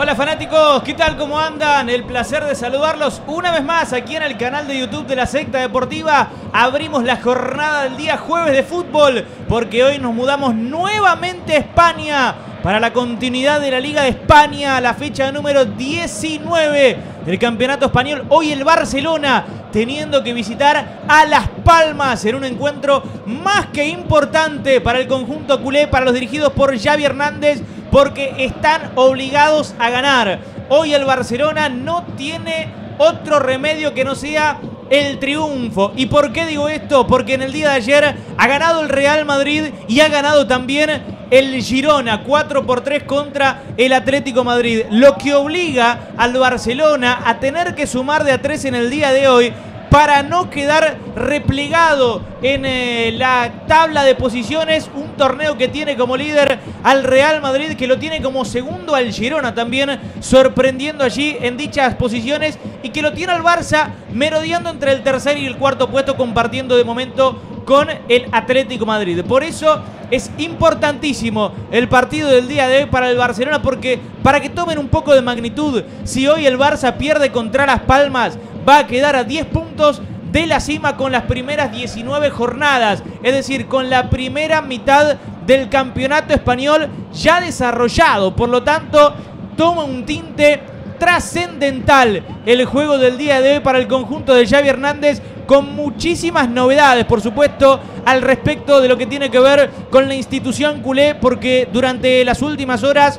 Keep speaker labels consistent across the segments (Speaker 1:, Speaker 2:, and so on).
Speaker 1: Hola fanáticos, ¿qué tal? ¿Cómo andan? El placer de saludarlos una vez más aquí en el canal de YouTube de la Secta Deportiva. Abrimos la jornada del día jueves de fútbol porque hoy nos mudamos nuevamente a España para la continuidad de la Liga de España, la fecha número 19 del Campeonato Español. Hoy el Barcelona teniendo que visitar a Las Palmas en un encuentro más que importante para el conjunto culé, para los dirigidos por Xavi Hernández porque están obligados a ganar. Hoy el Barcelona no tiene otro remedio que no sea el triunfo. ¿Y por qué digo esto? Porque en el día de ayer ha ganado el Real Madrid y ha ganado también el Girona 4 por 3 contra el Atlético Madrid. Lo que obliga al Barcelona a tener que sumar de a 3 en el día de hoy para no quedar replegado en eh, la tabla de posiciones. Un torneo que tiene como líder al Real Madrid, que lo tiene como segundo al Girona también, sorprendiendo allí en dichas posiciones. Y que lo tiene al Barça merodeando entre el tercer y el cuarto puesto, compartiendo de momento con el Atlético Madrid. Por eso es importantísimo el partido del día de hoy para el Barcelona, porque para que tomen un poco de magnitud, si hoy el Barça pierde contra Las Palmas, va a quedar a 10 puntos de la cima con las primeras 19 jornadas, es decir, con la primera mitad del campeonato español ya desarrollado. Por lo tanto, toma un tinte trascendental el juego del día de hoy para el conjunto de Xavi Hernández con muchísimas novedades, por supuesto, al respecto de lo que tiene que ver con la institución culé, porque durante las últimas horas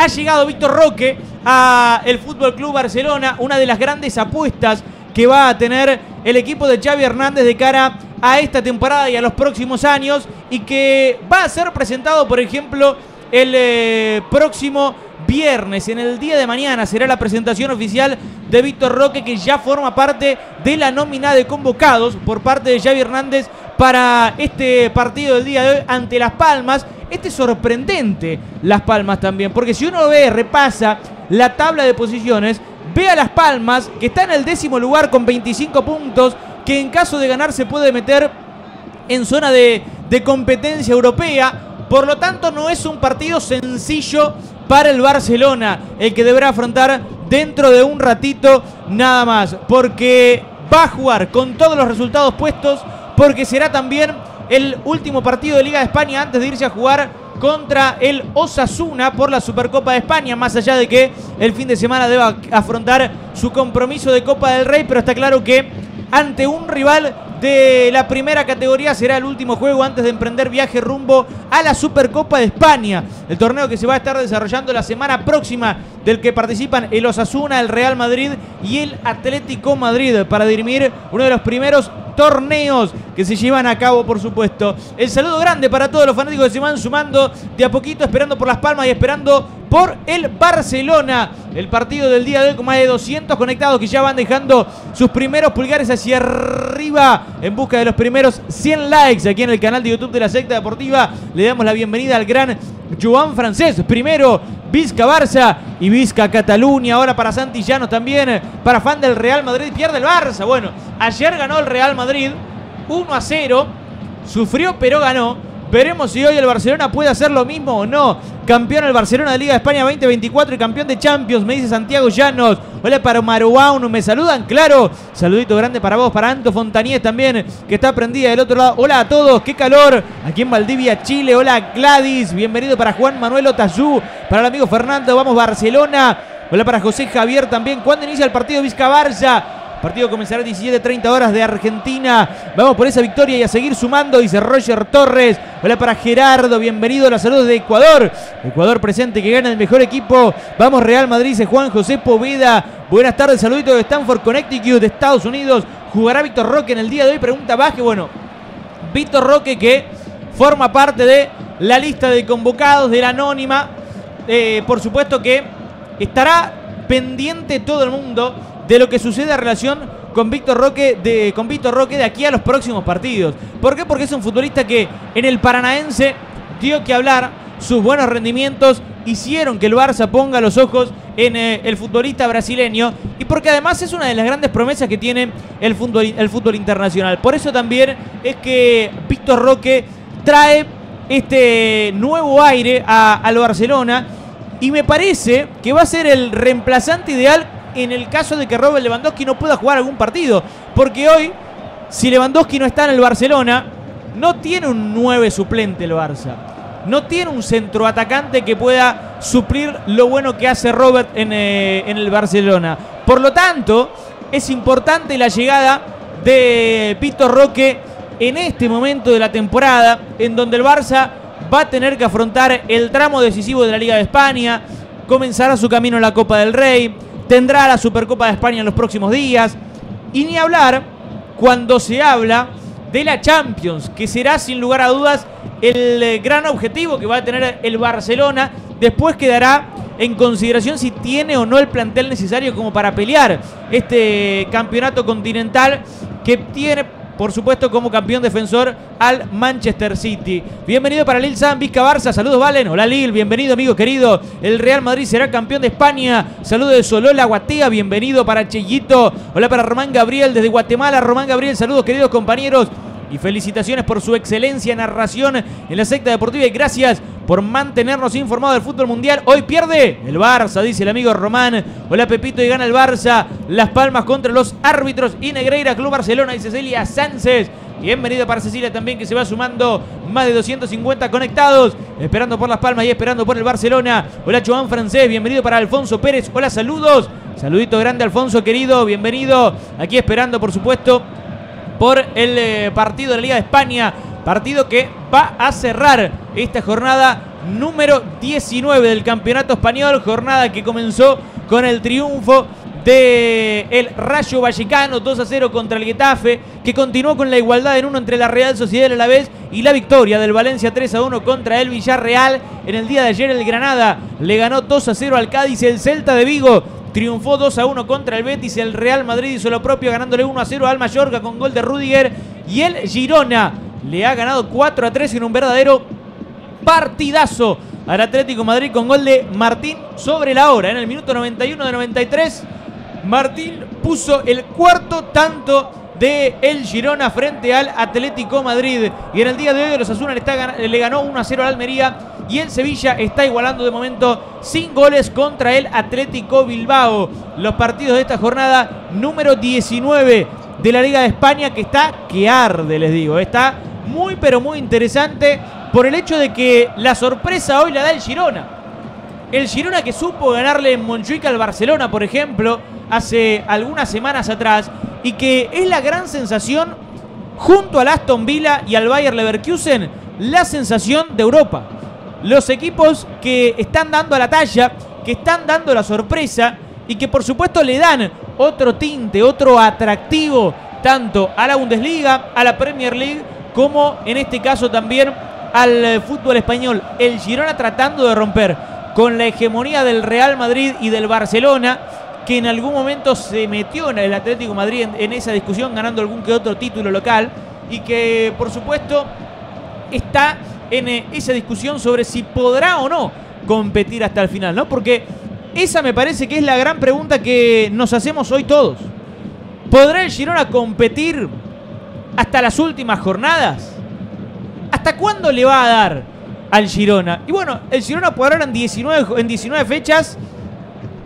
Speaker 1: ha llegado Víctor Roque a el Fútbol Club Barcelona, una de las grandes apuestas que va a tener el equipo de Xavi Hernández de cara a esta temporada y a los próximos años y que va a ser presentado, por ejemplo, el eh, próximo viernes, en el día de mañana, será la presentación oficial de Víctor Roque, que ya forma parte de la nómina de convocados por parte de Xavi Hernández para este partido del día de hoy ante Las Palmas este sorprendente Las Palmas también, porque si uno ve, repasa la tabla de posiciones, ve a Las Palmas, que está en el décimo lugar con 25 puntos, que en caso de ganar se puede meter en zona de, de competencia europea. Por lo tanto, no es un partido sencillo para el Barcelona, el que deberá afrontar dentro de un ratito nada más, porque va a jugar con todos los resultados puestos, porque será también el último partido de Liga de España antes de irse a jugar contra el Osasuna por la Supercopa de España, más allá de que el fin de semana deba afrontar su compromiso de Copa del Rey, pero está claro que ante un rival de la primera categoría será el último juego antes de emprender viaje rumbo a la Supercopa de España, el torneo que se va a estar desarrollando la semana próxima del que participan el Osasuna, el Real Madrid y el Atlético Madrid para dirimir uno de los primeros torneos que se llevan a cabo, por supuesto. El saludo grande para todos los fanáticos que se van sumando de a poquito, esperando por Las Palmas y esperando por el Barcelona. El partido del día de hoy con más de 200 conectados que ya van dejando sus primeros pulgares arriba en busca de los primeros 100 likes aquí en el canal de YouTube de la Secta Deportiva. Le damos la bienvenida al gran Joan Francés. Primero Vizca Barça y Vizca Cataluña. Ahora para Santillano también. Para fan del Real Madrid. Pierde el Barça. Bueno, ayer ganó el Real Madrid 1 a 0. Sufrió pero ganó. Veremos si hoy el Barcelona puede hacer lo mismo o no. Campeón el Barcelona de Liga de España 2024 y campeón de Champions, me dice Santiago Llanos. Hola para Maruauno, ¿me saludan? Claro. Saludito grande para vos, para Anto Fontaníez también, que está prendida del otro lado. Hola a todos, qué calor. Aquí en Valdivia, Chile. Hola Gladys, bienvenido para Juan Manuel Otazú. Para el amigo Fernando, vamos Barcelona. Hola para José Javier también. ¿Cuándo inicia el partido Vizca Barça? Partido comenzará a 17.30 horas de Argentina. Vamos por esa victoria y a seguir sumando, dice Roger Torres. Hola para Gerardo, bienvenido a la salud de Ecuador. Ecuador presente que gana el mejor equipo. Vamos Real Madrid, dice Juan José Poveda. Buenas tardes, saludito de Stanford, Connecticut, de Estados Unidos. ¿Jugará Víctor Roque en el día de hoy? Pregunta Baje. Bueno, Víctor Roque que forma parte de la lista de convocados de la anónima. Eh, por supuesto que estará pendiente todo el mundo de lo que sucede a relación con Víctor Roque de, con Víctor Roque de aquí a los próximos partidos. ¿Por qué? Porque es un futbolista que en el Paranaense dio que hablar, sus buenos rendimientos hicieron que el Barça ponga los ojos en eh, el futbolista brasileño y porque además es una de las grandes promesas que tiene el fútbol, el fútbol internacional. Por eso también es que Víctor Roque trae este nuevo aire al Barcelona Y me parece que va a ser el reemplazante ideal en el caso de que Robert Lewandowski no pueda jugar algún partido. Porque hoy, si Lewandowski no está en el Barcelona, no tiene un 9 suplente el Barça. No tiene un centroatacante que pueda suplir lo bueno que hace Robert en, eh, el Barcelona. Por lo tanto, es importante la llegada de Pito Roque en este momento de la temporada, en donde el Barça va a tener que afrontar el tramo decisivo de la Liga de España, comenzará su camino en la Copa del Rey, tendrá la Supercopa de España en los próximos días, y ni hablar cuando se habla de la Champions, que será sin lugar a dudas el eh, gran objetivo que va a tener el Barcelona. Después quedará en consideración si tiene o no el plantel necesario como para pelear este campeonato continental que tiene por supuesto, como campeón defensor al Manchester City. Bienvenido para Lil San, Vizca Barça. Saludos, Valen. Hola, Lil. Bienvenido, amigo querido. El Real Madrid será campeón de España. Saludos de Solola, Guatea. Bienvenido para Cheyito. Hola para Román Gabriel desde Guatemala. Román Gabriel, saludos, queridos compañeros y felicitaciones por su excelencia narración en la secta deportiva y gracias por mantenernos informados del fútbol mundial. Hoy pierde el Barça, dice el amigo Román. Hola Pepito y gana el Barça. Las palmas contra los árbitros y Negreira, Club Barcelona y Cecilia Sánchez. Bienvenido para Cecilia también que se va sumando más de 250 conectados. Esperando por Las Palmas y esperando por el Barcelona. Hola Joan Francés, bienvenido para Alfonso Pérez. Hola, saludos. Saludito grande Alfonso querido, bienvenido. Aquí esperando por supuesto por el eh, partido de la Liga de España. Partido que va a cerrar esta jornada número 19 del Campeonato Español. Jornada que comenzó con el triunfo de el Rayo Vallecano 2 a 0 contra el Getafe, que continuó con la igualdad en uno entre la Real Sociedad la Alavés y la victoria del Valencia 3 a 1 contra el Villarreal. En el día de ayer el Granada le ganó 2 a 0 al Cádiz, el Celta de Vigo triunfó 2 a 1 contra el Betis. El Real Madrid hizo lo propio ganándole 1 a 0 al Mallorca con gol de Rudiger. Y el Girona le ha ganado 4 a 3 en un verdadero partidazo al Atlético Madrid con gol de Martín sobre la hora. En el minuto 91 de 93, Martín puso el cuarto tanto de el Girona frente al Atlético Madrid. Y en el día de hoy los le, le ganó 1 a 0 al Almería y el Sevilla está igualando de momento sin goles contra el Atlético Bilbao. Los partidos de esta jornada número 19 de la Liga de España que está que arde, les digo. Está muy pero muy interesante por el hecho de que la sorpresa hoy la da el Girona. El Girona que supo ganarle en Montjuic al Barcelona, por ejemplo, hace algunas semanas atrás y que es la gran sensación junto al Aston Villa y al Bayer Leverkusen, la sensación de Europa los equipos que están dando a la talla, que están dando la sorpresa y que por supuesto le dan otro tinte, otro atractivo tanto a la Bundesliga, a la Premier League, como en este caso también al eh, fútbol español. El Girona tratando de romper con la hegemonía del Real Madrid y del Barcelona, que en algún momento se metió en el Atlético Madrid en, en esa discusión, ganando algún que otro título local, y que por supuesto está en eh, esa discusión sobre si podrá o no competir hasta el final, ¿no? Porque esa me parece que es la gran pregunta que nos hacemos hoy todos. ¿Podrá el Girona competir hasta las últimas jornadas? ¿Hasta cuándo le va a dar al Girona? Y bueno, el Girona ahora en 19, en 19 fechas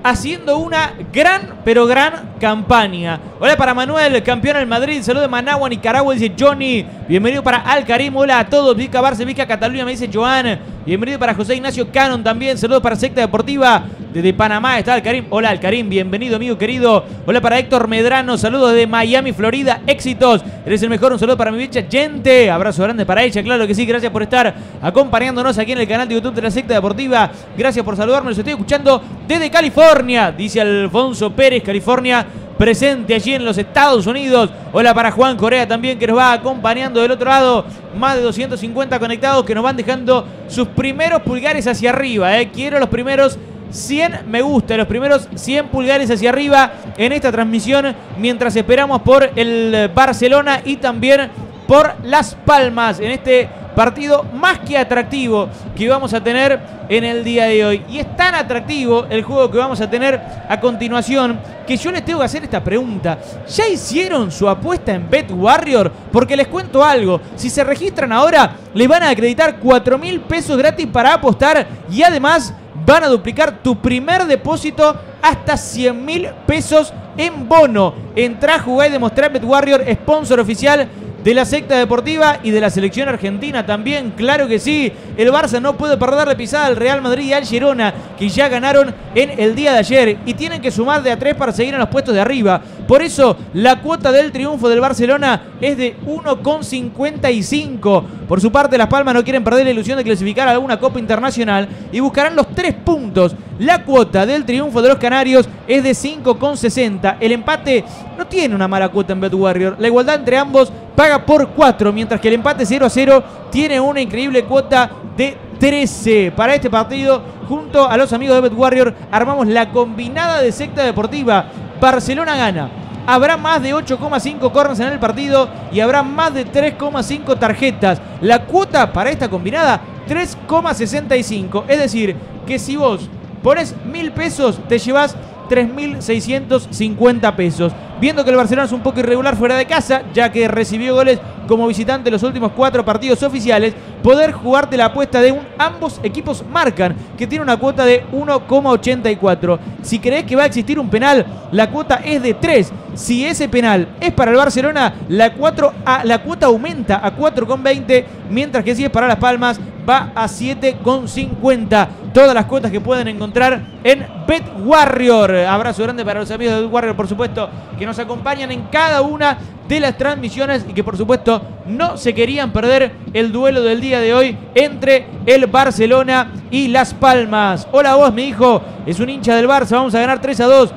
Speaker 1: haciendo una gran, pero gran campaña. Hola para Manuel, campeón del Madrid. Saludos de Managua, Nicaragua, dice Johnny. Bienvenido para Alcarim. Hola a todos. Vica Barce, Vica Cataluña, me dice Joan. Bienvenido para José Ignacio Cannon también. Saludos para Secta Deportiva. Desde Panamá está Alcarim. Hola Alcarim, bienvenido amigo querido. Hola para Héctor Medrano. Saludos de Miami, Florida. Éxitos. Eres el mejor. Un saludo para mi bicha gente. Abrazo grande para ella. Claro que sí. Gracias por estar acompañándonos aquí en el canal de YouTube de la Secta Deportiva. Gracias por saludarnos. Estoy escuchando desde California. Dice Alfonso Pérez, California presente allí en los Estados Unidos. Hola para Juan Corea también que nos va acompañando del otro lado. Más de 250 conectados que nos van dejando sus primeros pulgares hacia arriba. Eh. Quiero los primeros 100 me gusta, los primeros 100 pulgares hacia arriba en esta transmisión mientras esperamos por el Barcelona y también por Las Palmas en este partido más que atractivo que vamos a tener en el día de hoy. Y es tan atractivo el juego que vamos a tener a continuación que yo les tengo que hacer esta pregunta. ¿Ya hicieron su apuesta en Bet Warrior? Porque les cuento algo. Si se registran ahora, les van a acreditar 4 mil pesos gratis para apostar y además van a duplicar tu primer depósito hasta 100 mil pesos en bono. Entrá, jugá y demostrá Bet Warrior, sponsor oficial de la secta deportiva y de la selección argentina también, claro que sí. El Barça no puede perderle pisada al Real Madrid y al Girona, que ya ganaron en el día de ayer y tienen que sumar de a tres para seguir en los puestos de arriba. Por eso, la cuota del triunfo del Barcelona es de 1,55. Por su parte, Las Palmas no quieren perder la ilusión de clasificar a alguna Copa Internacional y buscarán los tres puntos. La cuota del triunfo de los Canarios es de 5,60. El empate no tiene una mala cuota en Bet Warrior. La igualdad entre ambos paga por 4, mientras que el empate 0 a 0 tiene una increíble cuota de 13. Para este partido, junto a los amigos de Bet Warrior, armamos la combinada de secta deportiva. Barcelona gana. Habrá más de 8,5 corners en el partido y habrá más de 3,5 tarjetas. La cuota para esta combinada, 3,65. Es decir, que si vos pones mil pesos, te llevas 3.650 pesos. Viendo que el Barcelona es un poco irregular fuera de casa, ya que recibió goles como visitante los últimos cuatro partidos oficiales, poder jugarte la apuesta de un ambos equipos marcan, que tiene una cuota de 1,84. Si crees que va a existir un penal, la cuota es de 3. Si ese penal es para el Barcelona, la, 4 a, la cuota aumenta a 4,20, mientras que si es para Las Palmas, va a 7,50. Todas las cuotas que pueden encontrar en Bet Warrior. Abrazo grande para los amigos de Bet Warrior, por supuesto, que nos acompañan en cada una de las transmisiones y que por supuesto no se querían perder el duelo del día de hoy entre el Barcelona y Las Palmas. Hola vos, mi hijo, es un hincha del Barça, vamos a ganar 3 a 2.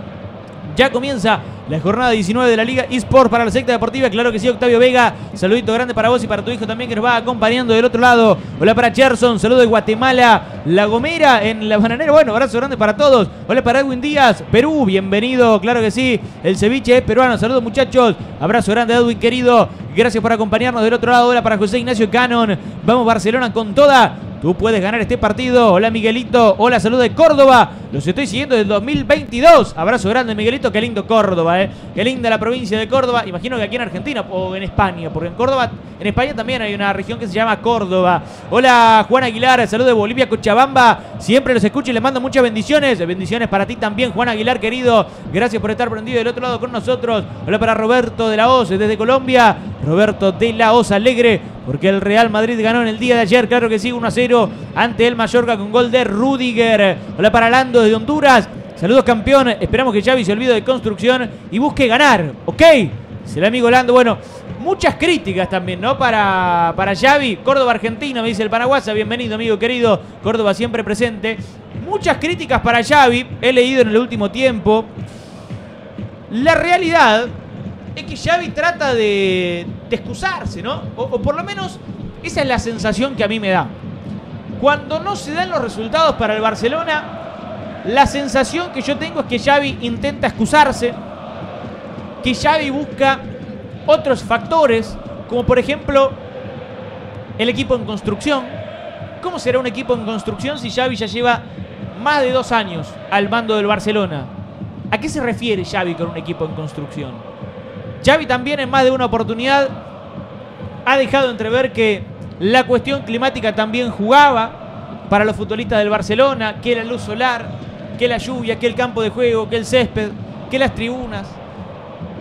Speaker 1: Ya comienza la jornada 19 de la Liga eSport para la secta deportiva. Claro que sí, Octavio Vega. Saludito grande para vos y para tu hijo también que nos va acompañando del otro lado. Hola para Cherson, saludo de Guatemala. La Gomera en la Bananera. Bueno, abrazo grande para todos. Hola para Edwin Díaz, Perú, bienvenido. Claro que sí, el ceviche es peruano. Saludos muchachos. Abrazo grande, Edwin querido. Gracias por acompañarnos del otro lado. Hola para José Ignacio Cannon. Vamos Barcelona con toda. Tú puedes ganar este partido. Hola Miguelito. Hola, salud de Córdoba. Los estoy siguiendo desde 2022. Abrazo grande Miguelito. Qué lindo Córdoba, ¿eh? Qué linda la provincia de Córdoba. Imagino que aquí en Argentina o en España. Porque en Córdoba, en España también hay una región que se llama Córdoba. Hola Juan Aguilar. Salud de Bolivia, Cochabamba. Siempre los escucho y les mando muchas bendiciones. Bendiciones para ti también, Juan Aguilar, querido. Gracias por estar prendido del otro lado con nosotros. Hola para Roberto de la Hoz desde Colombia. Roberto de la Hoz alegre porque el Real Madrid ganó en el día de ayer, claro que sí, 1 a 0 ante el Mallorca con gol de Rudiger. Hola para Lando desde Honduras. Saludos campeón, esperamos que Xavi se olvide de construcción y busque ganar, ¿ok? el amigo Lando, bueno, muchas críticas también, ¿no? Para, para Xavi, Córdoba Argentina, me dice el Paraguasa, bienvenido amigo querido, Córdoba siempre presente. Muchas críticas para Xavi, he leído en el último tiempo. La realidad es que Xavi trata de, excusarse, ¿no? O, por lo menos esa es la sensación que a mí me da. Cuando no se dan los resultados para el Barcelona, la sensación que yo tengo es que Xavi intenta excusarse, que Xavi busca otros factores, como por ejemplo el equipo en construcción. ¿Cómo será un equipo en construcción si Xavi ya lleva más de dos años al mando del Barcelona? ¿A qué se refiere Xavi con un equipo en construcción? Xavi también en más de una oportunidad ha dejado entrever que la cuestión climática también jugaba para los futbolistas del Barcelona, que la luz solar, que la lluvia, que el campo de juego, que el césped, que las tribunas.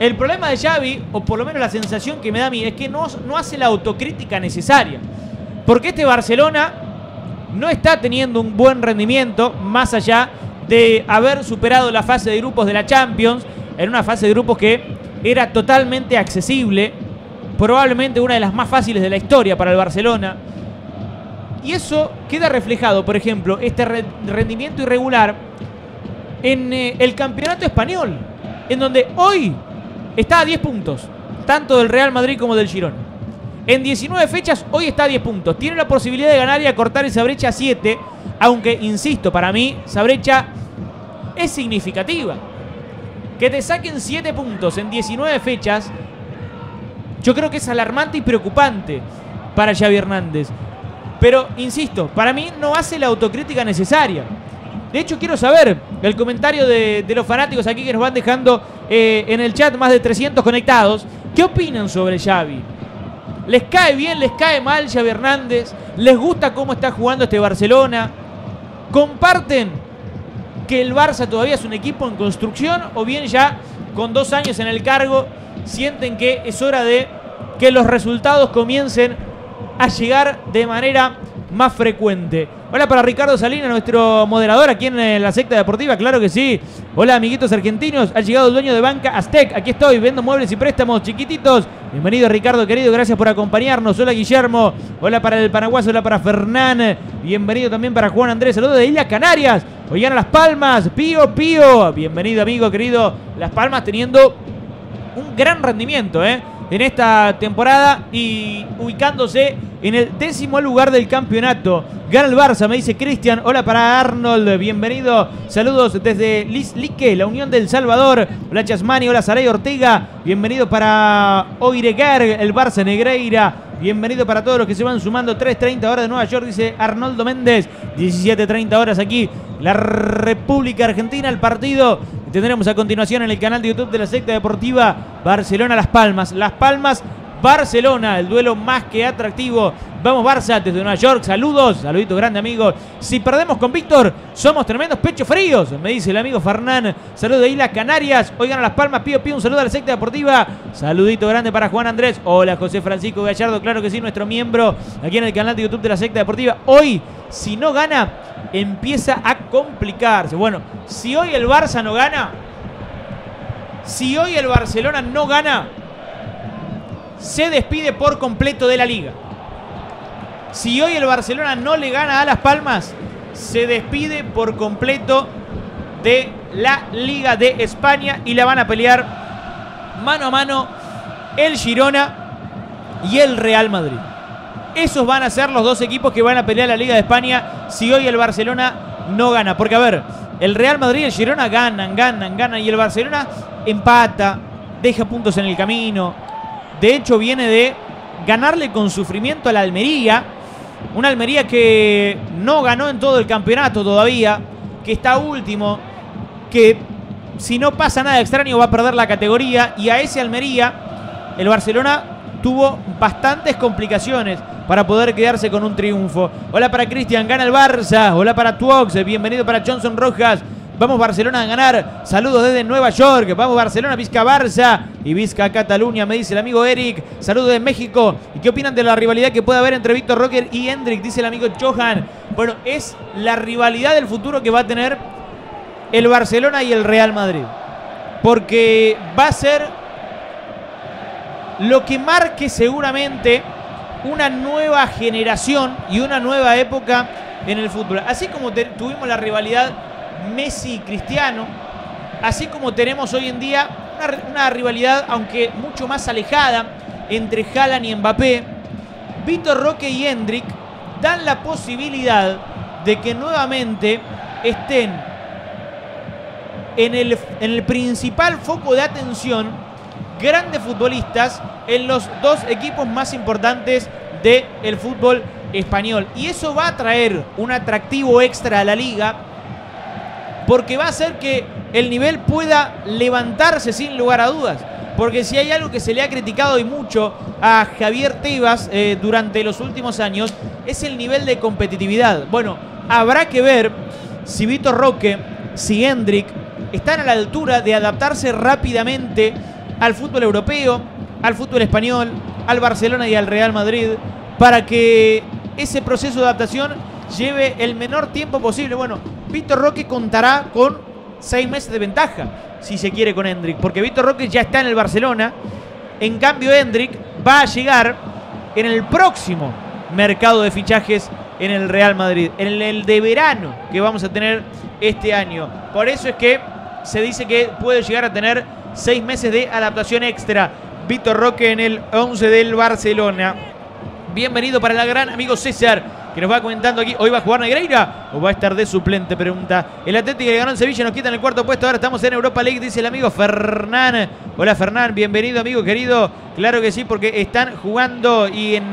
Speaker 1: El problema de Xavi, o por lo menos la sensación que me da a mí, es que no, no hace la autocrítica necesaria. Porque este Barcelona no está teniendo un buen rendimiento, más allá de haber superado la fase de grupos de la Champions, en una fase de grupos que era totalmente accesible, probablemente una de las más fáciles de la historia para el Barcelona. Y eso queda reflejado, por ejemplo, este rendimiento irregular en eh, el campeonato español, en donde hoy está a 10 puntos, tanto del Real Madrid como del Girona. En 19 fechas, hoy está a 10 puntos. Tiene la posibilidad de ganar y acortar esa brecha a 7, aunque, insisto, para mí esa brecha es significativa. Que te saquen 7 puntos en 19 fechas, yo creo que es alarmante y preocupante para Xavi Hernández. Pero, insisto, para mí no hace la autocrítica necesaria. De hecho, quiero saber el comentario de, los fanáticos aquí que nos van dejando eh, en el chat, más de 300 conectados. ¿Qué opinan sobre Xavi? ¿Les cae bien, les cae mal Xavi Hernández? ¿Les gusta cómo está jugando este Barcelona? comparten que el Barça todavía es un equipo en construcción o bien ya con dos años en el cargo sienten que es hora de que los resultados comiencen a llegar de manera más frecuente. Hola para Ricardo Salinas, nuestro moderador aquí en eh, la secta deportiva, claro que sí. Hola amiguitos argentinos, ha llegado el dueño de Banca Aztec, aquí estoy, vendo muebles y préstamos chiquititos. Bienvenido Ricardo querido, gracias por acompañarnos. Hola Guillermo, hola para el Paraguay, hola para Fernán, bienvenido también para Juan Andrés, saludos de Islas Canarias. Oigan a Las Palmas, Pío Pío, bienvenido amigo querido. Las Palmas teniendo un gran rendimiento, ¿eh? en esta temporada y ubicándose en el décimo lugar del campeonato. Gana el Barça, me dice Cristian. Hola para Arnold, bienvenido. Saludos desde Lislique, la Unión del Salvador. Hola Chasmani, hola Saray Ortega. Bienvenido para Oiregar, el Barça Negreira. Bienvenido para todos los que se van sumando. 3.30 horas de Nueva York, dice Arnoldo Méndez. 17.30 horas aquí. La República Argentina, el partido tendremos a continuación en el canal de YouTube de la secta deportiva Barcelona-Las Palmas. Las Palmas, Barcelona, el duelo más que atractivo. Vamos Barça desde Nueva York, saludos, saludito grande amigo. Si perdemos con Víctor, somos tremendos pechos fríos, me dice el amigo Fernán. Saludo de Islas Canarias, oigan a Las Palmas, pido, pido un saludo a la secta deportiva. Saludito grande para Juan Andrés. Hola José Francisco Gallardo, claro que sí, nuestro miembro aquí en el canal de YouTube de la secta deportiva. Hoy, si no gana, empieza a complicarse. Bueno, si hoy el Barça no gana, si hoy el Barcelona no gana, se despide por completo de la liga. Si hoy el Barcelona no le gana a Las Palmas, se despide por completo de la Liga de España y la van a pelear mano a mano el Girona y el Real Madrid. Esos van a ser los dos equipos que van a pelear la Liga de España si hoy el Barcelona no gana. Porque, a ver, el Real Madrid y el Girona ganan, ganan, ganan. Y el Barcelona empata, deja puntos en el camino. De hecho, viene de ganarle con sufrimiento a la Almería. Una Almería que no ganó en todo el campeonato todavía. Que está último. Que si no pasa nada extraño va a perder la categoría. Y a ese Almería, el Barcelona tuvo bastantes complicaciones para poder quedarse con un triunfo. Hola para Cristian, gana el Barça. Hola para Tuox, bienvenido para Johnson Rojas. Vamos Barcelona a ganar. Saludos desde Nueva York. Vamos Barcelona, Vizca Barça y Vizca Cataluña, me dice el amigo Eric. Saludos de México. ¿Y qué opinan de la rivalidad que puede haber entre Víctor Rocker y Hendrik? Dice el amigo Johan. Bueno, es la rivalidad del futuro que va a tener el Barcelona y el Real Madrid. Porque va a ser lo que marque seguramente una nueva generación y una nueva época en el fútbol. Así como tuvimos la rivalidad Messi-Cristiano, así como tenemos hoy en día una, rivalidad, aunque mucho más alejada, entre Haaland y Mbappé, Vitor Roque y Hendrik dan la posibilidad de que nuevamente estén en el, en el principal foco de atención grandes futbolistas en los dos equipos más importantes del fútbol español. Y eso va a traer un atractivo extra a la liga porque va a hacer que el nivel pueda levantarse sin lugar a dudas. Porque si hay algo que se le ha criticado y mucho a Javier Tebas eh, durante los últimos años, es el nivel de competitividad. Bueno, habrá que ver si Vitor Roque, si Hendrik, están a la altura de adaptarse rápidamente al fútbol europeo, al fútbol español, al Barcelona y al Real Madrid, para que ese proceso de adaptación lleve el menor tiempo posible. Bueno, Víctor Roque contará con seis meses de ventaja, si se quiere, con Hendrik, porque Víctor Roque ya está en el Barcelona. En cambio, Hendrik va a llegar en el próximo mercado de fichajes en el Real Madrid, en el de verano que vamos a tener este año. Por eso es que se dice que puede llegar a tener seis meses de adaptación extra. Víctor Roque en el 11 del Barcelona. Bienvenido para el gran amigo César, que nos va comentando aquí. ¿Hoy va a jugar Negreira o va a estar de suplente? Pregunta. El Atlético que ganó en Sevilla nos quita en el cuarto puesto. Ahora estamos en Europa League, dice el amigo Fernán. Hola Fernán, bienvenido amigo querido. Claro que sí, porque están jugando y en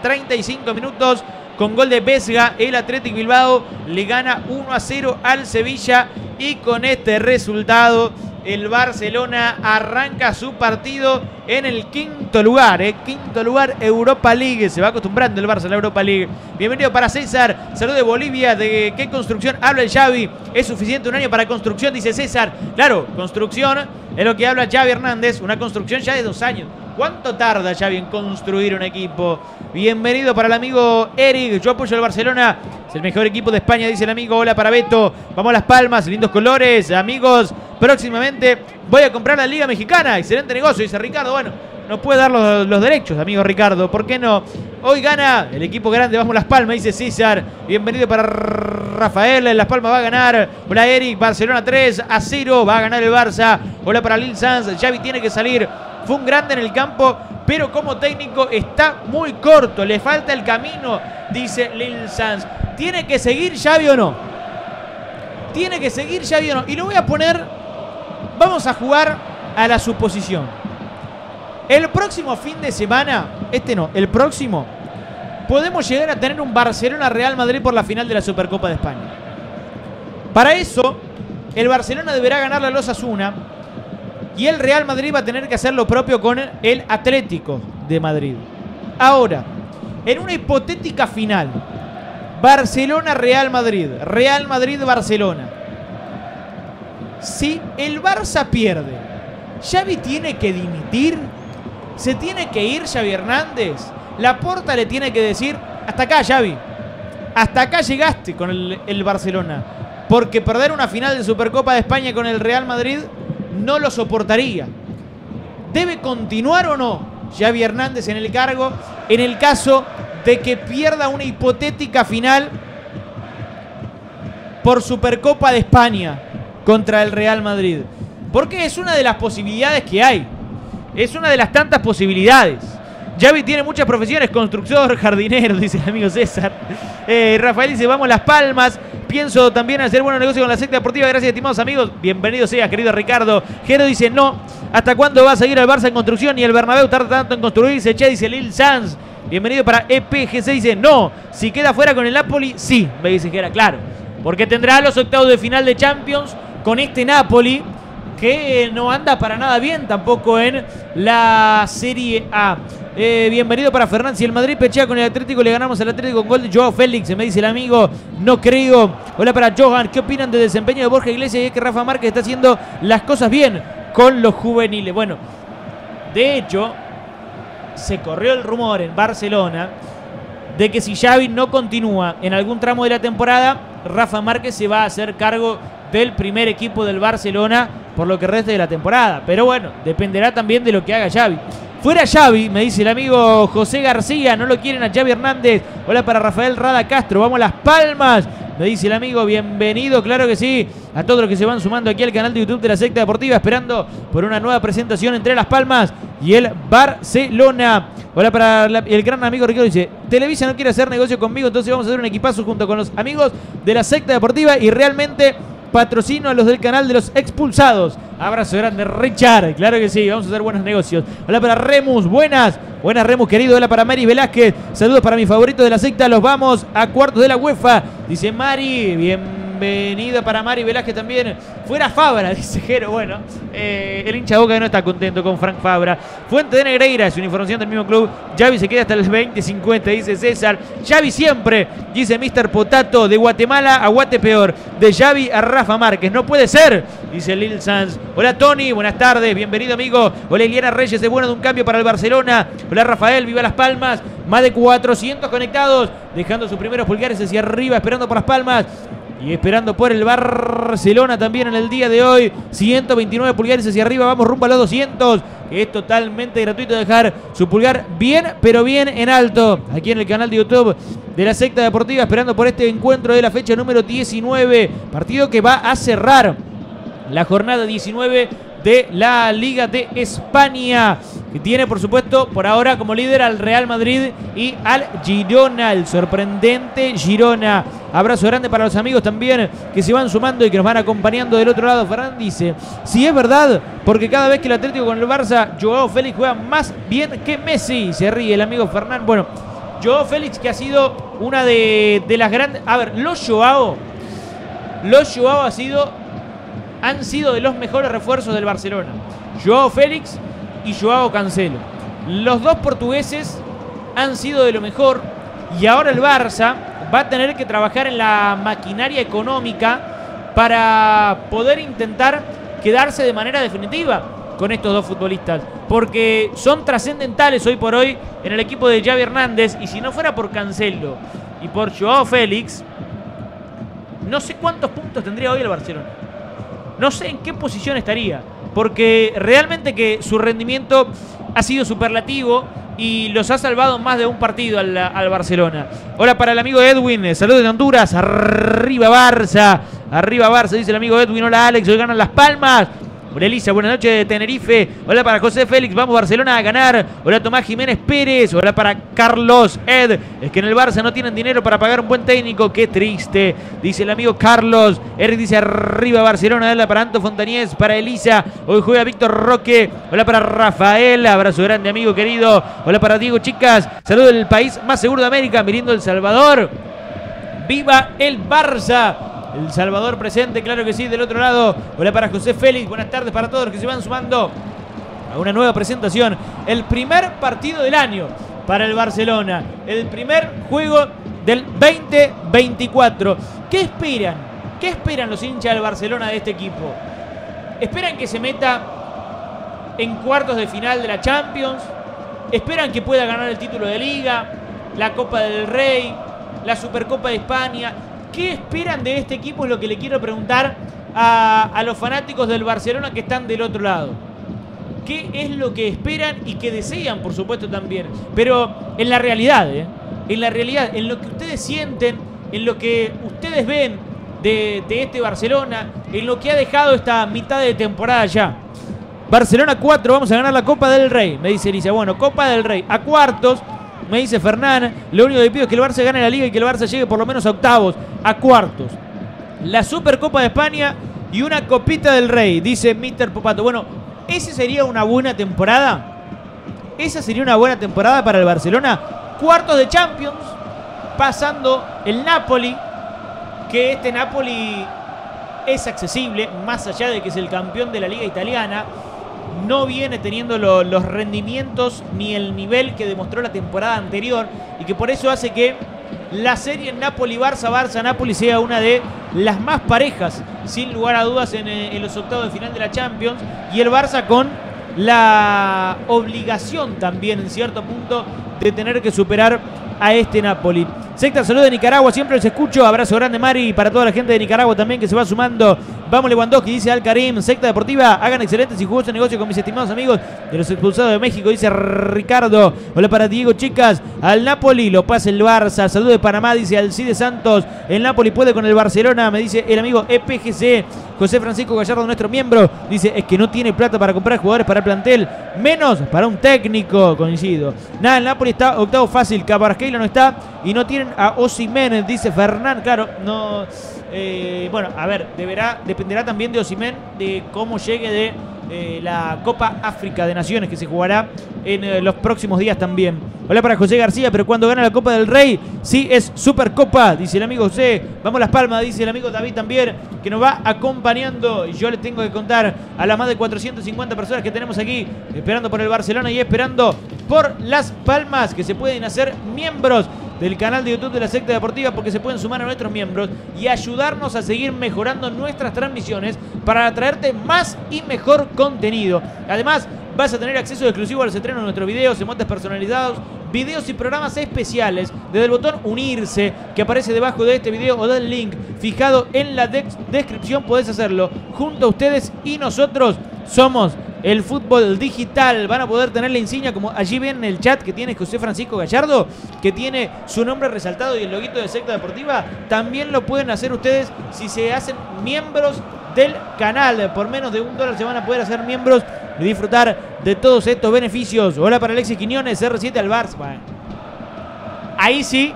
Speaker 1: 35 eh, minutos con gol de Vesga, el Atlético Bilbao le gana 1 a 0 al Sevilla y con este resultado el Barcelona arranca su partido en el quinto lugar, eh, quinto lugar Europa League. Se va acostumbrando el Barça a la Europa League. Bienvenido para César, salud de Bolivia. ¿De qué construcción habla el Xavi? ¿Es suficiente un año para construcción? Dice César. Claro, construcción es lo que habla Xavi Hernández, una construcción ya de dos años. ¿Cuánto tarda Xavi en construir un equipo? Bienvenido para el amigo Eric. Yo apoyo al Barcelona. Es el mejor equipo de España, dice el amigo. Hola para Beto. Vamos a Las Palmas, lindos colores. Amigos, próximamente voy a comprar la Liga Mexicana. Excelente negocio, dice Ricardo. Bueno, no puede dar los, derechos, amigo Ricardo. ¿Por qué no? Hoy gana el equipo grande. Vamos Las Palmas, dice César. Bienvenido para Rafael. Las Palmas va a ganar. Hola Eric. Barcelona 3 a 0. Va a ganar el Barça. Hola para Lil Sanz. Xavi tiene que salir. Fue un grande en el campo, pero como técnico está muy corto. Le falta el camino, dice Lil Sanz. ¿Tiene que seguir Xavi o no? Tiene que seguir Xavi o no. Y lo voy a poner. Vamos a jugar a la suposición. El próximo fin de semana, este no, el próximo, podemos llegar a tener un Barcelona-Real Madrid por la final de la Supercopa de España. Para eso, el Barcelona deberá ganar la Los Asuna y el Real Madrid va a tener que hacer lo propio con el Atlético de Madrid. Ahora, en una hipotética final, Barcelona-Real Madrid, Real Madrid-Barcelona. Si el Barça pierde, ¿Xavi tiene que dimitir? ¿Se tiene que ir Xavi Hernández? La porta le tiene que decir, hasta acá Xavi, hasta acá llegaste con el, el Barcelona. Porque perder una final de Supercopa de España con el Real Madrid no lo soportaría. ¿Debe continuar o no Xavi Hernández en el cargo en el caso de que pierda una hipotética final por Supercopa de España contra el Real Madrid? Porque es una de las posibilidades que hay. Es una de las tantas posibilidades. Xavi tiene muchas profesiones, constructor, jardinero, dice el amigo César. Eh, Rafael dice, vamos Las Palmas. Pienso también hacer buenos negocios con la secta deportiva. Gracias, estimados amigos. Bienvenido sea, querido Ricardo. Gero dice, no. ¿Hasta cuándo va a seguir el Barça en construcción y el Bernabéu tarda tanto en construirse? Che, dice Lil Sanz. Bienvenido para EPGC. Dice, no. Si queda fuera con el Napoli, sí. Me dice que claro. Porque tendrá los octavos de final de Champions con este Napoli que no anda para nada bien tampoco en la Serie A. Eh, bienvenido para Fernández. Si el Madrid pechea con el Atlético, le ganamos al Atlético con gol de Joao Félix. Me dice el amigo, no creo. Hola para Johan. ¿Qué opinan del desempeño de Borja Iglesias? Y es que Rafa Márquez está haciendo las cosas bien con los juveniles. Bueno, de hecho, se corrió el rumor en Barcelona de que si Xavi no continúa en algún tramo de la temporada, Rafa Márquez se va a hacer cargo del primer equipo del Barcelona por lo que reste de la temporada. Pero bueno, dependerá también de lo que haga Xavi. Fuera Xavi, me dice el amigo José García, no lo quieren a Xavi Hernández. Hola para Rafael Rada Castro, vamos a Las Palmas. Me dice el amigo, bienvenido, claro que sí, a todos los que se van sumando aquí al canal de YouTube de la secta deportiva, esperando por una nueva presentación entre Las Palmas y el Barcelona. Hola para el gran amigo Ricardo, dice, Televisa no quiere hacer negocio conmigo, entonces vamos a hacer un equipazo junto con los amigos de la secta deportiva y realmente patrocino a los del canal de los expulsados. Abrazo grande, Richard. Claro que sí, vamos a hacer buenos negocios. Hola para Remus, buenas. Buenas Remus, querido. Hola para Mari Velázquez. Saludos para mi favorito de la secta. Los vamos a cuartos de la UEFA. Dice Mari, bienvenido para Mari Velázquez también. Fuera Fabra, dice Jero. Bueno, eh, el hincha boca no está contento con Frank Fabra. Fuente de Negreira, es una información del mismo club. Xavi se queda hasta el 2050, dice César. Xavi siempre, dice Mr. Potato. De Guatemala a Guatepeor. De Xavi a Rafa Márquez. No puede ser, dice Lil Sanz. Hola Tony, buenas tardes, bienvenido amigo. Hola Eliana Reyes, es bueno de un cambio para el Barcelona. Hola Rafael, viva Las Palmas. Más de 400 conectados, dejando sus primeros pulgares hacia arriba, esperando por Las Palmas. Y esperando por el Barcelona también en el día de hoy. 129 pulgares hacia arriba. Vamos rumbo a los 200. Es totalmente gratuito dejar su pulgar bien, pero bien en alto. Aquí en el canal de YouTube de la secta deportiva. Esperando por este encuentro de la fecha número 19. Partido que va a cerrar la jornada 19 de la Liga de España, que tiene por supuesto por ahora como líder al Real Madrid y al Girona, el sorprendente Girona. Abrazo grande para los amigos también que se van sumando y que nos van acompañando del otro lado. Ferran dice, si es verdad, porque cada vez que el Atlético con el Barça, Joao Félix juega más bien que Messi. Se ríe el amigo Fernán. Bueno, Joao Félix que ha sido una de, de las grandes... A ver, los Joao, los Joao ha sido han sido de los mejores refuerzos del Barcelona. Joao Félix y Joao Cancelo. Los dos portugueses han sido de lo mejor y ahora el Barça va a tener que trabajar en la maquinaria económica para poder intentar quedarse de manera definitiva con estos dos futbolistas. Porque son trascendentales hoy por hoy en el equipo de Javi Hernández. Y si no fuera por Cancelo y por Joao Félix, no sé cuántos puntos tendría hoy el Barcelona. No sé en qué posición estaría. Porque realmente que su rendimiento ha sido superlativo y los ha salvado más de un partido al, Barcelona. Hola para el amigo Edwin, saludos de Honduras, arriba Barça, arriba Barça, dice el amigo Edwin, hola Alex, hoy ganan las palmas. Elisa, buenas noches de Tenerife. Hola para José Félix, vamos Barcelona a ganar. Hola Tomás Jiménez Pérez. Hola para Carlos Ed. Es que en el Barça no tienen dinero para pagar un buen técnico. Qué triste. Dice el amigo Carlos. Eric dice arriba Barcelona. Hola para Anto Fontañez, para Elisa. Hoy juega Víctor Roque. Hola para Rafael. Abrazo grande, amigo querido. Hola para Diego, chicas. Saludo del país más seguro de América, Mirindo El Salvador. ¡Viva el Barça! El Salvador presente, claro que sí, del otro lado. Hola para José Félix, buenas tardes para todos los que se van sumando a una nueva presentación. El primer partido del año para el Barcelona. El primer juego del 2024. ¿Qué esperan? ¿Qué esperan los hinchas del Barcelona de este equipo? ¿Esperan que se meta en cuartos de final de la Champions? ¿Esperan que pueda ganar el título de liga? La Copa del Rey, la Supercopa de España. ¿Qué esperan de este equipo? Es lo que le quiero preguntar a, a, los fanáticos del Barcelona que están del otro lado. ¿Qué es lo que esperan y que desean, por supuesto, también? Pero en la realidad, ¿eh? en la realidad, en lo que ustedes sienten, en lo que ustedes ven de, de este Barcelona, en lo que ha dejado esta mitad de temporada ya. Barcelona 4, vamos a ganar la Copa del Rey, me dice Elisa. Bueno, Copa del Rey a cuartos, me dice Fernán. Lo único que pido es que el Barça gane la liga y que el Barça llegue por lo menos a octavos, a cuartos. La Supercopa de España y una Copita del Rey, dice Mr. Popato. Bueno, ¿esa sería una buena temporada? ¿Esa sería una buena temporada para el Barcelona? Cuartos de Champions, pasando el Napoli, que este Napoli es accesible, más allá de que es el campeón de la liga italiana no viene teniendo lo, los rendimientos ni el nivel que demostró la temporada anterior y que por eso hace que la serie Napoli-Barça, Barça-Napoli sea una de las más parejas, sin lugar a dudas, en, en, los octavos de final de la Champions. Y el Barça con la obligación también, en cierto punto, de tener que superar a este Napoli. Secta, salud de Nicaragua, siempre los escucho. Abrazo grande, Mari, para toda la gente de Nicaragua también que se va sumando. Vamos, Lewandowski, dice Al Karim. Secta Deportiva, hagan excelentes y jugosos negocios con mis estimados amigos de los expulsados de México, dice Ricardo. Hola para Diego, chicas. Al Napoli lo pasa el Barça. Salud de Panamá, dice Alcide Santos. El Napoli puede con el Barcelona, me dice el amigo EPGC. José Francisco Gallardo, nuestro miembro, dice es que no tiene plata para comprar jugadores para el plantel, menos para un técnico, coincido. Nada, el Napoli está octavo fácil, No está y no tienen a Osimen, dice Fernán, claro, no... Eh, bueno, a ver, deberá, dependerá también de Osimen, de cómo llegue de eh, la Copa África de Naciones que se jugará en eh, los próximos días también. Hola para José García, pero cuando gana la Copa del Rey, sí es Supercopa, dice el amigo José. Vamos Las Palmas, dice el amigo David también, que nos va acompañando. Yo le tengo que contar a las más de 450 personas que tenemos aquí, esperando por el Barcelona y esperando por Las Palmas, que se pueden hacer miembros del canal de YouTube de la secta deportiva porque se pueden sumar a nuestros miembros y ayudarnos a seguir mejorando nuestras transmisiones para traerte más y mejor contenido. Además, vas a tener acceso exclusivo a los estrenos de nuestros videos, emotes personalizados, videos y programas especiales desde el botón unirse que aparece debajo de este video o del link fijado en la de descripción podés hacerlo junto a ustedes y nosotros somos el fútbol digital. Van a poder tener la insignia, como allí ven en el chat que tiene José Francisco Gallardo, que tiene su nombre resaltado y el loguito de Secta Deportiva. También lo pueden hacer ustedes si se hacen miembros del canal. Por menos de un dólar se van a poder hacer miembros y disfrutar de todos estos beneficios. Hola para Alexis Quiñones, R7 al. Ahí sí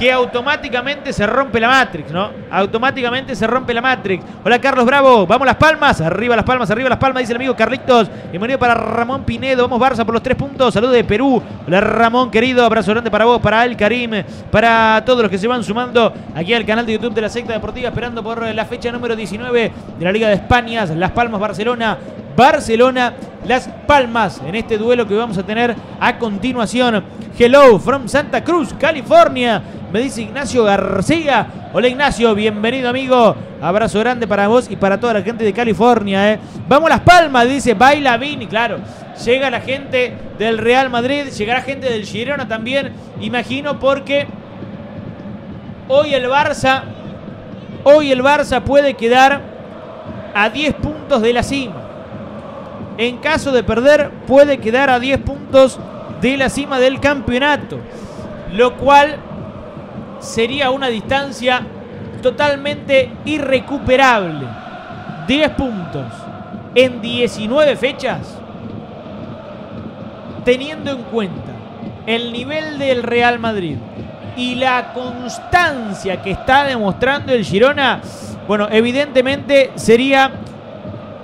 Speaker 1: que automáticamente se rompe la Matrix, ¿no? Automáticamente se rompe la Matrix. Hola Carlos Bravo, vamos las palmas, arriba las palmas, arriba las palmas, dice el amigo Carlitos. Bienvenido para Ramón Pinedo, vamos Barça por los tres puntos, saludos de Perú. Hola Ramón querido, abrazo grande para vos, para Al Karim, para todos los que se van sumando aquí al canal de YouTube de la secta deportiva, esperando por la fecha número 19 de la Liga de España, Las Palmas, Barcelona. Barcelona, Las Palmas, en este duelo que vamos a tener a continuación. Hello from Santa Cruz, California. Me dice Ignacio García. Hola Ignacio, bienvenido amigo. Abrazo grande para vos y para toda la gente de California. ¿eh? Vamos Las Palmas, dice Baila Vini. Claro, llega la gente del Real Madrid, llegará gente del Girona también, imagino, porque hoy el Barça, hoy el Barça puede quedar a 10 puntos de la cima. En caso de perder, puede quedar a 10 puntos de la cima del campeonato. Lo cual sería una distancia totalmente irrecuperable. 10 puntos en 19 fechas. Teniendo en cuenta el nivel del Real Madrid y la constancia que está demostrando el Girona, bueno, evidentemente sería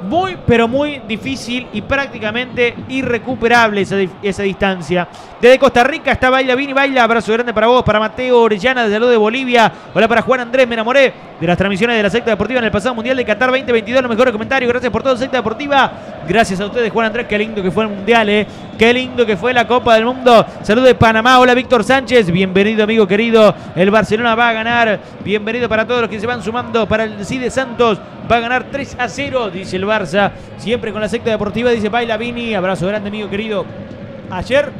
Speaker 1: muy, pero muy difícil y prácticamente irrecuperable esa, esa distancia. Desde Costa Rica está Baila Vini, Baila. Abrazo grande para vos, para Mateo Orellana, desde lo de Bolivia. Hola para Juan Andrés, me enamoré de las transmisiones de la secta deportiva en el pasado Mundial de Qatar 2022. Los mejores comentarios, gracias por todo, secta deportiva. Gracias a ustedes, Juan Andrés, qué lindo que fue el Mundial, ¿eh? Qué lindo que fue la Copa del Mundo. Saludos de Panamá, hola Víctor Sánchez, bienvenido amigo querido. El Barcelona va a ganar. Bienvenido para todos los que se van sumando. Para el CIDE Santos va a ganar 3 a 0, dice el Barça. Siempre con la secta deportiva, dice Baila Vini. Abrazo grande, amigo querido. Ayer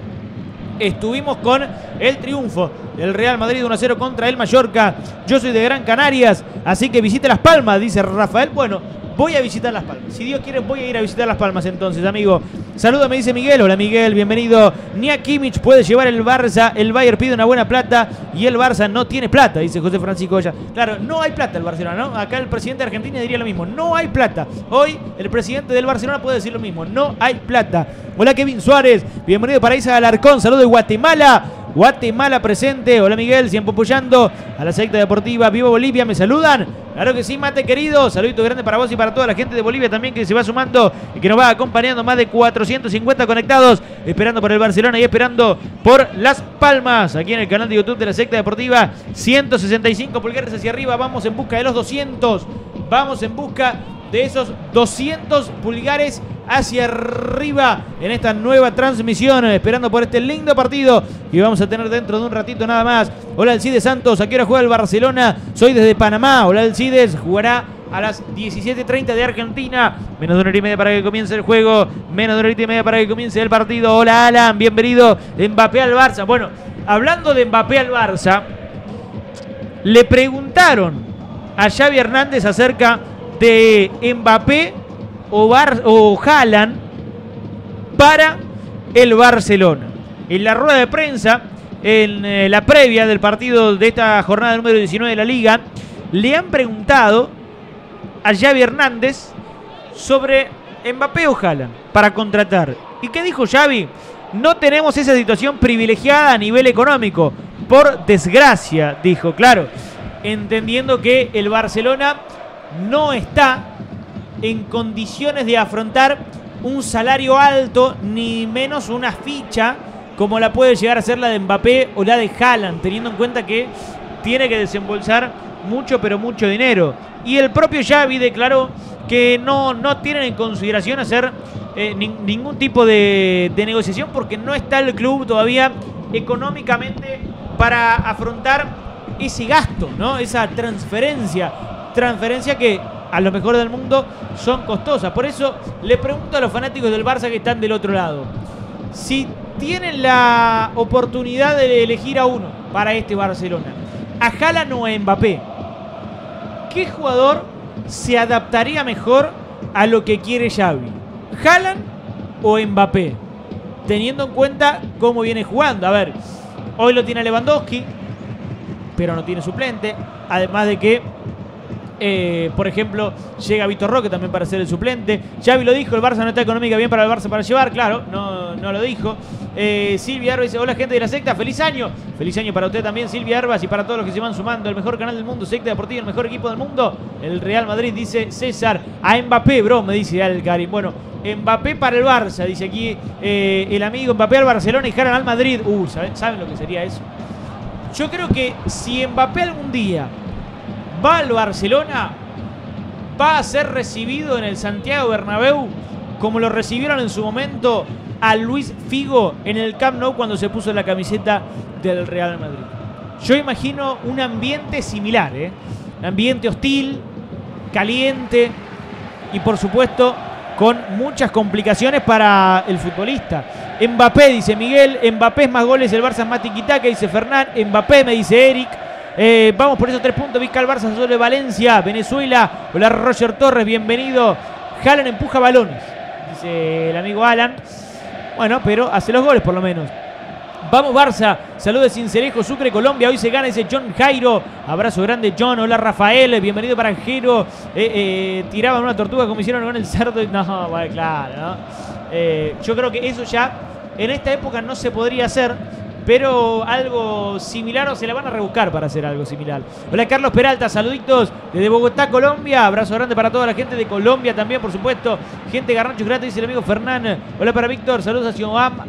Speaker 1: estuvimos con el triunfo del Real Madrid 1-0 contra el Mallorca. Yo soy de Gran Canarias, así que visite Las Palmas, dice Rafael. Bueno, voy a visitar Las Palmas. Si Dios quiere, voy a ir a visitar Las Palmas entonces, amigo. Saludos, me dice Miguel. Hola, Miguel, bienvenido. Nia Kimmich puede llevar el Barça. El Bayern pide una buena plata y el Barça no tiene plata, dice José Francisco ya Claro, no hay plata el Barcelona, ¿no? Acá el presidente de Argentina diría lo mismo. No hay plata. Hoy el presidente del Barcelona puede decir lo mismo. No hay plata. Hola, Kevin Suárez. Bienvenido para Isa Alarcón. Saludos de Guatemala. Guatemala presente. Hola Miguel, siempre apoyando a la secta deportiva Viva Bolivia. ¿Me saludan? Claro que sí, mate querido. Saludito grande para vos y para toda la gente de Bolivia también que se va sumando y que nos va acompañando. Más de 450 conectados, esperando por el Barcelona y esperando por Las Palmas. Aquí en el canal de YouTube de la secta deportiva. 165 pulgares hacia arriba. Vamos en busca de los 200. Vamos en busca de esos 200 pulgares hacia arriba en esta nueva transmisión, esperando por este lindo partido que vamos a tener dentro de un ratito nada más. Hola Alcides Santos, ¿a qué hora juega el Barcelona? Soy desde Panamá. Hola Alcides, jugará a las 17.30 de Argentina. Menos de una hora y media para que comience el juego. Menos de una hora y media para que comience el partido. Hola Alan, bienvenido. Mbappé al Barça. Bueno, hablando de Mbappé al Barça, le preguntaron a Xavi Hernández acerca de Mbappé o, Bar o para el Barcelona. En la rueda de prensa, en eh, la previa del partido de esta jornada número 19 de la liga, le han preguntado a Xavi Hernández sobre Mbappé o Haaland para contratar. ¿Y qué dijo Xavi? No tenemos esa situación privilegiada a nivel económico. Por desgracia, dijo, claro, entendiendo que el Barcelona no está en condiciones de afrontar un salario alto, ni menos una ficha como la puede llegar a ser la de Mbappé o la de Haaland, teniendo en cuenta que tiene que desembolsar mucho, pero mucho dinero. Y el propio Xavi declaró que no, no tienen en consideración hacer eh, ningún tipo de, de negociación porque no está el club todavía económicamente para afrontar ese gasto, ¿no? Esa transferencia transferencia que a lo mejor del mundo son costosas. Por eso le pregunto a los fanáticos del Barça que están del otro lado. Si tienen la oportunidad de elegir a uno para este Barcelona, a Haaland o a Mbappé, ¿qué jugador se adaptaría mejor a lo que quiere Xavi? ¿Haaland o Mbappé? Teniendo en cuenta cómo viene jugando. A ver, hoy lo tiene Lewandowski, pero no tiene suplente. Además de que Eh, por ejemplo, llega Vitor Roque también para ser el suplente. Xavi lo dijo, el Barça no está económica bien para el Barça para llevar, claro, no, no lo dijo. Eh, Silvia Arbas dice, hola gente de la secta, feliz año. Feliz año para usted también, Silvia Arbas, y para todos los que se van sumando. El mejor canal del mundo, secta deportiva, el mejor equipo del mundo. El Real Madrid, dice César. A Mbappé, bro, me dice Al Karim. Bueno, Mbappé para el Barça, dice aquí eh, el amigo Mbappé al Barcelona y Jaran al Madrid. Uh, ¿saben lo que sería eso? Yo creo que si Mbappé algún día va al Barcelona, va a ser recibido en el Santiago Bernabéu como lo recibieron en su momento a Luis Figo en el Camp Nou cuando se puso la camiseta del Real Madrid. Yo imagino un ambiente similar, ¿eh? Un ambiente hostil, caliente y por supuesto con muchas complicaciones para el futbolista. Mbappé, dice Miguel, Mbappé es más goles, el Barça es más tiquitaca, dice Fernán, Mbappé, me dice Eric. Eh, vamos por esos tres puntos. Vizca el Barça sobre Valencia, Venezuela. Hola Roger Torres, bienvenido. Jalan empuja balones, dice el amigo Alan. Bueno, pero hace los goles por lo menos. Vamos Barça, saludos Cincerejo, Sucre, Colombia, hoy se gana, dice John Jairo, abrazo grande John, hola Rafael, bienvenido para Jero, eh, eh, tiraban una tortuga como hicieron con el cerdo, no, bueno, claro, yo creo que eso ya en esta época no se podría hacer, pero algo similar o se la van a rebuscar para hacer algo similar. Hola Carlos Peralta, saluditos desde Bogotá, Colombia. Abrazo grande para toda la gente de Colombia también, por supuesto. Gente Garrancho gratis, dice el amigo Fernán. Hola para Víctor, saludos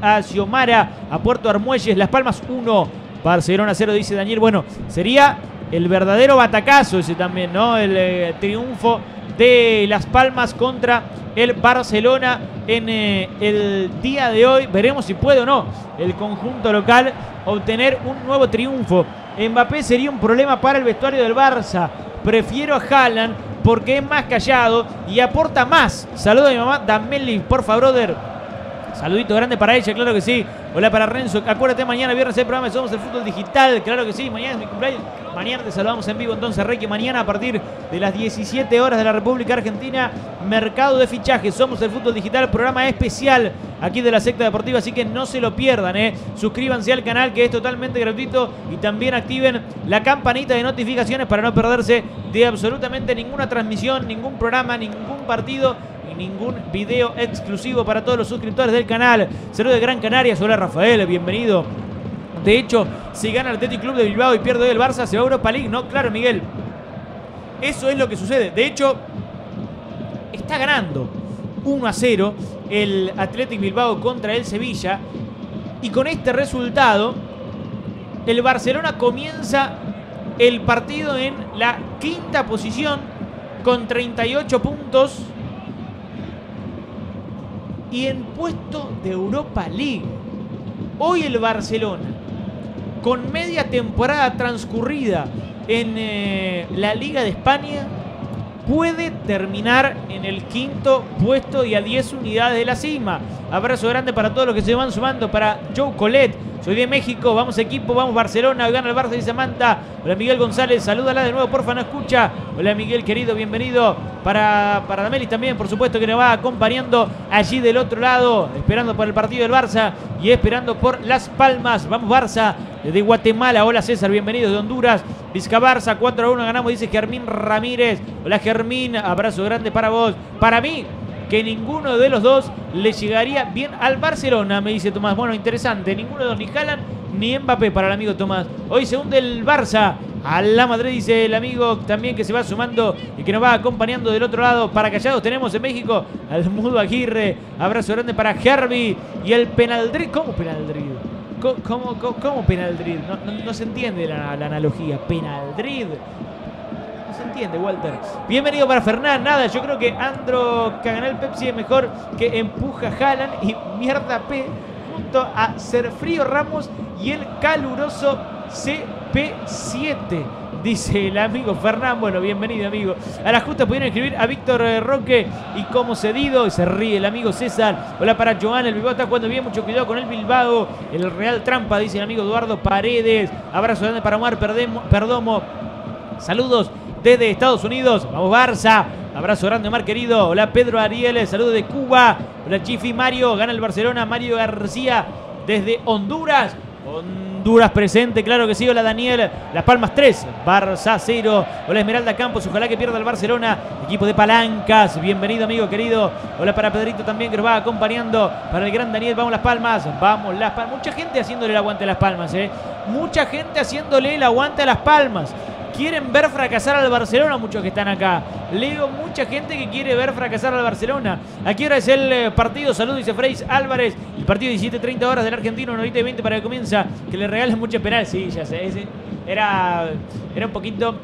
Speaker 1: a, Xiomara, a Puerto Armuelles, Las Palmas 1, Barcelona 0, dice Daniel. Bueno, sería el verdadero batacazo ese también, ¿no? El eh, triunfo de Las Palmas contra el Barcelona en eh, el día de hoy. Veremos si puede o no el conjunto local obtener un nuevo triunfo. Mbappé sería un problema para el vestuario del Barça. Prefiero a Haaland porque es más callado y aporta más. Saludo a mi mamá, Dameli, por favor, brother. Saludito grande para ella, claro que sí. Hola para Renzo. Acuérdate, mañana viernes el programa Somos el Fútbol Digital. Claro que sí, mañana es mi cumpleaños. Mañana te saludamos en vivo entonces, Reiki. Mañana a partir de las 17 horas de la República Argentina, Mercado de Fichajes. Somos el Fútbol Digital, programa especial aquí de la secta deportiva, así que no se lo pierdan. ¿eh? Suscríbanse al canal que es totalmente gratuito y también activen la campanita de notificaciones para no perderse de absolutamente ninguna transmisión, ningún programa, ningún partido ningún video exclusivo para todos los suscriptores del canal. Saludos de Gran Canaria, hola Rafael, bienvenido. De hecho, si gana el Athletic Club de Bilbao y pierde el Barça, se va a Europa League. No, claro, Miguel. Eso es lo que sucede. De hecho, está ganando 1 a 0 el Athletic Bilbao contra el Sevilla. Y con este resultado, el Barcelona comienza el partido en la quinta posición con 38 puntos y en puesto de Europa League. Hoy el Barcelona, con media temporada transcurrida en eh, la Liga de España, puede terminar en el quinto puesto y a 10 unidades de la cima. Abrazo grande para todos los que se van sumando, para Joe Colette, soy de México, vamos equipo, vamos Barcelona, gana el Barça, dice Samantha. Hola Miguel González, salúdala de nuevo, porfa, no escucha. Hola Miguel, querido, bienvenido. Para, para Damelis también, por supuesto, que nos va acompañando allí del otro lado, esperando por el partido del Barça y esperando por Las Palmas. Vamos Barça, desde Guatemala. Hola César, bienvenido de Honduras. Vizca Barça, 4 a 1 ganamos, dice Germín Ramírez. Hola Germín, abrazo grande para vos. Para mí, que ninguno de los dos le llegaría bien al Barcelona, me dice Tomás. Bueno, interesante, ninguno de los ni Haaland ni Mbappé para el amigo Tomás. Hoy se hunde el Barça. A la Madrid dice el amigo también que se va sumando y que nos va acompañando del otro lado. Para callados tenemos en México al Mudo Aguirre. Abrazo grande para Herbie y el Penaldrid. ¿Cómo Penaldrid? ¿Cómo, cómo, Penaldrid? No, se entiende la, analogía. Penaldrid se entiende, Walter. Bienvenido para Fernán. Nada, yo creo que Andro Caganel Pepsi es mejor que Empuja Jalan y Mierda P junto a Serfrío Ramos y el caluroso CP7. Dice el amigo Fernán. Bueno, bienvenido, amigo. A la justa pudieron escribir a Víctor eh, Roque y como cedido. Y se ríe el amigo César. Hola para Joan. El Bilbao está jugando bien. Mucho cuidado con el Bilbao. El Real Trampa, dice el amigo Eduardo Paredes. Abrazo grande para Omar Perdomo. Saludos desde Estados Unidos. Vamos Barça. Abrazo grande, Omar querido. Hola Pedro Ariel, saludo de Cuba. Hola Chifi Mario, gana el Barcelona. Mario García desde Honduras. Honduras presente, claro que sí. Hola Daniel, Las Palmas 3, Barça 0. Hola Esmeralda Campos, ojalá que pierda el Barcelona. Equipo de palancas, bienvenido amigo querido. Hola para Pedrito también que nos va acompañando. Para el gran Daniel, vamos Las Palmas, vamos Las Palmas. Mucha gente haciéndole el aguante a Las Palmas, ¿eh? Mucha gente haciéndole el aguante a Las Palmas quieren ver fracasar al Barcelona, muchos que están acá. Leo mucha gente que quiere ver fracasar al Barcelona. Aquí ahora es el eh, partido, salud, dice Freis Álvarez. El partido 17-30 horas del argentino, 90 y 20 para que comienza. Que le regalen mucho penal, sí, ya sé. era, era un poquito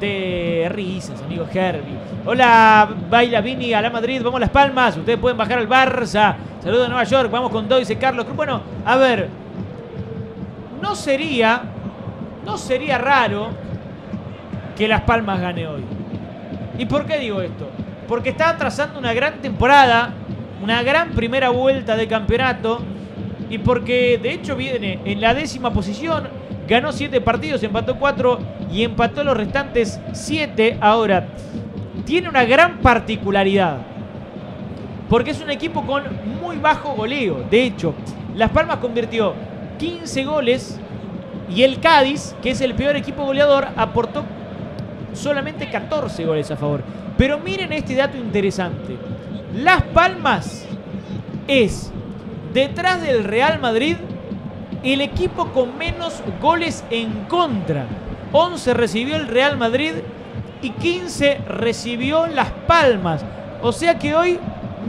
Speaker 1: de risas, amigo Herbie. Hola, Baila Vini, a la Madrid, vamos a Las Palmas. Ustedes pueden bajar al Barça. Saludos a Nueva York, vamos con todo, dice Carlos. Bueno, a ver, no sería, no sería raro que Las Palmas gane hoy. ¿Y por qué digo esto? Porque está trazando una gran temporada, una gran primera vuelta de campeonato y porque de hecho viene en la décima posición, ganó siete partidos, empató cuatro y empató los restantes siete. Ahora, tiene una gran particularidad porque es un equipo con muy bajo goleo. De hecho, Las Palmas convirtió 15 goles y el Cádiz, que es el peor equipo goleador, aportó solamente 14 goles a favor. Pero miren este dato interesante. Las Palmas es, detrás del Real Madrid, el equipo con menos goles en contra. 11 recibió el Real Madrid y 15 recibió Las Palmas. O sea que hoy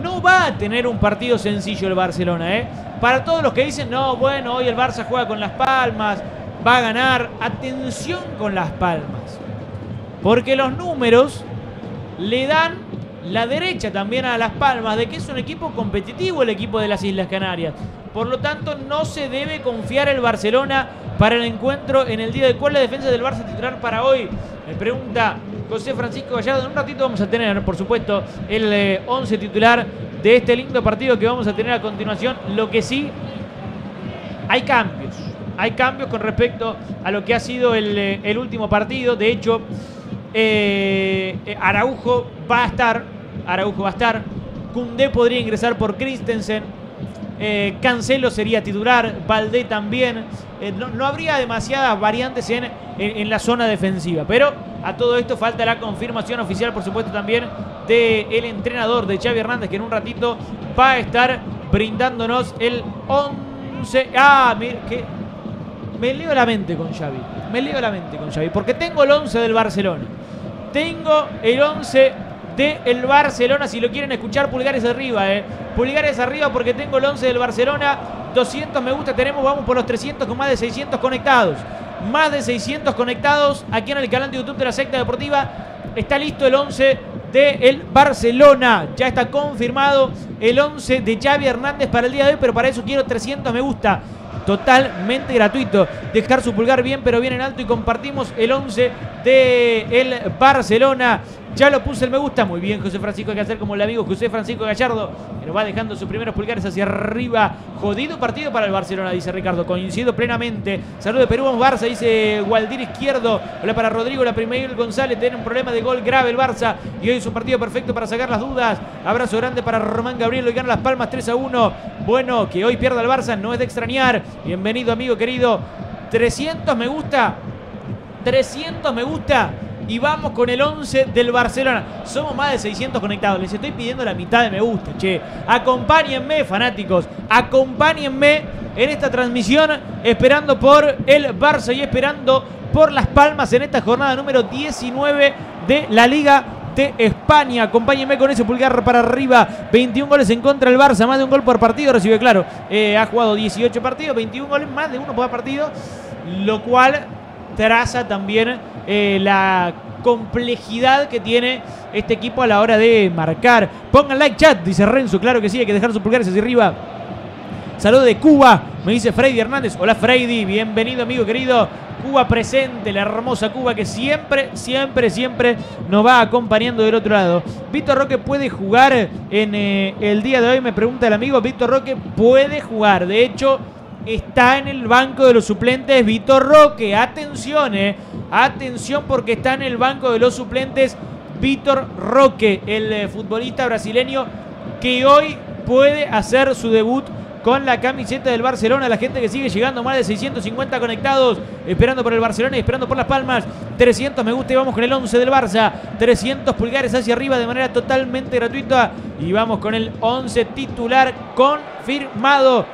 Speaker 1: no va a tener un partido sencillo el Barcelona. ¿eh? Para todos los que dicen, no, bueno, hoy el Barça juega con Las Palmas, va a ganar. Atención con Las Palmas. Porque los números le dan la derecha también a Las Palmas de que es un equipo competitivo el equipo de las Islas Canarias. Por lo tanto, no se debe confiar el Barcelona para el encuentro en el día de cuál la defensa del Barça titular para hoy. Me pregunta José Francisco Gallardo. En un ratito vamos a tener, por supuesto, el 11 eh, titular de este lindo partido que vamos a tener a continuación. Lo que sí, hay cambios. Hay cambios con respecto a lo que ha sido el, eh, el último partido. De hecho, eh, eh, Araujo va a estar. Araujo va a estar. Cundé podría ingresar por Christensen. Eh, Cancelo sería titular. Valdé también. no, habría demasiadas variantes en, en, la zona defensiva. Pero a todo esto falta la confirmación oficial, por supuesto, también del entrenador de Xavi Hernández, que en un ratito va a estar brindándonos el 11. Ah, mira, que me leo la mente con Xavi. Me leo la mente con Xavi. Porque tengo el 11 del Barcelona. Tengo el 11 del Barcelona. Si lo quieren escuchar, pulgares arriba. Eh. Pulgares arriba porque tengo el 11 del Barcelona. 200 me gusta tenemos. Vamos por los 300 con más de 600 conectados. Más de 600 conectados aquí en el canal de YouTube de la secta deportiva. Está listo el 11 del Barcelona. Ya está confirmado el 11 de Xavi Hernández para el día de hoy. Pero para eso quiero 300 me gusta totalmente gratuito. Dejar su pulgar bien, pero bien en alto y compartimos el 11 de el Barcelona. Ya lo puse el me gusta. Muy bien, José Francisco. Hay que hacer como el amigo José Francisco Gallardo. Pero va dejando sus primeros pulgares hacia arriba. Jodido partido para el Barcelona, dice Ricardo. Coincido plenamente. Saludos de Perú, vamos Barça, dice Gualdir Izquierdo. Hola para Rodrigo, la primera González. Tiene un problema de gol grave el Barça. Y hoy es un partido perfecto para sacar las dudas. Abrazo grande para Román Gabriel. Hoy gana las palmas 3 a 1. Bueno, que hoy pierda el Barça no es de extrañar. Bienvenido, amigo querido. 300 me gusta. 300 me gusta y vamos con el 11 del Barcelona. Somos más de 600 conectados. Les estoy pidiendo la mitad de me gusta, che. Acompáñenme, fanáticos. Acompáñenme en esta transmisión, esperando por el Barça y esperando por Las Palmas en esta jornada número 19 de la Liga de España. Acompáñenme con ese pulgar para arriba. 21 goles en contra del Barça, más de un gol por partido. Recibe, claro, eh, ha jugado 18 partidos, 21 goles, más de uno por partido. Lo cual traza también eh, la complejidad que tiene este equipo a la hora de marcar. Pongan like chat, dice Renzo, claro que sí, hay que dejar sus pulgares hacia arriba. Saludo de Cuba, me dice Freddy Hernández. Hola Freddy, bienvenido amigo querido. Cuba presente, la hermosa Cuba que siempre, siempre, siempre nos va acompañando del otro lado. Víctor Roque puede jugar en eh, el día de hoy, me pregunta el amigo. Víctor Roque puede jugar, de hecho está en el banco de los suplentes Víctor Roque. Atención, eh. Atención porque está en el banco de los suplentes Víctor Roque, el eh, futbolista brasileño que hoy puede hacer su debut con la camiseta del Barcelona. La gente que sigue llegando, más de 650 conectados, esperando por el Barcelona y esperando por Las Palmas. 300 me gusta y vamos con el 11 del Barça. 300 pulgares hacia arriba de manera totalmente gratuita. Y vamos con el 11 titular confirmado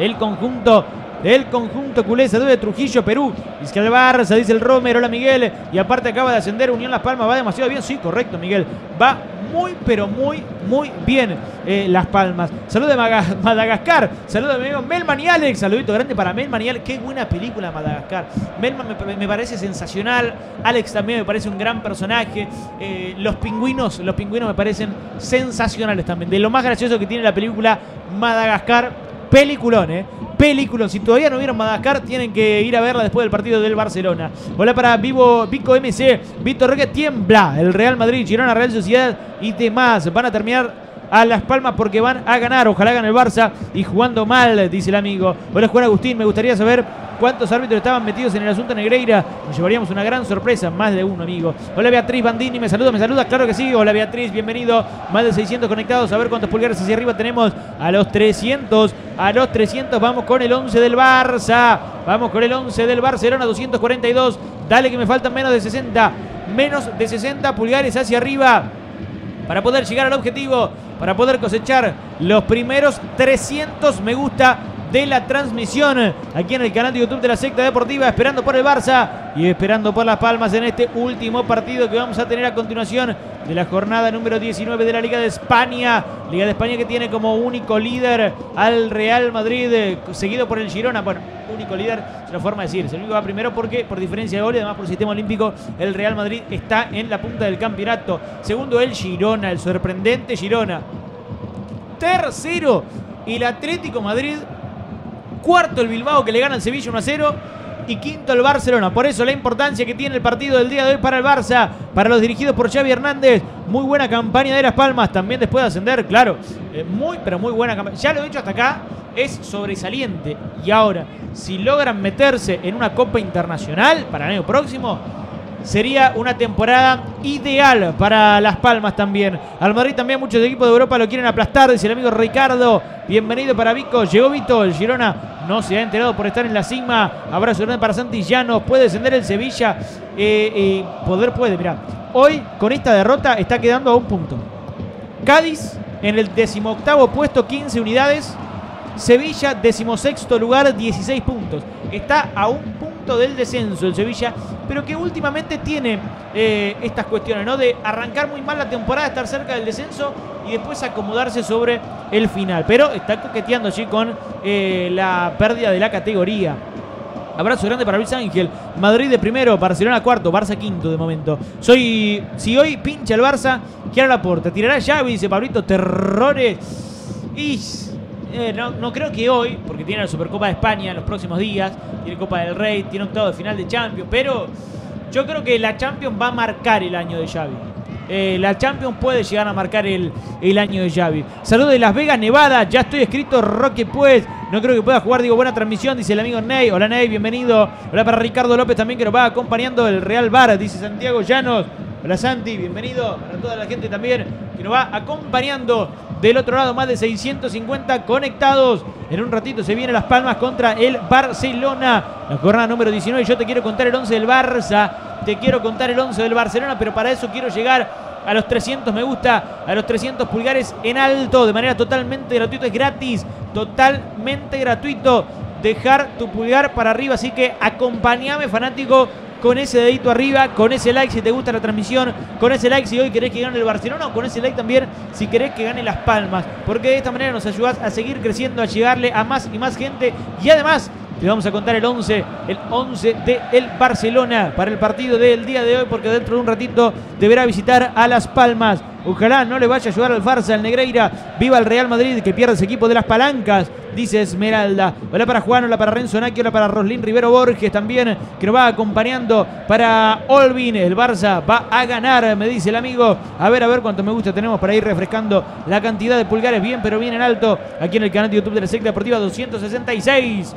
Speaker 1: del conjunto del conjunto culé. de Trujillo, Perú. El Barça, dice el Romero, hola Miguel. Y aparte acaba de ascender Unión Las Palmas. Va demasiado bien. Sí, correcto, Miguel. Va muy, pero muy, muy bien eh, Las Palmas. Saludos de Madagascar. Saludos de mi amigo Melman y Alex. Saludito grande para Melman y Alex. Qué buena película Madagascar. Melman me, parece sensacional. Alex también me parece un gran personaje. Eh, los pingüinos, los pingüinos me parecen sensacionales también. De lo más gracioso que tiene la película Madagascar Peliculón, ¿eh? Peliculón. Si todavía no vieron Madagascar, tienen que ir a verla después del partido del Barcelona. Hola para Vivo Vico MC. Víctor Roque tiembla. El Real Madrid, Girona, Real Sociedad y demás. Van a terminar a Las Palmas porque van a ganar. Ojalá gane el Barça y jugando mal, dice el amigo. Hola Juan Agustín, me gustaría saber cuántos árbitros estaban metidos en el asunto Negreira. Nos llevaríamos una gran sorpresa, más de uno, amigo. Hola Beatriz Bandini, me saluda, me saluda, claro que sí. Hola Beatriz, bienvenido. Más de 600 conectados, a ver cuántos pulgares hacia arriba tenemos. A los 300, a los 300 vamos con el 11 del Barça. Vamos con el 11 del Barcelona, 242. Dale que me faltan menos de 60. Menos de 60 pulgares hacia arriba para poder llegar al objetivo, para poder cosechar los primeros 300 me gusta de la transmisión aquí en el canal de YouTube de la secta deportiva, esperando por el Barça y esperando por Las Palmas en este último partido que vamos a tener a continuación de la jornada número 19 de la Liga de España. Liga de España que tiene como único líder al Real Madrid, eh, seguido por el Girona. Bueno, único líder es una forma de decir. El único va primero porque por diferencia de gol y además por el sistema olímpico, el Real Madrid está en la punta del campeonato. Segundo, el Girona, el sorprendente Girona. Tercero, el Atlético Madrid Cuarto el Bilbao que le gana al Sevilla 1 a 0. Y quinto el Barcelona. Por eso la importancia que tiene el partido del día de hoy para el Barça, para los dirigidos por Xavi Hernández. Muy buena campaña de Las Palmas, también después de ascender, claro. Eh, muy, pero muy buena campaña. Ya lo he dicho hasta acá, es sobresaliente. Y ahora, si logran meterse en una Copa Internacional para el año próximo, sería una temporada ideal para Las Palmas también. Al Madrid también muchos equipos de Europa lo quieren aplastar, dice el amigo Ricardo. Bienvenido para Vico. Llegó Vito, el Girona no se ha enterado por estar en la cima. Abrazo grande para Santillano. Puede descender el Sevilla. Eh, poder puede, mira. Hoy con esta derrota está quedando a un punto. Cádiz en el decimoctavo puesto, 15 unidades. Sevilla, decimosexto lugar, 16 puntos. Está a un punto del descenso el Sevilla, pero que últimamente tiene eh, estas cuestiones, ¿no? De arrancar muy mal la temporada, estar cerca del descenso y después acomodarse sobre el final. Pero está coqueteando allí con eh, la pérdida de la categoría. Abrazo grande para Luis Ángel. Madrid de primero, Barcelona cuarto, Barça quinto de momento. Soy. Si hoy pincha el Barça, quiera la puerta. Tirará llave, dice Pablito. Terrores. Y eh, no, creo que hoy, porque tiene la Supercopa de España en los próximos días, tiene Copa del Rey, tiene octavo de final de Champions, pero yo creo que la Champions va a marcar el año de Xavi. Eh, la Champions puede llegar a marcar el, el año de Xavi. Saludos de Las Vegas, Nevada. Ya estoy escrito, Roque pues. No creo que pueda jugar, digo, buena transmisión, dice el amigo Ney. Hola Ney, bienvenido. Hola para Ricardo López también que nos va acompañando el Real Bar, dice Santiago Llanos. Hola Santi, bienvenido para toda la gente también que nos va acompañando del otro lado, más de 650 conectados. En un ratito se vienen las palmas contra el Barcelona. La jornada número 19. Yo te quiero contar el 11 del Barça. Te quiero contar el 11 del Barcelona, pero para eso quiero llegar a los 300 me gusta, a los 300 pulgares en alto, de manera totalmente gratuita, es gratis, totalmente gratuito dejar tu pulgar para arriba, así que acompáñame fanático con ese dedito arriba, con ese like si te gusta la transmisión, con ese like si hoy querés que gane el Barcelona o con ese like también si querés que gane Las Palmas, porque de esta manera nos ayudas a seguir creciendo, a llegarle a más y más gente y además te vamos a contar el 11, el 11 de el Barcelona para el partido del día de hoy, porque dentro de un ratito deberá visitar a Las Palmas. Ojalá no le vaya a ayudar al Farsa, al Negreira. Viva el Real Madrid que pierde ese equipo de las palancas, dice Esmeralda. Hola para Juan, hola para Renzo Naki, hola para Roslín Rivero Borges también, que nos va acompañando para Olvin. El Barça va a ganar, me dice el amigo. A ver, a ver cuánto me gusta tenemos para ir refrescando la cantidad de pulgares. Bien, pero bien en alto. Aquí en el canal de YouTube de la Secta Deportiva 266.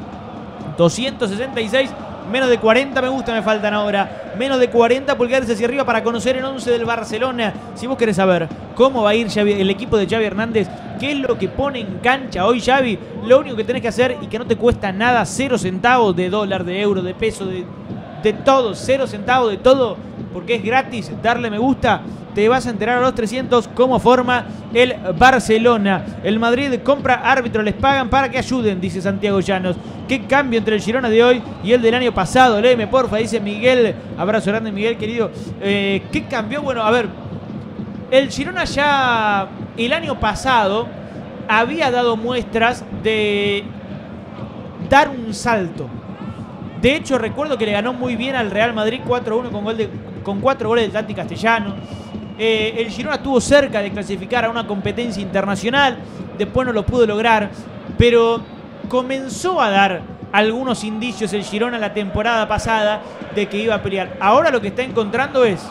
Speaker 1: 266. Menos de 40 me gusta me faltan ahora. Menos de 40 pulgares hacia arriba para conocer el 11 del Barcelona. Si vos querés saber cómo va a ir el equipo de Xavi Hernández, qué es lo que pone en cancha hoy Xavi, lo único que tenés que hacer y que no te cuesta nada, cero centavos de dólar, de euro, de peso, de, de todo, cero centavos de todo, porque es gratis darle me gusta te vas a enterar a los 300 cómo forma el Barcelona. El Madrid compra árbitro, les pagan para que ayuden, dice Santiago Llanos. ¿Qué cambio entre el Girona de hoy y el del año pasado? Léeme, porfa, dice Miguel. Abrazo grande, Miguel, querido. Eh, ¿Qué cambió? Bueno, a ver, el Girona ya el año pasado había dado muestras de dar un salto. De hecho, recuerdo que le ganó muy bien al Real Madrid 4-1 con, gol de, con cuatro goles del Tati Castellano. Eh, el Girona estuvo cerca de clasificar a una competencia internacional, después no lo pudo lograr, pero comenzó a dar algunos indicios el Girona la temporada pasada de que iba a pelear. Ahora lo que está encontrando es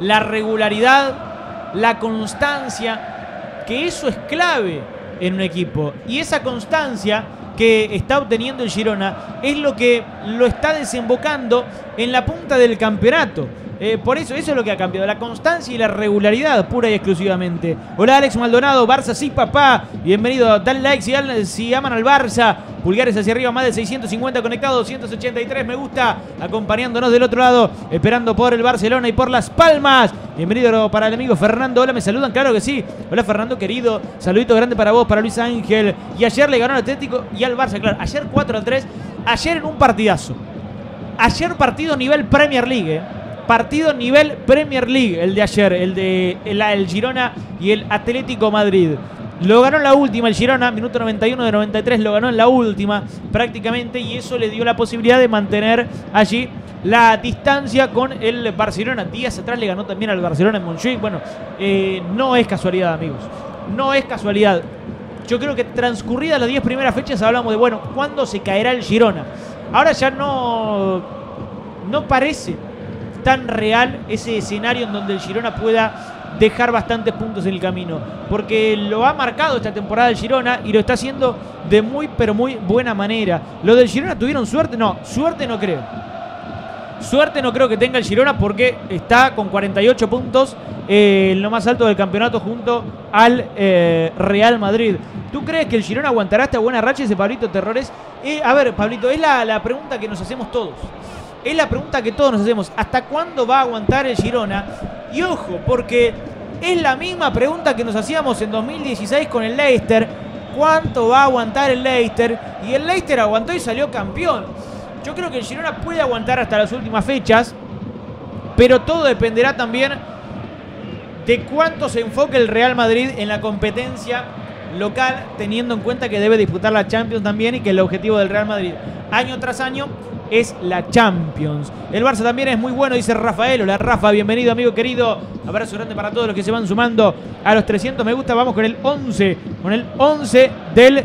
Speaker 1: la regularidad, la constancia, que eso es clave en un equipo. Y esa constancia que está obteniendo el Girona es lo que lo está desembocando en la punta del campeonato. Eh, por eso, eso es lo que ha cambiado, la constancia y la regularidad, pura y exclusivamente. Hola Alex Maldonado, Barça sí papá, bienvenido, dale like si, si aman al Barça, pulgares hacia arriba, más de 650 conectados, 283 me gusta, acompañándonos del otro lado, esperando por el Barcelona y por Las Palmas. Bienvenido para el amigo Fernando, hola, me saludan, claro que sí. Hola Fernando querido, saludito grande para vos, para Luis Ángel. Y ayer le ganó al Atlético y al Barça, claro, ayer 4 a 3, ayer en un partidazo. Ayer partido nivel Premier League, ¿eh? Partido nivel Premier League, el de ayer, el de el, Girona y el Atlético Madrid. Lo ganó en la última el Girona, minuto 91 de 93, lo ganó en la última prácticamente y eso le dio la posibilidad de mantener allí la distancia con el Barcelona. Días atrás le ganó también al Barcelona en Montjuic. Bueno, eh, no es casualidad, amigos. No es casualidad. Yo creo que transcurridas las 10 primeras fechas hablamos de, bueno, ¿cuándo se caerá el Girona? Ahora ya no, no parece tan real ese escenario en donde el Girona pueda dejar bastantes puntos en el camino. Porque lo ha marcado esta temporada el Girona y lo está haciendo de muy, pero muy buena manera. ¿Lo del Girona tuvieron suerte? No, suerte no creo. Suerte no creo que tenga el Girona porque está con 48 puntos eh, en lo más alto del campeonato junto al eh, Real Madrid. ¿Tú crees que el Girona aguantará esta buena racha ese Pablito Terrores? Eh, a ver, Pablito, es la, la pregunta que nos hacemos todos. Es la pregunta que todos nos hacemos. ¿Hasta cuándo va a aguantar el Girona? Y ojo, porque es la misma pregunta que nos hacíamos en 2016 con el Leicester. ¿Cuánto va a aguantar el Leicester? Y el Leicester aguantó y salió campeón. Yo creo que el Girona puede aguantar hasta las últimas fechas. Pero todo dependerá también de cuánto se enfoque el Real Madrid en la competencia local, teniendo en cuenta que debe disputar la Champions también y que el objetivo del Real Madrid año tras año es la Champions. El Barça también es muy bueno, dice Rafael. Hola Rafa, bienvenido amigo querido. Abrazo grande para todos los que se van sumando a los 300 me gusta. Vamos con el 11, con el 11 del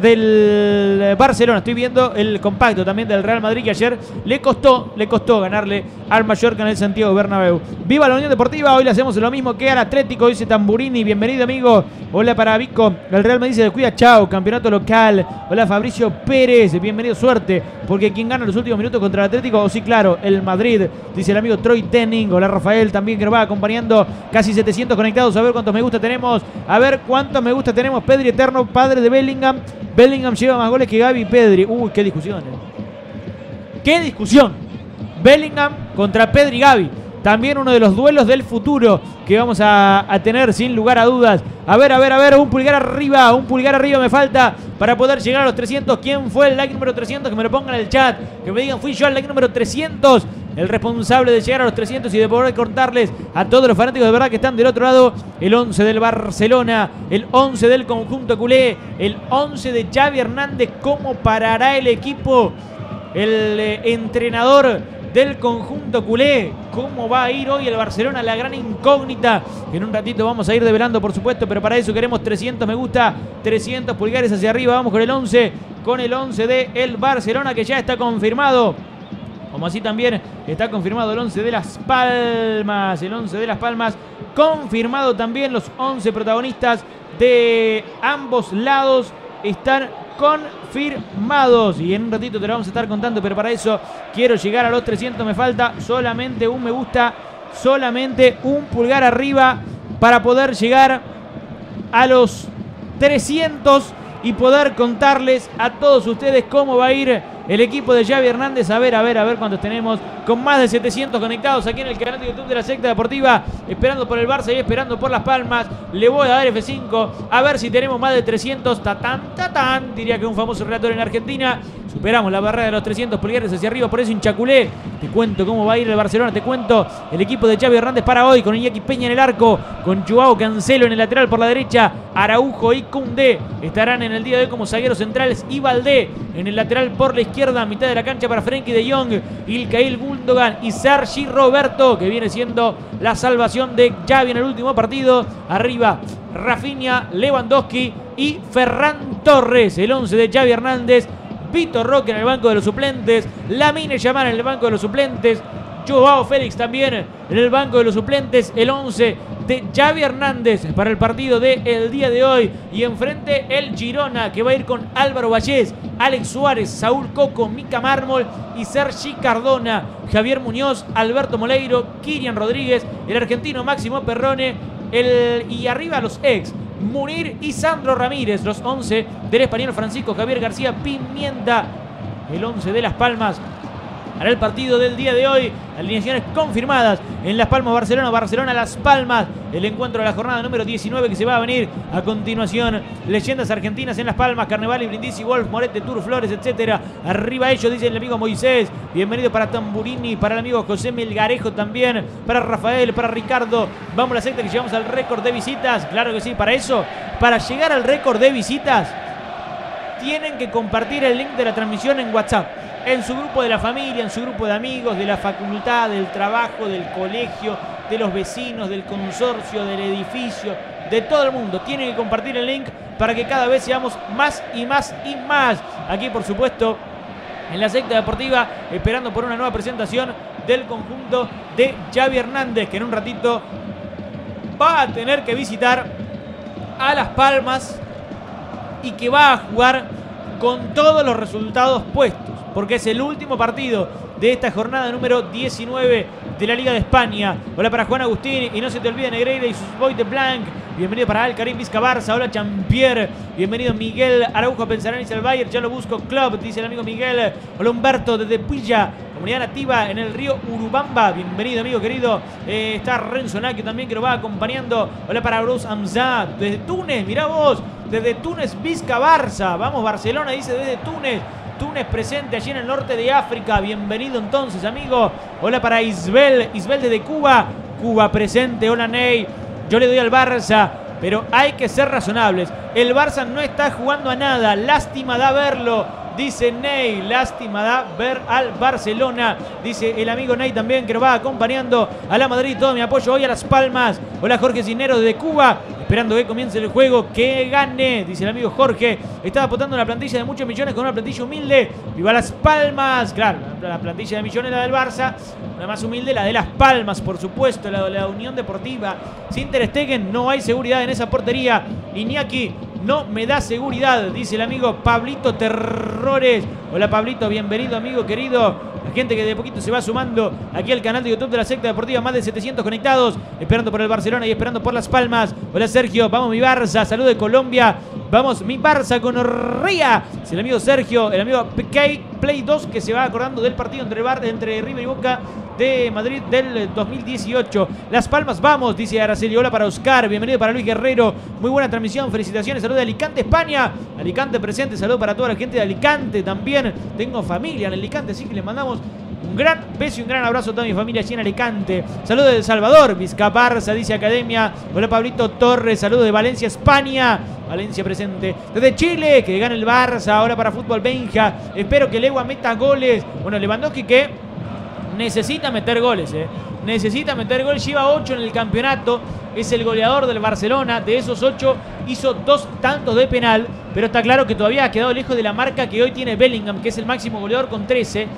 Speaker 1: del Barcelona. Estoy viendo el compacto también del Real Madrid que ayer le costó, le costó ganarle al Mallorca en el Santiago Bernabéu. Viva la Unión Deportiva, hoy le hacemos lo mismo que al Atlético, dice Tamburini. Bienvenido amigo. Hola para Vico. El Real Madrid se descuida, chao, campeonato local. Hola Fabricio Pérez, bienvenido, suerte. Porque quien gana los últimos minutos contra el Atlético, o sí, claro, el Madrid, dice el amigo Troy Tenning. Hola Rafael, también que nos va acompañando. Casi 700 conectados, a ver cuántos me gusta tenemos. A ver cuántos me gusta tenemos. Pedri Eterno, padre de Bellingham. Bellingham. lleva más goles que Gaby y Pedri. Uy, qué discusión. Eh. Qué discusión. Bellingham contra Pedri y Gaby. También uno de los duelos del futuro que vamos a, tener sin lugar a dudas. A ver, a ver, a ver, un pulgar arriba, un pulgar arriba me falta para poder llegar a los 300. ¿Quién fue el like número 300? Que me lo pongan en el chat, que me digan, fui yo el like número 300 el responsable de llegar a los 300 y de poder contarles a todos los fanáticos de verdad que están del otro lado, el 11 del Barcelona, el 11 del conjunto culé, el 11 de Xavi Hernández, cómo parará el equipo, el eh, entrenador del conjunto culé. ¿Cómo va a ir hoy el Barcelona? La gran incógnita. En un ratito vamos a ir develando, por supuesto, pero para eso queremos 300 me gusta, 300 pulgares hacia arriba. Vamos con el 11, con el 11 de el Barcelona que ya está confirmado. Como así también está confirmado el 11 de Las Palmas. El 11 de Las Palmas. Confirmado también los 11 protagonistas de ambos lados están confirmados. Y en un ratito te lo vamos a estar contando, pero para eso quiero llegar a los 300. Me falta solamente un me gusta, solamente un pulgar arriba para poder llegar a los 300 y poder contarles a todos ustedes cómo va a ir el equipo de Javi Hernández. A ver, a ver, a ver cuántos tenemos. Con más de 700 conectados aquí en el canal de YouTube de la secta deportiva. Esperando por el Barça y esperando por Las Palmas. Le voy a dar F5. A ver si tenemos más de 300. Tatán, tatán. Diría que un famoso relator en Argentina. Superamos la barrera de los 300 pulgares hacia arriba. Por eso hinchaculé. Te cuento cómo va a ir el Barcelona. Te cuento el equipo de Xavi Hernández para hoy. Con Iñaki Peña en el arco. Con Joao Cancelo en el lateral por la derecha. Araujo y Cundé estarán en el día de hoy como zagueros centrales. Y Valdé en el lateral por la izquierda. Mitad de la cancha para Frenkie de Jong. Ilkail Gundogan y Sergi Roberto. Que viene siendo la salvación de Xavi en el último partido. Arriba Rafinha, Lewandowski y Ferran Torres. El 11 de Xavi Hernández. Vitor Roque en el banco de los suplentes, Lamine Yamal en el banco de los suplentes, Joao Félix también en el banco de los suplentes, el 11 de Xavi Hernández para el partido del día de hoy y enfrente el Girona que va a ir con Álvaro Vallés, Alex Suárez, Saúl Coco, Mica Mármol y Sergi Cardona, Javier Muñoz, Alberto Moleiro, Kirian Rodríguez, el argentino Máximo Perrone y arriba los ex Munir y Sandro Ramírez, los 11 del español Francisco Javier García Pimienta, el 11 de Las Palmas. Para el partido del día de hoy, alineaciones confirmadas en Las Palmas, Barcelona, Barcelona, Las Palmas. El encuentro de la jornada número 19 que se va a venir a continuación. Leyendas argentinas en Las Palmas, Carnaval y Brindisi, Wolf, Morete, Tour, Flores, etcétera. Arriba ellos, dice el amigo Moisés. Bienvenido para Tamburini, para el amigo José Melgarejo también, para Rafael, para Ricardo. Vamos a la secta que llegamos al récord de visitas. Claro que sí, para eso, para llegar al récord de visitas, tienen que compartir el link de la transmisión en WhatsApp en su grupo de la familia, en su grupo de amigos, de la facultad, del trabajo, del colegio, de los vecinos, del consorcio, del edificio, de todo el mundo. Tienen que compartir el link para que cada vez seamos más y más y más. Aquí, por supuesto, en la secta deportiva, esperando por una nueva presentación del conjunto de Xavi Hernández, que en un ratito va a tener que visitar a Las Palmas y que va a jugar con todos los resultados puestos porque es el último partido de esta jornada número 19 de la Liga de España. Hola para Juan Agustín y no se te olvide Negreira y sus Boy de Blanc. Bienvenido para Alcarín Vizca Barça. Hola Champier. Bienvenido Miguel Araujo Pensarán y Bayer. Ya lo busco Club, dice el amigo Miguel. Hola Humberto desde Puilla. Comunidad nativa en el río Urubamba. Bienvenido, amigo querido. Eh, está Renzo Naki también que lo va acompañando. Hola para Bruce Amzad. Desde Túnez, mirá vos. Desde Túnez, Vizca Barça. Vamos, Barcelona, dice desde Túnez. Túnez presente allí en el norte de África. Bienvenido entonces, amigo. Hola para Isbel, Isbel desde Cuba. Cuba presente, hola Ney. Yo le doy al Barça, pero hay que ser razonables. El Barça no está jugando a nada. Lástima da verlo. Dice Ney, lástima da ver al Barcelona. Dice el amigo Ney también que nos va acompañando a la Madrid. Todo mi apoyo hoy a Las Palmas. Hola Jorge Cinero desde Cuba. Esperando que comience el juego, que gane, dice el amigo Jorge. Estaba apotando una plantilla de muchos millones con una plantilla humilde. Viva Las Palmas. Claro, la plantilla de millones la del Barça. Una más humilde, la de Las Palmas, por supuesto, la de la Unión Deportiva. Sin Ter no hay seguridad en esa portería. Iñaki no me da seguridad, dice el amigo Pablito Hola Pablito, bienvenido amigo querido. La gente que de poquito se va sumando aquí al canal de YouTube de la secta deportiva, más de 700 conectados, esperando por el Barcelona y esperando por Las Palmas. Hola Sergio, vamos mi Barça, salud de Colombia. Vamos mi Barça con Ría. Es el amigo Sergio, el amigo PK Play 2 que se va acordando del partido entre, Bar, entre River y Boca de Madrid del 2018. Las Palmas, vamos, dice Araceli. Hola para Oscar, bienvenido para Luis Guerrero. Muy buena transmisión, felicitaciones. Saludos de Alicante, España. Alicante presente, saludos para toda la gente de Alicante también. Tengo familia en Alicante, así que le mandamos un gran beso y un gran abrazo a toda mi familia allí en Alicante. Saludos de El Salvador, Vizcaparza, dice Academia. Hola Pablito Torres, saludos de Valencia, España. Valencia presente. Desde Chile, que gana el Barça, ahora para Fútbol Benja. Espero que Legua meta goles. Bueno, Lewandowski que necesita meter goles, ¿eh? Necesita meter goles. Lleva 8 en el campeonato. Es el goleador del Barcelona. De esos 8 hizo dos tantos de penal. Pero está claro que todavía ha quedado lejos de la marca que hoy tiene Bellingham, que es el máximo goleador con 13.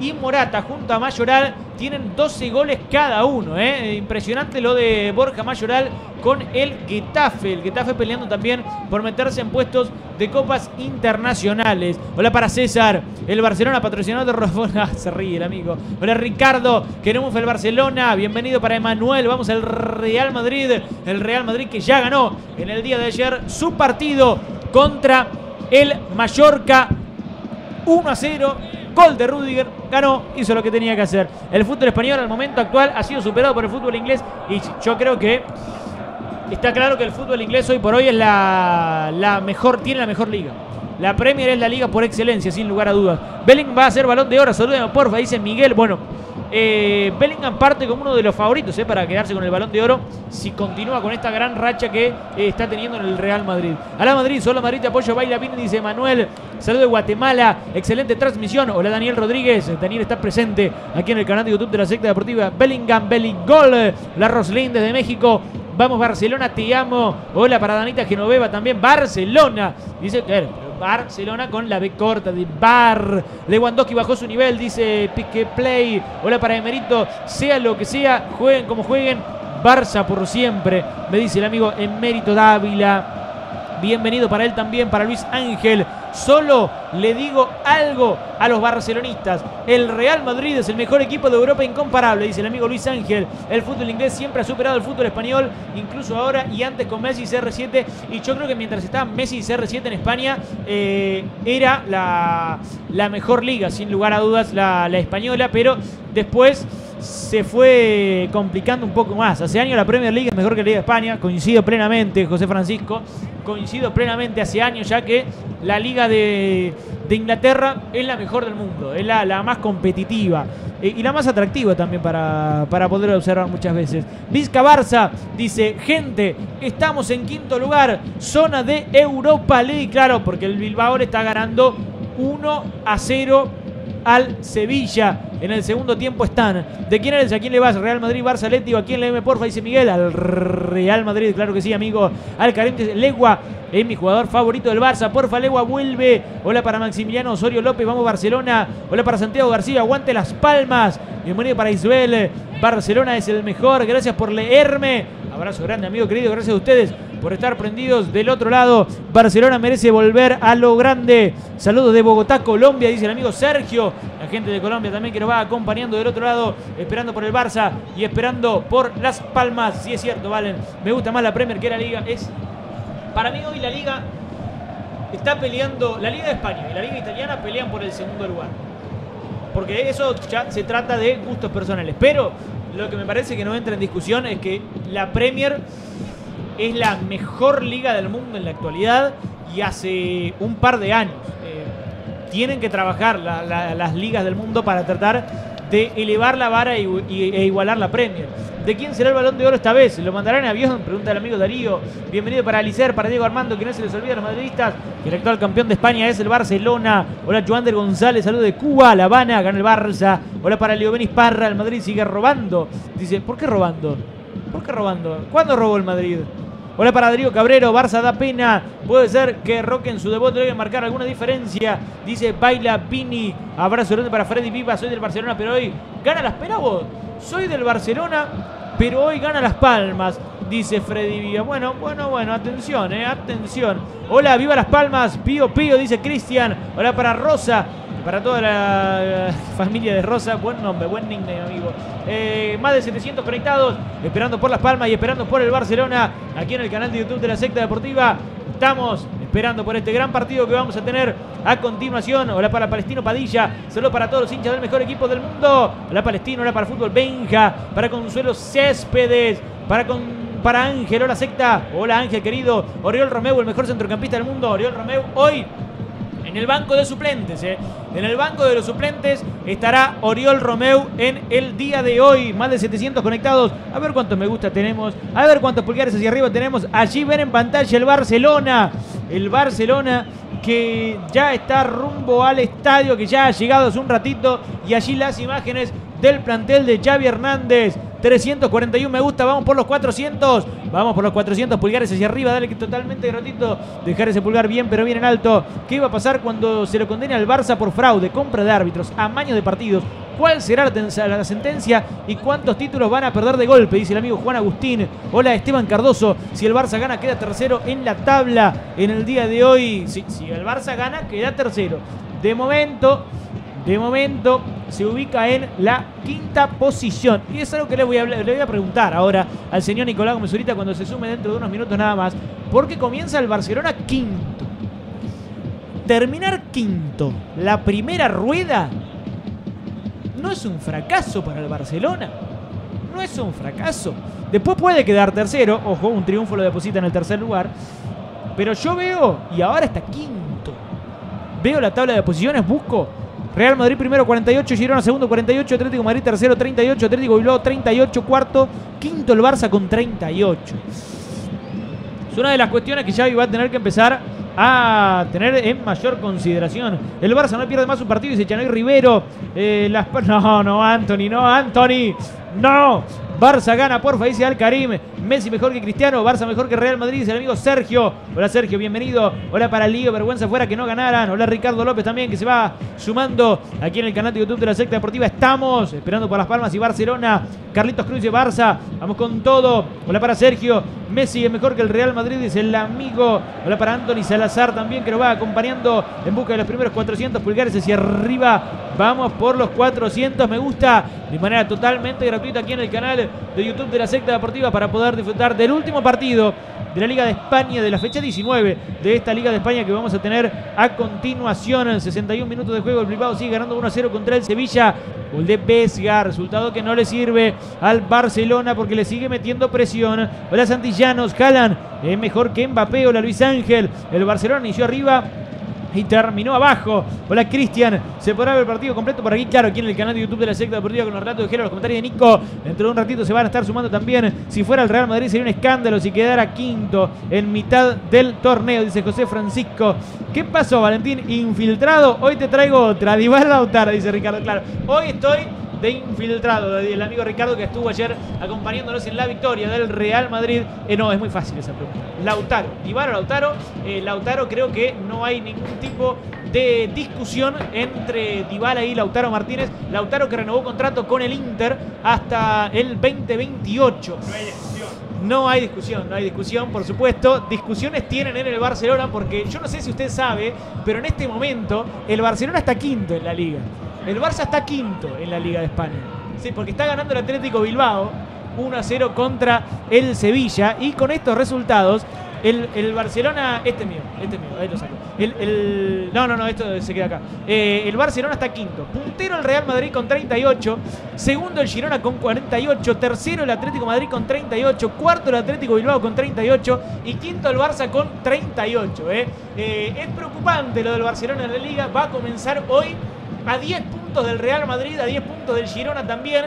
Speaker 1: Y Morata junto a Mayoral tienen 12 goles cada uno. ¿eh? Impresionante lo de Borja Mayoral con el Getafe. El Getafe peleando también por meterse en puestos de copas internacionales. Hola para César, el Barcelona patrocinado de Rosbona. Se ríe el amigo. Hola Ricardo, queremos el Barcelona. Bienvenido para Emanuel. Vamos al Real Madrid. El Real Madrid que ya ganó en el día de ayer su partido contra el Mallorca 1 a 0. Gol de Rudiger, ganó, hizo lo que tenía que hacer. El fútbol español al momento actual ha sido superado por el fútbol inglés y yo creo que está claro que el fútbol inglés hoy por hoy es la, mejor, tiene la mejor liga. La Premier es la liga por excelencia, sin lugar a dudas. Bellingham va a ser balón de oro, salúdenme porfa, dice Miguel. Bueno, eh, Bellingham parte como uno de los favoritos eh, para quedarse con el balón de oro si continúa con esta gran racha que eh, está teniendo en el Real Madrid. A Madrid, solo Madrid apoyo, baila bien, dice Manuel. Saludo de Guatemala, excelente transmisión. Hola Daniel Rodríguez, Daniel está presente aquí en el canal de YouTube de la secta deportiva Bellingham, Belligol. La Roslin desde México. Vamos Barcelona, te amo. Hola para Danita Genoveva también. Barcelona. Dice que Barcelona con la B corta de Bar. Lewandowski bajó su nivel, dice Pique Play. Hola para Emerito. Sea lo que sea, jueguen como jueguen. Barça por siempre, me dice el amigo Emérito Dávila. Bienvenido para él también, para Luis Ángel. Solo le digo algo a los barcelonistas. El Real Madrid es el mejor equipo de Europa incomparable, dice el amigo Luis Ángel. El fútbol inglés siempre ha superado el fútbol español, incluso ahora y antes con Messi y CR7. Y yo creo que mientras estaba Messi y CR7 en España, eh, era la, mejor liga, sin lugar a dudas, la española. Pero después se fue complicando un poco más. Hace años la Premier League es mejor que la Liga de España, coincido plenamente, José Francisco, coincido plenamente hace años ya que la Liga de, Inglaterra es la mejor del mundo, es la, más competitiva eh, y la más atractiva también para, para poder observar muchas veces. Vizca Barça dice, gente, estamos en quinto lugar, zona de Europa League, claro, porque el Bilbao le está ganando 1 a 0 al Sevilla. En el segundo tiempo están. ¿De quién eres? ¿A quién le vas? ¿Real Madrid, Barça, Leti? ¿A quién le M, porfa? Dice Miguel. Al Real Madrid, claro que sí, amigo. Al Carente Legua es mi jugador favorito del Barça. Porfa, Legua vuelve. Hola para Maximiliano Osorio López, vamos Barcelona. Hola para Santiago García, aguante las palmas. Bienvenido para Isabel. Barcelona es el mejor. Gracias por leerme. Abrazo grande, amigo querido. Gracias a ustedes por estar prendidos del otro lado. Barcelona merece volver a lo grande. Saludos de Bogotá, Colombia, dice el amigo Sergio. La gente de Colombia también que nos va acompañando del otro lado, esperando por el Barça y esperando por Las Palmas. Si es cierto, Valen. Me gusta más la Premier que la Liga. Es para mí hoy la Liga está peleando, la Liga de España y la Liga Italiana pelean por el segundo lugar. Porque eso ya se trata de gustos personales. Pero lo que me parece que no entra en discusión es que la Premier es la mejor liga del mundo en la actualidad y hace un par de años. Eh, tienen que trabajar las ligas del mundo para tratar de elevar la vara e igualar la Premier. ¿De quién será el balón de oro esta vez? ¿Lo mandarán en avión? Pregunta el amigo Darío. Bienvenido para Alicer, para Diego Armando, que no se les olvida a los madridistas. El actual campeón de España es el Barcelona. Hola, Joander González, saludo de Cuba, La Habana, gana el Barça. Hola para Leo Parra, el Madrid sigue robando. Dice, ¿por qué robando? ¿Por qué robando? ¿Cuándo robó el Madrid? Hola para Darío Cabrero, Barça da pena. Puede ser que Roque en su debut debe marcar alguna diferencia. Dice Baila Pini. Abrazo grande para Freddy Viva. Soy del Barcelona, pero hoy gana las penas. Soy del Barcelona, pero hoy gana Las Palmas, dice Freddy Viva. Bueno, bueno, bueno, atención, eh, atención. Hola, viva Las Palmas, Pío Pío, dice Cristian. Hola para Rosa, para toda la familia de Rosa. Buen nombre, buen nickname, amigo. Eh, más de 700 conectados, esperando por Las Palmas y esperando por el Barcelona, aquí en el canal de YouTube de la Secta Deportiva. Estamos esperando por este gran partido que vamos a tener a continuación. Hola para Palestino Padilla, solo para todos los hinchas del mejor equipo del mundo. Hola Palestino, hola para Fútbol Benja, para Consuelo Céspedes, para con, para Ángel, hola secta, hola Ángel querido, Oriol Romeu, el mejor centrocampista del mundo, Oriol Romeu, hoy en el banco de suplentes. ¿eh? En el banco de los suplentes estará Oriol Romeu en el día de hoy. Más de 700 conectados. A ver cuántos me gusta tenemos. A ver cuántos pulgares hacia arriba tenemos. Allí ven en pantalla el Barcelona. El Barcelona que ya está rumbo al estadio, que ya ha llegado hace un ratito. Y allí las imágenes del plantel de Xavi Hernández 341 me gusta, vamos por los 400. Vamos por los 400 pulgares hacia arriba, dale que totalmente gratuito. Dejar ese pulgar bien, pero bien en alto. ¿Qué va a pasar cuando se lo condene al Barça por fraude, compra de árbitros, amaño de partidos? ¿Cuál será la sentencia y cuántos títulos van a perder de golpe? Dice el amigo Juan Agustín. Hola Esteban Cardoso. Si el Barça gana, queda tercero en la tabla en el día de hoy. Si, si el Barça gana, queda tercero. De momento, de momento se ubica en la quinta posición. Y es algo que le voy a, preguntar ahora al señor Nicolás Gómez cuando se sume dentro de unos minutos nada más. Porque comienza el Barcelona quinto. Terminar quinto, la primera rueda, no es un fracaso para el Barcelona. No es un fracaso. Después puede quedar tercero. Ojo, un triunfo lo deposita en el tercer lugar. Pero yo veo, y ahora está quinto. Veo la tabla de posiciones, busco Real Madrid primero 48, Girona segundo 48, Atlético Madrid tercero 38, Atlético Bilbao 38, cuarto, quinto el Barça con 38. Es una de las cuestiones que Xavi va a tener que empezar a tener en mayor consideración. El Barça no pierde más un partido, dice Chanoy Rivero. Eh, no, no, Anthony, no, Anthony. No, Barça gana, porfa, dice Al Karim. Messi mejor que Cristiano, Barça mejor que Real Madrid, dice el amigo Sergio. Hola Sergio, bienvenido. Hola para Lío, vergüenza fuera que no ganaran. Hola Ricardo López también que se va sumando aquí en el canal de YouTube de la secta deportiva. Estamos esperando por Las Palmas y Barcelona. Carlitos Cruz de Barça, vamos con todo. Hola para Sergio. Messi es mejor que el Real Madrid, dice el amigo. Hola para Anthony Salazar también que nos va acompañando en busca de los primeros 400 pulgares hacia arriba. Vamos por los 400 me gusta de manera totalmente gratuita aquí en el canal de YouTube de la secta deportiva para poder disfrutar del último partido de la Liga de España, de la fecha 19 de esta Liga de España que vamos a tener a continuación. En 61 minutos de juego, el Bilbao sigue ganando 1 0 contra el Sevilla. Gol de Vesga, resultado que no le sirve al Barcelona porque le sigue metiendo presión. Hola Santillanos, Jalan es mejor que Mbappé. Hola Luis Ángel. El Barcelona inició arriba y terminó abajo. Hola Cristian, se podrá ver el partido completo por aquí, claro, aquí en el canal de YouTube de la secta deportiva con los relatos de Gero, los comentarios de Nico. Dentro de un ratito se van a estar sumando también. Si fuera el Real Madrid sería un escándalo si quedara quinto en mitad del torneo, dice José Francisco. ¿Qué pasó, Valentín? Infiltrado. Hoy te traigo otra. Dival Lautaro, dice Ricardo. Claro, hoy estoy de infiltrado, el amigo Ricardo que estuvo ayer acompañándonos en la victoria del Real Madrid. Eh, no, es muy fácil esa pregunta. Lautaro, Iván Lautaro. Eh, Lautaro creo que no hay ningún tipo de discusión entre Dybala y Lautaro Martínez. Lautaro que renovó contrato con el Inter hasta el 2028. No hay discusión. No hay discusión, no hay discusión, por supuesto. Discusiones tienen en el Barcelona porque yo no sé si usted sabe, pero en este momento el Barcelona está quinto en la liga. El Barça está quinto en la Liga de España. Sí, porque está ganando el Atlético Bilbao 1 a 0 contra el Sevilla. Y con estos resultados, el, Barcelona. Este es mío, este es mío, ahí lo saco. El, no, no, no, esto se queda acá. Eh, el Barcelona está quinto. Puntero el Real Madrid con 38. Segundo el Girona con 48. Tercero el Atlético Madrid con 38. Cuarto el Atlético Bilbao con 38. Y quinto el Barça con 38. Eh. Eh, es preocupante lo del Barcelona en la liga. Va a comenzar hoy a 10 puntos del Real Madrid, a 10 puntos del Girona también.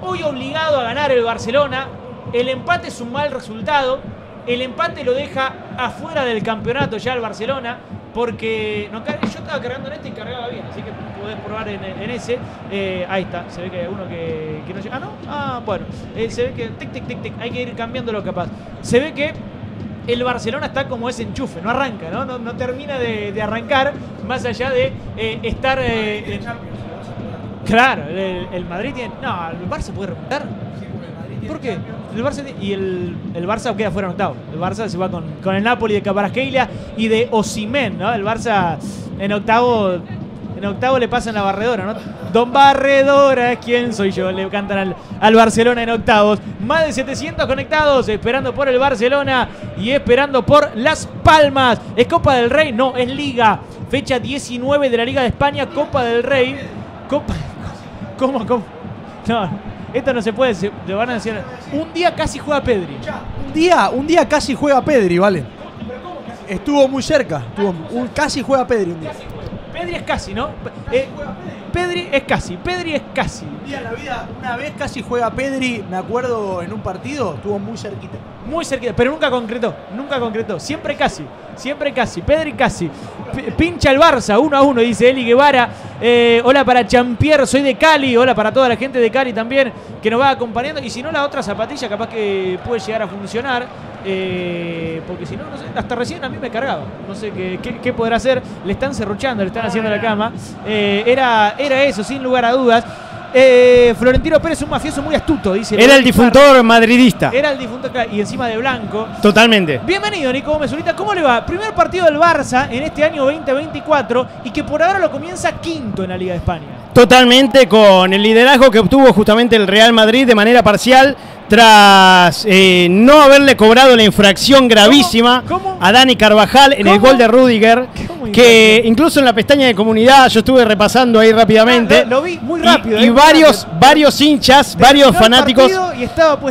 Speaker 1: Hoy obligado a ganar el Barcelona. El empate es un mal resultado. El empate lo deja afuera del campeonato ya el Barcelona. Porque yo estaba cargando en este y cargaba bien, así que podés probar en, ese. Eh, ahí está, se ve que hay uno que, no llega. Ah, no, ah, bueno. Eh, se ve que tic, tic, tic, tic, hay que ir cambiando lo capaz. Se ve que el Barcelona está como ese enchufe, no arranca, no, no, termina de, arrancar, más allá de eh, estar... Eh, claro, el, Madrid tiene... No, el Barça puede remontar. ¿Por qué? El Barça y el, el, Barça queda fuera en octavo. El Barça se va con, con el Napoli de Caparasquelia y de Osimen, ¿no? El Barça en octavo en octavo le pasan la barredora, ¿no? Don Barredora, ¿quién soy yo? Le cantan al, Barcelona en octavos. Más de 700 conectados, esperando por el Barcelona y esperando por Las Palmas. ¿Es Copa del Rey? No, es Liga. Fecha 19 de la Liga de España, Copa del Rey. Copa. ¿Cómo, cómo? No, esto no se puede, se, le van a decir. Un día casi juega Pedri.
Speaker 2: Un día, un día casi juega Pedri, ¿vale? Estuvo muy cerca. un, casi juega Pedri un día.
Speaker 1: Pedri es casi, ¿no? Eh, Pedri es casi, Pedri es casi.
Speaker 2: Un día en la vida, una vez casi juega Pedri, me acuerdo en un partido, estuvo muy cerquita.
Speaker 1: Muy cerquita, pero nunca concretó, nunca concretó. Siempre casi, siempre casi. Pedri casi. P- Pincha el Barça, uno a uno, dice Eli Guevara. Eh, hola para Champier, soy de Cali. Hola para toda la gente de Cali también que nos va acompañando. Y si no, la otra zapatilla capaz que puede llegar a funcionar. eh, porque si no, no sé, hasta recién a mí me cargaba. No sé qué, qué- qué podrá hacer. Le están serruchando, le están haciendo la cama. Eh, era, era eso, sin lugar a dudas. Eh, Florentino Pérez, un mafioso muy astuto, dice.
Speaker 3: Era el difuntor madridista.
Speaker 1: Era el difunto claro, y encima de blanco.
Speaker 3: Totalmente.
Speaker 1: Bienvenido, Nico Gómez. ¿Cómo le va? Primer partido del Barça en este año 2024 y que por ahora lo comienza quinto en la Liga de España.
Speaker 3: Totalmente con el liderazgo que obtuvo justamente el Real Madrid de manera parcial tras eh, no haberle cobrado la infracción gravísima
Speaker 1: ¿Cómo? ¿Cómo?
Speaker 3: a Dani Carvajal en el gol de Rudiger,
Speaker 1: ¿Cómo
Speaker 3: que incluso en la pestaña de comunidad yo estuve repasando ahí rápidamente.
Speaker 1: Ah, lo, lo vi muy rápido.
Speaker 3: Y,
Speaker 1: eh,
Speaker 3: varios,
Speaker 1: rápido.
Speaker 3: varios hinchas, varios
Speaker 1: Terminó
Speaker 3: fanáticos
Speaker 1: Y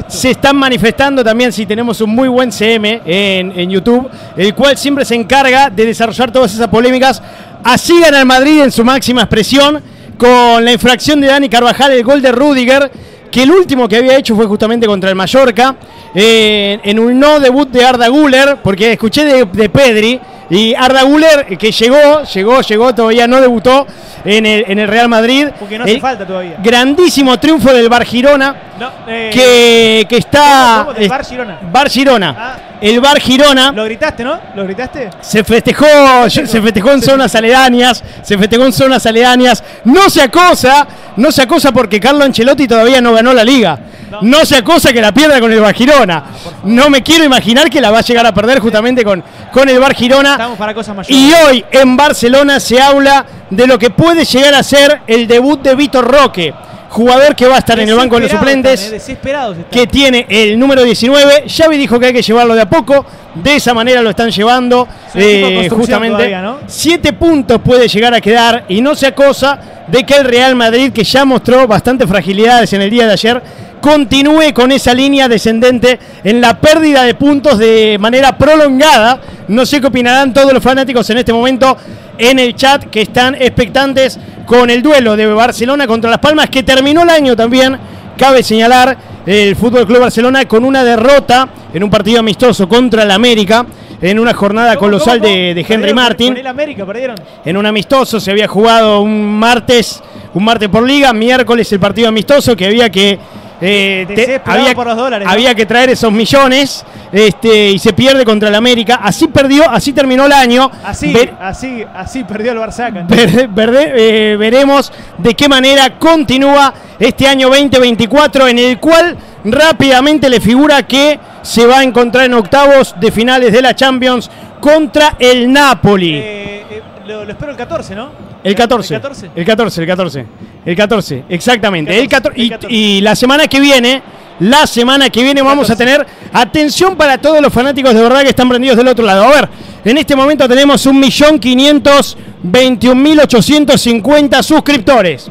Speaker 3: se están manifestando también si tenemos un muy buen CM en, en YouTube, el cual siempre se encarga de desarrollar todas esas polémicas. Así gana el Madrid en su máxima expresión con la infracción de Dani Carvajal, el gol de Rudiger, que el último que había hecho fue justamente contra el Mallorca, eh, en un no debut de Arda Güler, porque escuché de Pedri, y Arda Güler, que llegó, llegó, llegó, todavía no debutó en el, en el Real Madrid.
Speaker 1: Porque no hace
Speaker 3: El
Speaker 1: falta todavía.
Speaker 3: Grandísimo triunfo del Bar Girona
Speaker 1: No, eh,
Speaker 3: que, que está.
Speaker 1: ¿Cómo, cómo? Del
Speaker 3: es-
Speaker 1: Bar Girona.
Speaker 3: Bar Girona.
Speaker 1: Ah.
Speaker 3: El Bar Girona
Speaker 1: Lo gritaste, ¿no? ¿Lo gritaste?
Speaker 3: se festejó, se festejó en zonas aledañas, se festejó en zonas aledañas. No se acosa, no se acosa porque Carlo Ancelotti todavía no ganó la liga. No se acosa que la pierda con el Bar Girona. No me quiero imaginar que la va a llegar a perder justamente con, con el Bar Girona.
Speaker 1: Estamos para cosas mayores.
Speaker 3: Y hoy en Barcelona se habla de lo que puede llegar a ser el debut de Vitor Roque, jugador que va a estar en el banco de los suplentes
Speaker 1: están, eh,
Speaker 3: que tiene el número 19. Xavi dijo que hay que llevarlo de a poco. De esa manera lo están llevando. Eh, justamente.
Speaker 1: todavía, ¿no?
Speaker 3: Siete puntos puede llegar a quedar. Y no se acosa de que el Real Madrid, que ya mostró bastantes fragilidades en el día de ayer, continúe con esa línea descendente en la pérdida de puntos de manera prolongada. No sé qué opinarán todos los fanáticos en este momento en el chat que están expectantes con el duelo de Barcelona contra Las Palmas, que terminó el año también. Cabe señalar el Fútbol Club Barcelona con una derrota en un partido amistoso contra el América en una jornada
Speaker 1: ¿Cómo,
Speaker 3: colosal
Speaker 1: cómo,
Speaker 3: de, Henry
Speaker 1: Perdieron
Speaker 3: Martin
Speaker 1: Con el América perdieron.
Speaker 3: en un amistoso, se había jugado un martes, un martes por liga, miércoles el partido amistoso que había que eh, te-
Speaker 1: Desesperado
Speaker 3: había,
Speaker 1: por los dólares, ¿no?
Speaker 3: había que traer esos millones este, y se pierde contra el América. Así perdió, así terminó el año.
Speaker 1: Así,
Speaker 3: Ver-
Speaker 1: así, así perdió el
Speaker 3: ver- verde- eh, veremos de qué manera continúa este año 2024 en el cual rápidamente le figura que se va a encontrar en octavos de finales de la Champions contra el Napoli.
Speaker 1: Eh, eh, lo, lo espero el 14, ¿no?
Speaker 3: El 14.
Speaker 1: El 14.
Speaker 3: El 14, el 14. El 14, exactamente.
Speaker 1: El
Speaker 3: El 14,
Speaker 1: 14,
Speaker 3: y,
Speaker 1: el 14.
Speaker 3: y la semana que viene, la semana que viene vamos a
Speaker 1: 14.
Speaker 3: tener atención para todos los fanáticos de verdad que están prendidos del otro lado. A ver, en este momento tenemos 1.521.850 suscriptores.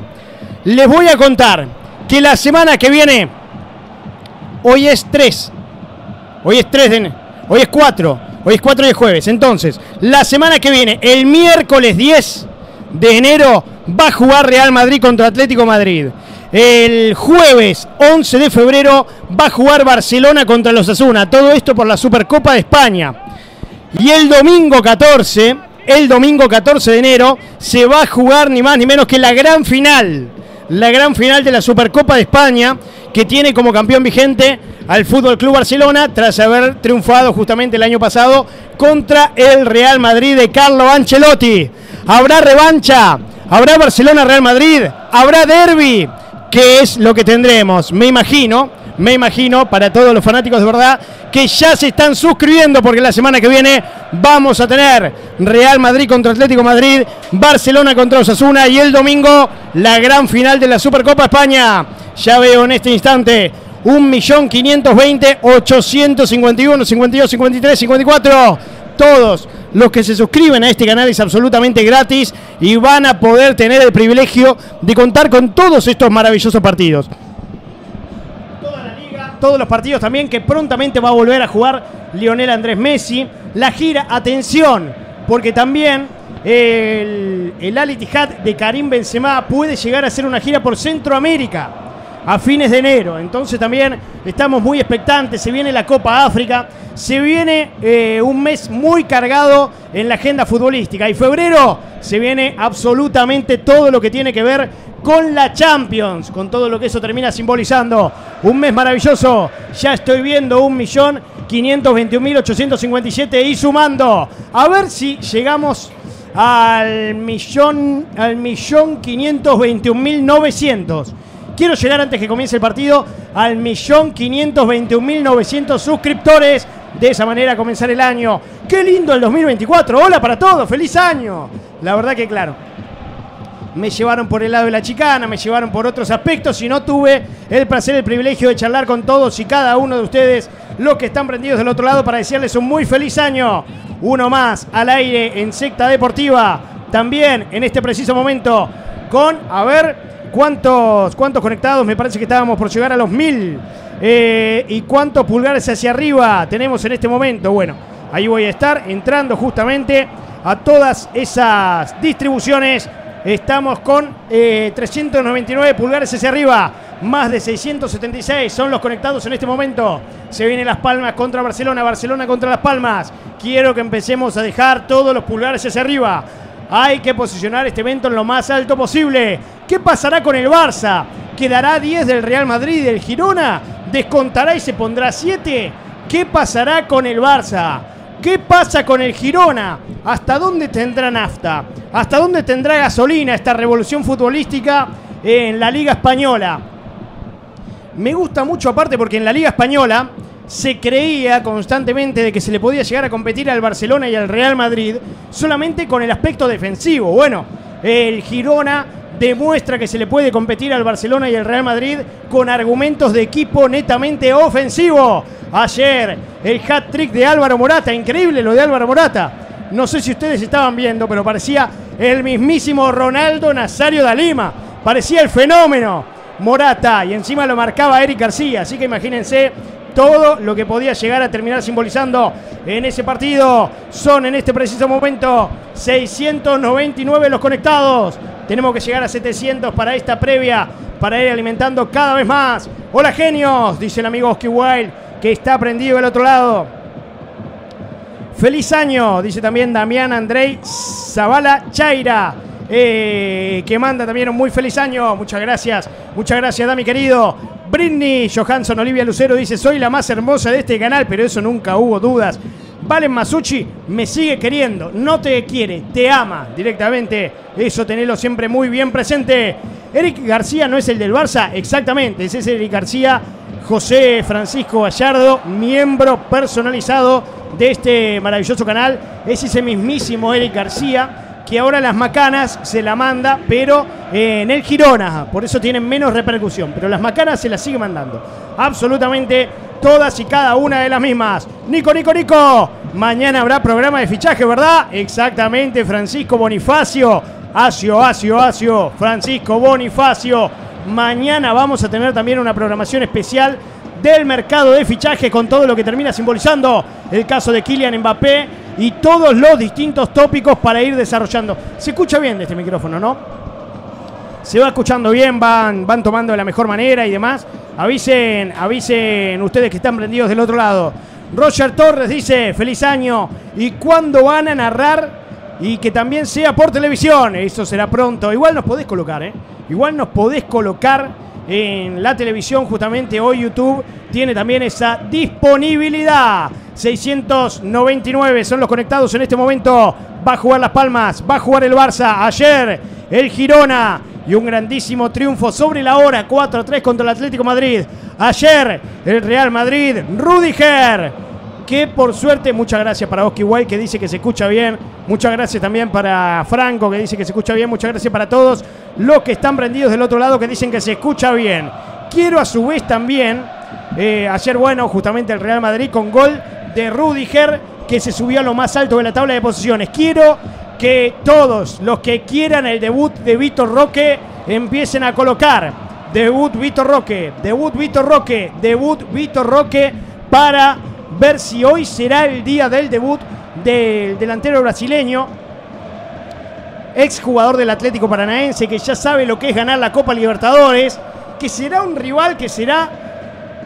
Speaker 3: Les voy a contar que la semana que viene, hoy es 3, Hoy es 3 de Hoy es 4. Hoy es 4 de jueves. Entonces, la semana que viene, el miércoles 10 de enero, va a jugar Real Madrid contra Atlético Madrid. El jueves 11 de febrero va a jugar Barcelona contra los Asuna. Todo esto por la Supercopa de España. Y el domingo 14, el domingo 14 de enero, se va a jugar ni más ni menos que la gran final. La gran final de la Supercopa de España, que tiene como campeón vigente al Fútbol Club Barcelona, tras haber triunfado justamente el año pasado contra el Real Madrid de Carlo Ancelotti. Habrá revancha, habrá Barcelona-Real Madrid, habrá derby. ¿Qué es lo que tendremos? Me imagino, me imagino, para todos los fanáticos de verdad, que ya se están suscribiendo porque la semana que viene vamos a tener Real Madrid contra Atlético Madrid, Barcelona contra Osasuna y el domingo la gran final de la Supercopa España. Ya veo en este instante 1.520.851, 52, 53, 54. Todos los que se suscriben a este canal es absolutamente gratis y van a poder tener el privilegio de contar con todos estos maravillosos partidos. Todos los partidos también que prontamente va a volver a jugar Lionel Andrés Messi. La gira, atención, porque también el, el Al Ittihad de Karim Benzema puede llegar a ser una gira por Centroamérica. A fines de enero. Entonces también estamos muy expectantes. Se viene la Copa África. Se viene eh, un mes muy cargado en la agenda futbolística. Y febrero se viene absolutamente todo lo que tiene que ver con la Champions. Con todo lo que eso termina simbolizando. Un mes maravilloso. Ya estoy viendo un millón 521.857 y sumando. A ver si llegamos al millón, al millón 521.900. Quiero llegar antes que comience el partido al millón 521.900 suscriptores. De esa manera comenzar el año. ¡Qué lindo el 2024! ¡Hola para todos! ¡Feliz año! La verdad que claro. Me llevaron por el lado de la chicana, me llevaron por otros aspectos y no tuve el placer, el privilegio de charlar con todos y cada uno de ustedes, los que están prendidos del otro lado, para desearles un muy feliz año. Uno más al aire en Secta Deportiva. También en este preciso momento con, a ver, cuántos, cuántos conectados. Me parece que estábamos por llegar a los mil. Eh, y cuántos pulgares hacia arriba tenemos en este momento. Bueno, ahí voy a estar entrando justamente a todas esas distribuciones. Estamos con 399 pulgares hacia arriba. Más de 676 son los conectados en este momento. Se vienen Las Palmas contra Barcelona, Barcelona contra Las Palmas. Quiero que empecemos a dejar todos los pulgares hacia arriba. Hay que posicionar este evento en lo más alto posible. ¿Qué pasará con el Barça? ¿Quedará 10 del Real Madrid y del Girona? ¿Descontará y se pondrá 7? ¿Qué pasará con el Barça? ¿Qué pasa con el Girona? ¿Hasta dónde tendrá nafta? ¿Hasta dónde tendrá gasolina esta revolución futbolística en la Liga Española? Me gusta mucho aparte porque en la Liga Española se creía constantemente de que se le podía llegar a competir al Barcelona y al Real Madrid solamente con el aspecto defensivo. Bueno, el Girona demuestra que se le puede competir al Barcelona y al Real Madrid con argumentos de equipo netamente ofensivo. Ayer el hat-trick de Álvaro Morata, increíble lo de Álvaro Morata. No sé si ustedes estaban viendo, pero parecía el mismísimo Ronaldo Nazario da Lima. Parecía el fenómeno Morata y encima lo marcaba Eric García. Así que imagínense todo lo que podía llegar a terminar simbolizando en ese partido. Son en este preciso momento 699 los conectados. Tenemos que llegar a 700 para esta previa, para ir alimentando cada vez más. Hola genios, dice el amigo Oski Wild, que está prendido del otro lado. Feliz año, dice también Damián Andrei Zavala Chaira. Eh, que manda también un muy feliz año. Muchas gracias, muchas gracias, Dami querido. Britney Johansson Olivia Lucero dice: Soy la más hermosa de este canal, pero eso nunca hubo dudas. Valen Masucci me sigue queriendo, no te quiere, te ama directamente. Eso tenelo siempre muy bien presente. Eric García no es el del Barça, exactamente, ese es Eric García. José Francisco Gallardo, miembro personalizado de este maravilloso canal. Es ese mismísimo Eric García que ahora las macanas se la manda, pero en el Girona. Por eso tienen menos repercusión. Pero las macanas se las sigue mandando. Absolutamente todas y cada una de las mismas. Nico, Nico, Nico. Mañana habrá programa de fichaje, ¿verdad? Exactamente, Francisco Bonifacio. Acio, Acio, Acio. Francisco Bonifacio. Mañana vamos a tener también una programación especial del mercado de fichaje con todo lo que termina simbolizando el caso de Kylian Mbappé y todos los distintos tópicos para ir desarrollando. Se escucha bien de este micrófono, ¿no? Se va escuchando bien, van, van tomando de la mejor manera y demás. Avisen, avisen ustedes que están prendidos del otro lado. Roger Torres dice, feliz año. ¿Y cuándo van a narrar? Y que también sea por televisión. Eso será pronto. Igual nos podés colocar, ¿eh? Igual nos podés colocar en la televisión. Justamente hoy YouTube tiene también esa disponibilidad. 699 son los conectados en este momento. Va a jugar Las Palmas, va a jugar el Barça. Ayer el Girona y un grandísimo triunfo sobre la hora 4-3 contra el Atlético Madrid. Ayer el Real Madrid, Rudiger que por suerte, muchas gracias para Oski White que dice que se escucha bien, muchas gracias también para Franco que dice que se escucha bien, muchas gracias para todos los que están prendidos del otro lado que dicen que se escucha bien. Quiero a su vez también, eh, ayer bueno, justamente el Real Madrid con gol de Rudiger que se subió a lo más alto de la tabla de posiciones. Quiero que todos los que quieran el debut de Víctor Roque empiecen a colocar debut Víctor Roque, debut Víctor Roque, debut Víctor Roque para ver si hoy será el día del debut del delantero brasileño, ex jugador del Atlético Paranaense, que ya sabe lo que es ganar la Copa Libertadores. que será un rival, que será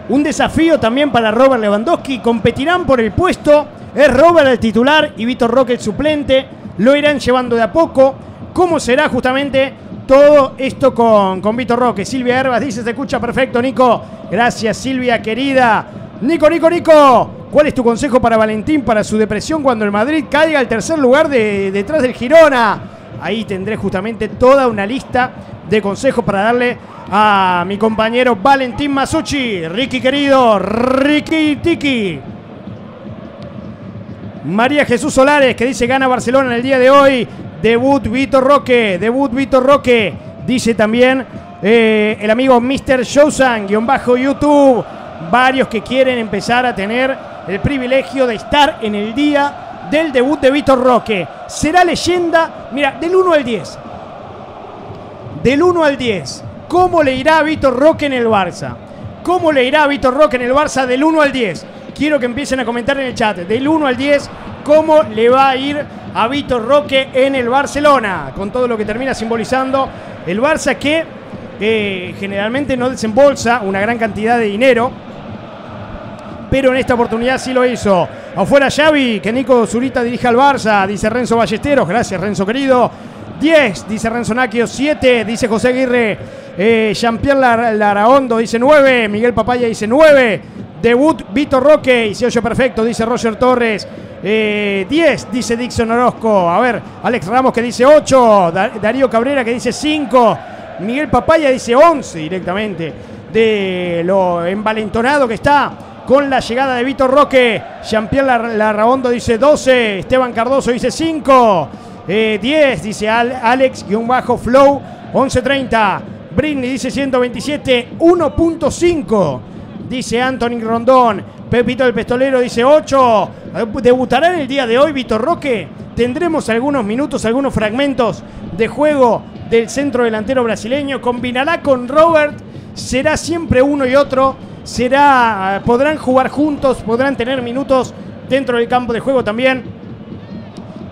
Speaker 3: un desafío también para Robert Lewandowski. Competirán por el puesto. Es Robert el titular y Víctor Roque el suplente. Lo irán llevando de a poco. ¿Cómo será justamente todo esto con, con Víctor Roque? Silvia Herbas dice, se escucha perfecto, Nico. Gracias, Silvia, querida. Nico, Nico, Nico. ¿Cuál es tu consejo para Valentín para su depresión cuando el Madrid caiga al tercer lugar de, detrás del Girona? Ahí tendré justamente toda una lista de consejos para darle a mi compañero Valentín Masucci. Ricky querido, Ricky Tiki. María Jesús Solares que dice gana Barcelona en el día de hoy. Debut Vitor Roque, debut Vitor Roque. Dice también eh, el amigo Mr. Showsan, guion bajo YouTube. Varios que quieren empezar a tener el privilegio de estar en el día del debut de Vitor Roque. Será leyenda, mira, del 1 al 10. Del 1 al 10. ¿Cómo le irá a Vitor Roque en el Barça? ¿Cómo le irá a Vitor Roque en el Barça del 1 al 10? Quiero que empiecen a comentar en el chat. Del 1 al 10, ¿cómo le va a ir a Vitor Roque en el Barcelona? Con todo lo que termina simbolizando el Barça que eh, generalmente no desembolsa una gran cantidad de dinero pero en esta oportunidad sí lo hizo. Afuera Xavi, que Nico Zurita dirige al Barça, dice Renzo Ballesteros. Gracias, Renzo querido. 10, dice Renzo Naquio. 7, dice José Aguirre. Eh, Jean-Pierre Laraondo dice 9. Miguel Papaya dice 9. Debut Vito Roque y se perfecto, dice Roger Torres. 10, eh, dice Dixon Orozco. A ver, Alex Ramos que dice 8. Darío Cabrera que dice 5. Miguel Papaya dice 11 directamente. De lo envalentonado que está con la llegada de Víctor Roque. Jean-Pierre Larraondo dice 12. Esteban Cardoso dice 5. 10 eh, dice Alex-Flow 11.30. Britney dice 127. 1.5 dice Anthony Rondón. Pepito el Pestolero dice 8. ¿Debutará en el día de hoy Víctor Roque? Tendremos algunos minutos, algunos fragmentos de juego del centro delantero brasileño. Combinará con Robert. Será siempre uno y otro será, podrán jugar juntos, podrán tener minutos dentro del campo de juego también.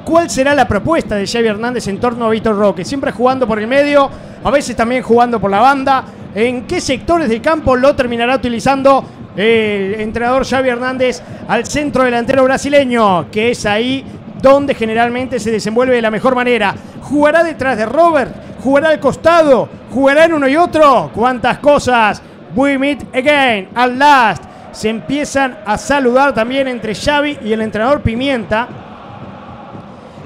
Speaker 3: ¿Cuál será la propuesta de Xavi Hernández en torno a Víctor Roque? Siempre jugando por el medio, a veces también jugando por la banda. ¿En qué sectores del campo lo terminará utilizando el entrenador Xavi Hernández al centro delantero brasileño? Que es ahí donde generalmente se desenvuelve de la mejor manera. ¿Jugará detrás de Robert? ¿Jugará al costado? ¿Jugará en uno y otro? ¿Cuántas cosas? We meet again, at last. Se empiezan a saludar también entre Xavi y el entrenador Pimienta.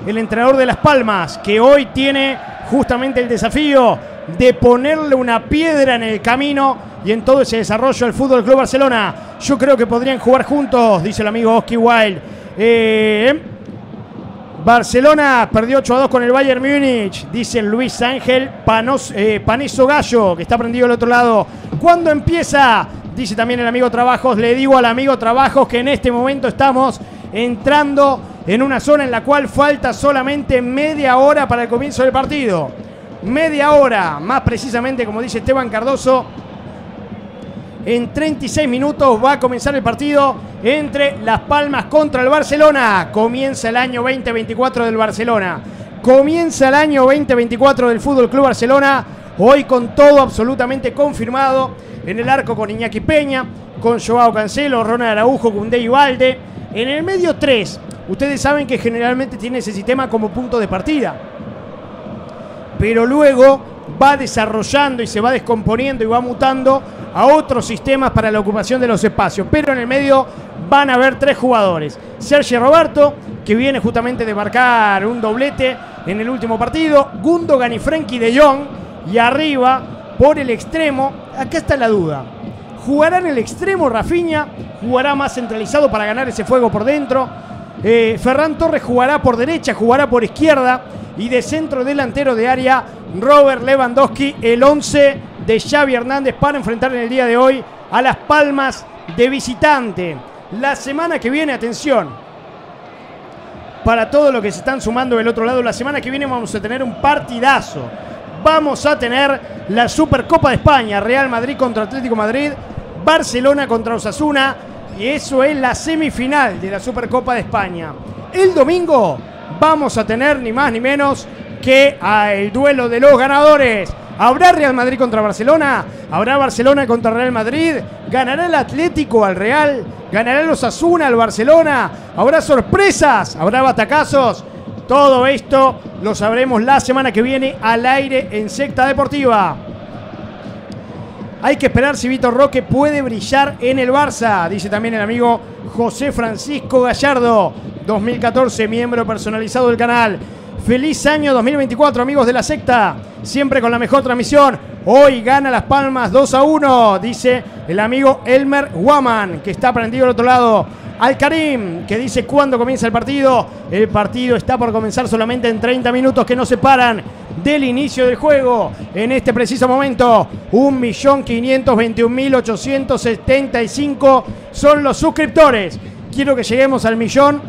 Speaker 3: El entrenador de Las Palmas, que hoy tiene justamente el desafío de ponerle una piedra en el camino y en todo ese desarrollo del Fútbol Club Barcelona. Yo creo que podrían jugar juntos, dice el amigo Oski Wild. Eh, Barcelona perdió 8 a 2 con el Bayern Múnich, dice Luis Ángel Panos, eh, Gallo, que está prendido al otro lado. ¿Cuándo empieza? Dice también el amigo Trabajos. Le digo al amigo Trabajos que en este momento estamos entrando en una zona en la cual falta solamente media hora para el comienzo del partido. Media hora, más precisamente como dice Esteban Cardoso, en 36 minutos va a comenzar el partido entre Las Palmas contra el Barcelona. Comienza el año 2024 del Barcelona. Comienza el año 2024 del Fútbol Club Barcelona. Hoy con todo absolutamente confirmado. En el arco con Iñaki Peña, con Joao Cancelo, Ronald Araujo, Cundé y Valde. En el medio 3. Ustedes saben que generalmente tiene ese sistema como punto de partida. Pero luego va desarrollando y se va descomponiendo y va mutando a otros sistemas para la ocupación de los espacios. Pero en el medio van a haber tres jugadores. Sergio Roberto, que viene justamente de marcar un doblete en el último partido. Gundogan y de Jong. Y arriba, por el extremo, acá está la duda. ¿Jugará en el extremo Rafinha? ¿Jugará más centralizado para ganar ese fuego por dentro? Eh, Ferran Torres jugará por derecha, jugará por izquierda. Y de centro delantero de área, Robert Lewandowski, el 11 de Xavi Hernández para enfrentar en el día de hoy a Las Palmas de visitante. La semana que viene, atención, para todos los que se están sumando del otro lado, la semana que viene vamos a tener un partidazo. Vamos a tener la Supercopa de España, Real Madrid contra Atlético Madrid, Barcelona contra Osasuna, y eso es la semifinal de la Supercopa de España. El domingo vamos a tener ni más ni menos que el duelo de los ganadores ¿Habrá Real Madrid contra Barcelona? ¿Habrá Barcelona contra Real Madrid? ¿Ganará el Atlético al Real? ¿Ganará los Asuna al Barcelona? ¿Habrá sorpresas? ¿Habrá batacazos? Todo esto lo sabremos la semana que viene al aire en Secta Deportiva. Hay que esperar si Vitor Roque puede brillar en el Barça, dice también el amigo José Francisco Gallardo, 2014, miembro personalizado del canal. Feliz año 2024, amigos de la secta. Siempre con la mejor transmisión. Hoy gana Las Palmas 2 a 1, dice el amigo Elmer Waman, que está prendido al otro lado. Al Karim, que dice cuándo comienza el partido. El partido está por comenzar solamente en 30 minutos que nos separan del inicio del juego. En este preciso momento, 1.521.875 son los suscriptores. Quiero que lleguemos al millón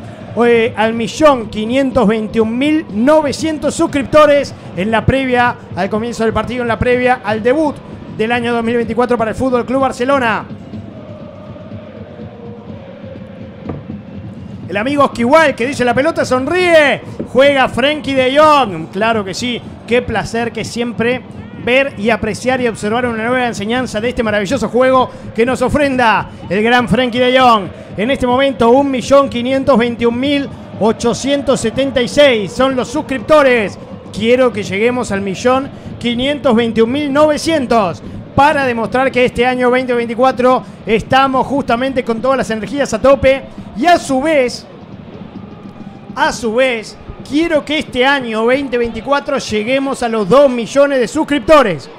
Speaker 3: eh, al millón 521.900 suscriptores en la previa al comienzo del partido, en la previa al debut del año 2024 para el Fútbol Club Barcelona. El amigo Osquiwal que dice la pelota sonríe. Juega Frankie de Jong. Claro que sí. Qué placer que siempre ver y apreciar y observar una nueva enseñanza de este maravilloso juego que nos ofrenda el gran Frankie de Jong. En este momento, 1.521.876 son los suscriptores. Quiero que lleguemos al millón 521.900 para demostrar que este año 2024 estamos justamente con todas las energías a tope y a su vez, a su vez, quiero que este año 2024 lleguemos a los 2 millones de suscriptores.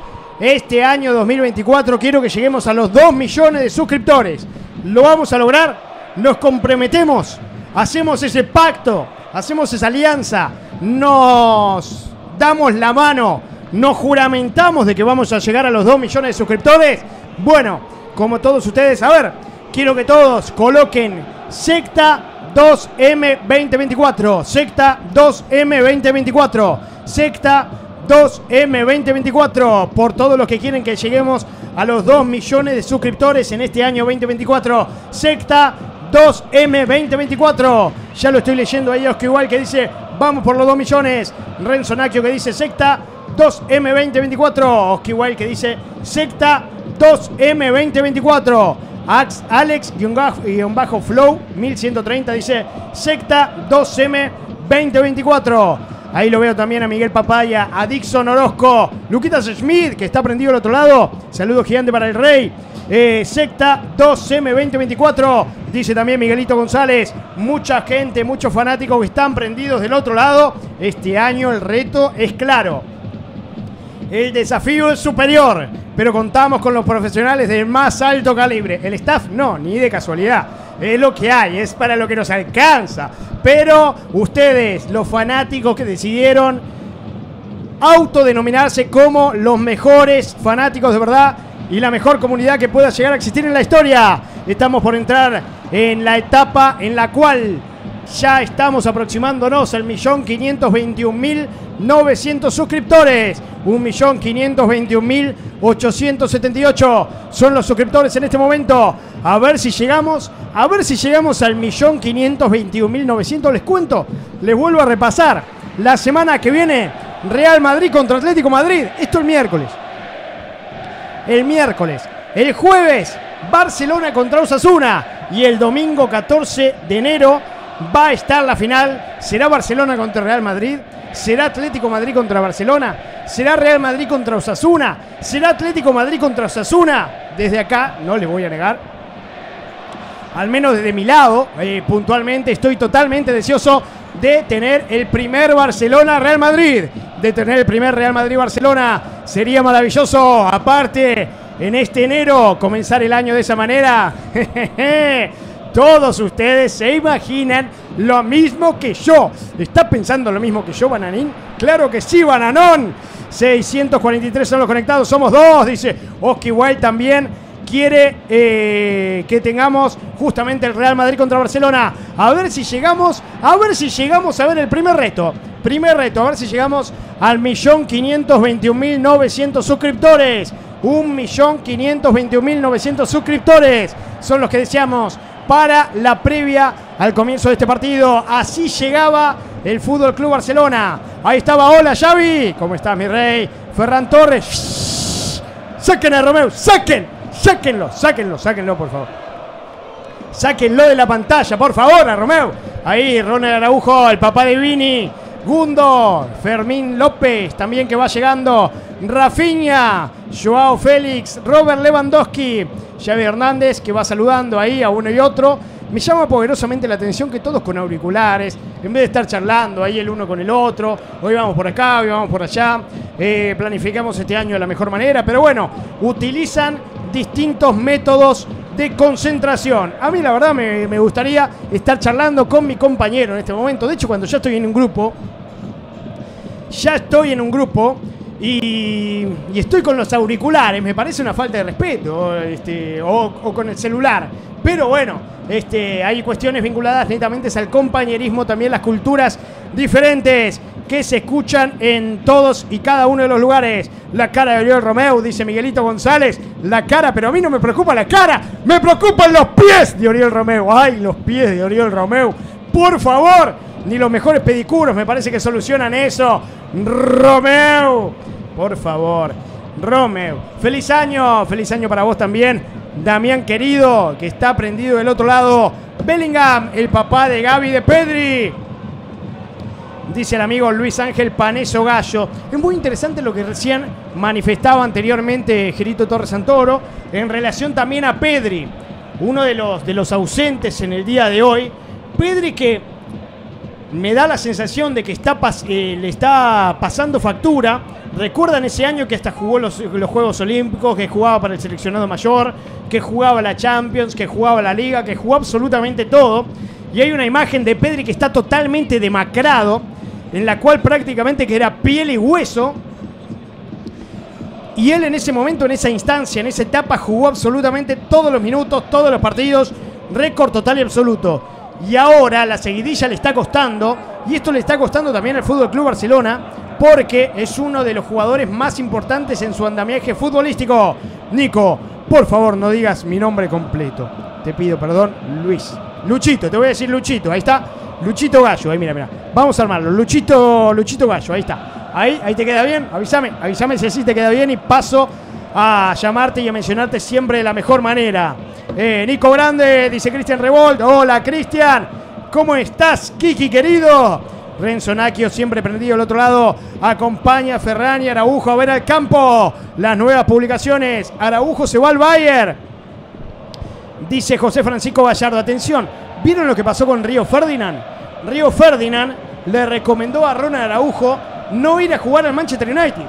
Speaker 3: Este año 2024 quiero que lleguemos a los 2 millones de suscriptores. ¿Lo vamos a lograr? Nos comprometemos, hacemos ese pacto, hacemos esa alianza, nos damos la mano nos juramentamos de que vamos a llegar a los 2 millones de suscriptores. Bueno, como todos ustedes, a quiero que todos coloquen secta 2M 2024, secta 2M 2024, secta 2M 2024, por todos los que quieren que lleguemos a los 2 millones de suscriptores en este año 2024, secta 2M 2024. Ya lo estoy leyendo ahí, que igual que dice, vamos por los 2 millones. Renzo Nacchio que dice secta 2M2024. Oski Wild que dice secta 2M2024. Alex-Flow 1130 dice secta 2M2024. Ahí lo veo también a Miguel Papaya, a Dixon Orozco, Luquitas Schmidt, que está prendido al otro lado. Saludo gigante para el Rey. Eh, secta 2M2024, dice también Miguelito González. Mucha gente, muchos fanáticos que están prendidos del otro lado. Este año el reto es claro el desafío es superior, pero contamos con los profesionales del más alto calibre. El staff no, ni de casualidad. Es lo que hay, es para lo que nos alcanza. Pero ustedes, los fanáticos que decidieron autodenominarse como los mejores fanáticos de verdad y la mejor comunidad que pueda llegar a existir en la historia. Estamos por entrar en la etapa en la cual ya estamos aproximándonos al millón quinientos veintiún mil 900 suscriptores. 1.521.878 son los suscriptores en este momento. A ver si llegamos, a ver si llegamos al millón 521.900. Les cuento, les vuelvo a repasar. La semana que viene, Real Madrid contra Atlético Madrid. Esto el miércoles. El miércoles. El jueves, Barcelona contra Osasuna. Y el domingo 14 de enero va a estar la final. Será Barcelona contra Real Madrid. ¿Será Atlético Madrid contra Barcelona? ¿Será Real Madrid contra Osasuna? ¿Será Atlético Madrid contra Osasuna? Desde acá, no le voy a negar, al menos desde mi lado, eh, puntualmente estoy totalmente deseoso de tener el primer Barcelona-Real Madrid. De tener el primer Real Madrid-Barcelona. Sería maravilloso. Aparte, en este enero, comenzar el año de esa manera. Todos ustedes se imaginan lo mismo que yo. ¿Está pensando lo mismo que yo, Bananín? Claro que sí, Bananón. 643 son los conectados, somos dos, dice Oski Wild también quiere eh, que tengamos justamente el Real Madrid contra Barcelona. A ver si llegamos, a ver si llegamos a ver el primer reto. Primer reto, a ver si llegamos al millón quinientos veintiún mil novecientos suscriptores. Un millón quinientos veintiún mil novecientos suscriptores son los que deseamos para la previa al comienzo de este partido. Así llegaba el Fútbol Club Barcelona. Ahí estaba, hola Xavi. ¿Cómo estás, mi rey? Ferran Torres. Saquen a Romeo, saquen, sáquenlo, sáquenlo, sáquenlo, por favor. Sáquenlo de la pantalla, por favor, a Romeo. Ahí, Ronald Araujo, el papá de Vini. Gundo, Fermín López, también que va llegando. Rafinha, Joao Félix, Robert Lewandowski, Xavi Hernández, que va saludando ahí a uno y otro. Me llama poderosamente la atención que todos con auriculares, en vez de estar charlando ahí el uno con el otro, hoy vamos por acá, hoy vamos por allá, eh, planificamos este año de la mejor manera, pero bueno, utilizan distintos métodos de concentración. A mí la verdad me, me gustaría estar charlando con mi compañero en este momento. De hecho, cuando ya estoy en un grupo, ya estoy en un grupo y, estoy con los auriculares, me parece una falta de respeto, este, o, o con el celular. Pero bueno, este, hay cuestiones vinculadas netamente al compañerismo, también las culturas diferentes que se escuchan en todos y cada uno de los lugares. La cara de Oriol Romeu, dice Miguelito González. La cara, pero a mí no me preocupa la cara, me preocupan los pies de Oriol Romeu. Ay, los pies de Oriol Romeu. Por favor, ni los mejores pedicuros me parece que solucionan eso. Romeu, por favor. Romeu, feliz año, feliz año para vos también. Damián querido, que está prendido del otro lado. Bellingham, el papá de Gaby de Pedri. Dice el amigo Luis Ángel Paneso Gallo. Es muy interesante lo que recién manifestaba anteriormente Gerito Torres Santoro en relación también a Pedri, uno de los, de los ausentes en el día de hoy. Pedri que me da la sensación de que está eh, le está pasando factura. Recuerdan ese año que hasta jugó los, los Juegos Olímpicos, que jugaba para el seleccionado mayor, que jugaba la Champions, que jugaba la Liga, que jugó absolutamente todo. Y hay una imagen de Pedri que está totalmente demacrado, en la cual prácticamente que era piel y hueso. Y él en ese momento, en esa instancia, en esa etapa, jugó absolutamente todos los minutos, todos los partidos, récord total y absoluto. Y ahora la seguidilla le está costando, y esto le está costando también al Fútbol Club Barcelona, porque es uno de los jugadores más importantes en su andamiaje futbolístico. Nico, por favor, no digas mi nombre completo. Te pido perdón, Luis. Luchito, te voy a decir Luchito, ahí está. Luchito Gallo, ahí mira, mira. Vamos a armarlo. Luchito, Luchito Gallo, ahí está. Ahí, ahí te queda bien. Avísame, avísame si así te queda bien y paso a llamarte y a mencionarte siempre de la mejor manera. Eh, Nico Grande, dice Cristian Revolt. Hola, Cristian. ¿Cómo estás, Kiki querido? Renzo Naquio, siempre prendido al otro lado, acompaña a Ferran y Araujo a ver al campo. Las nuevas publicaciones. Araujo se va al Bayern. Dice José Francisco Gallardo. Atención, ¿vieron lo que pasó con Río Ferdinand? Río Ferdinand le recomendó a Ronald Araujo no ir a jugar al Manchester United.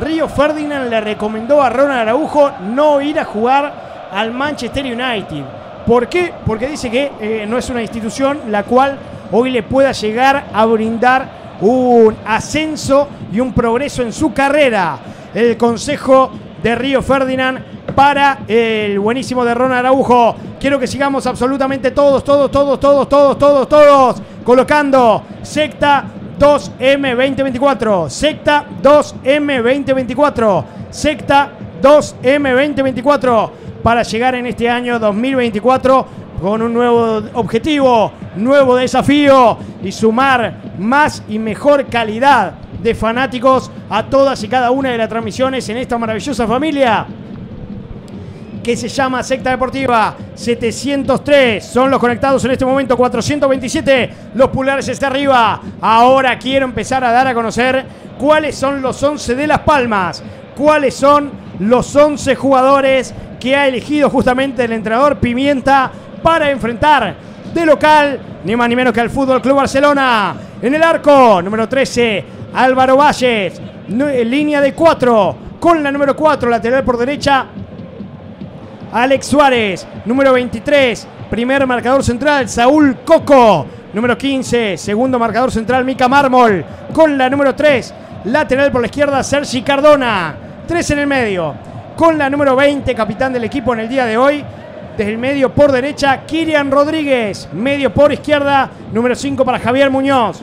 Speaker 3: Río Ferdinand le recomendó a Ronald Araujo no ir a jugar al Manchester United. ¿Por qué? Porque dice que eh, no es una institución la cual hoy le pueda llegar a brindar un ascenso y un progreso en su carrera. El consejo de Río Ferdinand para el buenísimo de Ronald Araujo. Quiero que sigamos absolutamente todos, todos, todos, todos, todos, todos, todos, colocando secta 2M 2024, secta 2M 2024, secta 2M 2024 para llegar en este año 2024 con un nuevo objetivo, nuevo desafío y sumar más y mejor calidad de fanáticos a todas y cada una de las transmisiones en esta maravillosa familia que se llama Secta Deportiva 703. Son los conectados en este momento 427. Los pulgares está arriba. Ahora quiero empezar a dar a conocer cuáles son los 11 de Las Palmas. Cuáles son los 11 jugadores que ha elegido justamente el entrenador Pimienta para enfrentar de local ni más ni menos que al Fútbol Club Barcelona. En el arco, número 13, Álvaro Valles. En línea de 4, con la número 4, lateral por derecha, Alex Suárez, número 23, primer marcador central, Saúl Coco, número 15, segundo marcador central, Mica Mármol, con la número 3, lateral por la izquierda, Sergi Cardona, 3 en el medio, con la número 20, capitán del equipo en el día de hoy, desde el medio por derecha, Kirian Rodríguez, medio por izquierda, número 5 para Javier Muñoz.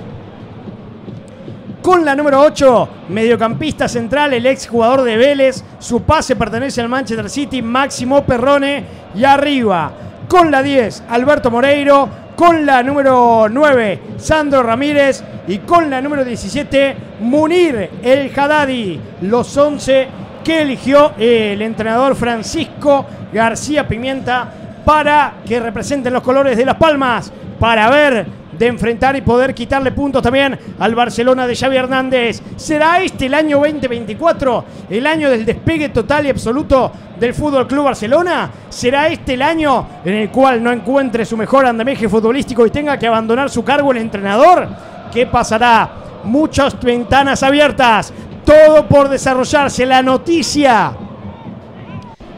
Speaker 3: Con la número 8, mediocampista central, el ex jugador de Vélez. Su pase pertenece al Manchester City, Máximo Perrone. Y arriba, con la 10, Alberto Moreiro. Con la número 9, Sandro Ramírez. Y con la número 17, Munir El Haddadi. Los 11 que eligió el entrenador Francisco García Pimienta para que representen los colores de Las Palmas. Para ver de enfrentar y poder quitarle puntos también al Barcelona de Xavi Hernández. ¿Será este el año 2024? ¿El año del despegue total y absoluto del Fútbol Club Barcelona? ¿Será este el año en el cual no encuentre su mejor andameje futbolístico y tenga que abandonar su cargo el entrenador? ¿Qué pasará? Muchas ventanas abiertas, todo por desarrollarse. La noticia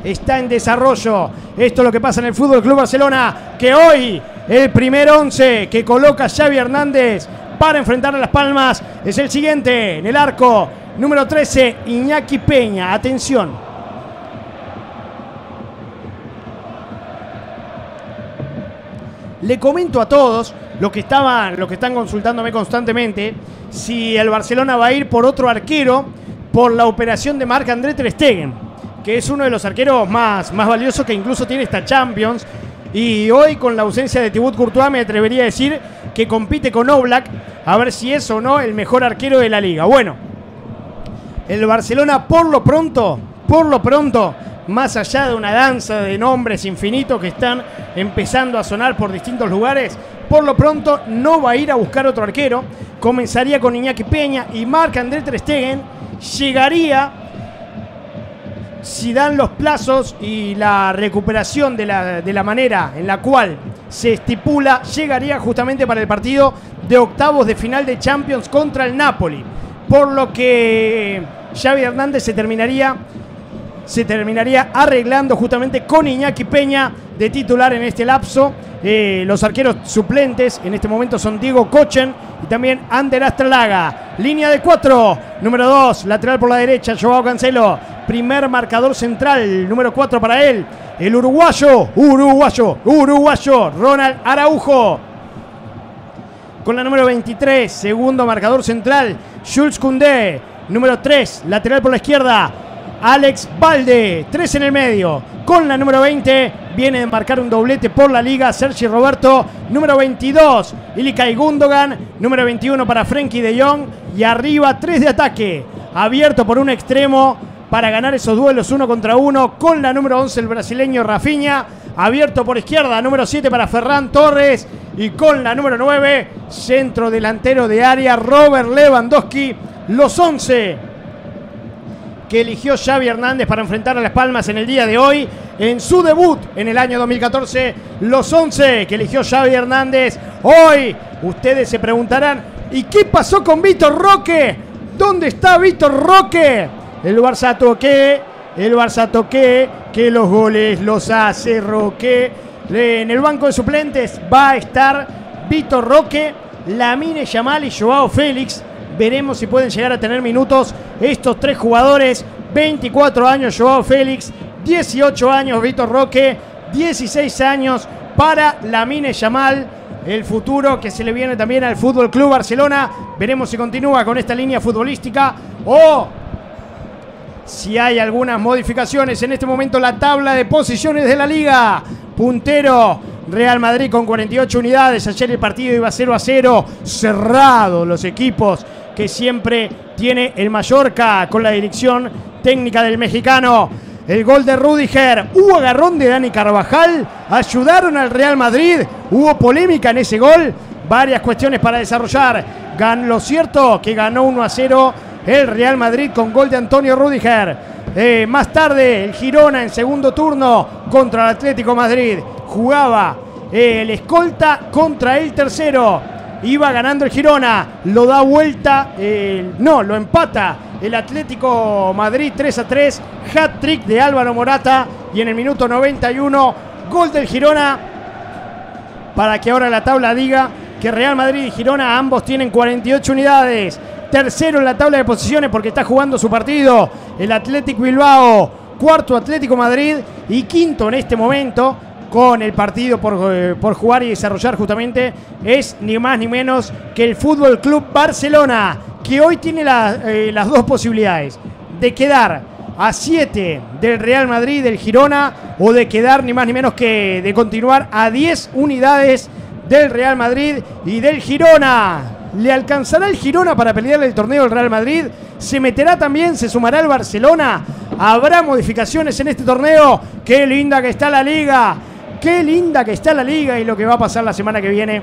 Speaker 3: está en desarrollo. Esto es lo que pasa en el Fútbol Club Barcelona, que hoy el primer once que coloca Xavi Hernández para enfrentar a Las Palmas es el siguiente en el arco. Número 13, Iñaki Peña. Atención. Le comento a todos, los que, estaban, los que están consultándome constantemente, si el Barcelona va a ir por otro arquero por la operación de Marc André Ter Stegen, que es uno de los arqueros más, más valiosos que incluso tiene esta Champions y hoy, con la ausencia de Thibaut Courtois, me atrevería a decir que compite con Oblak a ver si es o no el mejor arquero de la liga. Bueno, el Barcelona, por lo pronto, por lo pronto, más allá de una danza de nombres infinitos que están empezando a sonar por distintos lugares, por lo pronto no va a ir a buscar otro arquero. Comenzaría con Iñaki Peña y Marc André Ter Stegen llegaría si dan los plazos y la recuperación de la, de la, manera en la cual se estipula, llegaría justamente para el partido de octavos de final de Champions contra el Napoli. Por lo que Xavi Hernández se terminaría, se terminaría arreglando justamente con Iñaki Peña de titular en este lapso. Eh, los arqueros suplentes en este momento son Diego Cochen y también Ander Astralaga. Línea de cuatro. Número dos, lateral por la derecha, Joao Cancelo. Primer marcador central, número cuatro para él. El uruguayo, uruguayo, uruguayo, Ronald Araujo. Con la número 23, segundo marcador central, Jules Koundé. Número 3, lateral por la izquierda, Alex Valde. Tres en el medio. Con la número 20, viene de marcar un doblete por la liga, Sergi Roberto. Número 22, Ilkay Gundogan. Número 21 para Frenkie de Jong. Y arriba, tres de ataque. Abierto por un extremo para ganar esos duelos uno contra uno. Con la número 11, el brasileño Rafinha. Abierto por izquierda, número 7 para Ferran Torres. Y con la número 9, centro delantero de área, Robert Lewandowski. Los 11 que eligió Xavi Hernández para enfrentar a Las Palmas en el día de hoy. En su debut en el año 2014, los 11 que eligió Xavi Hernández. Hoy ustedes se preguntarán, ¿y qué pasó con Víctor Roque? ¿Dónde está Víctor Roque? El Barça toque, el Barça toque, que los goles los hace Roque. En el banco de suplentes va a estar Víctor Roque, Lamine Yamal y Joao Félix. Veremos si pueden llegar a tener minutos estos tres jugadores. 24 años Joao Félix, 18 años Víctor Roque, 16 años para Lamine Yamal. El futuro que se le viene también al Fútbol Club Barcelona. Veremos si continúa con esta línea futbolística o si hay algunas modificaciones. En este momento la tabla de posiciones de la liga. Puntero Real Madrid con 48 unidades. Ayer el partido iba 0 a 0. Cerrado los equipos que siempre tiene el Mallorca con la dirección técnica del mexicano. El gol de Rudiger, hubo agarrón de Dani Carvajal, ayudaron al Real Madrid, hubo polémica en ese gol, varias cuestiones para desarrollar. Gan, lo cierto que ganó 1 a 0 el Real Madrid con gol de Antonio Rudiger. Eh, más tarde el Girona en segundo turno contra el Atlético Madrid. Jugaba eh, el escolta contra el tercero. Iba ganando el Girona, lo da vuelta, no, lo empata el Atlético Madrid 3 a 3, hat trick de Álvaro Morata. Y en el minuto 91 gol del Girona. Para que ahora la tabla diga que Real Madrid y Girona ambos tienen 48 unidades. Tercero en la tabla de posiciones porque está jugando su partido el Atlético Bilbao, cuarto Atlético Madrid y quinto en este momento con el partido por, eh, por, jugar y desarrollar justamente es ni más ni menos que el Fútbol Club Barcelona, que hoy tiene eh, las dos posibilidades de quedar a 7 del Real Madrid, del Girona, o de quedar ni más ni menos que de continuar a 10 unidades del Real Madrid y del Girona. ¿Le alcanzará el Girona para pelear el torneo del Real Madrid? ¿Se meterá también? ¿Se sumará el Barcelona? ¿Habrá modificaciones en este torneo? ¡Qué linda que está la liga! ¡Qué linda que está la liga! Y lo que va a pasar la semana que viene.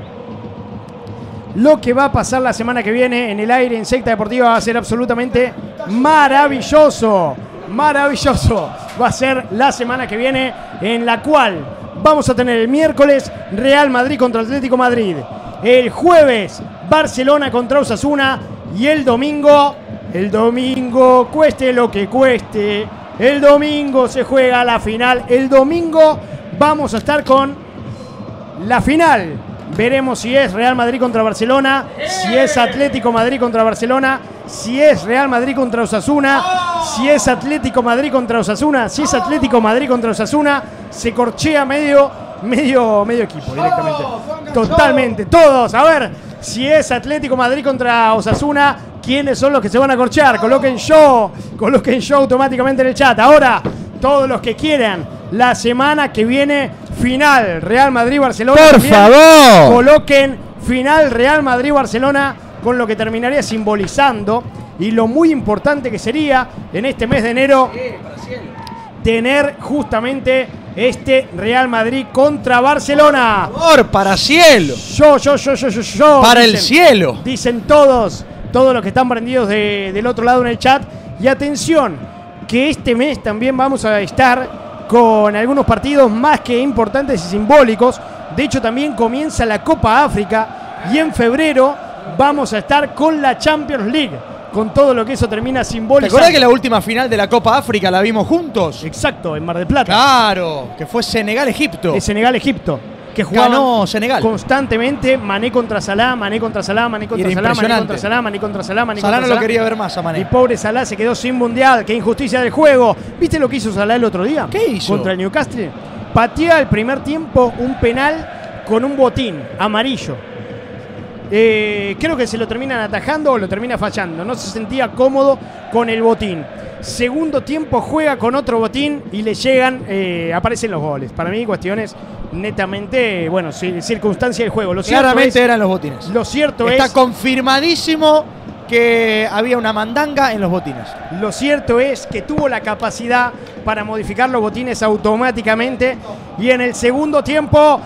Speaker 3: Lo que va a pasar la semana que viene en el aire en Secta Deportiva va a ser absolutamente maravilloso. Maravilloso. Va a ser la semana que viene en la cual vamos a tener el miércoles Real Madrid contra Atlético Madrid. El jueves Barcelona contra Osasuna y el domingo, el domingo cueste lo que cueste, el domingo se juega la final, el domingo vamos a estar con la final. Veremos si es Real Madrid contra Barcelona, si es Atlético Madrid contra Barcelona, si es Real Madrid contra Osasuna, si es Atlético Madrid contra Osasuna, si es Atlético Madrid contra Osasuna, se corchea medio, medio, medio equipo directamente. Totalmente, todos. A ver, si es Atlético Madrid contra Osasuna, ¿quiénes son los que se van a corchear? Coloquen yo, coloquen yo automáticamente en el chat. Ahora, todos los que quieran, la semana que viene, final Real Madrid-Barcelona.
Speaker 2: Por favor.
Speaker 3: Coloquen final Real Madrid-Barcelona con lo que terminaría simbolizando y lo muy importante que sería en este mes de enero tener justamente este Real Madrid contra Barcelona.
Speaker 2: Por favor, para cielo.
Speaker 3: Yo, yo, yo, yo, yo, yo.
Speaker 2: Para el
Speaker 3: dicen.
Speaker 2: cielo.
Speaker 3: Dicen todos, todos los que están prendidos de- del otro lado en el chat. Y atención, que este mes también vamos a estar con algunos partidos más que importantes y simbólicos. De hecho, también comienza la Copa África y en febrero vamos a estar con la Champions League, con todo lo que eso termina
Speaker 2: ¿Te
Speaker 3: simbolizando.
Speaker 2: acuerdas que la última final de la Copa África la vimos juntos?
Speaker 3: Exacto, en Mar del Plata.
Speaker 2: Claro, que fue Senegal-Egipto.
Speaker 3: Senegal-Egipto. Que jugaban
Speaker 2: Ganó Senegal.
Speaker 3: constantemente Mané contra Salah, Mané contra Salah, Mané contra Salah, Mané contra Salah, Mané contra Salah, Mané
Speaker 2: Salah
Speaker 3: contra
Speaker 2: no lo quería ver más a
Speaker 3: Y
Speaker 2: Mané.
Speaker 3: pobre Salah se quedó sin mundial. Qué injusticia del juego. ¿Viste lo que hizo Salah el otro día?
Speaker 2: ¿Qué hizo?
Speaker 3: Contra el Newcastle. Patea el primer tiempo un penal con un botín amarillo. Eh, creo que se lo terminan atajando o lo termina fallando. No se sentía cómodo con el botín. Segundo tiempo juega con otro botín y le llegan, eh, aparecen los goles. Para mí, cuestiones netamente, bueno, ci- circunstancia del juego. Lo
Speaker 2: Claramente
Speaker 3: es-
Speaker 2: eran los botines.
Speaker 3: Lo cierto
Speaker 2: Está
Speaker 3: es,
Speaker 2: confirmadísimo que había una mandanga en los botines.
Speaker 3: lo cierto es que tuvo la capacidad para modificar los botines automáticamente y en el segundo tiempo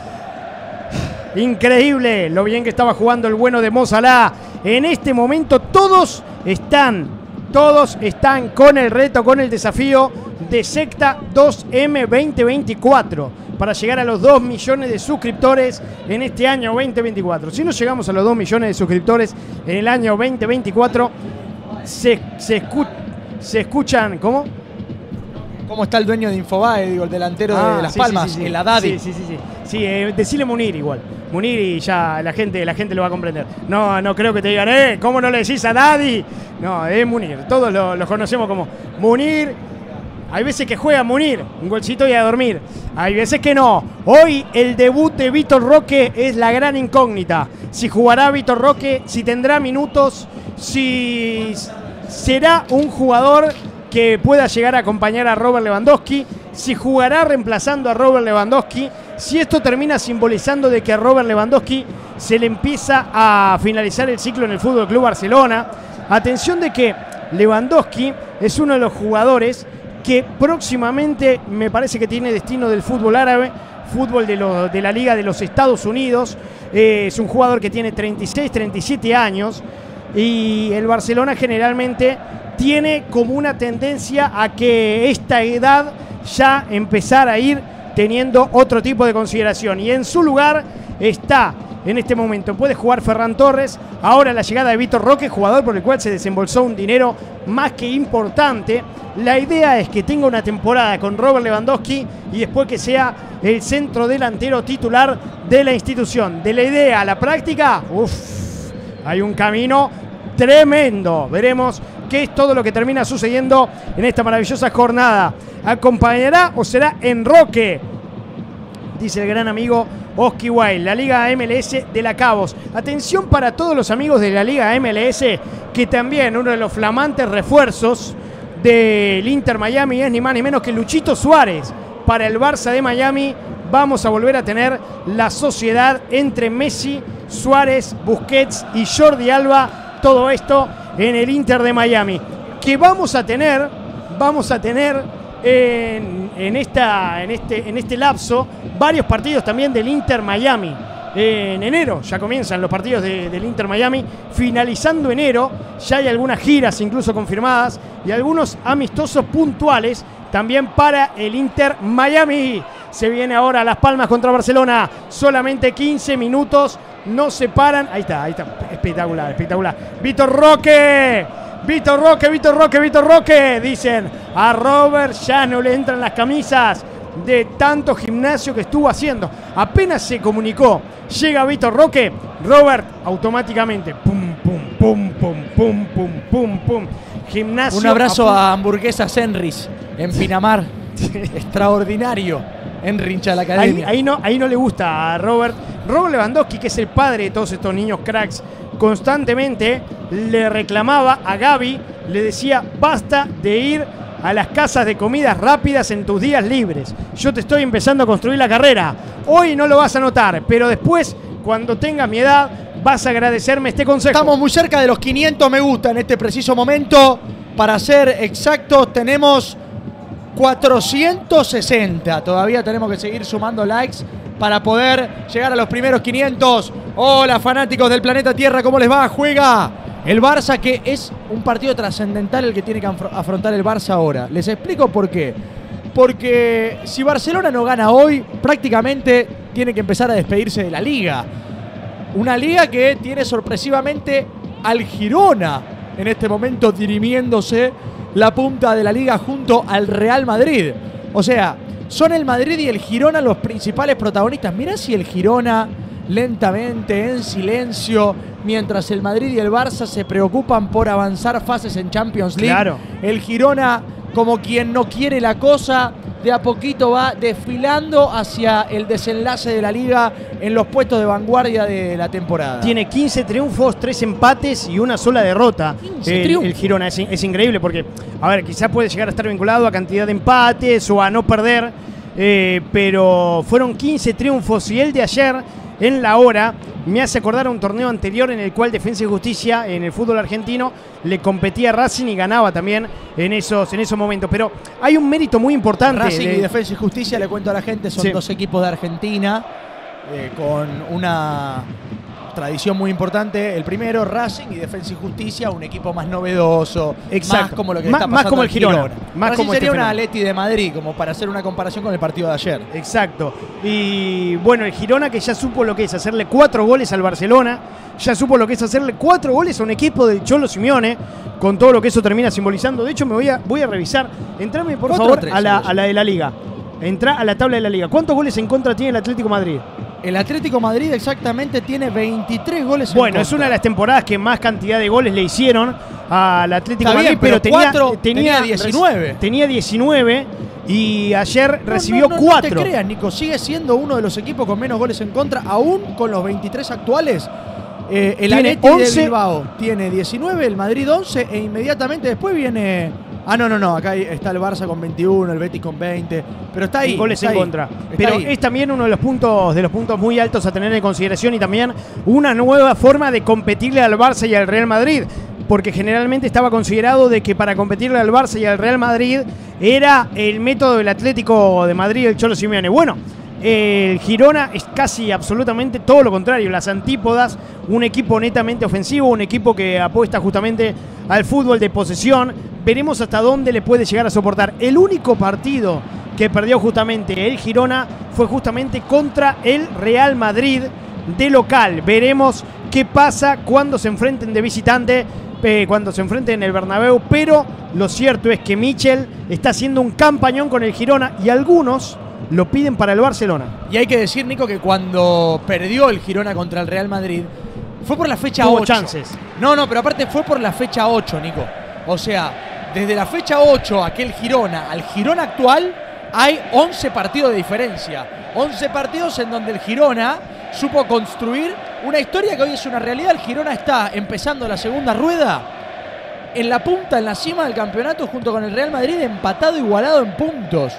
Speaker 3: increíble lo bien que estaba jugando el bueno de Mozalá. En este momento todos están todos están con el reto, con el desafío de Secta 2M 2024 para llegar a los 2 millones de suscriptores en este año 2024. Si no llegamos a los 2 millones de suscriptores en el año 2024, se, se, escu- se escuchan, ¿cómo?
Speaker 2: ¿Cómo está el dueño de Infobae, digo, el delantero
Speaker 3: Ah,
Speaker 2: de Las
Speaker 3: sí,
Speaker 2: Palmas,
Speaker 3: sí, sí, sí.
Speaker 2: el Haddadi?
Speaker 3: Sí, sí, sí. sí. Sí, eh, decile Munir igual. Munir y ya la gente, la gente lo va a comprender. No, no creo que te digan, eh, ¿cómo no le decís a Daddy? No, es Munir. Todos lo, lo conocemos como Munir. Hay veces que juega Munir, un golcito y a dormir. Hay veces que no. Hoy el debut de Víctor Roque es la gran incógnita. Si jugará Víctor Roque, si tendrá minutos, si será un jugador que pueda llegar a acompañar a Robert Lewandowski, si jugará reemplazando a Robert Lewandowski, si esto termina simbolizando de que a Robert Lewandowski se le empieza a finalizar el ciclo en el Fútbol Club Barcelona. Atención de que Lewandowski es uno de los jugadores que próximamente me parece que tiene destino del fútbol árabe, fútbol de, la Liga de los Estados Unidos. Eh, es un jugador que tiene 36, 37 años y el Barcelona generalmente tiene como una tendencia a que esta edad ya empezar a ir teniendo otro tipo de consideración. Y en su lugar está en este momento. Puede jugar Ferran Torres. Ahora la llegada de Víctor Roque, jugador por el cual se desembolsó un dinero más que importante. La idea es que tenga una temporada con Robert Lewandowski y después que sea el centro delantero titular de la institución. De la idea a la práctica, uff, hay un camino tremendo. Veremos qué es todo lo que termina sucediendo en esta maravillosa jornada. ¿Acompañará o será en Roque? Dice el gran amigo Oski Wild, la Liga MLS de la Cabos. Atención para todos los amigos de la Liga MLS, que también uno de los flamantes refuerzos del Inter Miami es ni más ni menos que Luchito Suárez para el Barça de Miami vamos a volver a tener la sociedad entre Messi, Suárez, Busquets y Jordi Alba. Todo esto en el Inter de Miami. Que vamos a tener, vamos a tener en, esta, en, este, en este lapso varios partidos también del Inter Miami. En enero ya comienzan los partidos de- del Inter Miami. Finalizando enero, ya hay algunas giras incluso confirmadas y algunos amistosos puntuales también para el Inter Miami. Se viene ahora Las Palmas contra Barcelona. Solamente 15 minutos. No se paran. Ahí está, ahí está. Espectacular, espectacular. Víctor Roque. Víctor Roque, Víctor Roque, Víctor Roque. Dicen a Robert ya no le entran las camisas de tanto gimnasio que estuvo haciendo. Apenas se comunicó, llega Víctor Roque, Robert automáticamente. Pum, pum, pum, pum, pum, pum, pum, pum. Gimnasio.
Speaker 2: Un abrazo
Speaker 3: fu-
Speaker 2: a Hamburguesas Enris en Pinamar. Extraordinario. Enri hincha de la
Speaker 3: Ahí,
Speaker 2: academia.
Speaker 3: ahí no, ahí no le gusta a Robert. Robert Lewandowski, que es el padre de todos estos niños cracks, constantemente le reclamaba a Gaby, le decía, basta de ir a las casas de comidas rápidas en tus días libres. Yo te estoy empezando a construir la carrera. Hoy no lo vas a notar, pero después, cuando tengas mi edad, vas a agradecerme este consejo.
Speaker 2: Estamos muy cerca de los 500 me gusta en este preciso momento. Para ser exactos, tenemos 460. Todavía tenemos que seguir sumando likes para poder llegar a los primeros 500. Hola, fanáticos del planeta Tierra, ¿cómo les va? Juega el Barça, que es un partido trascendental el que tiene que afro- afrontar el Barça ahora. Les explico por qué. Porque si Barcelona no gana hoy, prácticamente tiene que empezar a despedirse de la liga. Una liga que tiene sorpresivamente al Girona en este momento dirimiéndose la punta de la liga junto al Real Madrid. O sea, son el Madrid y el Girona los principales protagonistas. Mirá si el Girona lentamente, en silencio, mientras el Madrid y el Barça se preocupan por avanzar fases en Champions League.
Speaker 3: Claro.
Speaker 2: El Girona, como quien no quiere la cosa, de a poquito va desfilando hacia el desenlace de la liga en los puestos de vanguardia de la temporada.
Speaker 3: Tiene 15 triunfos, 3 empates y una sola derrota.
Speaker 2: 15
Speaker 3: el,
Speaker 2: triunfos.
Speaker 3: el Girona es, es increíble porque, a ver, quizás puede llegar a estar vinculado a cantidad de empates o a no perder, eh, pero fueron 15 triunfos y el de ayer, en la hora, me hace acordar a un torneo anterior en el cual Defensa y Justicia en el fútbol argentino le competía a Racing y ganaba también en esos, en esos momentos. Pero hay un mérito muy importante.
Speaker 2: Racing
Speaker 3: de-
Speaker 2: y Defensa y Justicia, le cuento a la gente, son
Speaker 3: Sí.
Speaker 2: dos equipos de Argentina eh, con una tradición muy importante. El primero, Racing y Defensa y Justicia, un equipo más novedoso,
Speaker 3: Exacto.
Speaker 2: más como lo que
Speaker 3: Más-
Speaker 2: está
Speaker 3: más
Speaker 2: pasando
Speaker 3: como
Speaker 2: en
Speaker 3: el Girona. Más
Speaker 2: Racing
Speaker 3: como este
Speaker 2: sería una
Speaker 3: fenómeno.
Speaker 2: Atleti de Madrid, como para hacer una comparación con el partido de ayer.
Speaker 3: Exacto. Y bueno, el Girona que ya supo lo que es hacerle cuatro goles al Barcelona, ya supo lo que es hacerle cuatro goles a un equipo del Cholo Simeone, con todo lo que eso termina simbolizando. De hecho, me voy a, voy a revisar. Entrame, por favor,
Speaker 2: tres,
Speaker 3: a la, a la de la Liga. Entra a la tabla de la Liga. ¿Cuántos goles en contra tiene el Atlético Madrid?
Speaker 2: El Atlético Madrid exactamente tiene 23 goles en
Speaker 3: Bueno, es
Speaker 2: contra.
Speaker 3: una de las temporadas que más cantidad de goles le hicieron al Atlético
Speaker 2: Está
Speaker 3: Madrid,
Speaker 2: bien, pero
Speaker 3: tenía,
Speaker 2: cuatro- tenía 19.
Speaker 3: Tenía 19 y ayer
Speaker 2: No,
Speaker 3: recibió
Speaker 2: no, no, No
Speaker 3: 4.
Speaker 2: te creas, Nico, sigue siendo uno de los equipos con menos goles en contra, aún con los 23 actuales. Eh, el
Speaker 3: Tiene
Speaker 2: Atleti
Speaker 3: 11.
Speaker 2: de Bilbao tiene 19, el Madrid 11 e inmediatamente después viene... Ah, no, no, no, acá está el Barça con 21, el Betis con 20, pero está ahí.
Speaker 3: goles en contra. Pero
Speaker 2: ahí.
Speaker 3: es también uno de los puntos de los puntos muy altos a tener en consideración y también una nueva forma de competirle al Barça y al Real Madrid, porque generalmente estaba considerado de que para competirle al Barça y al Real Madrid era el método del Atlético de Madrid el Cholo Simeone. Bueno, el Girona es casi absolutamente todo lo contrario, las antípodas, un equipo netamente ofensivo, un equipo que apuesta justamente al fútbol de posesión. Veremos hasta dónde le puede llegar a soportar. El único partido que perdió justamente el Girona fue justamente contra el Real Madrid de local. Veremos qué pasa cuando se enfrenten de visitante, eh, cuando se enfrenten en el Bernabéu, pero lo cierto es que Michel está haciendo un campañón con el Girona y algunos lo piden para el Barcelona.
Speaker 2: Y hay que decir, Nico, que cuando perdió el Girona contra el Real Madrid, fue por la fecha
Speaker 3: Tuvo
Speaker 2: 8.
Speaker 3: chances.
Speaker 2: No, no, pero aparte fue por la fecha 8, Nico. O sea, desde la fecha 8, aquel Girona, al Girona actual, hay 11 partidos de diferencia. 11 partidos en donde el Girona supo construir una historia que hoy es una realidad. El Girona está empezando la segunda rueda en la punta, en la cima del campeonato, junto con el Real Madrid, empatado, igualado en puntos.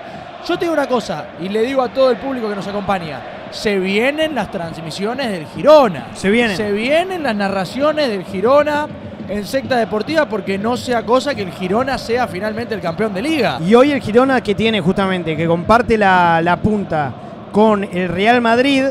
Speaker 2: Yo te digo una cosa, y le digo a todo el público que nos acompaña, se vienen las transmisiones del Girona.
Speaker 3: Se vienen.
Speaker 2: Se vienen las narraciones del Girona en secta deportiva porque no sea cosa que el Girona sea finalmente el campeón de liga.
Speaker 3: Y hoy el Girona que tiene justamente, que comparte la, la punta con el Real Madrid,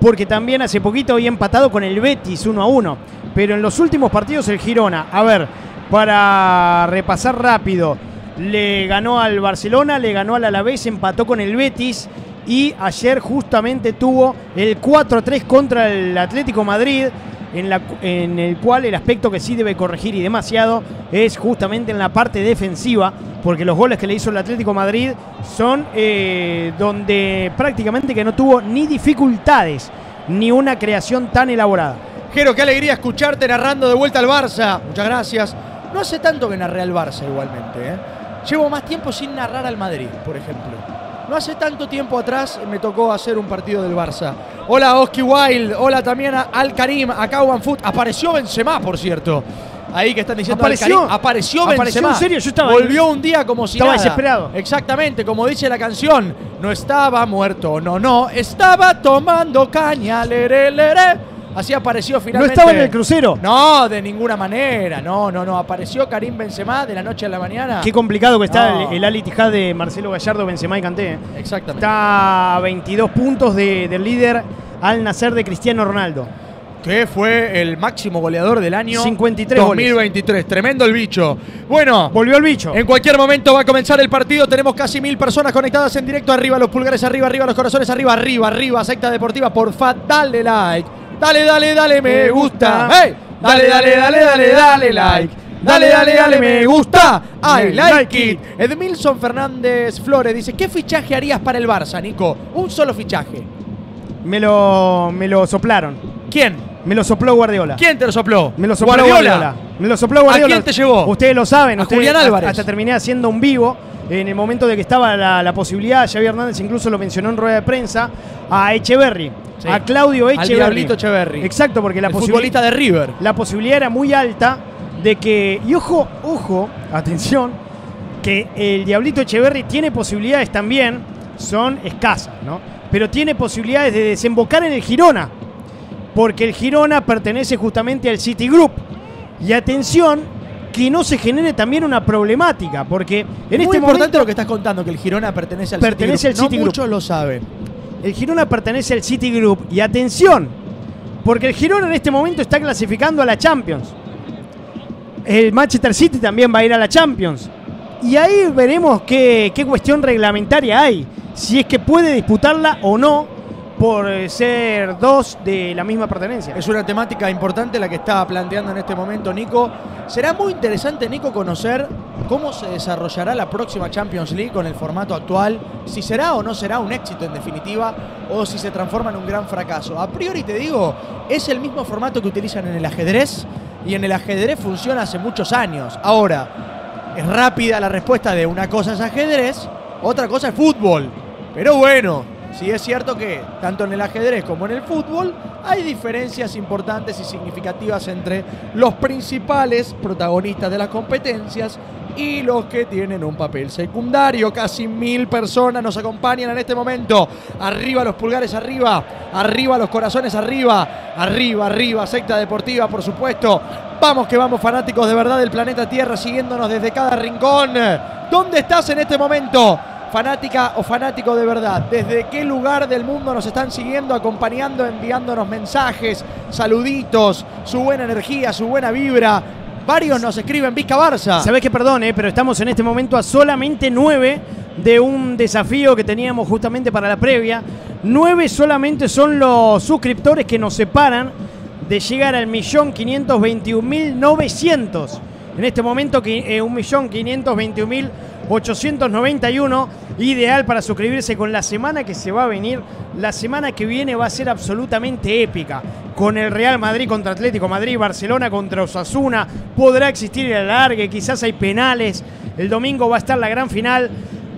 Speaker 3: porque también hace poquito había empatado con el Betis 1 a 1. Pero en los últimos partidos el Girona, a ver, para repasar rápido, le ganó al Barcelona, le ganó al Alavés, empató con el Betis y ayer justamente tuvo el 4-3 contra el Atlético Madrid. En, el cual el aspecto que sí debe corregir y demasiado es justamente en la parte defensiva, porque los goles que le hizo el Atlético Madrid son eh, donde prácticamente que no tuvo ni dificultades, ni una creación tan elaborada.
Speaker 2: Jero, qué alegría escucharte narrando de vuelta al Barça. Muchas gracias. No hace tanto que narré al Barça igualmente. ¿eh? Llevo más tiempo sin narrar al Madrid, por ejemplo. No hace tanto tiempo atrás me tocó hacer un partido del Barça. Hola Oski Wild, hola también a Al Karim, a Kauan Foot. Apareció Benzema, por cierto. Ahí que están diciendo Al
Speaker 3: Apareció.
Speaker 2: Karim. Apareció
Speaker 3: Apareció,
Speaker 2: Benzema.
Speaker 3: en serio, yo estaba-
Speaker 2: Volvió un día como si
Speaker 3: Estaba
Speaker 2: nada.
Speaker 3: desesperado.
Speaker 2: Exactamente, como dice la canción. No estaba muerto, no, no. Estaba tomando caña, lere, lere. Así apareció
Speaker 3: No
Speaker 2: finalmente.
Speaker 3: estaba en el crucero.
Speaker 2: No, de ninguna manera. No, no, no. Apareció Karim Benzema de la noche a la mañana.
Speaker 3: Qué complicado que está
Speaker 2: No.
Speaker 3: el, el Ali Tijad de Marcelo Gallardo, Benzema y Kanté. ¿eh?
Speaker 2: Exactamente.
Speaker 3: Está a 22 puntos de- del líder al nacer de Cristiano Ronaldo.
Speaker 2: Que fue el máximo goleador del año
Speaker 3: 53 goles.
Speaker 2: 2023. Tremendo el bicho. Bueno,
Speaker 3: Volvió el bicho.
Speaker 2: en cualquier momento va a comenzar el partido. Tenemos casi mil personas conectadas en directo. Arriba los pulgares, arriba, arriba los corazones, arriba, arriba, arriba. Secta Deportiva, porfa, dale like. Dale, dale, dale, me gusta. ¡Hey! Dale, dale, dale, dale, dale like. Dale, dale, dale, me gusta. I like it. Edmilson Fernández Flores dice: ¿Qué fichaje harías para el Barça, Nico? Un solo fichaje.
Speaker 3: Me lo, me lo soplaron.
Speaker 2: ¿Quién?
Speaker 3: Me lo sopló Guardiola.
Speaker 2: ¿Quién te lo sopló?
Speaker 3: Me lo sopló Guardiola. Me lo sopló Guardiola.
Speaker 2: quién te llevó?
Speaker 3: Ustedes lo saben.
Speaker 2: A
Speaker 3: ustedes-
Speaker 2: Julián Álvarez.
Speaker 3: Hasta terminé haciendo un vivo. En el momento de que estaba la, la posibilidad, Xavi Hernández incluso lo mencionó en rueda de prensa, a Echeverry.
Speaker 2: Sí.
Speaker 3: A Claudio
Speaker 2: Al
Speaker 3: Echeverry.
Speaker 2: Diablito Echeverry.
Speaker 3: Exacto, porque la posibilidad.
Speaker 2: de River.
Speaker 3: la posibilidad era muy alta de que, y ojo, ojo, atención, que el Diablito Echeverry tiene posibilidades también, son escasas, ¿no? Pero tiene posibilidades de desembocar en el Girona, porque el Girona pertenece justamente al Citigroup. Y atención, que no se genere también una problemática, porque en
Speaker 2: Muy
Speaker 3: este
Speaker 2: importante lo que estás contando, que el Girona pertenece al
Speaker 3: Pertenece
Speaker 2: Citigroup.
Speaker 3: al Citigroup.
Speaker 2: No muchos lo saben.
Speaker 3: el Girona pertenece al Citigroup. Y atención, porque el Girona en este momento está clasificando a la Champions. El Manchester City también va a ir a la Champions. Y ahí veremos qué, qué cuestión reglamentaria hay. Si es que puede disputarla o no por eh, ser dos de la misma pertenencia.
Speaker 2: Es una temática importante la que está planteando en este momento Nico. Será muy interesante, Nico, conocer cómo se desarrollará la próxima Champions League con el formato actual. Si será o no será un éxito en definitiva o si se transforma en un gran fracaso. A priori te digo, es el mismo formato que utilizan en el ajedrez y en el ajedrez funciona hace muchos años. Ahora, es rápida la respuesta de una cosa es ajedrez, otra cosa es fútbol. Pero bueno, sí es cierto que tanto en el ajedrez como en el fútbol hay diferencias importantes y significativas entre los principales protagonistas de las competencias y los que tienen un papel secundario. Casi mil personas nos acompañan en este momento. Arriba los pulgares, arriba. Arriba los corazones, arriba. Arriba, arriba. Secta deportiva, por supuesto. Vamos que vamos, fanáticos de verdad del planeta Tierra, siguiéndonos desde cada rincón. ¿Dónde estás en este momento? Fanática o fanático de verdad, ¿desde qué lugar del mundo nos están siguiendo, acompañando, enviándonos mensajes, saluditos, su buena energía, su buena vibra? Varios nos escriben Vizca Barça.
Speaker 3: Sabés que perdón, eh, pero estamos en este momento a solamente nueve de un desafío que teníamos justamente para la previa. Nueve solamente son los suscriptores que nos separan de llegar al millón quinientos. En este momento, eh, un millón quinientos 891, ideal para suscribirse con la semana que se va a venir. La semana que viene va a ser absolutamente épica. Con el Real Madrid contra Atlético Madrid, Barcelona contra Osasuna, podrá existir el alargue, quizás hay penales. El domingo va a estar la gran final.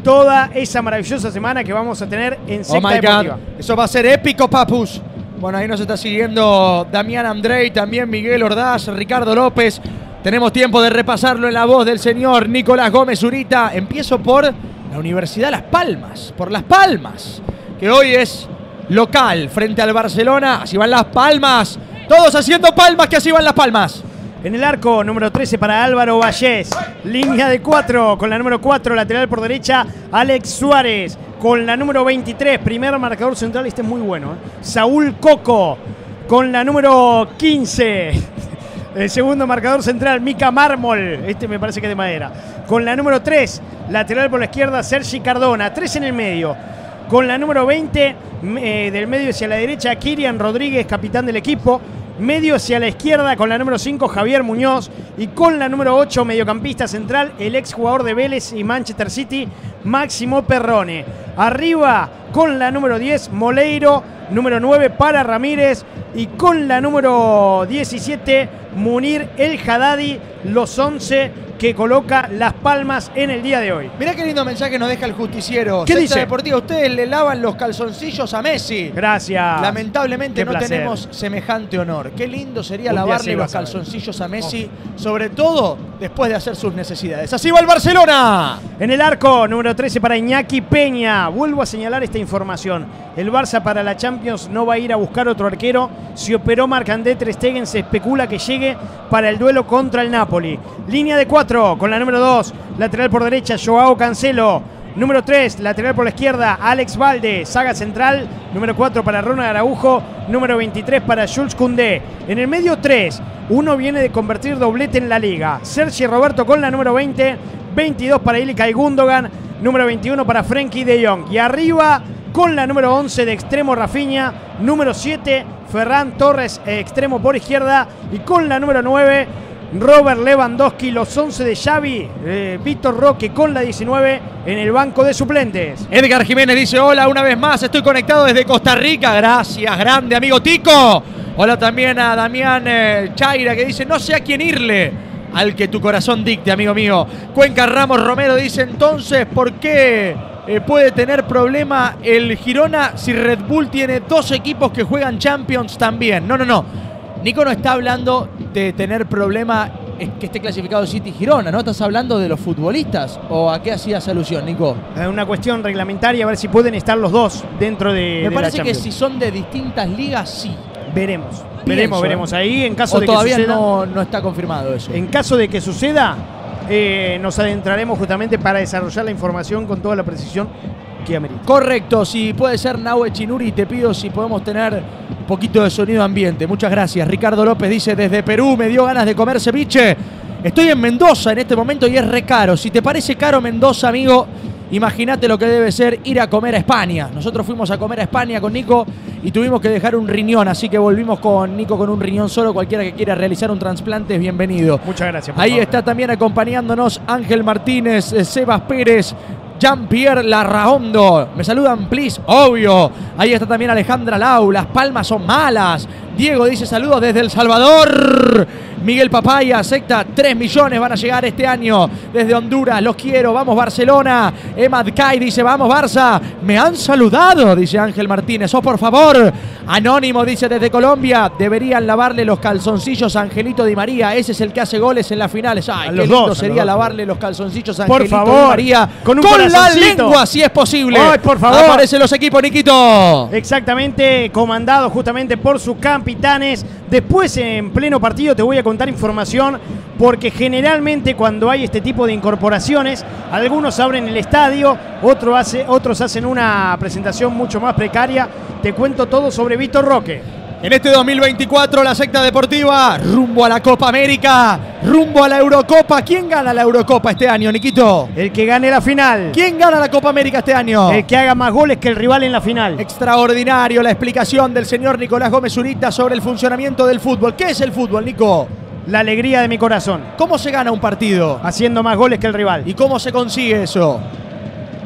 Speaker 3: Toda esa maravillosa semana que vamos a tener en
Speaker 2: Oh
Speaker 3: Secta
Speaker 2: my
Speaker 3: Deportiva.
Speaker 2: God. Eso va a ser épico, papus. Bueno, ahí nos está siguiendo Damián Andrei, también Miguel Ordaz, Ricardo López. Tenemos tiempo de repasarlo en la voz del señor Nicolás Gómez Urita. Empiezo por la Universidad Las Palmas, por Las Palmas, que hoy es local frente al Barcelona. Así van Las Palmas. Todos haciendo palmas, que así van Las Palmas.
Speaker 3: En el arco, número 13 para Álvaro Vallés. Línea de 4, con la número 4, lateral por derecha, Alex Suárez. Con la número 23, primer marcador central, este es muy bueno. ¿eh? Saúl Coco. Con la número 15, el segundo marcador central, Mica Mármol. Este me parece que es de madera. Con la número 3, lateral por la izquierda, Sergi Cardona. 3 en el medio. Con la número 20, eh, del medio hacia la derecha, Kirian Rodríguez, capitán del equipo. Medio hacia la izquierda con la número 5, Javier Muñoz. Y con la número 8, mediocampista central, el ex jugador de Vélez y Manchester City, Máximo Perrone. Arriba con la número 10, Moleiro. Número 9 para Ramírez. Y con la número 17, Munir El Haddadi. Los 11 que coloca Las Palmas en el día de hoy.
Speaker 2: Mirá qué lindo mensaje nos deja el justiciero.
Speaker 3: ¿Qué
Speaker 2: Sexta
Speaker 3: dice?
Speaker 2: Deportiva, ustedes le lavan los calzoncillos a Messi.
Speaker 3: Gracias.
Speaker 2: Lamentablemente
Speaker 3: Qué
Speaker 2: no
Speaker 3: placer.
Speaker 2: tenemos semejante honor. Qué lindo sería
Speaker 3: Un
Speaker 2: lavarle los
Speaker 3: a
Speaker 2: calzoncillos a Messi, sobre todo después de hacer sus necesidades. Así va el Barcelona.
Speaker 3: En el arco, número 13 para Iñaki Peña. Vuelvo a señalar esta información. El Barça para la Champions no va a ir a buscar otro arquero. Si operó Marc-André Ter Stegen, se especula que llegue para el duelo contra el Napoli. Línea de 4 con la número 2. Lateral por derecha, Joao Cancelo. Número 3, lateral por la izquierda, Alex Valde. Saga central. Número 4 para Ronald Araujo. Número 23 para Jules Koundé. En el medio 3, uno viene de convertir doblete en la liga. Sergi Roberto con la número 20. 22 para Ilkay Gundogan. Número 21 para Frenkie de Jong. Y arriba con la número 11 de extremo Rafinha. Número 7, Ferran Torres, eh, extremo por izquierda. Y con la número 9, Robert Lewandowski, los 11 de Xavi, eh, Víctor Roque con la 19 en el banco de suplentes.
Speaker 2: Edgar Jiménez dice, hola, una vez más, estoy conectado desde Costa Rica. Gracias, grande amigo Tico. Hola también a Damián eh, Chaira que dice, no sé a quién irle. Al que tu corazón dicte, amigo mío. Cuenca Ramos Romero dice, entonces, ¿por qué eh, puede tener problema el Girona si Red Bull tiene dos equipos que juegan Champions también? No, no, no. Nico no está hablando de tener problema que esté clasificado City Girona, ¿no? ¿Estás hablando de los futbolistas? ¿O a qué hacías alusión, Nico?
Speaker 3: Eh, Una cuestión reglamentaria, a ver si pueden estar los dos dentro de, de
Speaker 2: Me
Speaker 3: la
Speaker 2: parece que si son de distintas ligas, sí.
Speaker 3: Veremos, veremos,
Speaker 2: Pienso,
Speaker 3: veremos.
Speaker 2: ¿eh?
Speaker 3: Ahí, en caso
Speaker 2: O
Speaker 3: de que
Speaker 2: todavía
Speaker 3: suceda,
Speaker 2: no, no está confirmado eso.
Speaker 3: en caso de que suceda, eh, nos adentraremos justamente para desarrollar la información con toda la precisión que amerita.
Speaker 2: Correcto, si puede ser Nahue Chinuri, te pido si podemos tener poquito de sonido ambiente. Muchas gracias. Ricardo López dice, desde Perú me dio ganas de comer ceviche. Estoy en Mendoza en este momento y es re caro. Si te parece caro Mendoza, amigo, imagínate lo que debe ser ir a comer a España. Nosotros fuimos a comer a España con Nico y tuvimos que dejar un riñón, así que volvimos con Nico con un riñón solo. Cualquiera que quiera realizar un trasplante es bienvenido.
Speaker 3: Muchas gracias.
Speaker 2: Ahí
Speaker 3: favor.
Speaker 2: está también acompañándonos Ángel Martínez, eh, Sebas Pérez, Jean-Pierre Larraondo. Me saludan, please, obvio. Ahí está también Alejandra Lau. Las palmas son malas. Diego dice saludos desde El Salvador. Miguel Papaya acepta 3 millones van a llegar este año desde Honduras. Los quiero. Vamos Barcelona. Emad Kai dice vamos Barça. Me han saludado, dice Ángel Martínez. Oh, por favor. Anónimo dice desde Colombia. Deberían lavarle los calzoncillos a Angelito Di María. Ese es el que hace goles en las finales. Ay,
Speaker 3: A
Speaker 2: qué
Speaker 3: los
Speaker 2: lindo
Speaker 3: dos,
Speaker 2: sería
Speaker 3: los
Speaker 2: lavarle los calzoncillos a
Speaker 3: Por
Speaker 2: Angelito
Speaker 3: favor,
Speaker 2: Di María.
Speaker 3: con un
Speaker 2: la lengua, si es posible.
Speaker 3: Ay, por favor.
Speaker 2: Aparecen los equipos, Niquito.
Speaker 3: Exactamente, comandado justamente por sus capitanes. Después, en pleno partido, te voy a contar información, porque generalmente cuando hay este tipo de incorporaciones, algunos abren el estadio, otro hace, otros hacen una presentación mucho más precaria. Te cuento todo sobre Víctor Roque.
Speaker 2: En este 2024, la secta deportiva, rumbo a la Copa América, rumbo a la Eurocopa. ¿Quién gana la Eurocopa este año, Niquito?
Speaker 3: El que gane la final.
Speaker 2: ¿Quién gana la Copa América este año?
Speaker 3: El que haga más goles que el rival en la final.
Speaker 2: Extraordinario la explicación del señor Nicolás Gómez Zurita sobre el funcionamiento del fútbol. ¿Qué es el fútbol, Nico?
Speaker 3: La alegría de mi corazón.
Speaker 2: ¿Cómo se gana un partido?
Speaker 3: Haciendo más goles que el rival.
Speaker 2: ¿Y cómo se consigue eso?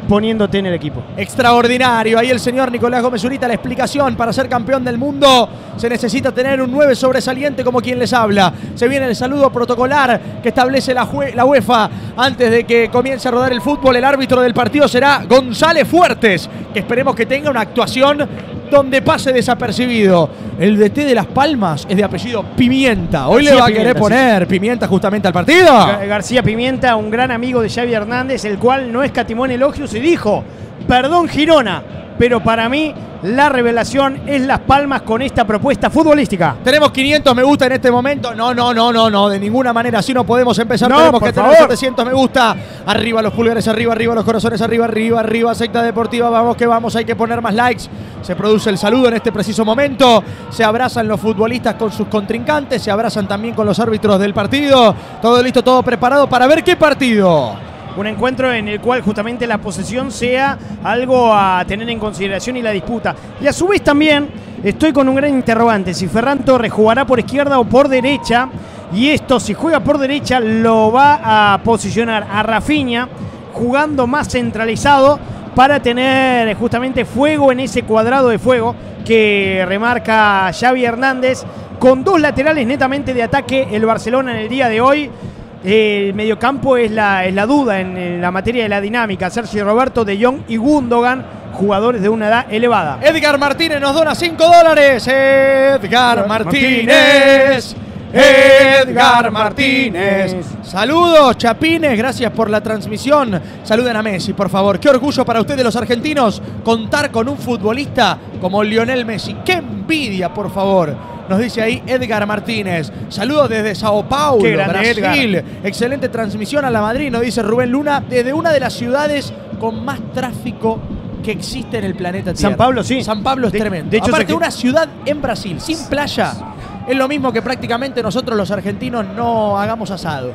Speaker 3: Poniéndote en el equipo.
Speaker 2: Extraordinario. Ahí el señor Nicolás Gómez Zurita, la explicación para ser campeón del mundo. Se necesita tener un 9 sobresaliente como quien les habla. Se viene el saludo protocolar que establece la, la UEFA antes de que comience a rodar el fútbol. El árbitro del partido será González Fuertes. que esperemos que tenga una actuación donde pase desapercibido. El DT de Las Palmas es de apellido Pimienta. Hoy le va a querer poner Pimienta justamente al partido.
Speaker 3: Ga- García Pimienta, un gran amigo de Xavi Hernández, el cual no escatimó en elogios y dijo, perdón Girona, pero para mí la revelación es Las Palmas con esta propuesta futbolística.
Speaker 2: Tenemos 500 me gusta en este momento. No, no, no, no, no. De ninguna manera así no podemos empezar.
Speaker 3: No,
Speaker 2: Tenemos
Speaker 3: por
Speaker 2: que tener
Speaker 3: favor.
Speaker 2: 700 me gusta. Arriba los pulgares, arriba, arriba los corazones, arriba, arriba, arriba. Secta Deportiva, vamos que vamos. Hay que poner más likes. Se produce el saludo en este preciso momento. Se abrazan los futbolistas con sus contrincantes. Se abrazan también con los árbitros del partido. Todo listo, todo preparado para ver qué partido.
Speaker 3: Un encuentro en el cual justamente la posesión sea algo a tener en consideración y la disputa. Y a su vez también estoy con un gran interrogante, si Ferran Torres jugará por izquierda o por derecha. Y esto, si juega por derecha, lo va a posicionar a Rafinha jugando más centralizado para tener justamente fuego en ese cuadrado de fuego que remarca Xavi Hernández. Con dos laterales netamente de ataque el Barcelona en el día de hoy. El mediocampo es la, es la duda en, en la materia de la dinámica. Sergio Roberto, De Jong y Gundogan, jugadores de una edad elevada.
Speaker 2: Edgar Martínez nos dona 5 dólares. Edgar Martínez. Edgar Martínez. Saludos, Chapines. Gracias por la transmisión. Saluden a Messi, por favor. Qué orgullo para ustedes, los argentinos, contar con un futbolista como Lionel Messi. Qué envidia, por favor. Nos dice ahí Edgar Martínez. Saludos desde Sao Paulo,
Speaker 3: Qué
Speaker 2: Brasil. Excelente transmisión a la Madrid, nos dice Rubén Luna, desde una de las ciudades con más tráfico que existe en el planeta Tierra.
Speaker 3: San Pablo, sí.
Speaker 2: San Pablo es
Speaker 3: De-
Speaker 2: tremendo.
Speaker 3: de hecho,
Speaker 2: Aparte, una ciudad en Brasil, sin playa, es lo mismo que prácticamente nosotros los argentinos no hagamos asado.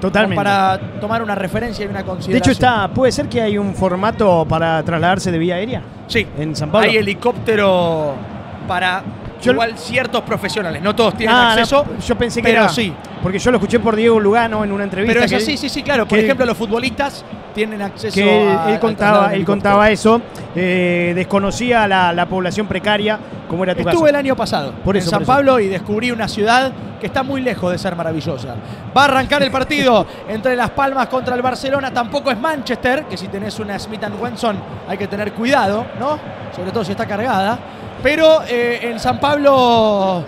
Speaker 3: Totalmente.
Speaker 2: Como Para tomar una referencia y una
Speaker 3: De
Speaker 2: consideración.
Speaker 3: hecho, está, puede ser que hay un formato para trasladarse de vía aérea
Speaker 2: Sí,
Speaker 3: en San Pablo.
Speaker 2: hay helicóptero para
Speaker 3: Yo-
Speaker 2: igual ciertos profesionales. No todos tienen
Speaker 3: Ah, no,
Speaker 2: acceso,
Speaker 3: yo pensé que
Speaker 2: pero
Speaker 3: era.
Speaker 2: sí.
Speaker 3: Porque yo lo escuché por Diego Lugano en una entrevista.
Speaker 2: Pero es
Speaker 3: que
Speaker 2: así,
Speaker 3: él-
Speaker 2: sí, sí, claro. Por ejemplo, los futbolistas tienen acceso
Speaker 3: que
Speaker 2: a-
Speaker 3: él contaba,
Speaker 2: en
Speaker 3: él contaba eso, eh, desconocía la, la población precaria, como era tu
Speaker 2: Estuve
Speaker 3: caso.
Speaker 2: el año pasado
Speaker 3: Por
Speaker 2: en
Speaker 3: eso,
Speaker 2: San
Speaker 3: por eso.
Speaker 2: Pablo y descubrí una ciudad que está muy lejos de ser maravillosa. Va a arrancar el partido entre Las Palmas contra el Barcelona. Tampoco es Manchester, que si tenés una Smith Wesson hay que tener cuidado, ¿no? Sobre todo si está cargada. Pero eh, en San Pablo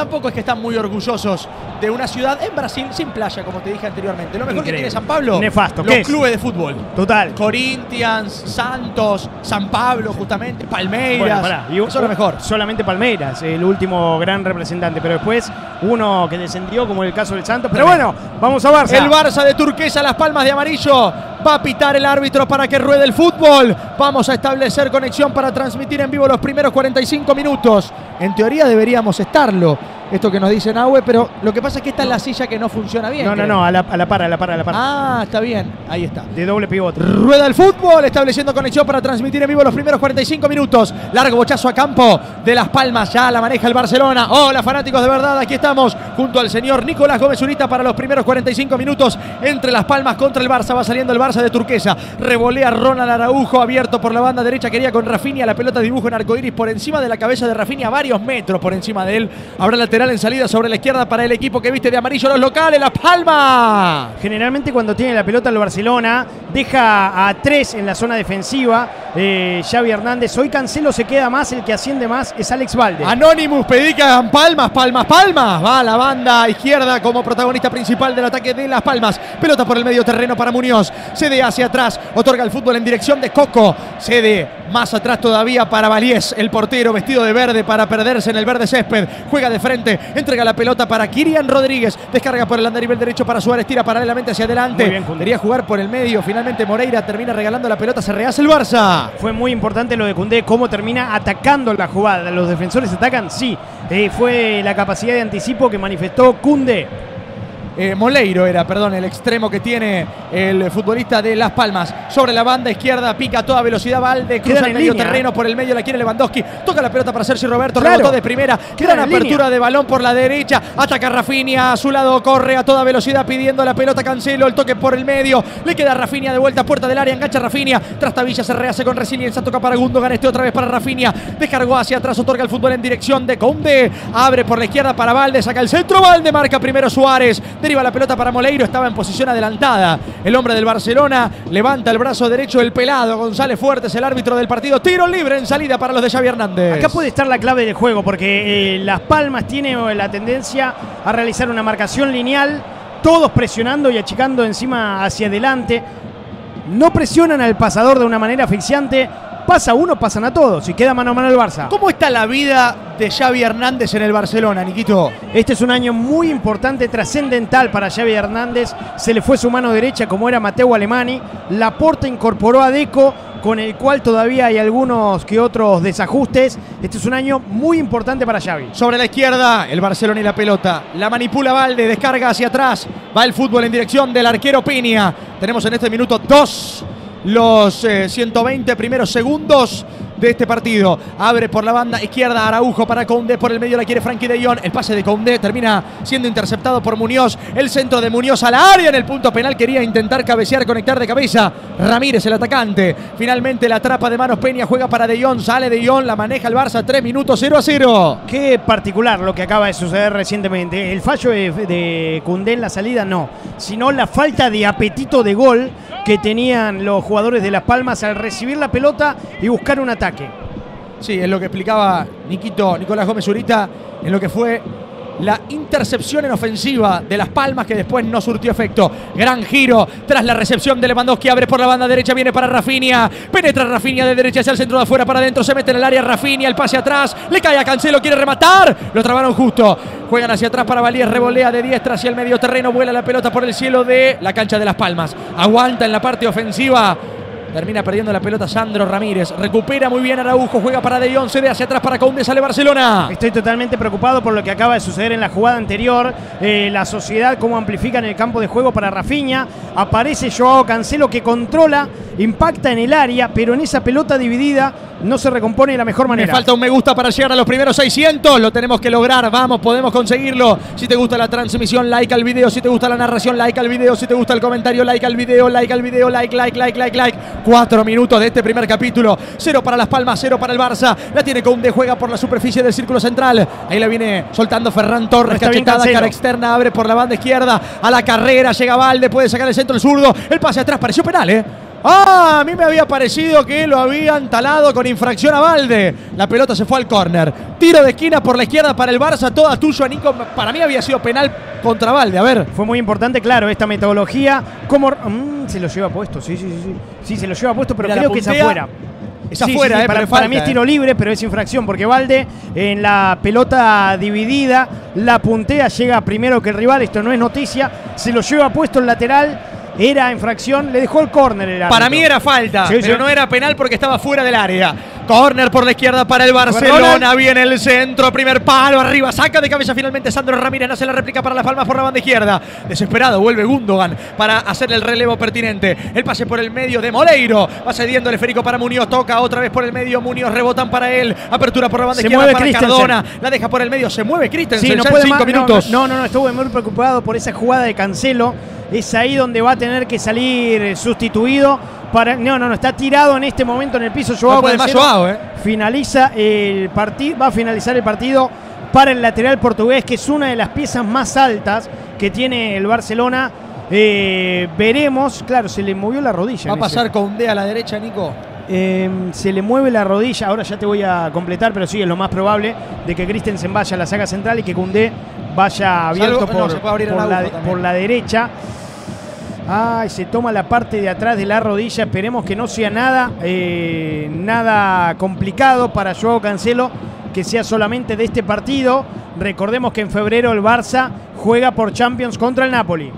Speaker 2: tampoco es que están muy orgullosos de una ciudad en Brasil sin playa, como te dije anteriormente. Lo mejor que tiene San Pablo,
Speaker 3: Nefasto.
Speaker 2: los
Speaker 3: ¿Qué es?
Speaker 2: clubes de fútbol.
Speaker 3: Total.
Speaker 2: Corinthians, Santos, San Pablo, justamente, Palmeiras.
Speaker 3: Bueno, pará, y
Speaker 2: Eso es lo mejor.
Speaker 3: Solamente Palmeiras, el último gran representante, pero después uno que descendió, como el caso del Santos. Pero bueno, vamos a Barça.
Speaker 2: El Barça de Turquesa, las palmas de amarillo. Va a pitar el árbitro para que ruede el fútbol. Vamos a establecer conexión para transmitir en vivo los primeros 45 minutos. En teoría deberíamos estarlo. Esto que nos dice Nahue, pero lo que pasa es que esta es la silla que no funciona bien.
Speaker 3: no, no, no, a la, a la par, a la par, a la par.
Speaker 2: Ah, está bien. Ahí está.
Speaker 3: De doble pivote.
Speaker 2: Rueda el fútbol, estableciendo conexión para transmitir en vivo los primeros 45 minutos. Largo bochazo a campo de Las Palmas, ya la maneja el Barcelona. Hola fanáticos de verdad, aquí estamos junto al señor Nicolás Gómez Urita para los primeros 45 minutos entre Las Palmas contra el Barça. Va saliendo el Barça de Turquesa. Revolea Ronald Araujo, abierto por la banda derecha. Quería con Rafinha, la pelota dibujo en arcoiris por encima de la cabeza de Rafinha, varios metros por encima de él. Habrá lateral en salida sobre la izquierda para el equipo que viste de amarillo los locales, Las Palmas.
Speaker 3: Generalmente cuando tiene la pelota el Barcelona, deja a tres en la zona defensiva. eh, Xavi Hernández. Hoy Cancelo se queda más, el que asciende más es Alex Valde.
Speaker 2: Anonymous pedí que hagan palmas, palmas, palmas. Va a la banda izquierda como protagonista principal del ataque de Las Palmas. Pelota por el medio terreno para Muñoz. Cede hacia atrás. Otorga el fútbol en dirección de Coco. Cede más atrás todavía para Valiés, el portero vestido de verde para perderse en el verde césped. Juega de frente. Entrega la pelota para Kirian Rodríguez. Descarga por el andarivel derecho para Suárez. Tira paralelamente hacia adelante.
Speaker 3: Muy bien.
Speaker 2: Quería jugar por el medio. Finalmente Moreira termina regalando la pelota. Se rehace el Barça.
Speaker 3: Fue muy importante lo de Cundé, cómo termina atacando la jugada. Los defensores atacan, sí. Eh, fue la capacidad de anticipo que manifestó Cundé.
Speaker 2: Eh, Moleiro era, perdón, el extremo que tiene el futbolista de Las Palmas. Sobre la banda izquierda, pica a toda velocidad Valde, cruza el medio
Speaker 3: línea.
Speaker 2: terreno, por el medio la quiere Lewandowski, toca la pelota para Sergio Roberto,
Speaker 3: Claro.
Speaker 2: rebotó de primera, gran apertura
Speaker 3: línea.
Speaker 2: de balón por la derecha, ataca Rafinha, a su lado corre a toda velocidad pidiendo la pelota Cancelo, el toque por el medio, le queda Rafinha de vuelta, puerta del área, engancha Rafinha, Trastavilla se rehace con resiliencia, toca para Gundogan, este otra vez para Rafinha, descargó hacia atrás, otorga el fútbol en dirección de Conde, abre por la izquierda para Valde, saca el centro, Valde marca primero Suárez, Deriva la pelota para Moleiro. Estaba en posición adelantada. El hombre del Barcelona levanta el brazo derecho. El pelado González Fuertes, el árbitro del partido. Tiro libre en salida para los de Xavi Hernández.
Speaker 3: Acá puede estar la clave del juego porque eh, Las Palmas tiene la tendencia a realizar una marcación lineal, todos presionando y achicando encima hacia adelante. No presionan al pasador de una manera asfixiante. Pasa uno, pasan a todos y queda mano a mano el Barça.
Speaker 2: ¿Cómo está la vida de Xavi Hernández en el Barcelona, Niquito?
Speaker 3: Este es un año muy importante, trascendental para Xavi Hernández. Se le fue su mano derecha como era Mateo Alemani. Laporta incorporó a Deco con el cual todavía hay algunos que otros desajustes. Este es un año muy importante para Xavi.
Speaker 2: Sobre la izquierda, el Barcelona y la pelota. La manipula Valde, descarga hacia atrás. Va el fútbol en dirección del arquero Piña. Tenemos en este minuto dos los 120 eh, primeros segundos de este partido. Abre por la banda izquierda Araujo para Conde. Por el medio la quiere Frankie de Jong. El pase de Conde termina siendo interceptado por Muñoz. El centro de Muñoz a la área en el punto penal. Quería intentar cabecear, conectar de cabeza. Ramírez, el atacante. Finalmente la trapa de manos Peña. Juega para De Jong. Sale De Jong. La maneja el Barça. 3 minutos 0 a 0.
Speaker 3: Qué particular lo que acaba de suceder recientemente. El fallo de, de en la salida no. Sino la falta de apetito de gol que tenían los jugadores de Las Palmas al recibir la pelota y buscar un ataque.
Speaker 2: Sí, es lo que explicaba Niquito, Nicolás Gómez Urita, en lo que fue la intercepción en ofensiva de Las Palmas que después no surtió efecto. Gran giro tras la recepción de Lewandowski. Abre por la banda derecha, viene para Rafinha. Penetra Rafinha de derecha hacia el centro de afuera para adentro. Se mete en el área Rafinha, el pase atrás. Le cae a Cancelo, quiere rematar. Lo trabaron justo. Juegan hacia atrás para Valías, revolea de diestra hacia el medio terreno. Vuela la pelota por el cielo de la cancha de Las Palmas. Aguanta en la parte ofensiva Termina perdiendo la pelota Sandro Ramírez. Recupera muy bien Araujo. Juega para De Jong. Se hacia atrás para Conde. Sale Barcelona.
Speaker 3: Estoy totalmente preocupado por lo que acaba de suceder en la jugada anterior. Eh, la sociedad, cómo amplifica en el campo de juego para Rafiña. Aparece Joao Cancelo que controla, impacta en el área, pero en esa pelota dividida no se recompone de la mejor manera.
Speaker 2: Me falta un me gusta para llegar a los primeros 600. Lo tenemos que lograr. Vamos, podemos conseguirlo. Si te gusta la transmisión, like al video. Si te gusta la narración, like al video. Si te gusta el comentario, like al video. Like al video. Like, like, like, like, like. Cuatro minutos de este primer capítulo. Cero para Las Palmas, cero para el Barça. La tiene Conde, juega por la superficie del círculo central. Ahí la viene soltando Ferran Torres. cachetada, cara externa, abre por la banda izquierda. A la carrera, llega Valde, puede sacar el centro el zurdo. El pase atrás, pareció penal, ¿eh? Ah, a mí me había parecido que lo habían talado con infracción a Valde. La pelota se fue al córner. Tiro de esquina por la izquierda para el Barça, toda tuyo, Nico. Para mí había sido penal contra Valde. A ver.
Speaker 3: Fue muy importante, claro, esta metodología. ¿Cómo mm, se lo lleva puesto? Sí, sí, sí, sí. Se lo lleva puesto, pero creo que es afuera.
Speaker 2: Es afuera,
Speaker 3: eh, para, para mí es tiro libre, pero es infracción, porque Valde en la pelota dividida la puntea, llega primero que el rival, esto no es noticia, se lo lleva puesto el lateral era infracción, le dejó el córner.
Speaker 2: Para mí era falta, pero no era penal porque estaba fuera del área. Córner por la izquierda para el Barcelona. Viene el centro, primer palo arriba. Saca de cabeza finalmente Sandro Ramírez. Hace la réplica para las palmas por la banda izquierda. Desesperado, vuelve Gundogan para hacer el relevo pertinente. El pase por el medio de Moleiro. Va cediendo el esférico para Muñoz. Toca otra vez por el medio. Muñoz rebotan para él. Apertura por la banda izquierda para Cardona. La deja por el medio. Se mueve Christensen.
Speaker 3: no puede cinco minutos. No, no, no. Estuve muy preocupado por esa jugada de Cancelo. Es ahí donde va a tener que salir sustituido para, no, no, no, está tirado en este momento en el piso Joao.
Speaker 2: No ¿eh?
Speaker 3: Finaliza el partido, va a finalizar el partido para el lateral portugués, que es una de las piezas más altas que tiene el Barcelona. Eh, veremos, claro, se le movió la rodilla.
Speaker 2: Va a pasar con D a la derecha, Nico.
Speaker 3: Em, se le mueve la rodilla, ahora ya te voy a completar, pero sí, es lo más probable de que Christensen vaya a la saga central y que Cundé vaya abierto por, por la derecha. Ay, se toma la parte de atrás de la rodilla. Esperemos que no sea nada, eh, nada complicado para Joao Cancelo, que sea solamente de este partido. Recordemos que en febrero el Barça juega por Champions contra el Napoli.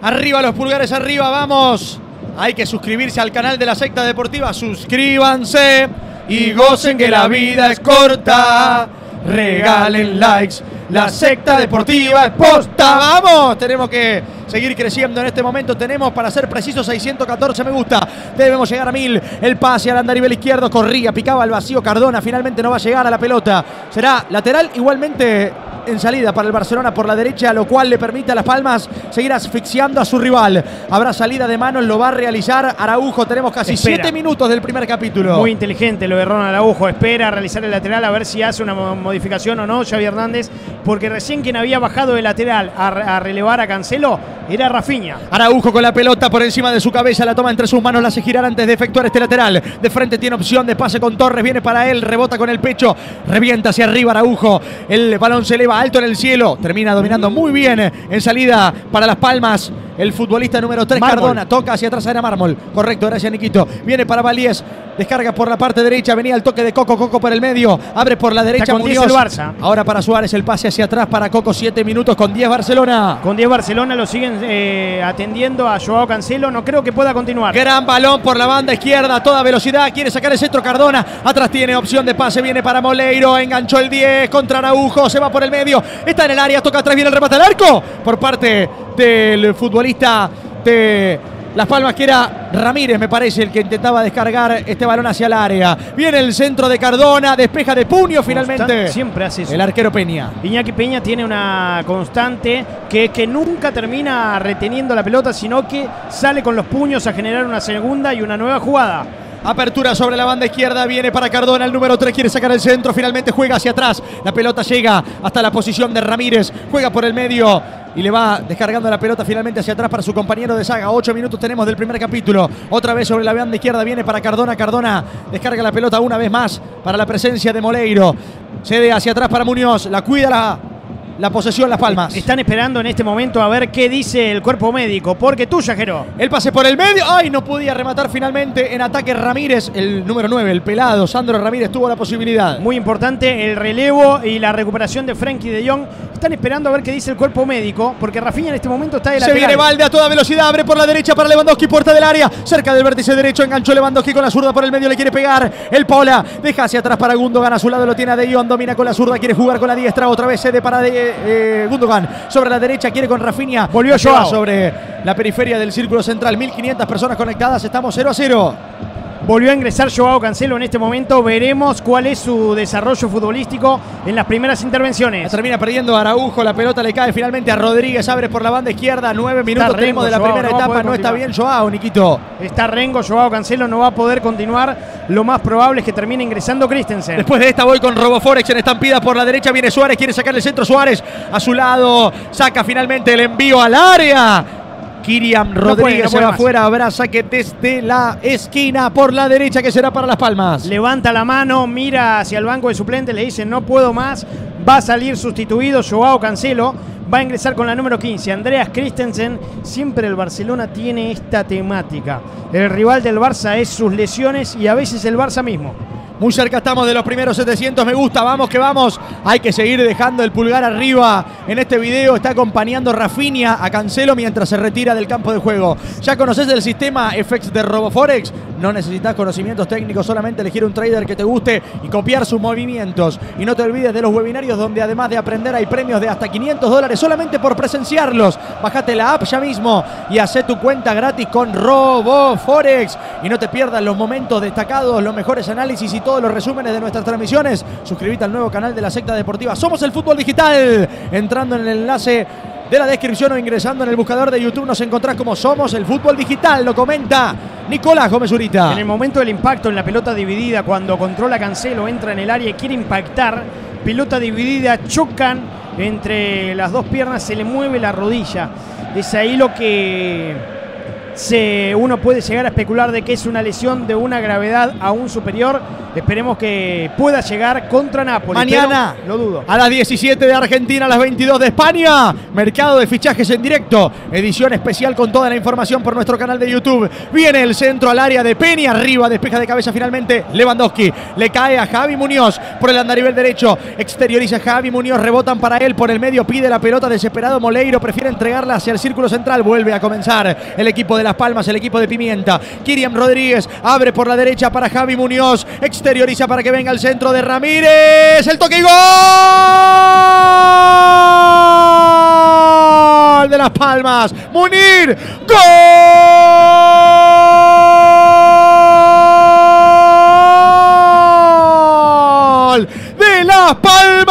Speaker 2: Arriba los pulgares, arriba, vamos. Hay que suscribirse al canal de la secta deportiva. Suscríbanse y gocen que la vida es corta. Regalen likes. La secta deportiva posta. Vamos, tenemos que seguir creciendo en este momento. Tenemos, para ser precisos, 614 me gusta. Debemos llegar a 1000. El pase al andarivel izquierdo. Corría, picaba al vacío Cardona. Finalmente no va a llegar a la pelota. Será lateral igualmente en salida para el Barcelona por la derecha, lo cual le permite a Las Palmas seguir asfixiando a su rival. Habrá salida de manos, lo va a realizar Araujo. Tenemos casi
Speaker 3: Espera.
Speaker 2: siete minutos del primer capítulo.
Speaker 3: Muy inteligente lo de Ronald Araujo. Espera a realizar el lateral a ver si hace una mo- modificación o no Xavi Hernández. Porque recién quien había bajado de lateral a, a relevar a Cancelo era Rafinha.
Speaker 2: Araujo con la pelota por encima de su cabeza, la toma entre sus manos, la hace girar antes de efectuar este lateral. De frente tiene opción de pase con Torres, viene para él, rebota con el pecho, revienta hacia arriba Araujo. El balón se eleva alto en el cielo, termina dominando muy bien en salida para Las Palmas. El futbolista número 3,
Speaker 3: Mármol.
Speaker 2: Cardona, toca hacia atrás era Mármol. Correcto, gracias Niquito. Viene para Valies, descarga por la parte derecha, venía el toque de Coco, Coco por el medio, abre por la derecha
Speaker 3: con 10
Speaker 2: Muñoz.
Speaker 3: el Barça.
Speaker 2: Ahora para Suárez el pase hacia atrás para Coco, 7 minutos con 10 Barcelona.
Speaker 3: Con 10 Barcelona lo siguen eh, atendiendo a Joao Cancelo. No creo que pueda continuar.
Speaker 2: Gran balón por la banda izquierda, a toda velocidad. Quiere sacar el centro Cardona. Atrás tiene opción de pase. Viene para Moleiro. Enganchó el 10 contra Araujo. Se va por el medio. Está en el área. Toca atrás. Viene el remate al arco. Por parte del futbolista de Las Palmas, que era Ramírez, me parece, el que intentaba descargar este balón hacia el área. Viene el centro de Cardona. Despeja de puño finalmente.
Speaker 3: Siempre hace eso.
Speaker 2: El arquero Peña.
Speaker 3: Iñaki Peña tiene una constante que es que nunca termina reteniendo la pelota, sino que sale con los puños a generar una segunda y una nueva jugada.
Speaker 2: Apertura sobre la banda izquierda, viene para Cardona, el número 3 quiere sacar el centro, finalmente juega hacia atrás, la pelota llega hasta la posición de Ramírez, juega por el medio y le va descargando la pelota finalmente hacia atrás para su compañero de saga. Ocho minutos tenemos del primer capítulo, otra vez sobre la banda izquierda, viene para Cardona, Cardona descarga la pelota una vez más para la presencia de Moleiro, cede hacia atrás para Muñoz, la cuida la, la posesión Las Palmas.
Speaker 3: Están esperando en este momento a ver qué dice el cuerpo médico, porque tuya, Jero.
Speaker 2: El pase por el medio. ¡Ay! No podía rematar finalmente en ataque Ramírez. El número 9, el pelado. Sandro Ramírez tuvo la posibilidad.
Speaker 3: Muy importante el relevo y la recuperación de Frankie de Jong. Están esperando a ver qué dice el cuerpo médico, porque Rafinha en este momento está de
Speaker 2: Se
Speaker 3: lateral.
Speaker 2: viene Valde a toda velocidad, abre por la derecha para Lewandowski, puerta del área, cerca del vértice derecho, enganchó Lewandowski con la zurda por el medio, le quiere pegar, el Pola, deja hacia atrás para Gundogan, a su lado lo tiene a De Jong, domina con la zurda, quiere jugar con la diestra, otra vez cede para de, eh, Gundogan, sobre la derecha, quiere con Rafinha,
Speaker 3: Volvió Joao.
Speaker 2: sobre la periferia del círculo central, 1500 personas conectadas, estamos 0 a 0.
Speaker 3: Volvió a ingresar Joao Cancelo en este momento. Veremos cuál es su desarrollo futbolístico en las primeras
Speaker 2: La
Speaker 3: intervenciones.
Speaker 2: termina perdiendo Araujo, la pelota le cae finalmente a Rodríguez, abre por la banda izquierda, nueve minutos
Speaker 3: Rengo,
Speaker 2: tenemos de la
Speaker 3: Joao,
Speaker 2: primera
Speaker 3: no
Speaker 2: etapa, no está bien Joao, Niquito.
Speaker 3: Está Rengo, Joao Cancelo no va a poder continuar. Lo más probable es que termine ingresando Christensen.
Speaker 2: Después de esta voy con Roboforex en estampida por la derecha. Viene Suárez, quiere sacar el centro Suárez. A su lado saca finalmente el envío al área. Kiriam Rodríguez
Speaker 3: no
Speaker 2: se va afuera. Habrá saque desde la esquina por la derecha que será para Las Palmas.
Speaker 3: Levanta la mano, mira hacia el banco de suplentes, le dice no puedo más. Va a salir sustituido Joao Cancelo. Va a ingresar con la número 15, Andreas Christensen. Siempre el Barcelona tiene esta temática. El rival del Barça es sus lesiones y a veces el Barça mismo.
Speaker 2: Muy cerca estamos de los primeros 700. Me gusta, vamos que vamos. Hay que seguir dejando el pulgar arriba. En este video está acompañando Rafinha a Cancelo mientras se retira del campo de juego. ¿Ya conoces el sistema FX de Roboforex? No necesitas conocimientos técnicos, solamente elegir un trader que te guste y copiar sus movimientos. Y no te olvides de los webinarios donde además de aprender hay premios de hasta 500 dólares solamente por presenciarlos. Bájate la app ya mismo y haz tu cuenta gratis con Roboforex. Y no te pierdas los momentos destacados, los mejores análisis y todos los resúmenes de nuestras transmisiones. Suscríbete al nuevo canal de la secta deportiva. Somos el fútbol digital. Entrando en el enlace de la descripción o ingresando en el buscador de YouTube nos encontrás como Somos el fútbol digital. Lo comenta Nicolás Gómez Urita.
Speaker 3: En el momento del impacto en la pelota dividida, cuando controla Cancelo, entra en el área y quiere impactar, pelota dividida, chocan entre las dos piernas, se le mueve la rodilla. Es ahí lo que se, uno puede llegar a especular de que es una lesión de una gravedad aún superior. Esperemos que pueda llegar contra Nápoles.
Speaker 2: Mañana,
Speaker 3: lo dudo.
Speaker 2: a las 17 de Argentina, a las 22 de España, mercado de fichajes en directo, edición especial con toda la información por nuestro canal de YouTube. Viene el centro al área de Peña, arriba, despeja de cabeza finalmente Lewandowski. Le cae a Javi Muñoz por el andarivel derecho, exterioriza Javi Muñoz, rebotan para él por el medio, pide la pelota desesperado Moleiro, prefiere entregarla hacia el círculo central, vuelve a comenzar el equipo de Las Palmas, el equipo de Pimienta. Kiriam Rodríguez abre por la derecha para Javi Muñoz, exterioriza para que venga el centro de Ramírez, el toque y gol de Las Palmas. Munir, gol de Las Palmas.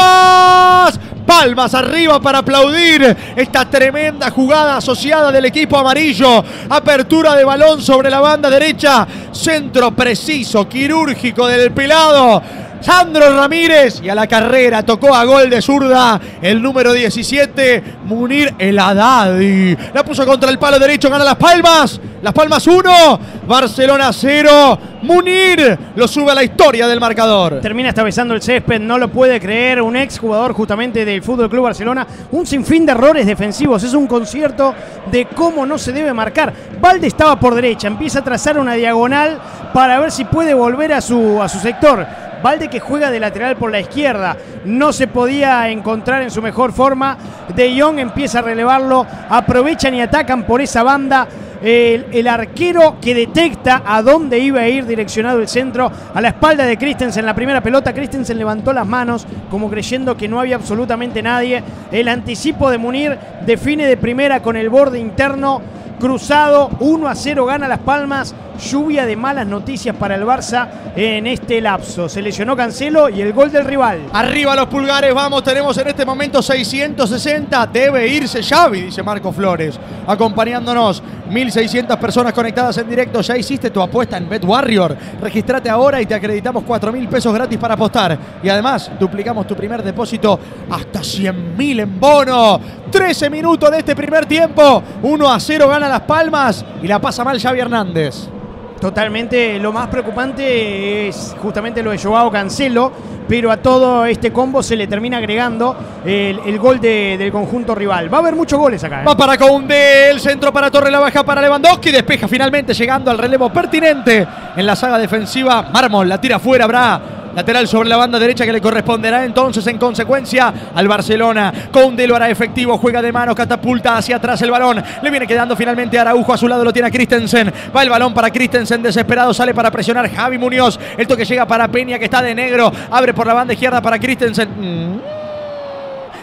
Speaker 2: Palmas arriba para aplaudir esta tremenda jugada asociada del equipo amarillo. Apertura de balón sobre la banda derecha. Centro preciso, quirúrgico del pelado. Sandro Ramírez y a la carrera tocó a gol de zurda el número 17, Munir El Haddadi. La puso contra el palo derecho, gana Las Palmas. Las Palmas 1, Barcelona 0. Munir lo sube a la historia del marcador.
Speaker 3: Termina estabezando el césped, no lo puede creer. Un ex jugador justamente del Fútbol Club Barcelona. Un sinfín de errores defensivos. Es un concierto de cómo no se debe marcar. Valde estaba por derecha, empieza a trazar una diagonal para ver si puede volver a su, a su sector. Valde que juega de lateral por la izquierda. No se podía encontrar en su mejor forma. De Jong empieza a relevarlo. Aprovechan y atacan por esa banda. El, arquero que detecta a dónde iba a ir direccionado el centro, a la espalda de Christensen, la primera pelota, Christensen levantó las manos como creyendo que no había absolutamente nadie. El anticipo de Munir define de primera con el borde interno cruzado, 1 a 0 gana Las Palmas, lluvia de malas noticias para el Barça en este lapso. Se lesionó Cancelo y el gol del rival.
Speaker 2: Arriba los pulgares, vamos, tenemos en este momento 660, debe irse Xavi, dice Marco Flores, acompañándonos. 1600 personas conectadas en directo, ya hiciste tu apuesta en Bet Warrior. Registrate ahora y te acreditamos 4 mil pesos gratis para apostar. Y además, duplicamos tu primer depósito hasta 100 mil en bono. 13 minutos de este primer tiempo. 1 a 0 gana Las Palmas y la pasa mal Xavi Hernández.
Speaker 3: Totalmente, lo más preocupante es justamente lo de Joao Cancelo, pero a todo este combo se le termina agregando el, gol de, del conjunto rival. Va a haber muchos goles acá. ¿eh?
Speaker 2: Va para Koundé, el centro para Torre, la baja para Lewandowski, despeja finalmente llegando al relevo pertinente en la saga defensiva. Mármol la tira fuera, habrá Lateral sobre la banda derecha que le corresponderá entonces en consecuencia al Barcelona. Conde lo hará efectivo, juega de mano, catapulta hacia atrás el balón. Le viene quedando finalmente Araujo a su lado, lo tiene a Christensen. Va el balón para Christensen, desesperado, sale para presionar Javi Muñoz. El toque llega para Peña que está de negro. Abre por la banda izquierda para Christensen. Mm.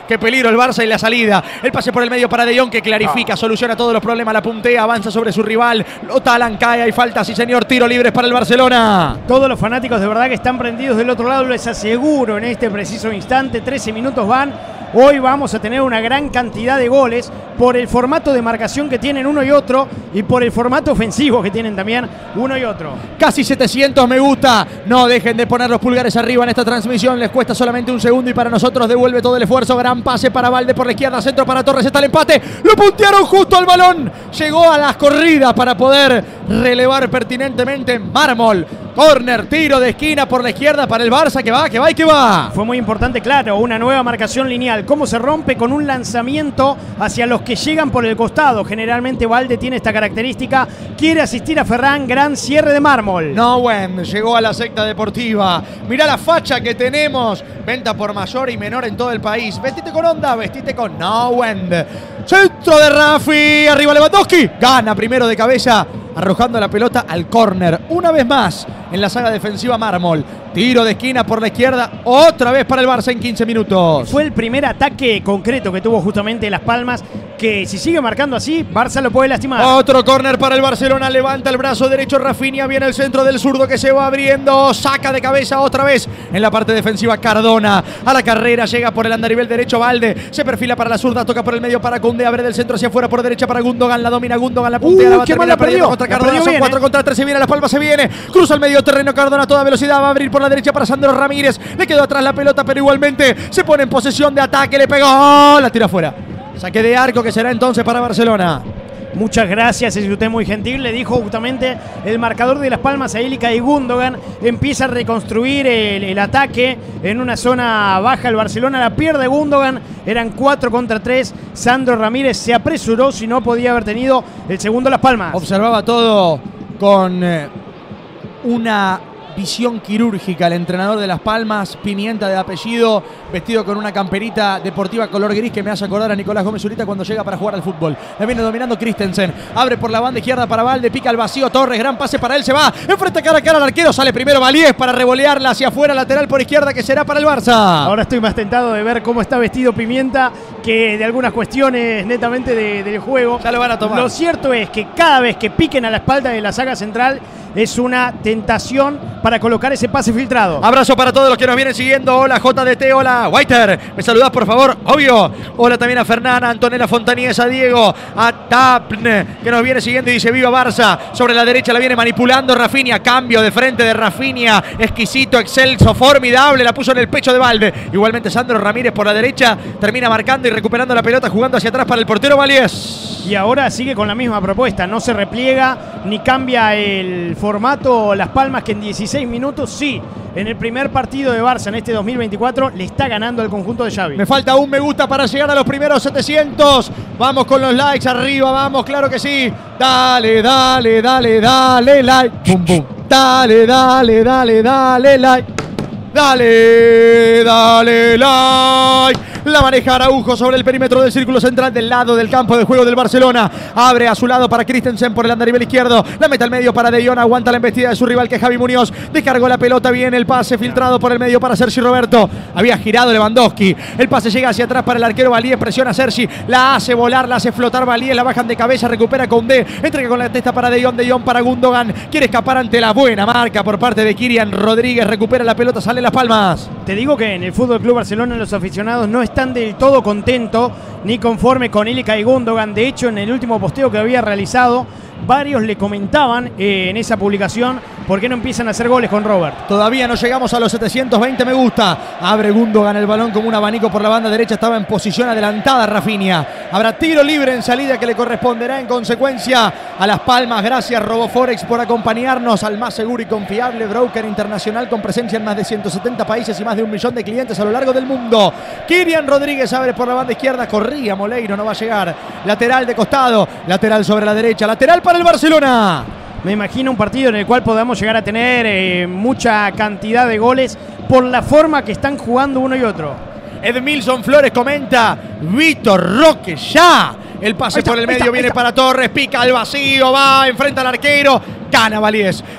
Speaker 2: Qué peligro el Barça y la salida. El pase por el medio para De Jong que clarifica, soluciona todos los problemas, la puntea, avanza sobre su rival. Lo talan, cae, hay falta, sí señor, tiro libre para el Barcelona.
Speaker 3: Todos los fanáticos de verdad que están prendidos del otro lado, les aseguro en este preciso instante, 13 minutos van. Hoy vamos a tener una gran cantidad de goles por el formato de marcación que tienen uno y otro y por el formato ofensivo que tienen también uno y otro.
Speaker 2: Casi 700 me gusta. No dejen de poner los pulgares arriba en esta transmisión. Les cuesta solamente un segundo y para nosotros devuelve todo el esfuerzo. Gran pase para Valde por la izquierda, centro para Torres. Está el empate. Lo puntearon justo al balón. Llegó a las corridas para poder relevar pertinentemente Mármol. Corner, tiro de esquina por la izquierda para el Barça que va, que va y que va.
Speaker 3: Fue muy importante, claro, una nueva marcación lineal. Cómo se rompe con un lanzamiento hacia los que llegan por el costado. Generalmente Valde tiene esta característica. Quiere asistir a Ferran, gran cierre de mármol.
Speaker 2: No, bueno, llegó a la secta deportiva. Mirá la facha que tenemos. Venta por mayor y menor en todo el país. Vestite con onda, vestite con No Wend. Centro de Rafi. Arriba Lewandowski. Gana primero de cabeza. Arrojando la pelota al córner. Una vez más en la saga defensiva Mármol. Tiro de esquina por la izquierda. Otra vez para el Barça en 15 minutos.
Speaker 3: Fue el primer ataque concreto que tuvo justamente Las Palmas. Que si sigue marcando así, Barça lo puede lastimar.
Speaker 2: Otro córner para el Barcelona. Levanta el brazo derecho Rafinha. Viene el centro del zurdo que se va abriendo. Saca de cabeza otra vez en la parte defensiva Cardona. A la carrera llega por el andarivel derecho Valde. Se perfila para la zurda. Toca por el medio para Kunde. Abre del centro hacia afuera por derecha para Gundogan. La domina Gundogan. La puntea.
Speaker 3: Uh,
Speaker 2: la va a
Speaker 3: qué mal la perdió.
Speaker 2: contra
Speaker 3: La
Speaker 2: Cardona.
Speaker 3: perdió
Speaker 2: Son
Speaker 3: bien,
Speaker 2: 4
Speaker 3: eh.
Speaker 2: contra 3. Se viene. Las Palmas se viene. Cruza el medio terreno Cardona. Toda velocidad. Va a abrir por la derecha para Sandro Ramírez. Le quedó atrás la pelota, pero igualmente se pone en posesión de ataque. Le pegó. La tira afuera. Saque de arco que será entonces para Barcelona.
Speaker 3: Muchas gracias, es usted muy gentil. Le dijo justamente el marcador de Las Palmas a Ilika y Gundogan. Empieza a reconstruir el, el ataque en una zona baja. El Barcelona la pierde Gundogan. Eran 4 contra 3. Sandro Ramírez se apresuró si no podía haber tenido el segundo Las Palmas.
Speaker 2: Observaba todo con eh, una visión quirúrgica. El entrenador de Las Palmas, Pimienta de apellido, vestido con una camperita deportiva color gris que me hace acordar a Nicolás Gómez Zurita cuando llega para jugar al fútbol. La viene dominando Christensen. Abre por la banda izquierda para Valde, pica al vacío Torres, gran pase para él, se va. Enfrenta cara a cara al arquero, sale primero Valiés para revolearla hacia afuera, lateral por izquierda que será para el Barça.
Speaker 3: Ahora estoy más tentado de ver cómo está vestido Pimienta que de algunas cuestiones netamente de- del juego.
Speaker 2: Ya lo van a tomar.
Speaker 3: Lo cierto es que cada vez que piquen a la espalda de la saga central, es una tentación para colocar ese pase filtrado.
Speaker 2: Abrazo para todos los que nos vienen siguiendo. Hola JDT, hola Whiter. Me saludás por favor, obvio. Hola también a Fernanda, Antonella Fontaníes, a Diego, a Tapne, que nos viene siguiendo y dice viva Barça. Sobre la derecha la viene manipulando Rafinha. Cambio de frente de Rafinha. Exquisito, excelso, formidable. La puso en el pecho de Valde. Igualmente Sandro Ramírez por la derecha. Termina marcando y recuperando la pelota, jugando hacia atrás para el portero Valies.
Speaker 3: Y ahora sigue con la misma propuesta. No se repliega ni cambia el formato Las Palmas, que en 16 minutos sí. En el primer partido de Barça en este 2024 le está ganando el conjunto de Xavi.
Speaker 2: Me falta un me gusta para llegar a los primeros 700. Vamos con los likes arriba, vamos, claro que sí. Dale, dale, dale, dale like. Bum. Dale, dale, dale, dale like. Dale, dale like. La maneja Araujo sobre el perímetro del círculo central del lado del campo de juego del Barcelona. Abre a su lado para Christensen por el andarivel izquierdo. La mete al medio para De Jong. Aguanta la embestida de su rival que es Javi Muñoz. Descargó la pelota bien. El pase filtrado por el medio para Sergi Roberto. Había girado Lewandowski. El pase llega hacia atrás para el arquero Valíes. Presiona a Sergi. La hace volar, la hace flotar Valíes. La bajan de cabeza. Recupera con D. Entrega con la testa para De Jong. De Jong para Gundogan. Quiere escapar ante la buena marca por parte de Kirian Rodríguez. Recupera la pelota. Sale las palmas.
Speaker 3: Te digo que en el Fútbol Club Barcelona los aficionados no están del todo contentos ni conforme con Ilika y Gundogan. De hecho, en el último posteo que había realizado, varios le comentaban eh, en esa publicación por qué no empiezan a hacer goles con Robert.
Speaker 2: Todavía no llegamos a los 720 me gusta. Abre Gundogan el balón como un abanico por la banda derecha. Estaba en posición adelantada Rafinha. Habrá tiro libre en salida que le corresponderá en consecuencia a Las Palmas. Gracias Roboforex por acompañarnos al más seguro y confiable broker internacional con presencia en más de 170 países y más de un millón de clientes a lo largo del mundo. Kirian Rodríguez abre por la banda izquierda. Corría Moleiro, no va a llegar. Lateral de costado. Lateral sobre la derecha. Lateral para el Barcelona.
Speaker 3: Me imagino un partido en el cual podamos llegar a tener eh, mucha cantidad de goles por la forma que están jugando uno y otro.
Speaker 2: Edmilson Flores comenta, Víctor Roque ya. El pase
Speaker 3: está,
Speaker 2: por el medio
Speaker 3: está,
Speaker 2: viene para Torres, pica al vacío, va, enfrenta al arquero, gana.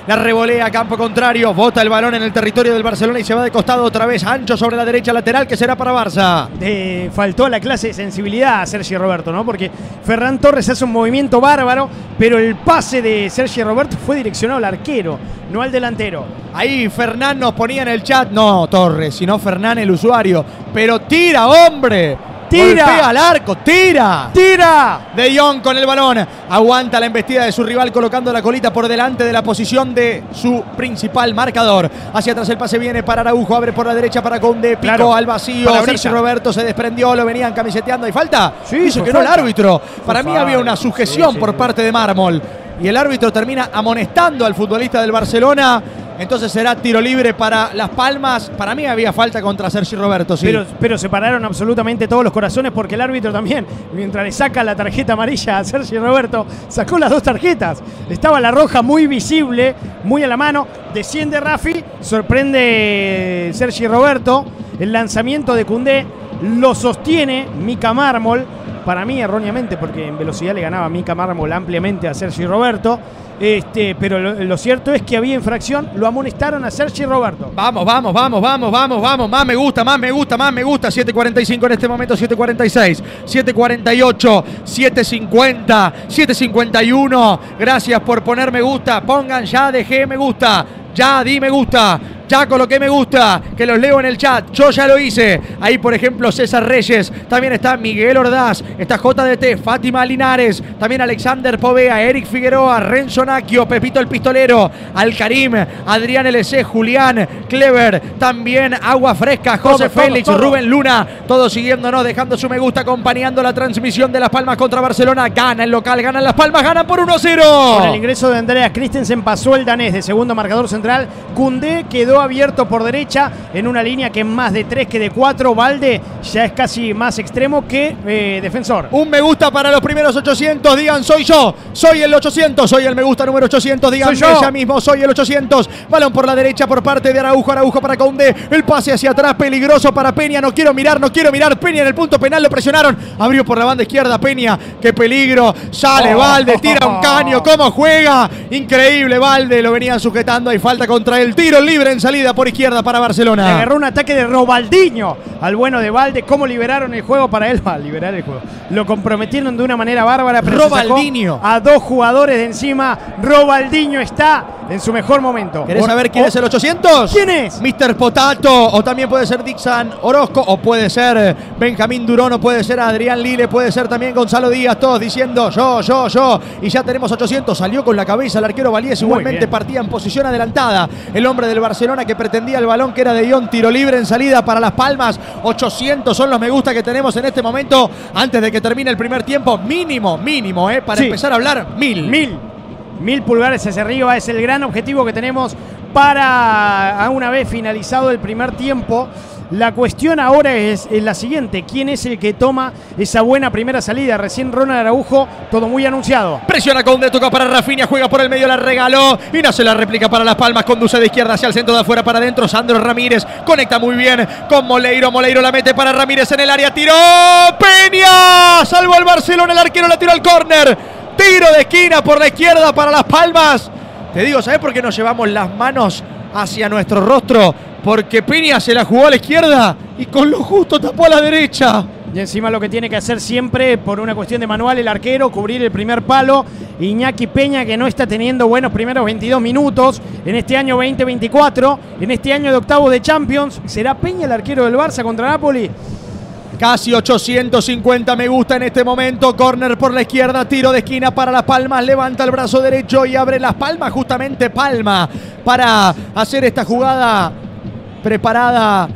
Speaker 2: La revolea a campo contrario, bota el balón en el territorio del Barcelona y se va de costado otra vez, ancho sobre la derecha lateral que será para Barça.
Speaker 3: Eh, faltó la clase de sensibilidad a Sergi Roberto, ¿no? Porque Ferran Torres hace un movimiento bárbaro, pero el pase de Sergi Roberto fue direccionado al arquero, no al delantero.
Speaker 2: Ahí Fernán nos ponía en el chat, no Torres, sino Fernán el usuario, pero tira, hombre.
Speaker 3: Tira.
Speaker 2: Golpea al arco, tira.
Speaker 3: ¡Tira!
Speaker 2: De Jong con el balón. Aguanta la embestida de su rival colocando la colita por delante de la posición de su principal marcador. Hacia atrás el pase viene para Araujo. Abre por la derecha para Conde. Picó
Speaker 3: Claro.
Speaker 2: al vacío. Sergio Roberto se desprendió. Lo venían camiseteando. ¿Hay falta?
Speaker 3: Sí, fue
Speaker 2: que no el árbitro. Para mí había una sujeción
Speaker 3: Sí, sí,
Speaker 2: por parte de Mármol. Y el árbitro termina amonestando al futbolista del Barcelona. Entonces será tiro libre para Las Palmas. Para mí había falta contra Sergio Roberto. Sí.
Speaker 3: Pero, pero separaron absolutamente todos los corazones porque el árbitro también, mientras le saca la tarjeta amarilla a Sergio Roberto, sacó las dos tarjetas. Estaba la roja muy visible, muy a la mano. Desciende Rafi, sorprende Sergio Roberto. El lanzamiento de Cundé lo sostiene Mica Mármol. Para mí, erróneamente, porque en velocidad le ganaba Mica Mármol ampliamente a Sergio Roberto. Este, pero lo, cierto es que había infracción, lo amonestaron a Sergio Roberto.
Speaker 2: Vamos, vamos, vamos, vamos, vamos, vamos. Más me gusta, más me gusta, más me gusta. 7.45 en este momento, 7.46, 7.48, 7.50, 7.51. Gracias por poner me gusta. Pongan ya, dejé me gusta. Ya di me gusta. Ya coloqué me gusta, que los leo en el chat. Yo ya lo hice. Ahí, por ejemplo, César Reyes. También está Miguel Ordaz. Está JDT, Fátima Linares. También Alexander Povea, Eric Figueroa, Renzo Naquio, Pepito el Pistolero, Alcarim, Adrián LC, Julián, Clever. También Agua Fresca, José
Speaker 3: Todo, todo,
Speaker 2: Félix,
Speaker 3: todo.
Speaker 2: Rubén Luna. Todos siguiéndonos, dejando su me gusta, acompañando la transmisión de Las Palmas contra Barcelona. Gana el local, ganan Las Palmas, ganan por 1-0.
Speaker 3: Con el ingreso de Andreas Christensen pasó el danés de segundo marcador central. Cundé quedó abierto por derecha en una línea que más de 3 que de 4. Valde ya es casi más extremo que eh, defensor.
Speaker 2: Un me gusta para los primeros 800. Digan, soy yo. Soy el 800. Soy el me gusta número 800. Digan,
Speaker 3: Soy yo.
Speaker 2: ya mismo. Soy el 800. Balón por la derecha por parte de Araujo. Araujo para Conde. El pase hacia atrás. Peligroso para Peña. No quiero mirar, no quiero mirar. Peña en el punto penal. Lo presionaron. Abrió por la banda izquierda. Peña. Qué peligro. Sale
Speaker 3: Oh.
Speaker 2: Valde. Tira un caño. ¿Cómo juega? Increíble Valde. Lo venían sujetando. Hay falta contra el tiro libre en salida. por izquierda para
Speaker 3: Le
Speaker 2: Barcelona.
Speaker 3: agarró un ataque de Robaldiño al bueno de Valde. ¿Cómo liberaron el juego para él? Va a liberar el juego. Lo comprometieron de una manera bárbara. Pero se sacó
Speaker 2: Robaldinho.
Speaker 3: A dos jugadores de encima. Robaldiño está en su mejor momento.
Speaker 2: ¿Querés saber quién
Speaker 3: o-
Speaker 2: es el 800?
Speaker 3: ¿Quién es?
Speaker 2: Mr. Potato, o también puede ser Dixon Orozco, o puede ser eh, Benjamín Durón, o puede ser Adrián Lille, puede ser también Gonzalo Díaz, todos diciendo yo, yo, yo. Y ya tenemos 800, salió con la cabeza el arquero Valíez, igualmente partía en posición adelantada. El hombre del Barcelona que pretendía el balón que era de Ion, tiro libre en salida para Las Palmas. 800 son los me gusta que tenemos en este momento, antes de que termine el primer tiempo. Mínimo, mínimo, ¿eh? Para
Speaker 3: Sí.
Speaker 2: empezar a hablar, mil.
Speaker 3: Mil. Mil pulgares hacia arriba es el gran objetivo que tenemos para, a una vez finalizado el primer tiempo. La cuestión ahora es, la siguiente: ¿quién es el que toma esa buena primera salida? Recién Ronald Araujo, todo muy anunciado.
Speaker 2: Presiona Conde, toca para Rafinha, juega por el medio, la regaló y no se la réplica para Las Palmas. Conduce de izquierda hacia el centro, de afuera para adentro. Sandro Ramírez conecta muy bien con Moleiro. Moleiro la mete para Ramírez en el área. Tiró Peña. Salvo el Barcelona, el arquero la tiró al córner. Tiro de esquina por la izquierda para Las Palmas. Te digo, ¿sabes por qué nos llevamos las manos hacia nuestro rostro? Porque Peña se la jugó a la izquierda y con lo justo tapó a la derecha.
Speaker 3: Y encima lo que tiene que hacer siempre, por una cuestión de manual, el arquero, cubrir el primer palo. Iñaki Peña, que no está teniendo buenos primeros 22 minutos en este año 2024, en este año de octavo de Champions. ¿Será Peña el arquero del Barça contra Napoli?
Speaker 2: Casi 850 me gusta en este momento. Corner por la izquierda, tiro de esquina para Las Palmas. Levanta el brazo derecho y abre Las Palmas, justamente Palma, para hacer esta jugada preparada.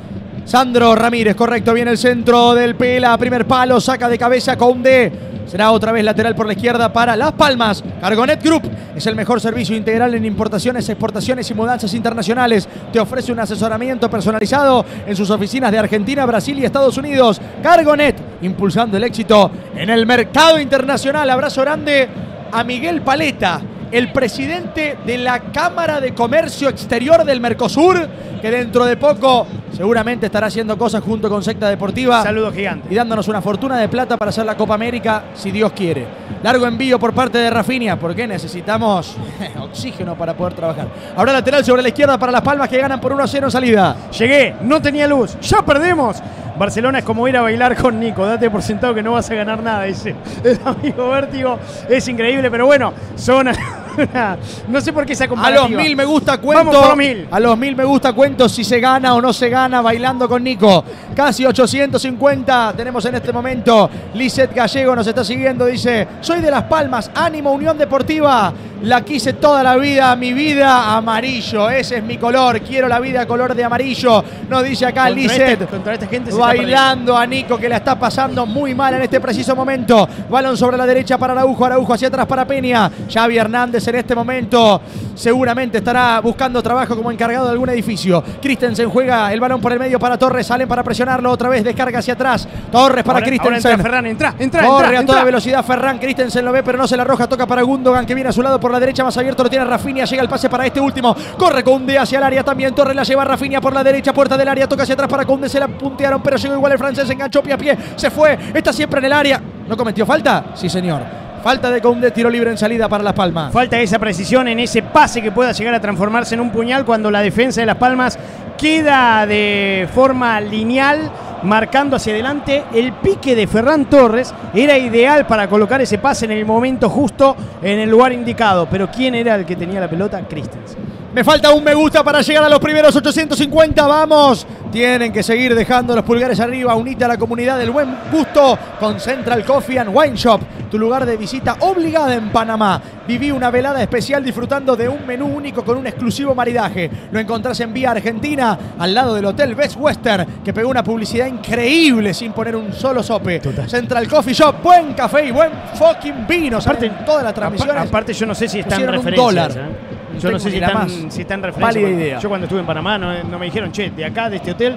Speaker 2: Sandro Ramírez, correcto, viene el centro del Pela, primer palo, saca de cabeza Conde. Será otra vez lateral por la izquierda para Las Palmas. Cargonet Group es el mejor servicio integral en importaciones, exportaciones y mudanzas internacionales. Te ofrece un asesoramiento personalizado en sus oficinas de Argentina, Brasil y Estados Unidos. Cargonet, impulsando el éxito en el mercado internacional. Abrazo grande a Miguel Paleta, el presidente de la Cámara de Comercio Exterior del Mercosur, que dentro de poco seguramente estará haciendo cosas junto con Secta Deportiva
Speaker 3: Saludo gigante.
Speaker 2: y dándonos una fortuna de plata para hacer la Copa América, si Dios quiere. Largo envío por parte de Rafinha, porque necesitamos oxígeno para poder trabajar. Ahora lateral sobre la izquierda para Las Palmas que ganan por 1 a 0 en salida.
Speaker 3: Llegué, no tenía luz, ya perdemos. Barcelona es como ir a bailar con Nico, date por sentado que no vas a ganar nada, dice el amigo Vértigo. Es increíble, pero bueno, son... no sé por qué esa
Speaker 2: A
Speaker 3: comparativa.
Speaker 2: los mil me gusta cuento.
Speaker 3: Vamos por mil.
Speaker 2: A los mil me gusta cuento si se gana o no se gana bailando con Nico. Casi 850 tenemos en este momento. Lizeth Gallego nos está siguiendo. Dice: Soy de Las Palmas, ánimo Unión Deportiva. La quise toda la vida, mi vida amarillo. Ese es mi color. Quiero la vida color de amarillo. Nos dice acá
Speaker 3: Contra
Speaker 2: Lizeth.
Speaker 3: este- contra esta gente se está
Speaker 2: bailando a Nico que la está pasando muy mal en este preciso momento. Balón sobre la derecha para Araujo, Araujo hacia atrás para Peña. Xavi Hernández en este momento seguramente estará buscando trabajo como encargado de algún edificio. Christensen juega el balón por el medio para Torres, salen para presionarlo otra vez, descarga hacia atrás. Torres para
Speaker 3: Ahora- ahora
Speaker 2: Christensen.
Speaker 3: entra Ferran, entra, entra,
Speaker 2: Corre
Speaker 3: entra,
Speaker 2: a toda
Speaker 3: entra.
Speaker 2: velocidad Ferran. Christensen lo ve, pero no se la arroja. Toca para Gundogan, que viene a su lado por la derecha. Más abierto lo tiene Rafinha. Llega el pase para este último. Corre Conde hacia el área también. Torres la lleva Rafinha por la derecha. Puerta del área. Toca hacia atrás para Conde. Se la puntearon, pero llegó igual el francés. Enganchó pie a pie. Se fue. Está siempre en el área. ¿No cometió falta? Sí, señor. Falta de Conde. Tiro libre en salida para Las Palmas.
Speaker 3: Falta esa precisión en ese pase que pueda llegar a transformarse en un puñal cuando la defensa de Las Palmas queda de forma lineal, marcando hacia adelante. El pique de Ferran Torres era ideal para colocar ese pase en el momento justo, en el lugar indicado. Pero ¿quién era el que tenía la pelota? Christensen.
Speaker 2: Me falta un me gusta para llegar a los primeros 850. Vamos. Tienen que seguir dejando los pulgares arriba. Unite a la comunidad del buen gusto con Central Coffee and Wine Shop, tu lugar de visita obligada en Panamá. Viví una velada especial disfrutando de un menú único con un exclusivo maridaje. Lo encontrás en Vía Argentina, al lado del Hotel Best Western, que pegó una publicidad increíble sin poner un solo sope.
Speaker 3: Total.
Speaker 2: Central Coffee Shop, buen café y buen fucking vino.
Speaker 3: Aparte,
Speaker 2: todas las transmisiones.
Speaker 3: Apa- aparte yo no sé si está en
Speaker 2: pusieron un
Speaker 3: referencias.
Speaker 2: dólar.
Speaker 3: ¿eh? Yo no sé si están, si está en referencia.
Speaker 2: idea.
Speaker 3: Yo cuando estuve en Panamá no, no me dijeron, che, de acá, de este hotel,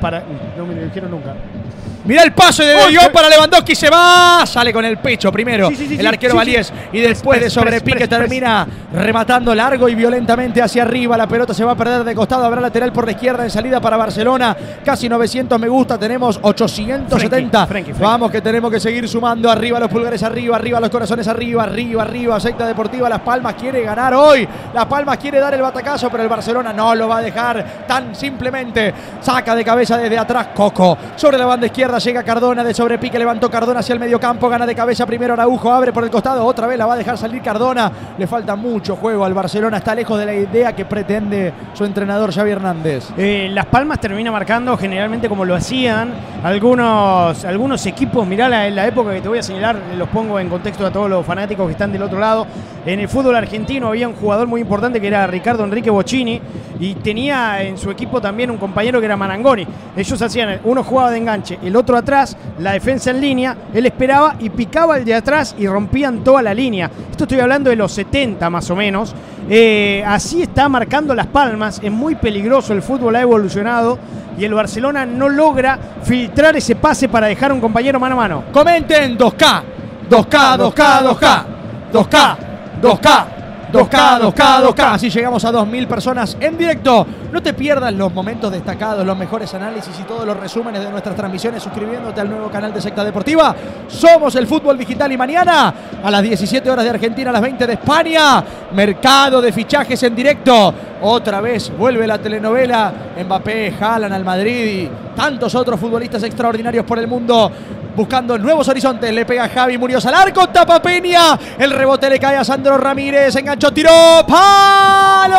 Speaker 3: para... No me lo dijeron nunca.
Speaker 2: Mirá el pase de De Jong para Lewandowski, se va, sale con el pecho primero
Speaker 3: Sí, sí, sí,
Speaker 2: el arquero
Speaker 3: sí.
Speaker 2: y después de sobrepique termina rematando largo y violentamente hacia arriba. La pelota se va a perder de costado, habrá lateral por la izquierda en salida para Barcelona. Casi 900 me gusta, tenemos 870.
Speaker 3: Frenkie, Frenkie, Frenkie.
Speaker 2: Vamos que tenemos que seguir sumando arriba los pulgares arriba, arriba los corazones arriba, arriba, arriba. Secta Deportiva Las Palmas quiere ganar hoy. Las Palmas quiere dar el batacazo, pero el Barcelona no lo va a dejar tan simplemente. Saca de cabeza desde atrás Coco. Sobre la banda izquierda llega Cardona de sobrepique, levantó Cardona hacia el medio campo, gana de cabeza primero Araujo, abre por el costado, otra vez la va a dejar salir Cardona. Le falta mucho juego al Barcelona, está lejos de la idea que pretende su entrenador Xavi Hernández.
Speaker 3: Eh, Las Palmas termina marcando generalmente como lo hacían algunos, algunos equipos. Mirá la, la época que te voy a señalar, los pongo en contexto a todos los fanáticos que están del otro lado. En el fútbol argentino había un jugador muy importante que era Ricardo Enrique Bocini y tenía en su equipo también un compañero que era Marangoni. Ellos hacían, uno jugaba de enganche, el otro atrás, la defensa en línea, él esperaba y picaba el de atrás y rompían toda la línea. Esto estoy hablando de los 70 más o menos. Eh, así está marcando Las Palmas, es muy peligroso, el fútbol ha evolucionado y el Barcelona no logra filtrar ese pase para dejar a un compañero mano a mano.
Speaker 2: Comenten 2K, 2K, 2K, 2K, 2K, 2K. 2K, 2K, 2K. Así llegamos a 2.000 personas en directo. No te pierdas los momentos destacados, los mejores análisis y todos los resúmenes de nuestras transmisiones suscribiéndote al nuevo canal de Secta Deportiva. Somos el fútbol digital y mañana a las 17 horas de Argentina, a las 20 de España. Mercado de fichajes en directo. Otra vez vuelve la telenovela Mbappé, Haaland al Madrid y tantos otros futbolistas extraordinarios por el mundo buscando nuevos horizontes. Le pega Javi Muñoz al arco, tapa Peña. El rebote le cae a Sandro Ramírez. Enganchó, tiró. ¡Palo!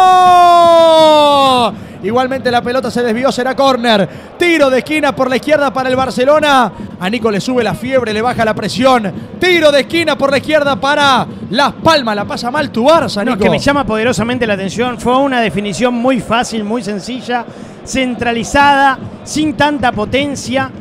Speaker 2: Igualmente la pelota se desvió, será córner. Tiro de esquina por la izquierda para el Barcelona. A Nico le sube la fiebre, le baja la presión. Tiro de esquina por la izquierda para Las Palmas. La pasa mal tu Barça,
Speaker 3: No,
Speaker 2: Nico.
Speaker 3: que me llama poderosamente la atención. Fue una definición muy fácil, muy sencilla, centralizada, sin tanta potencia.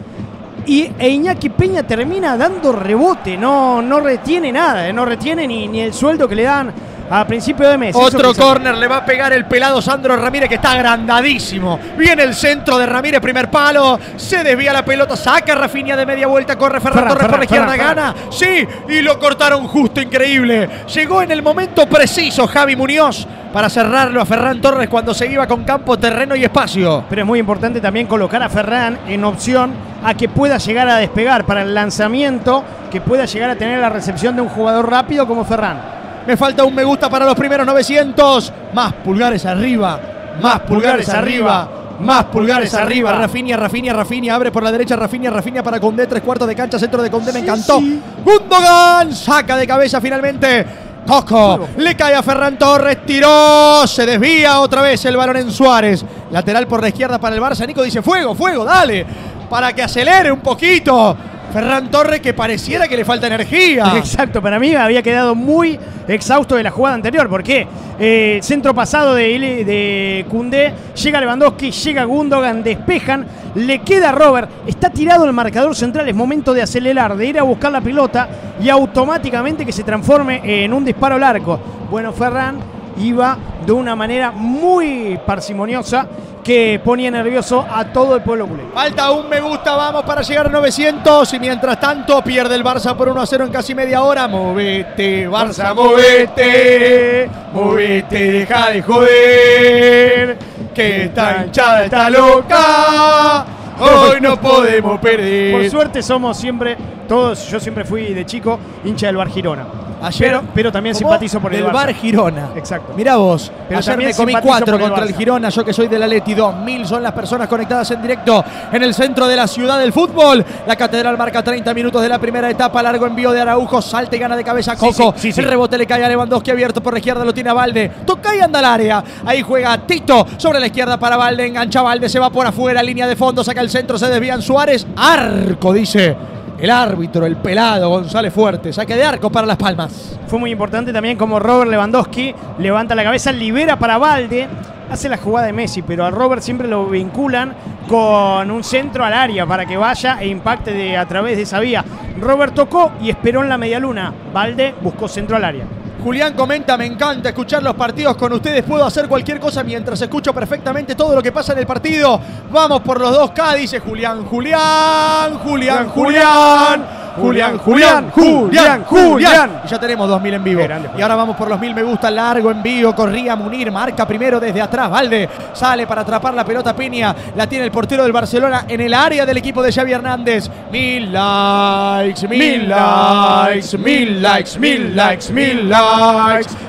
Speaker 3: Y e Iñaki Peña termina dando rebote, no, no retiene nada, eh, no retiene ni, ni el sueldo que le dan a principio de mes.
Speaker 2: Otro córner le va a pegar el pelado Sandro Ramírez que está agrandadísimo. Viene el centro de Ramírez, primer palo. Se desvía la pelota, saca Rafinha de media vuelta, corre Ferran
Speaker 3: Ferran,
Speaker 2: Torres por la izquierda,
Speaker 3: Ferran,
Speaker 2: gana. Sí, y lo cortaron justo, increíble. Llegó en el momento preciso Javi Muñoz para cerrarlo a Ferran Torres cuando se iba con campo, terreno y espacio.
Speaker 3: Pero es muy importante también colocar a Ferran en opción a que pueda llegar a despegar para el lanzamiento, que pueda llegar a tener la recepción de un jugador rápido como Ferran.
Speaker 2: Me falta un me gusta para los primeros 900. Más pulgares arriba. Más pulgares arriba. Más pulgares arriba. Rafinha, Rafinha, Rafinha. Abre por la derecha. Rafinha, Rafinha para Condé. Tres cuartos de cancha. Centro de Condé. Me encantó.
Speaker 3: sí.
Speaker 2: Gundogan. Saca de cabeza finalmente. Coco. Le cae a Ferran Torres. Tiró. Se desvía otra vez el balón en Suárez. Lateral por la izquierda para el Barça. Nico dice fuego, fuego. Dale. Para que acelere un poquito. Ferran Torres que pareciera que le falta energía.
Speaker 3: Exacto, para mí había quedado muy exhausto de la jugada anterior. porque Eh, centro pasado de, de Koundé, llega Lewandowski, llega Gundogan, despejan, le queda Robert, está tirado el marcador central, es momento de acelerar, de ir a buscar la pelota y automáticamente que se transforme en un disparo al arco. Bueno, Ferran iba de una manera muy parsimoniosa que ponía nervioso a todo el pueblo culé.
Speaker 2: Falta un me gusta, vamos para llegar a 900 y mientras tanto pierde el Barça por 1 a 0 en casi media hora. Movete, Barça, movete, movete, deja de joder, que esta hinchada está loca, hoy no podemos perder.
Speaker 3: Por suerte somos siempre, todos, yo siempre fui de chico hincha del Bar Girona. Pero, pero también simpatizo por el
Speaker 2: del
Speaker 3: Barça.
Speaker 2: Bar Girona.
Speaker 3: Exacto.
Speaker 2: Mirá vos,
Speaker 3: Pero
Speaker 2: ayer me comí cuatro
Speaker 3: el
Speaker 2: contra el. Girona, yo que soy del Atleti, 2000 son las personas conectadas en directo en el centro de la ciudad del fútbol. La Catedral marca 30 minutos de la primera etapa, largo envío de Araujo, salta y gana de cabeza Coco.
Speaker 3: sí, sí, sí.
Speaker 2: El rebote le cae a Lewandowski abierto por la izquierda, lo tiene a Valde. Toca y anda al área. Ahí juega Tito sobre la izquierda para Valde, engancha Valde, se va por afuera, línea de fondo, saca el centro, se desvían Suárez. Arco, dice el árbitro, el pelado González Fuerte. Saque de arco para Las Palmas.
Speaker 3: Fue muy importante también como Robert Lewandowski levanta la cabeza, libera para Valde, hace la jugada de Messi, pero a Robert siempre lo vinculan con un centro al área para que vaya e impacte a través de esa vía. Robert tocó y esperó en la medialuna. Valde buscó centro al área.
Speaker 2: Julián comenta, me encanta escuchar los partidos con ustedes. Puedo hacer cualquier cosa mientras escucho perfectamente todo lo que pasa en el partido. Vamos por los 2K, dice Julián. Julián, Julián, Julián. Julián, Julián, Julián, Julián. Y ya tenemos 2000 en vivo. Y ahora vamos por los 1000 me gusta. Largo envío. Corría Munir. Marca primero desde atrás. Valde sale para atrapar la pelota Peña. La tiene el portero del Barcelona en el área del equipo de Xavi Hernández. Mil likes, mil likes, mil likes, mil likes, mil likes.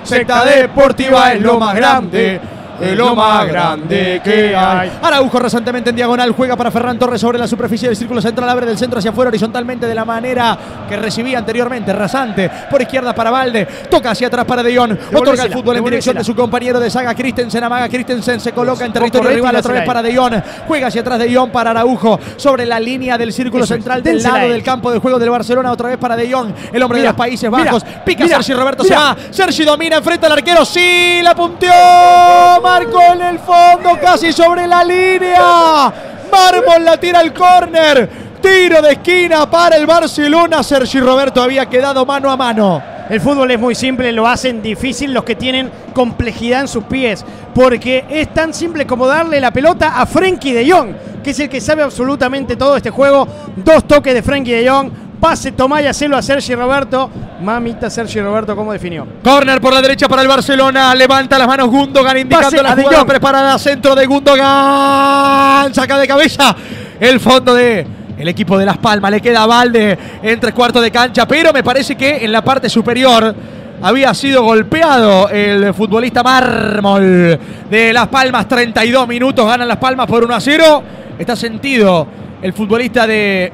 Speaker 2: Secta Deportiva es lo más grande es lo más grande que hay. Araujo recentemente en diagonal juega para Ferran Torres sobre la superficie del círculo central, abre del centro hacia afuera horizontalmente de la manera que recibía anteriormente. Rasante por izquierda para Valde, toca hacia atrás para De Jong, otorga el fútbol en dirección de su compañero de saga Christensen, amaga Christensen, se coloca en territorio rival otra vez para De Jong, juega hacia atrás De Jong para Araujo sobre la línea del círculo central del lado del campo de juego del Barcelona, otra vez para De Jong, el hombre de los Países Bajos, pica Sergi Roberto, se va, Sergi domina, enfrenta al arquero, sí, la punteó, marcó en el fondo, casi sobre la línea. Mármol la tira al córner. Tiro de esquina para el Barcelona. Sergi Roberto había quedado mano a mano.
Speaker 3: El fútbol es muy simple, lo hacen difícil los que tienen complejidad en sus pies, porque es tan simple como darle la pelota a Frenkie de Jong, que es el que sabe absolutamente todo este juego. Dos toques de Frenkie de Jong, Pase Tomaya, hacelo a Sergi Roberto. Mamita Sergi Roberto, ¿cómo definió?
Speaker 2: Corner por la derecha para el Barcelona. Levanta las manos Gundogan indicando la jugada preparada. Centro de Gundogan. Saca de cabeza el fondo de el equipo de Las Palmas. Le queda Valde en tres cuartos de cancha. Pero me parece que en la parte superior había sido golpeado el futbolista Mármol de Las Palmas. 32 minutos. Ganan Las Palmas por 1 a 0. Está sentido el futbolista de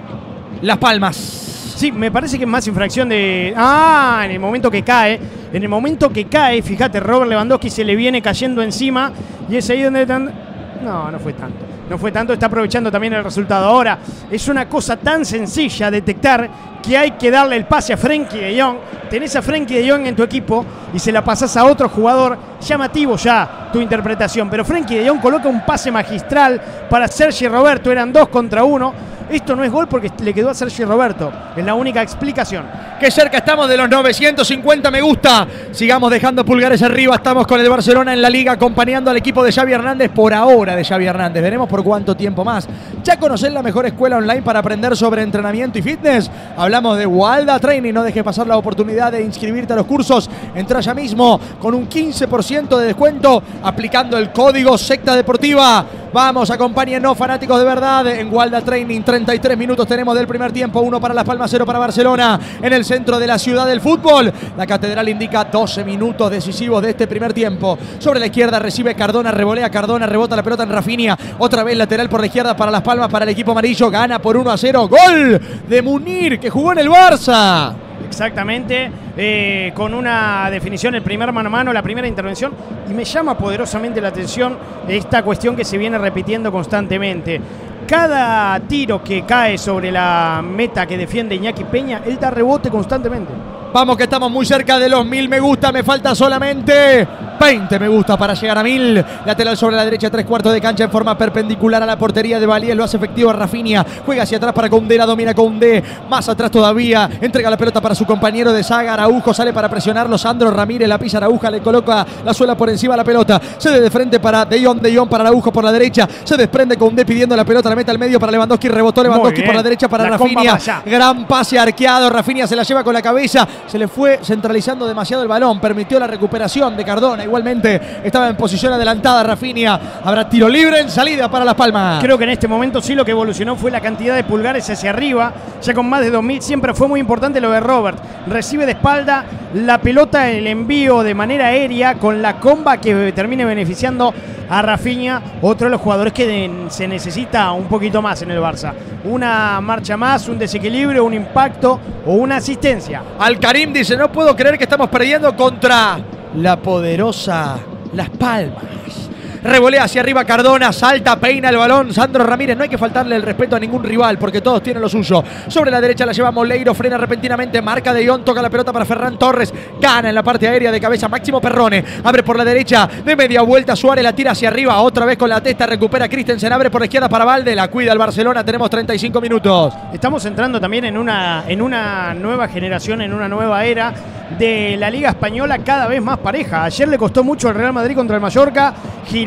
Speaker 2: Las Palmas.
Speaker 3: Sí, me parece que es más infracción de. Ah, en el momento que cae. En el momento que cae, fíjate, Robert Lewandowski se le viene cayendo encima. Y es ahí donde. No, no fue tanto. No fue tanto, está aprovechando también el resultado. Ahora, es una cosa tan sencilla detectar que hay que darle el pase a Frenkie de Jong. Tenés a Frenkie de Jong en tu equipo y se la pasás a otro jugador. Llamativo ya tu interpretación. Pero Frenkie de Jong coloca un pase magistral para Sergi Roberto. Eran dos contra uno esto no es gol porque le quedó a Sergio Roberto. Es la única explicación.
Speaker 2: Qué cerca estamos de los 950 me gusta. Sigamos dejando pulgares arriba. Estamos con el Barcelona en la liga acompañando al equipo de Xavi Hernández por ahora de Xavi Hernández. Veremos por cuánto tiempo más. ¿Ya conocen la mejor escuela online para aprender sobre entrenamiento y fitness? Hablamos de Walda Training. No dejes pasar la oportunidad de inscribirte a los cursos. Entra ya mismo con un 15% de descuento aplicando el código Secta Deportiva. Vamos, acompáñenos, fanáticos de verdad, en Walda Training. 33 minutos tenemos del primer tiempo, uno para Las Palmas, cero para Barcelona, en el centro de la ciudad del fútbol. La catedral indica 12 minutos decisivos de este primer tiempo. Sobre la izquierda recibe Cardona, revolea Cardona, rebota la pelota en Rafinia. Otra vez lateral por la izquierda para Las Palmas, para el equipo amarillo. Gana por 1 a 0. Gol de Munir, que jugó en el Barça.
Speaker 3: Exactamente, eh, con una definición, el primer mano a mano, la primera intervención, y me llama poderosamente la atención esta cuestión que se viene repitiendo constantemente. Cada tiro que cae sobre la meta que defiende Iñaki Peña, él da rebote constantemente.
Speaker 2: Vamos que estamos muy cerca de los mil me gusta, me falta solamente 20 me gusta para llegar a mil. Lateral sobre la derecha, tres cuartos de cancha en forma perpendicular a la portería de Valier. Lo hace efectivo Rafinia. Juega hacia atrás para Conde, la domina Conde. Más atrás todavía. Entrega la pelota para su compañero de saga. Araujo sale para presionarlo. Sandro Ramírez la pisa Arauja. Le coloca la suela por encima de la pelota. Se de frente para De Jong. De Jong para Araujo por la derecha. Se desprende Conde pidiendo la pelota. La mete al medio para Lewandowski. Rebotó Lewandowski por la derecha para Rafinia. Gran pase arqueado. Rafinia se la lleva con la cabeza. Se le fue centralizando demasiado el balón. Permitió la recuperación de Cardona. Igualmente estaba en posición adelantada Rafinha. Habrá tiro libre en salida para Las Palmas.
Speaker 3: Creo que en este momento sí lo que evolucionó fue la cantidad de pulgares hacia arriba. Ya con más de 2000 siempre fue muy importante lo de Robert. Recibe de espalda la pelota, el envío de manera aérea con la comba que termine beneficiando a Rafinha, otro de los jugadores que se necesita un poquito más en el Barça. Una marcha más, un desequilibrio, un impacto o una asistencia.
Speaker 2: Al Karim dice, no puedo creer que estamos perdiendo contra la poderosa Las Palmas. Revolea hacia arriba Cardona, salta, peina el balón. Sandro Ramírez, no hay que faltarle el respeto a ningún rival porque todos tienen lo suyo. Sobre la derecha la lleva Moleiro, frena repentinamente, marca de Ion, toca la pelota para Ferran Torres, gana en la parte aérea de cabeza Máximo Perrone, abre por la derecha, de media vuelta Suárez la tira hacia arriba, otra vez con la testa, recupera Christensen, abre por la izquierda para Valde, la cuida el Barcelona, tenemos 35 minutos.
Speaker 3: Estamos entrando también en una, en una nueva generación, en una nueva era de la Liga Española cada vez más pareja. Ayer le costó mucho el Real Madrid contra el Mallorca,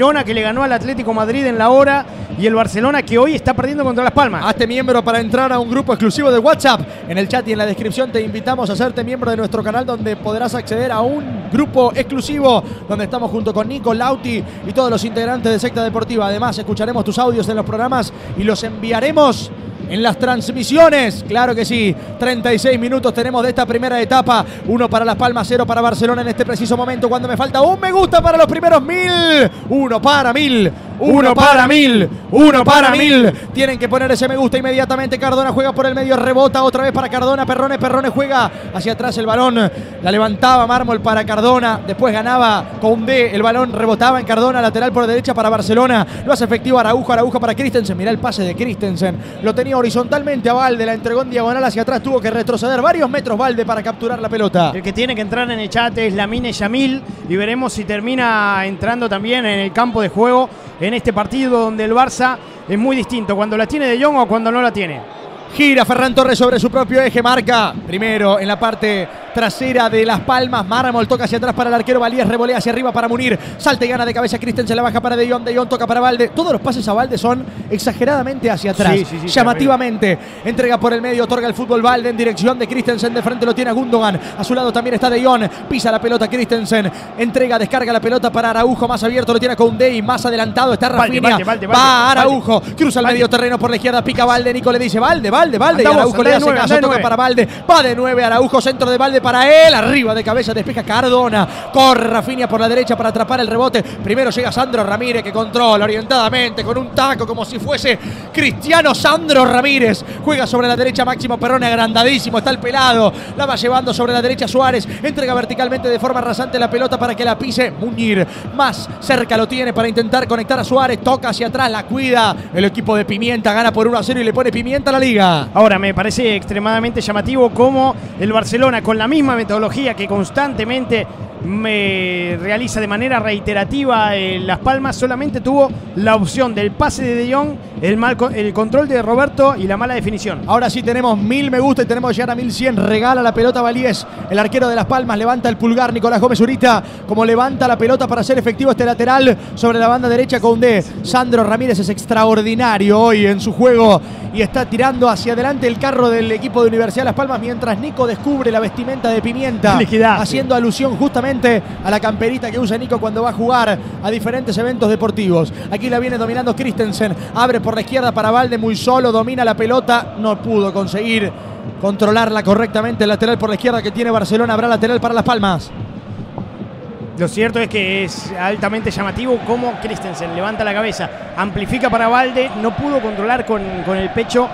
Speaker 3: Que le ganó al Atlético Madrid en la hora y el Barcelona que hoy está perdiendo contra Las Palmas.
Speaker 2: Hazte miembro para entrar a un grupo exclusivo de WhatsApp. En el chat y en la descripción te invitamos a hacerte miembro de nuestro canal donde podrás acceder a un grupo exclusivo donde estamos junto con Nico, Lauti y todos los integrantes de Secta Deportiva. Además, escucharemos tus audios en los programas y los enviaremos en las transmisiones. Claro que sí. 36 minutos tenemos de esta primera etapa. Uno para Las Palmas, cero para Barcelona en este preciso momento. Cuando me falta un me gusta para los primeros mil. Uno para mil. Uno para mil. Uno para mil. Tienen que poner ese me gusta inmediatamente. Cardona juega por el medio, rebota otra vez para Cardona. Perrone, Perrone juega hacia atrás el balón. La levantaba Mármol para Cardona. Después ganaba con D. El balón rebotaba en Cardona, lateral por derecha para Barcelona. Lo hace efectivo Araujo, Araujo para Christensen. Mirá el pase de Christensen. Lo tenía horizontalmente a Valde. La entregó en diagonal hacia atrás. Tuvo que retroceder varios metros Valde para capturar la pelota.
Speaker 3: El que tiene que entrar en el chat es Lamine Yamil y veremos si termina entrando también en el campo de juego en este partido donde el Barça es muy distinto cuando la tiene de Jong o cuando no la tiene.
Speaker 2: Gira Ferran Torres sobre su propio eje, marca primero en la parte trasera de Las Palmas. Mármol toca hacia atrás para el arquero Valías, revolea hacia arriba para Munir. Salta y gana de cabeza Christensen, la baja para De Jong, De Jong toca para Valde. Todos los pases a Valde son exageradamente hacia atrás,
Speaker 3: Sí, sí, sí,
Speaker 2: llamativamente. Entrega por el medio, otorga el fútbol Valde en dirección de Christensen. De frente lo tiene a Gundogan. A su lado también está De Jong. Pisa la pelota Christensen. Entrega, descarga la pelota para Araujo. Más abierto lo tiene a Koundé y más adelantado está Rafinha.
Speaker 3: Valde, Valde, Valde,
Speaker 2: Va. Araujo. Cruza el medio terreno por la izquierda. Pica Valde. Nico le dice Valde, Valde, Valde.
Speaker 3: Anda
Speaker 2: y
Speaker 3: vos,
Speaker 2: Araujo le hace
Speaker 3: nueve,
Speaker 2: caso. Toca para Valde. Va de nueve Araujo. Centro de Valde para él. Arriba de cabeza despeja Cardona. Corre Rafinha por la derecha para atrapar el rebote. Primero llega Sandro Ramírez que controla orientadamente con un taco como si fuese Cristiano Sandro Ramírez. Juega sobre la derecha Máximo Perrone agrandadísimo. Está el pelado. La va llevando sobre la derecha Suárez. Entrega verticalmente de forma rasante la pelota para que la pise Muñir. Más cerca lo tiene para intentar conectar a Suárez. Toca hacia atrás, la cuida. El equipo de Pimienta gana por 1 a 0 y le pone Pimienta a la liga.
Speaker 3: Ahora, me parece extremadamente llamativo cómo el Barcelona, con la misma metodología que constantemente me realiza de manera reiterativa en Las Palmas, solamente tuvo la opción del pase de De Jong, el, mal, el control de Roberto y la mala definición.
Speaker 2: Ahora sí tenemos mil me gusta y tenemos que llegar a 1100. Regala la pelota Valíez. El arquero de Las Palmas levanta el pulgar. Nicolás Gómez Urita como levanta la pelota para hacer efectivo este lateral sobre la banda derecha con D. Sandro Ramírez es extraordinario hoy en su juego y está tirando hacia adelante el carro del equipo de Universidad Las Palmas mientras Nico descubre la vestimenta de Pimienta.
Speaker 3: Liquidaste.
Speaker 2: Haciendo alusión justamente a la camperita que usa Nico cuando va a jugar a diferentes eventos deportivos. Aquí la viene dominando Christensen. Abre por la izquierda para Valde muy solo. Domina la pelota. No pudo conseguir controlarla correctamente. El lateral por la izquierda que tiene Barcelona. Habrá lateral para Las Palmas.
Speaker 3: Lo cierto es que es altamente llamativo cómo Christensen levanta la cabeza, amplifica para Valde, no pudo controlar con, con el pecho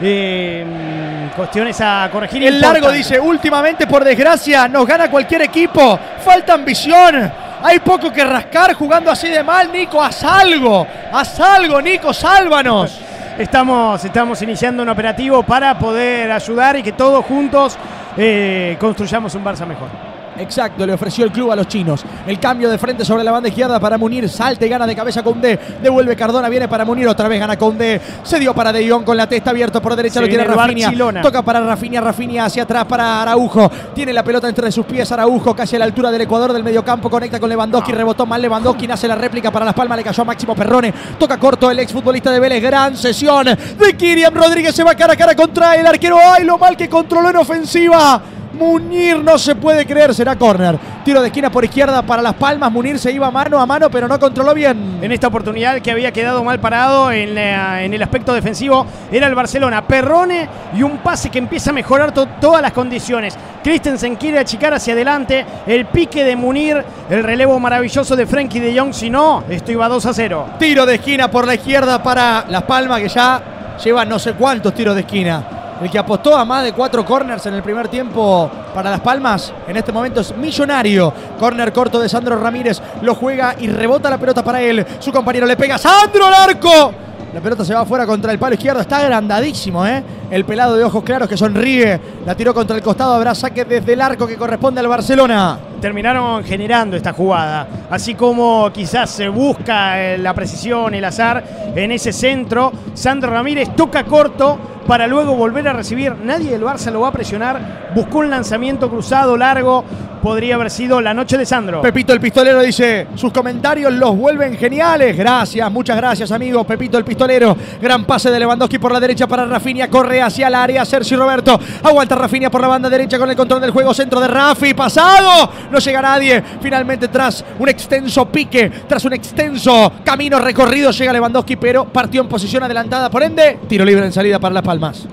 Speaker 3: eh, cuestiones a corregir.
Speaker 2: El largo dice, últimamente por desgracia nos gana cualquier equipo. Falta ambición. Hay poco que rascar jugando así de mal, Nico. Haz algo. Haz algo, Nico. Sálvanos.
Speaker 3: Estamos, estamos iniciando un operativo para poder ayudar y que todos juntos eh, construyamos un Barça mejor.
Speaker 2: Exacto, le ofreció el club a los chinos. El cambio de frente sobre la banda izquierda para Munir. Salta y gana de cabeza con D. Devuelve Cardona, viene para Munir. Otra vez gana con D. Se dio para De Jong con la testa abierto por derecha.
Speaker 3: Se
Speaker 2: lo tiene Rafinha.
Speaker 3: Barcelona.
Speaker 2: Toca para Rafinha. Rafinha hacia atrás para Araujo. Tiene la pelota entre sus pies. Araujo casi a la altura del Ecuador del mediocampo. Conecta con Lewandowski. Rebotó mal Lewandowski. Hace la réplica para Las Palmas. Le cayó a Máximo Perrone. Toca corto el exfutbolista de Vélez. Gran sesión de Kiriam Rodríguez. Se va cara a cara contra el arquero. ¡Ay, lo mal que controló en ofensiva! Munir no se puede creer, será córner. Tiro de esquina por izquierda para Las Palmas. Munir se iba mano a mano, pero no controló bien.
Speaker 3: En esta oportunidad que había quedado mal parado en, la- en el aspecto defensivo era el Barcelona. Perrone y un pase que empieza a mejorar to- todas las condiciones. Christensen quiere achicar hacia adelante. El pique de Munir, el relevo maravilloso de Frenkie de Jong. Si no, esto iba 2 a 0.
Speaker 2: Tiro de esquina por la izquierda para Las Palmas, que ya lleva no sé cuántos tiros de esquina. El que apostó a más de cuatro corners en el primer tiempo para Las Palmas, en este momento es millonario. Corner corto de Sandro Ramírez, lo juega y rebota la pelota para él. Su compañero le pega, Sandro al arco. La pelota se va afuera contra el palo izquierdo. Está agrandadísimo, ¿eh? El pelado de ojos claros que sonríe. La tiró contra el costado. Habrá saque desde el arco que corresponde al Barcelona.
Speaker 3: Terminaron generando esta jugada. Así como quizás se busca eh, la precisión, el azar en ese centro. Sandro Ramírez toca corto para luego volver a recibir. Nadie del Barça lo va a presionar. Buscó un lanzamiento cruzado largo. Podría haber sido la noche de Sandro.
Speaker 2: Pepito el pistolero dice, sus comentarios los vuelven geniales. Gracias, muchas gracias amigos. Pepito el pistolero. Gran pase de Lewandowski por la derecha para Rafinha. Corre hacia el área. Sergio Roberto. Aguanta Rafinha por la banda derecha con el control del juego. Centro de Rafi. Pasado. No llega nadie. Finalmente tras un extenso pique, tras un extenso camino recorrido, llega Lewandowski, pero partió en posición adelantada. Por ende, tiro libre en salida para Las Palmas.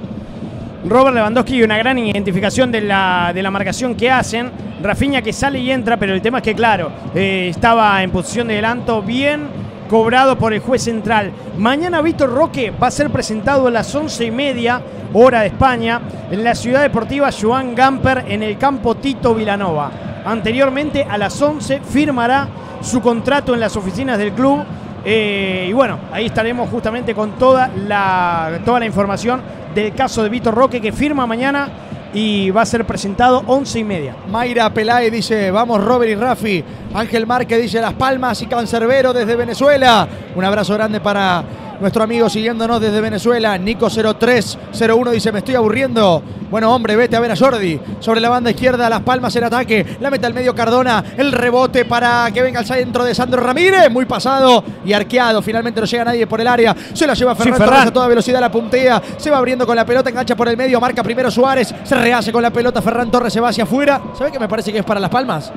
Speaker 3: Robert Lewandowski, una gran identificación de la, de la marcación que hacen. Rafinha que sale y entra, pero el tema es que, claro, eh, estaba en posición de adelanto bien cobrado por el juez central. Mañana Víctor Roque va a ser presentado a las once y media, hora de España, en la ciudad deportiva Joan Gamper, en el campo Tito Vilanova. Anteriormente, a las 11, firmará su contrato en las oficinas del club. Eh, y bueno, ahí estaremos justamente con toda la, toda la información del caso de Víctor Roque que firma mañana y va a ser presentado once y media.
Speaker 2: Mayra Peláez dice, vamos Robert y Rafi. Ángel Márquez dice, Las Palmas y Cancerbero desde Venezuela. Un abrazo grande para nuestro amigo siguiéndonos desde Venezuela. Nico 0301 dice, me estoy aburriendo. Bueno, hombre, vete a ver a Jordi. Sobre la banda izquierda, Las Palmas en ataque. La meta al medio Cardona. El rebote para que venga al centro de Sandro Ramírez. Muy pasado y arqueado. Finalmente no llega nadie por el área. Se la lleva Ferran,
Speaker 3: Ferran.
Speaker 2: Torres a toda velocidad. La puntea. Se va abriendo con la pelota. Engancha por el medio. Marca primero Suárez. Se rehace con la pelota. Ferran Torres se va hacia afuera. ¿Sabe qué me parece que es para Las Palmas?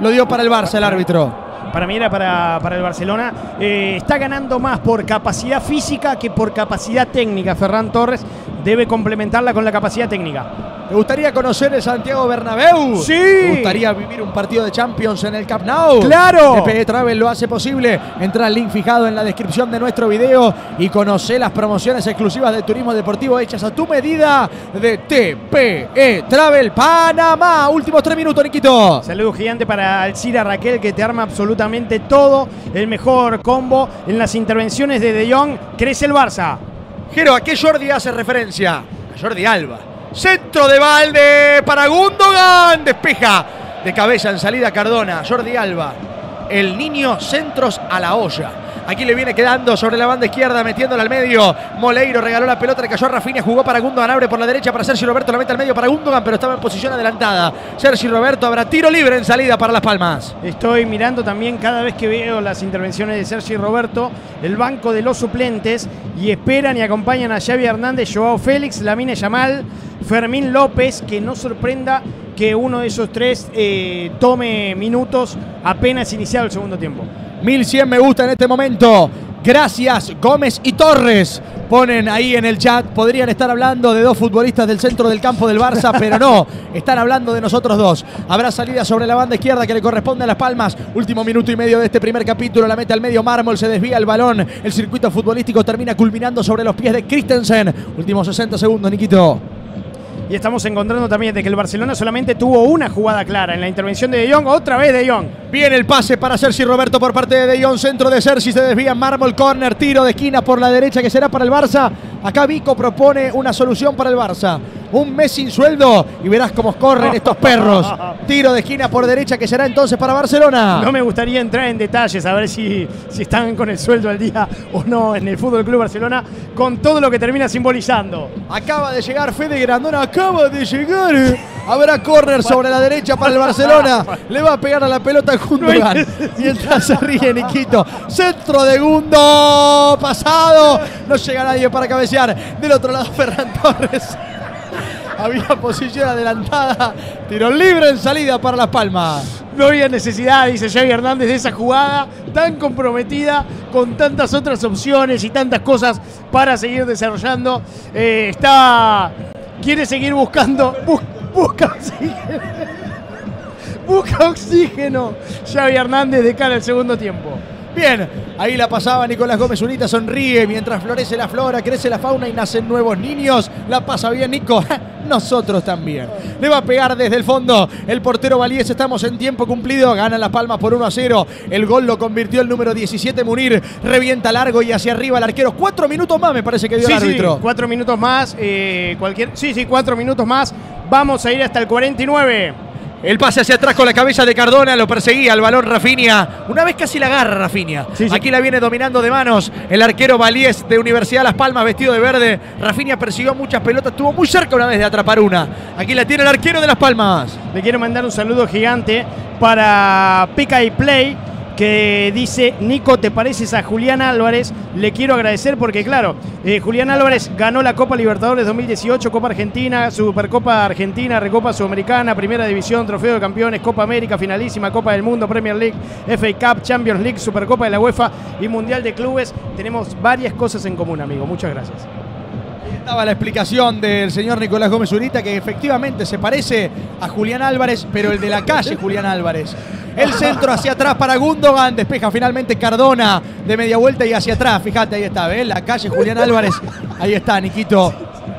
Speaker 2: Lo dio para el Barça el árbitro.
Speaker 3: Para mí era para, el Barcelona. Eh, está ganando más por capacidad física que por capacidad técnica. Ferran Torres debe complementarla con la capacidad técnica.
Speaker 2: ¿Te gustaría conocer el Santiago Bernabéu?
Speaker 3: Sí.
Speaker 2: ¿Te gustaría vivir un partido de Champions en el Camp Nou?
Speaker 3: ¡Claro!
Speaker 2: TPE Travel lo hace posible. Entra al link fijado en la descripción de nuestro video y conoce las promociones exclusivas de turismo deportivo hechas a tu medida de TPE Travel Panamá. Últimos tres minutos, Niquito.
Speaker 3: Saludo gigante para Alcira Raquel que te arma absolutamente todo. El mejor combo en las intervenciones de De Jong. Crece el Barça.
Speaker 2: Jero, ¿a qué Jordi hace referencia? A Jordi Alba. Centro de balde para Gundogan. Despeja de cabeza en salida Cardona. Jordi Alba. El niño centros a la olla. Aquí le viene quedando sobre la banda izquierda, metiéndola al medio. Moleiro regaló la pelota, le cayó a Rafinha, jugó para Gundogan, abre por la derecha para Sergio Roberto, la mete al medio para Gundogan, pero estaba en posición adelantada. Sergio Roberto habrá tiro libre en salida para Las Palmas.
Speaker 3: Estoy mirando también cada vez que veo las intervenciones de Sergio Roberto, el banco de los suplentes, y esperan y acompañan a Xavi Hernández, Joao Félix, Lamine Yamal, Fermín López, que no sorprenda que uno de esos tres eh, tome minutos apenas iniciado el segundo tiempo.
Speaker 2: 1100 me gusta en este momento. Gracias, Gómez y Torres. Ponen ahí en el chat, podrían estar hablando de dos futbolistas del centro del campo del Barça, pero no, están hablando de nosotros dos. Habrá salida sobre la banda izquierda que le corresponde a Las Palmas. Último minuto y medio de este primer capítulo, la mete al medio mármol, se desvía el balón. El circuito futbolístico termina culminando sobre los pies de Christensen. Últimos 60 segundos, Niquito.
Speaker 3: Y estamos encontrando también de que el Barcelona solamente tuvo una jugada clara en la intervención de De Jong, otra vez De Jong.
Speaker 2: Viene el pase para Sergi Roberto por parte de De Jong, centro de Sergi, se desvía mármol, corner, tiro de esquina por la derecha que será para el Barça. Acá Vico propone una solución para el Barça. Un mes sin sueldo y verás cómo corren estos perros. Tiro de esquina por derecha que será entonces para Barcelona.
Speaker 3: No me gustaría entrar en detalles a ver si, si están con el sueldo al día o no en el Fútbol Club Barcelona, con todo lo que termina simbolizando.
Speaker 2: Acaba de llegar Fede Grandona, acaba de llegar. Habrá córner sobre la derecha para el Barcelona. Le va a pegar a la pelota a Gundogan. Mientras se ríe Niquito. Centro de Gundo. Pasado. No llega nadie para cabecear. Del otro lado Ferran Torres. Había posición adelantada. Tiro libre en salida para Las Palmas.
Speaker 3: No había necesidad, dice Xavi Hernández, de esa jugada tan comprometida, con tantas otras opciones y tantas cosas para seguir desarrollando. Eh, está. Quiere seguir buscando. bus- busca oxígeno. Busca oxígeno. Xavi Hernández de cara al segundo tiempo.
Speaker 2: Bien, ahí la pasaba Nicolás Gómez Unita, sonríe mientras florece la flora, crece la fauna y nacen nuevos niños. La pasa bien Nico, nosotros también. Le va a pegar desde el fondo el portero Valíez, estamos en tiempo cumplido, gana Las Palmas por 1 a 0. El gol lo convirtió el número 17 Munir, revienta largo y hacia arriba el arquero. Cuatro minutos más me parece que dio
Speaker 3: Sí,
Speaker 2: el
Speaker 3: sí,
Speaker 2: árbitro.
Speaker 3: cuatro minutos más. eh, cualquier, sí, sí, cuatro minutos más. Vamos a ir hasta el 49.
Speaker 2: El pase hacia atrás con la cabeza de Cardona, lo perseguía el balón Rafinha. Una vez casi la agarra Rafinha.
Speaker 3: Sí, sí.
Speaker 2: Aquí la viene dominando de manos el arquero Valíez de Universidad Las Palmas vestido de verde. Rafinha persiguió muchas pelotas, estuvo muy cerca una vez de atrapar una. Aquí la tiene el arquero de Las Palmas.
Speaker 3: Le quiero mandar un saludo gigante para Pica y Play que dice, Nico, ¿te pareces a Julián Álvarez? Le quiero agradecer porque, claro, eh, Julián Álvarez ganó la Copa Libertadores 2018, Copa Argentina, Supercopa Argentina, Recopa Sudamericana, Primera División, Trofeo de Campeones, Copa América, Finalísima, Copa del Mundo, Premier League, FA Cup, Champions League, Supercopa de la UEFA y Mundial de Clubes. Tenemos varias cosas en común, amigo. Muchas gracias.
Speaker 2: Estaba la explicación del señor Nicolás Gómez Urita que efectivamente se parece a Julián Álvarez, pero el de la calle Julián Álvarez. El centro hacia atrás para Gundogan, despeja finalmente Cardona de media vuelta y hacia atrás. Fíjate, ahí está, ¿ves? La calle Julián Álvarez. Ahí está, Niquito,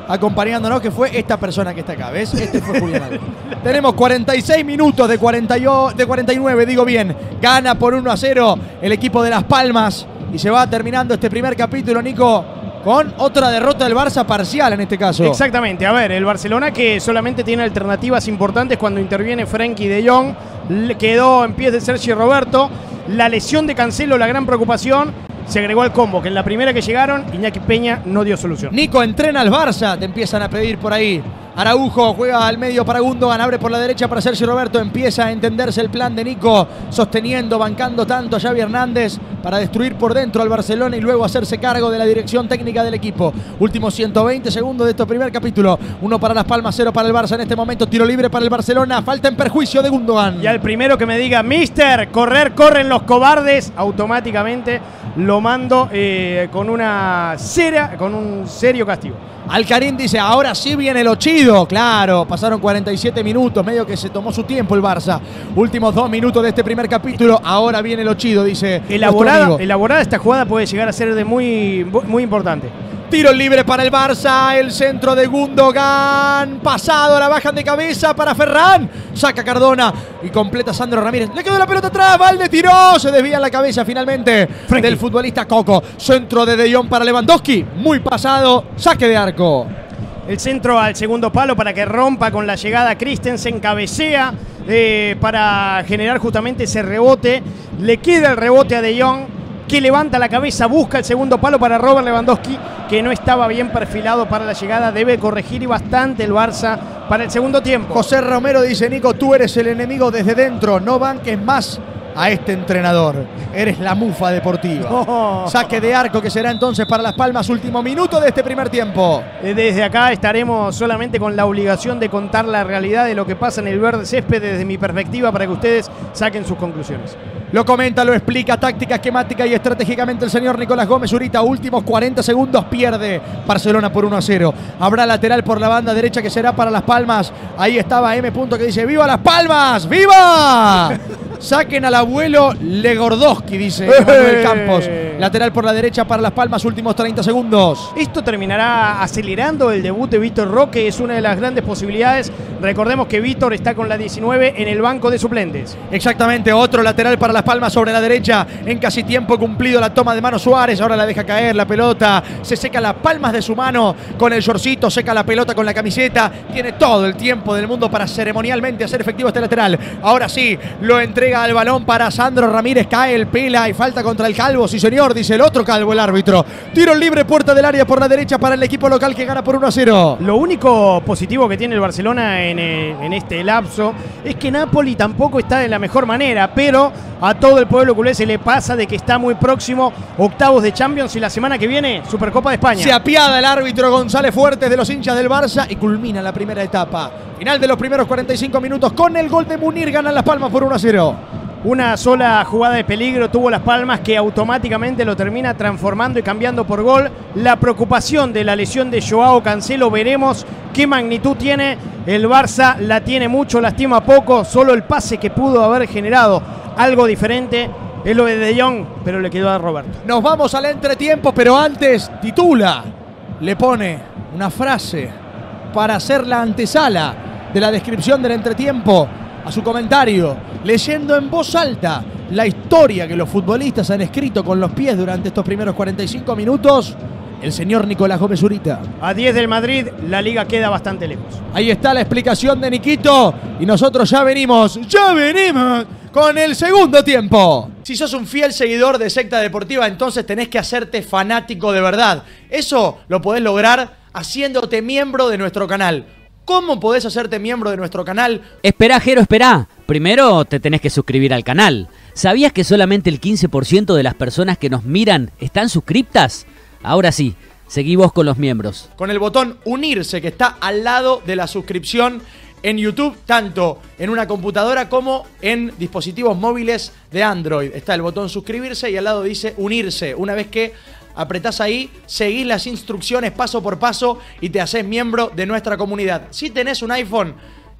Speaker 2: acompañándonos, que fue esta persona que está acá, ¿ves? Este fue Julián Álvarez. Tenemos 46 minutos de, 48 de 49, digo bien. Gana por 1 a 0 el equipo de Las Palmas y se va terminando este primer capítulo, Nico, con otra derrota del Barça parcial en este caso.
Speaker 3: Exactamente, a ver, el Barcelona que solamente tiene alternativas importantes cuando interviene Frenkie de Jong, le quedó en pies de Sergio Roberto, la lesión de Cancelo, la gran preocupación, se agregó al combo, que en la primera que llegaron, Iñaki Peña no dio solución.
Speaker 2: Nico entrena al Barça, te empiezan a pedir por ahí. Araujo juega al medio para Gundogan, abre por la derecha para Sergio Roberto, empieza a entenderse el plan de Nico, sosteniendo, bancando tanto a Xavi Hernández para destruir por dentro al Barcelona y luego hacerse cargo de la dirección técnica del equipo. Últimos 120 segundos de este primer capítulo, uno para Las Palmas, cero para el Barça en este momento, tiro libre para el Barcelona, falta en perjuicio de Gundogan.
Speaker 3: Y al primero que me diga, Mister, correr, corren los cobardes, automáticamente lo mando eh, con una seria, con un serio castigo.
Speaker 2: Alcarín dice, ahora sí viene lo chido. Claro, pasaron 47 minutos, medio que se tomó su tiempo el Barça. Últimos dos minutos de este primer capítulo, ahora viene lo chido, dice.
Speaker 3: Elaborada, elaborada esta jugada puede llegar a ser de muy, muy importante.
Speaker 2: Tiro libre para el Barça, el centro de Gundogan, pasado, la bajan de cabeza para Ferran, saca Cardona y completa Sandro Ramírez. Le quedó la pelota atrás, Valde tiró, se desvía la cabeza finalmente del futbolista Coco. Centro de De Jong para Lewandowski, muy pasado, saque de arco.
Speaker 3: El centro al segundo palo para que rompa con la llegada Christensen, cabecea eh, para generar justamente ese rebote. Le queda el rebote a De Jong, que levanta la cabeza, busca el segundo palo para Robert Lewandowski, que no estaba bien perfilado para la llegada. Debe corregir y bastante el Barça para el segundo tiempo.
Speaker 2: José Romero dice, Nico, tú eres el enemigo desde dentro, no banques más a este entrenador. Eres la mufa deportiva. Saque de arco que será entonces para Las Palmas, último minuto de este primer tiempo.
Speaker 3: Eh, Desde acá estaremos solamente con la obligación de contar la realidad de lo que pasa en el verde césped desde mi perspectiva para que ustedes saquen sus conclusiones.
Speaker 2: Lo comenta, lo explica táctica, esquemática y estratégicamente el señor Nicolás Gómez Urita. Últimos 40 segundos pierde Barcelona por 1 a 0. Habrá lateral por la banda derecha que será para Las Palmas. Ahí estaba M. Punto que dice: ¡Viva Las Palmas! ¡Viva! Saquen al abuelo Legordowski, dice Manuel Campos. Lateral por la derecha para Las Palmas, últimos 30 segundos.
Speaker 3: Esto terminará acelerando el debut de Víctor Roque, es una de las grandes posibilidades. Recordemos que Víctor está con la 19 en el banco de suplentes.
Speaker 2: Exactamente, otro lateral para Las Palmas sobre la derecha. En casi tiempo cumplido la toma de mano Suárez. Ahora la deja caer la pelota. Se seca las palmas de su mano con el shortcito. Seca la pelota con la camiseta. Tiene todo el tiempo del mundo para ceremonialmente hacer efectivo este lateral. Ahora sí, lo entrega al balón para Sandro Ramírez. Cae el pela y falta contra el calvo. Sí, señor, dice el otro calvo, el árbitro. Tiro libre, puerta del área por la derecha para el equipo local que gana por 1 a 0.
Speaker 3: Lo único positivo que tiene el Barcelona en, eh, en este lapso es que Napoli tampoco está de la mejor manera, pero a todo el pueblo culé se le pasa de que está muy próximo octavos de Champions y la semana que viene Supercopa de España.
Speaker 2: Se apiada el árbitro González Fuertes de los hinchas del Barça y culmina la primera etapa. Final de los primeros 45 minutos con el gol de Munir. Ganan Las Palmas por 1 a 0.
Speaker 3: Una sola jugada de peligro tuvo Las Palmas que automáticamente lo termina transformando y cambiando por gol. La preocupación de la lesión de Joao Cancelo, veremos qué magnitud tiene. El Barça la tiene mucho, lastima poco. Solo el pase que pudo haber generado algo diferente es lo de De Jong, pero le quedó a Roberto.
Speaker 2: Nos vamos al entretiempo, pero antes titula, le pone una frase para hacer la antesala de la descripción del entretiempo a su comentario, leyendo en voz alta la historia que los futbolistas han escrito con los pies durante estos primeros 45 minutos, el señor Nicolás Gómez Urita.
Speaker 3: A 10 del Madrid, la liga queda bastante lejos.
Speaker 2: Ahí está la explicación de Niquito y nosotros ya venimos, ya venimos con el segundo tiempo. Si sos un fiel seguidor de Secta Deportiva, entonces tenés que hacerte fanático de verdad. Eso lo podés lograr haciéndote miembro de nuestro canal. ¿Cómo podés hacerte miembro de nuestro canal?
Speaker 4: Esperá, Jero, esperá. Primero te tenés que suscribir al canal. ¿Sabías que solamente el 15% de las personas que nos miran están suscriptas? Ahora sí, seguí vos con los miembros.
Speaker 2: Con el botón unirse que está al lado de la suscripción en YouTube, tanto en una computadora como en dispositivos móviles de Android. Está el botón suscribirse y al lado dice unirse. Una vez que apretás ahí, seguís las instrucciones paso por paso y te haces miembro de nuestra comunidad. Si tenés un iPhone,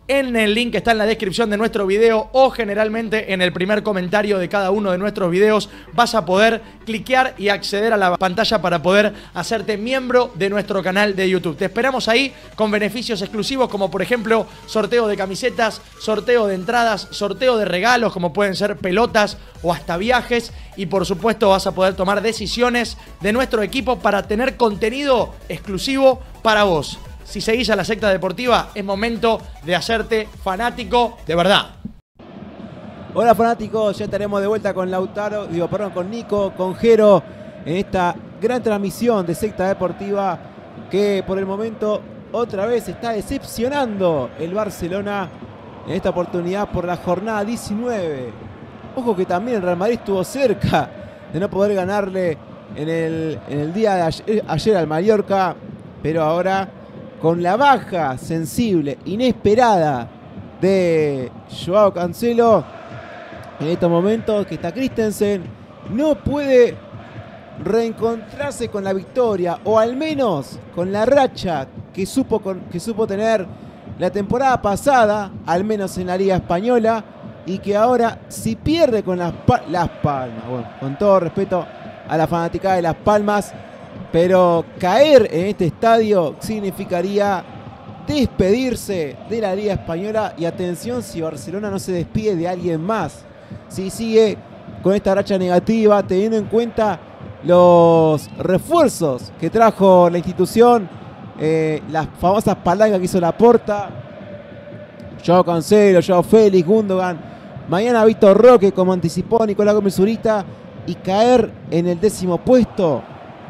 Speaker 2: en el link que está en la descripción de nuestro video o generalmente en el primer comentario de cada uno de nuestros videos vas a poder cliquear y acceder a la pantalla para poder hacerte miembro de nuestro canal de YouTube. Te esperamos ahí con beneficios exclusivos como por ejemplo sorteo de camisetas, sorteo de entradas, sorteo de regalos como pueden ser pelotas o hasta viajes y por supuesto vas a poder tomar decisiones de nuestro equipo para tener contenido exclusivo para vos si seguís a la secta deportiva, es momento de hacerte fanático de verdad.
Speaker 5: Hola fanáticos, ya estaremos de vuelta con Lautaro, digo, perdón, con Nico, con Jero, en esta gran transmisión de secta deportiva que por el momento otra vez está decepcionando el Barcelona en esta oportunidad por la jornada 19. Ojo que también el Real Madrid estuvo cerca de no poder ganarle en el, en el día de ayer, ayer al Mallorca, pero ahora con la baja sensible, inesperada de Joao Cancelo, en estos momentos que está Christensen, no puede reencontrarse con la victoria o al menos con la racha que supo, que supo tener la temporada pasada, al menos en la Liga Española, y que ahora si pierde con las, Palmas, con todo respeto a la fanática de Las Palmas, pero caer en este estadio significaría despedirse de la Liga Española y atención si Barcelona no se despide de alguien más. Si sigue con esta racha negativa, teniendo en cuenta los refuerzos que trajo la institución, eh, las famosas palancas que hizo la porta, Joao Cancelo, Joao Félix, Gundogan, mañana Víctor Roque como anticipó Nicolás Gómez Zurita y caer en el décimo puesto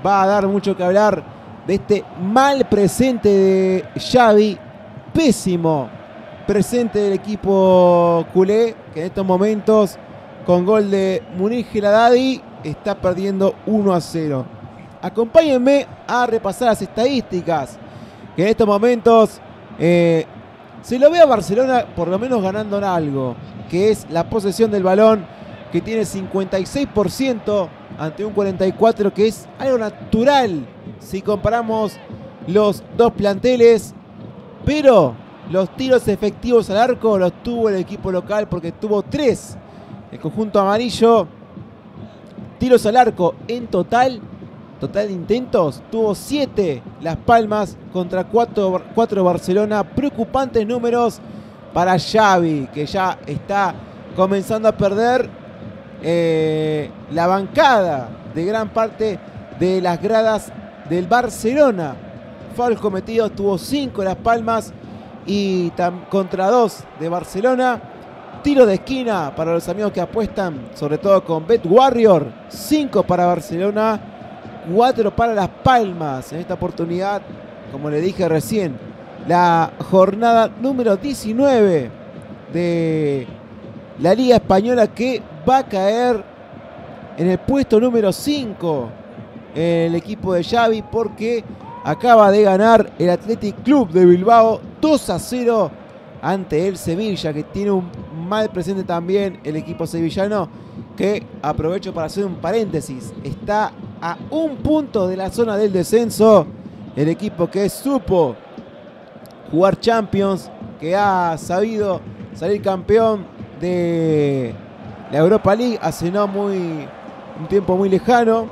Speaker 5: va a dar mucho que hablar de este mal presente de Xavi, pésimo presente del equipo culé, que en estos momentos con gol de Munir Geladadi está perdiendo 1 a 0. Acompáñenme a repasar las estadísticas, que en estos momentos eh, se lo ve a Barcelona por lo menos ganando en algo, que es la posesión del balón, que tiene 56% ante un 44 que es algo natural si comparamos los dos planteles, pero los tiros efectivos al arco los tuvo el equipo local porque tuvo tres. El conjunto amarillo, tiros al arco en total, total de intentos, tuvo siete Las Palmas contra cuatro, cuatro Barcelona. Preocupantes números para Xavi, que ya está comenzando a perder eh, la bancada de gran parte de las gradas del Barcelona. Fouls cometidos, tuvo 5 Las Palmas y contra 2 de Barcelona. Tiro de esquina para los amigos que apuestan, sobre todo con Bet Warrior. 5 para Barcelona, 4 para Las Palmas. En esta oportunidad, como le dije recién, la jornada número 19 de la Liga Española que va a caer en el puesto número 5 el equipo de Xavi porque acaba de ganar el Athletic Club de Bilbao 2 a 0 ante el Sevilla que tiene un mal presente también el equipo sevillano que aprovecho para hacer un paréntesis. Está a un punto de la zona del descenso el equipo que supo jugar Champions que ha sabido salir campeón de la Europa League hace no muy un tiempo muy lejano.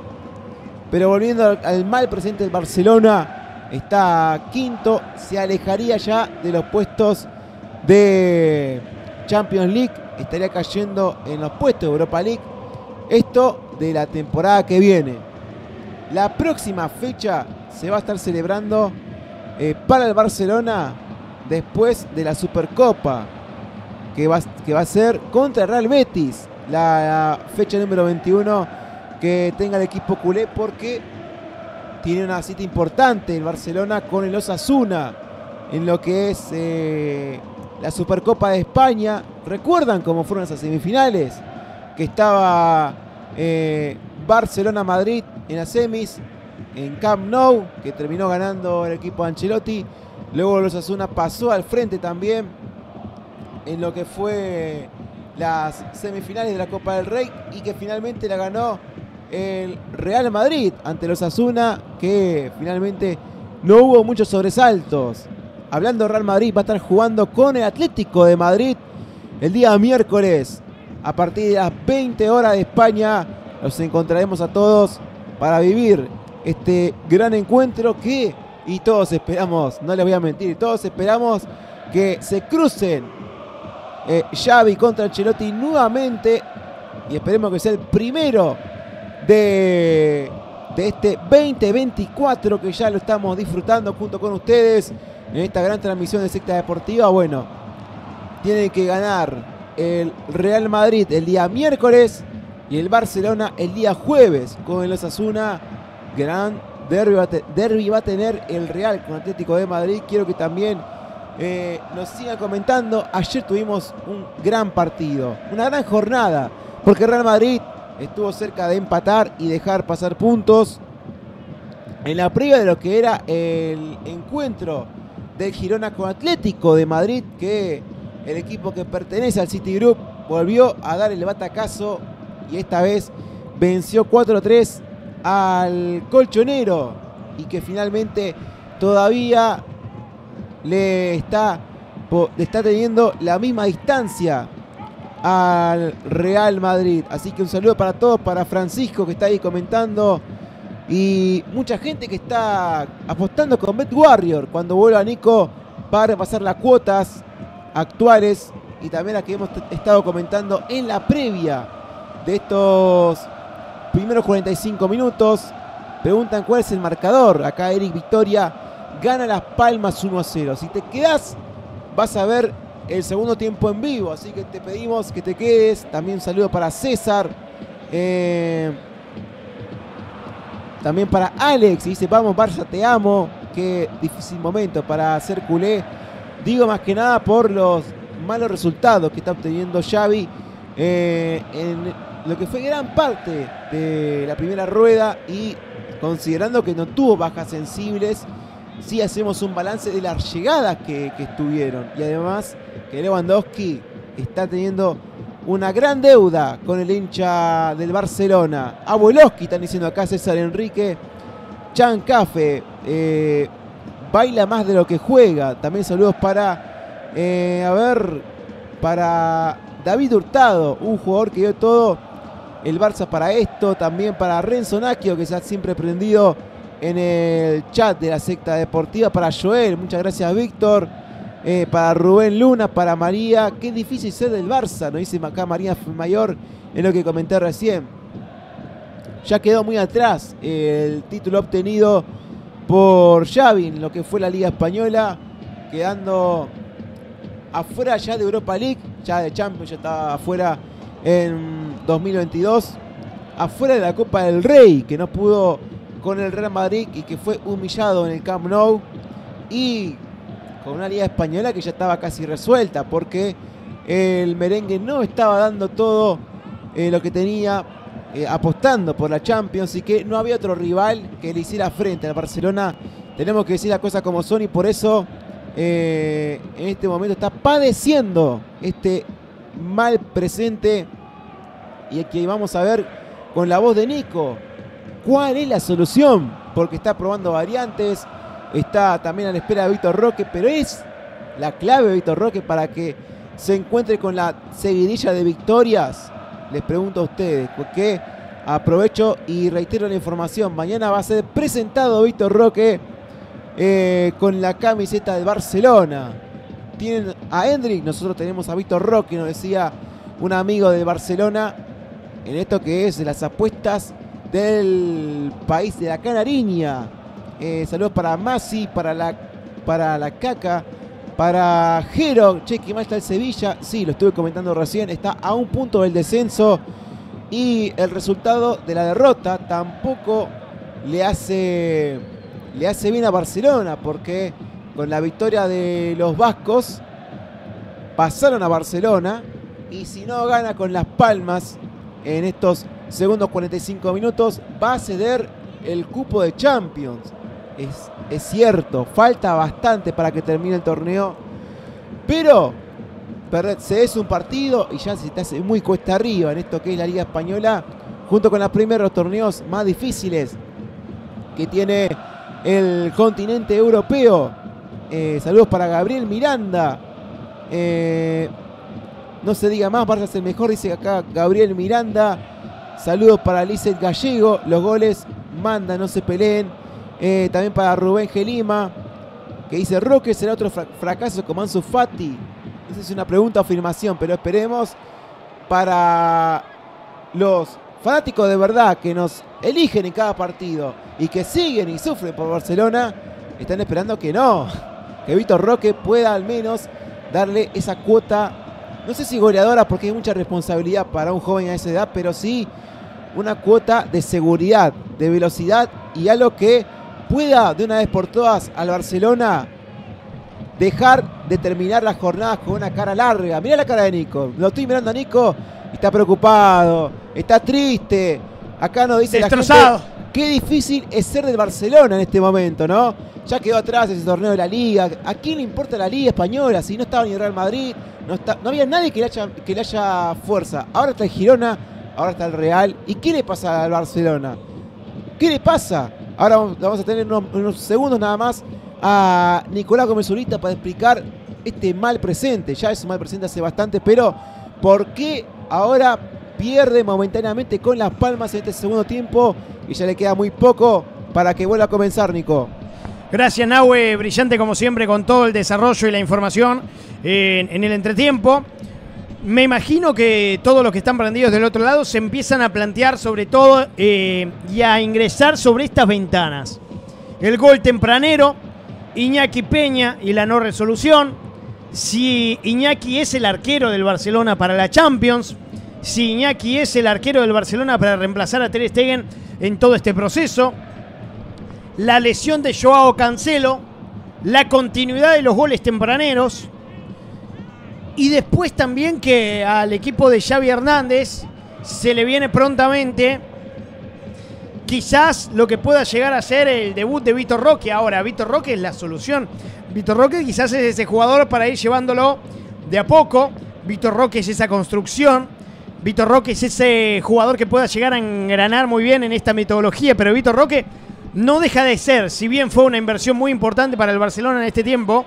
Speaker 5: Pero volviendo al, al mal presente del Barcelona, está quinto, se alejaría ya de los puestos de Champions League, estaría cayendo en los puestos de Europa League. Esto de la temporada que viene. La próxima fecha se va a estar celebrando eh, para el Barcelona después de la Supercopa, que va, que va a ser contra el Real Betis, la fecha número 21 que tenga el equipo culé, porque tiene una cita importante el Barcelona con el Osasuna en lo que es eh, la Supercopa de España. ¿Recuerdan cómo fueron esas semifinales? Que estaba eh, Barcelona-Madrid en las semis, en Camp Nou, que terminó ganando el equipo Ancelotti. Luego los Asuna pasó al frente también en lo que fue las semifinales de la Copa del Rey y que finalmente la ganó el Real Madrid ante los Asuna, que finalmente no hubo muchos sobresaltos. Hablando Real Madrid, va a estar jugando con el Atlético de Madrid el día miércoles a partir de las 20 horas de España. Los encontraremos a todos para vivir este gran encuentro que, y todos esperamos, no les voy a mentir, todos esperamos que se crucen eh, Xavi contra Ancelotti nuevamente y esperemos que sea el primero de, de este 2024 que ya lo estamos disfrutando junto con ustedes en esta gran transmisión de secta deportiva. Bueno, tiene que ganar el Real Madrid el día miércoles y el Barcelona el día jueves con el Osasuna. Gran derby va, derbi va a tener el Real con Atlético de Madrid. Quiero que también eh, nos sigan comentando. Ayer tuvimos un gran partido, una gran jornada, porque Real Madrid estuvo cerca de empatar y dejar pasar puntos en la previa de lo que era el encuentro del Girona con Atlético de Madrid, que el equipo que pertenece al City Group volvió a dar el batacazo y esta vez venció 4-3 al colchonero y que finalmente todavía le está, está teniendo la misma distancia al Real Madrid. Así que un saludo para todos, para Francisco que está ahí comentando y mucha gente que está apostando con Bet Warrior cuando vuelva Nico para pasar las cuotas actuales y también las que hemos estado comentando en la previa de estos primeros 45 minutos. Preguntan cuál es el marcador. Acá Eric Victoria gana las palmas 1 a 0. Si te quedas, vas a ver el segundo tiempo en vivo. Así que te pedimos que te quedes. También saludo para César. Eh, también para Alex, dice, vamos Barça, te amo. Qué difícil momento para hacer culé. Digo más que nada por los malos resultados que está obteniendo Xavi eh, en lo que fue gran parte de la primera rueda y considerando que no tuvo bajas sensibles, sí hacemos un balance de las llegadas que, que estuvieron. Y además que Lewandowski está teniendo una gran deuda con el hincha del Barcelona. Abueloski, están diciendo acá César Enrique. Chan Cafe, eh, baila más de lo que juega. También saludos para, eh, a ver, para David Hurtado, un jugador que dio todo el Barça para esto. También para Renzo Nacchio, que está siempre prendido en el chat de la secta deportiva. Para Joel, muchas gracias Víctor. Eh, para Rubén Luna, para María. Qué difícil ser del Barça, nos dice acá María Mayor, en lo que comenté recién. Ya quedó muy atrás el título obtenido por Xavi en lo que fue la Liga Española, quedando afuera ya de Europa League, ya de Champions, ya estaba afuera en 2022, afuera de la Copa del Rey, que no pudo con el Real Madrid y que fue humillado en el Camp Nou, y con una Liga Española que ya estaba casi resuelta, porque el merengue no estaba dando todo eh, lo que tenía eh, apostando por la Champions y que no había otro rival que le hiciera frente al Barcelona. Tenemos que decir las cosas como son y por eso eh, en este momento está padeciendo este mal presente y aquí vamos a ver con la voz de Nico cuál es la solución, porque está probando variantes, está también a la espera de Víctor Roque, pero es la clave Víctor Roque para que se encuentre con la seguidilla de victorias les pregunto a ustedes, que aprovecho y reitero la información. Mañana va a ser presentado Víctor Roque eh, con la camiseta de Barcelona. Tienen a Hendrik, nosotros tenemos a Víctor Roque, nos decía un amigo de Barcelona, en esto que es de las apuestas del país de la Canariña. Eh, saludos para Masi, para la, para la Caca, para Jero. Che, que mal está el Sevilla. Sí, lo estuve comentando recién. Está a un punto del descenso. Y el resultado de la derrota tampoco le hace, le hace bien a Barcelona. Porque con la victoria de los vascos pasaron a Barcelona. Y si no gana con las palmas en estos segundos 45 minutos, va a ceder el cupo de Champions. Es, es cierto, falta bastante para que termine el torneo, pero se es un partido y ya se hace muy cuesta arriba en esto que es la Liga Española, junto con los primeros torneos más difíciles que tiene el continente europeo. Eh, saludos para Gabriel Miranda. Eh, no se diga más, Barça es el mejor, dice acá Gabriel Miranda. Saludos para Lizeth Gallego. Los goles manda, no se peleen. Eh, también para Rubén Gelima, que dice Roque será otro fracaso como Ansu Fati. Esa es una pregunta o afirmación, pero esperemos para los fanáticos de verdad que nos eligen en cada partido y que siguen y sufren por Barcelona, están esperando que no, que Víctor Roque pueda al menos darle esa cuota, no sé si goleadora porque hay mucha responsabilidad para un joven a esa edad, pero sí una cuota de seguridad, de velocidad y algo que pueda de una vez por todas al Barcelona dejar de terminar las jornadas con una cara larga. Mira la cara de Nico. Lo estoy mirando a Nico. Está preocupado. Está triste. Acá nos dice
Speaker 3: Destrozado.
Speaker 5: la gente. Qué difícil es ser del Barcelona en este momento, ¿no? Ya quedó atrás ese torneo de la Liga. ¿A quién le importa la Liga Española? Si no estaba ni el Real Madrid, no, está, no había nadie que le, haya, que le haya fuerza. Ahora está el Girona, ahora está el Real. ¿Y qué le pasa al Barcelona? ¿Qué le pasa? Ahora vamos a tener unos, segundos nada más a Nicolás Gómez Urita para explicar este mal presente. Ya es un mal presente hace bastante, pero ¿por qué ahora pierde momentáneamente con las palmas en este segundo tiempo? Y ya le queda muy poco para que vuelva a comenzar, Nico.
Speaker 3: Gracias, Nahue. Brillante como siempre con todo el desarrollo y la información en el entretiempo. Me imagino que todos los que están prendidos del otro lado se empiezan a plantear sobre todo eh, y a ingresar sobre estas ventanas. El gol tempranero, Iñaki Peña y la no resolución. Si Iñaki es el arquero del Barcelona para la Champions, si Iñaki es el arquero del Barcelona para reemplazar a Ter Stegen en todo este proceso, la lesión de Joao Cancelo, la continuidad de los goles tempraneros, y después también que al equipo de Xavi Hernández se le viene prontamente quizás lo que pueda llegar a ser el debut de Vitor Roque. Ahora, Vitor Roque es la solución. Vitor Roque quizás es ese jugador para ir llevándolo de a poco. Vitor Roque es esa construcción. Vitor Roque es ese jugador que pueda llegar a engranar muy bien en esta metodología. Pero Vitor Roque no deja de ser, si bien fue una inversión muy importante para el Barcelona en este tiempo,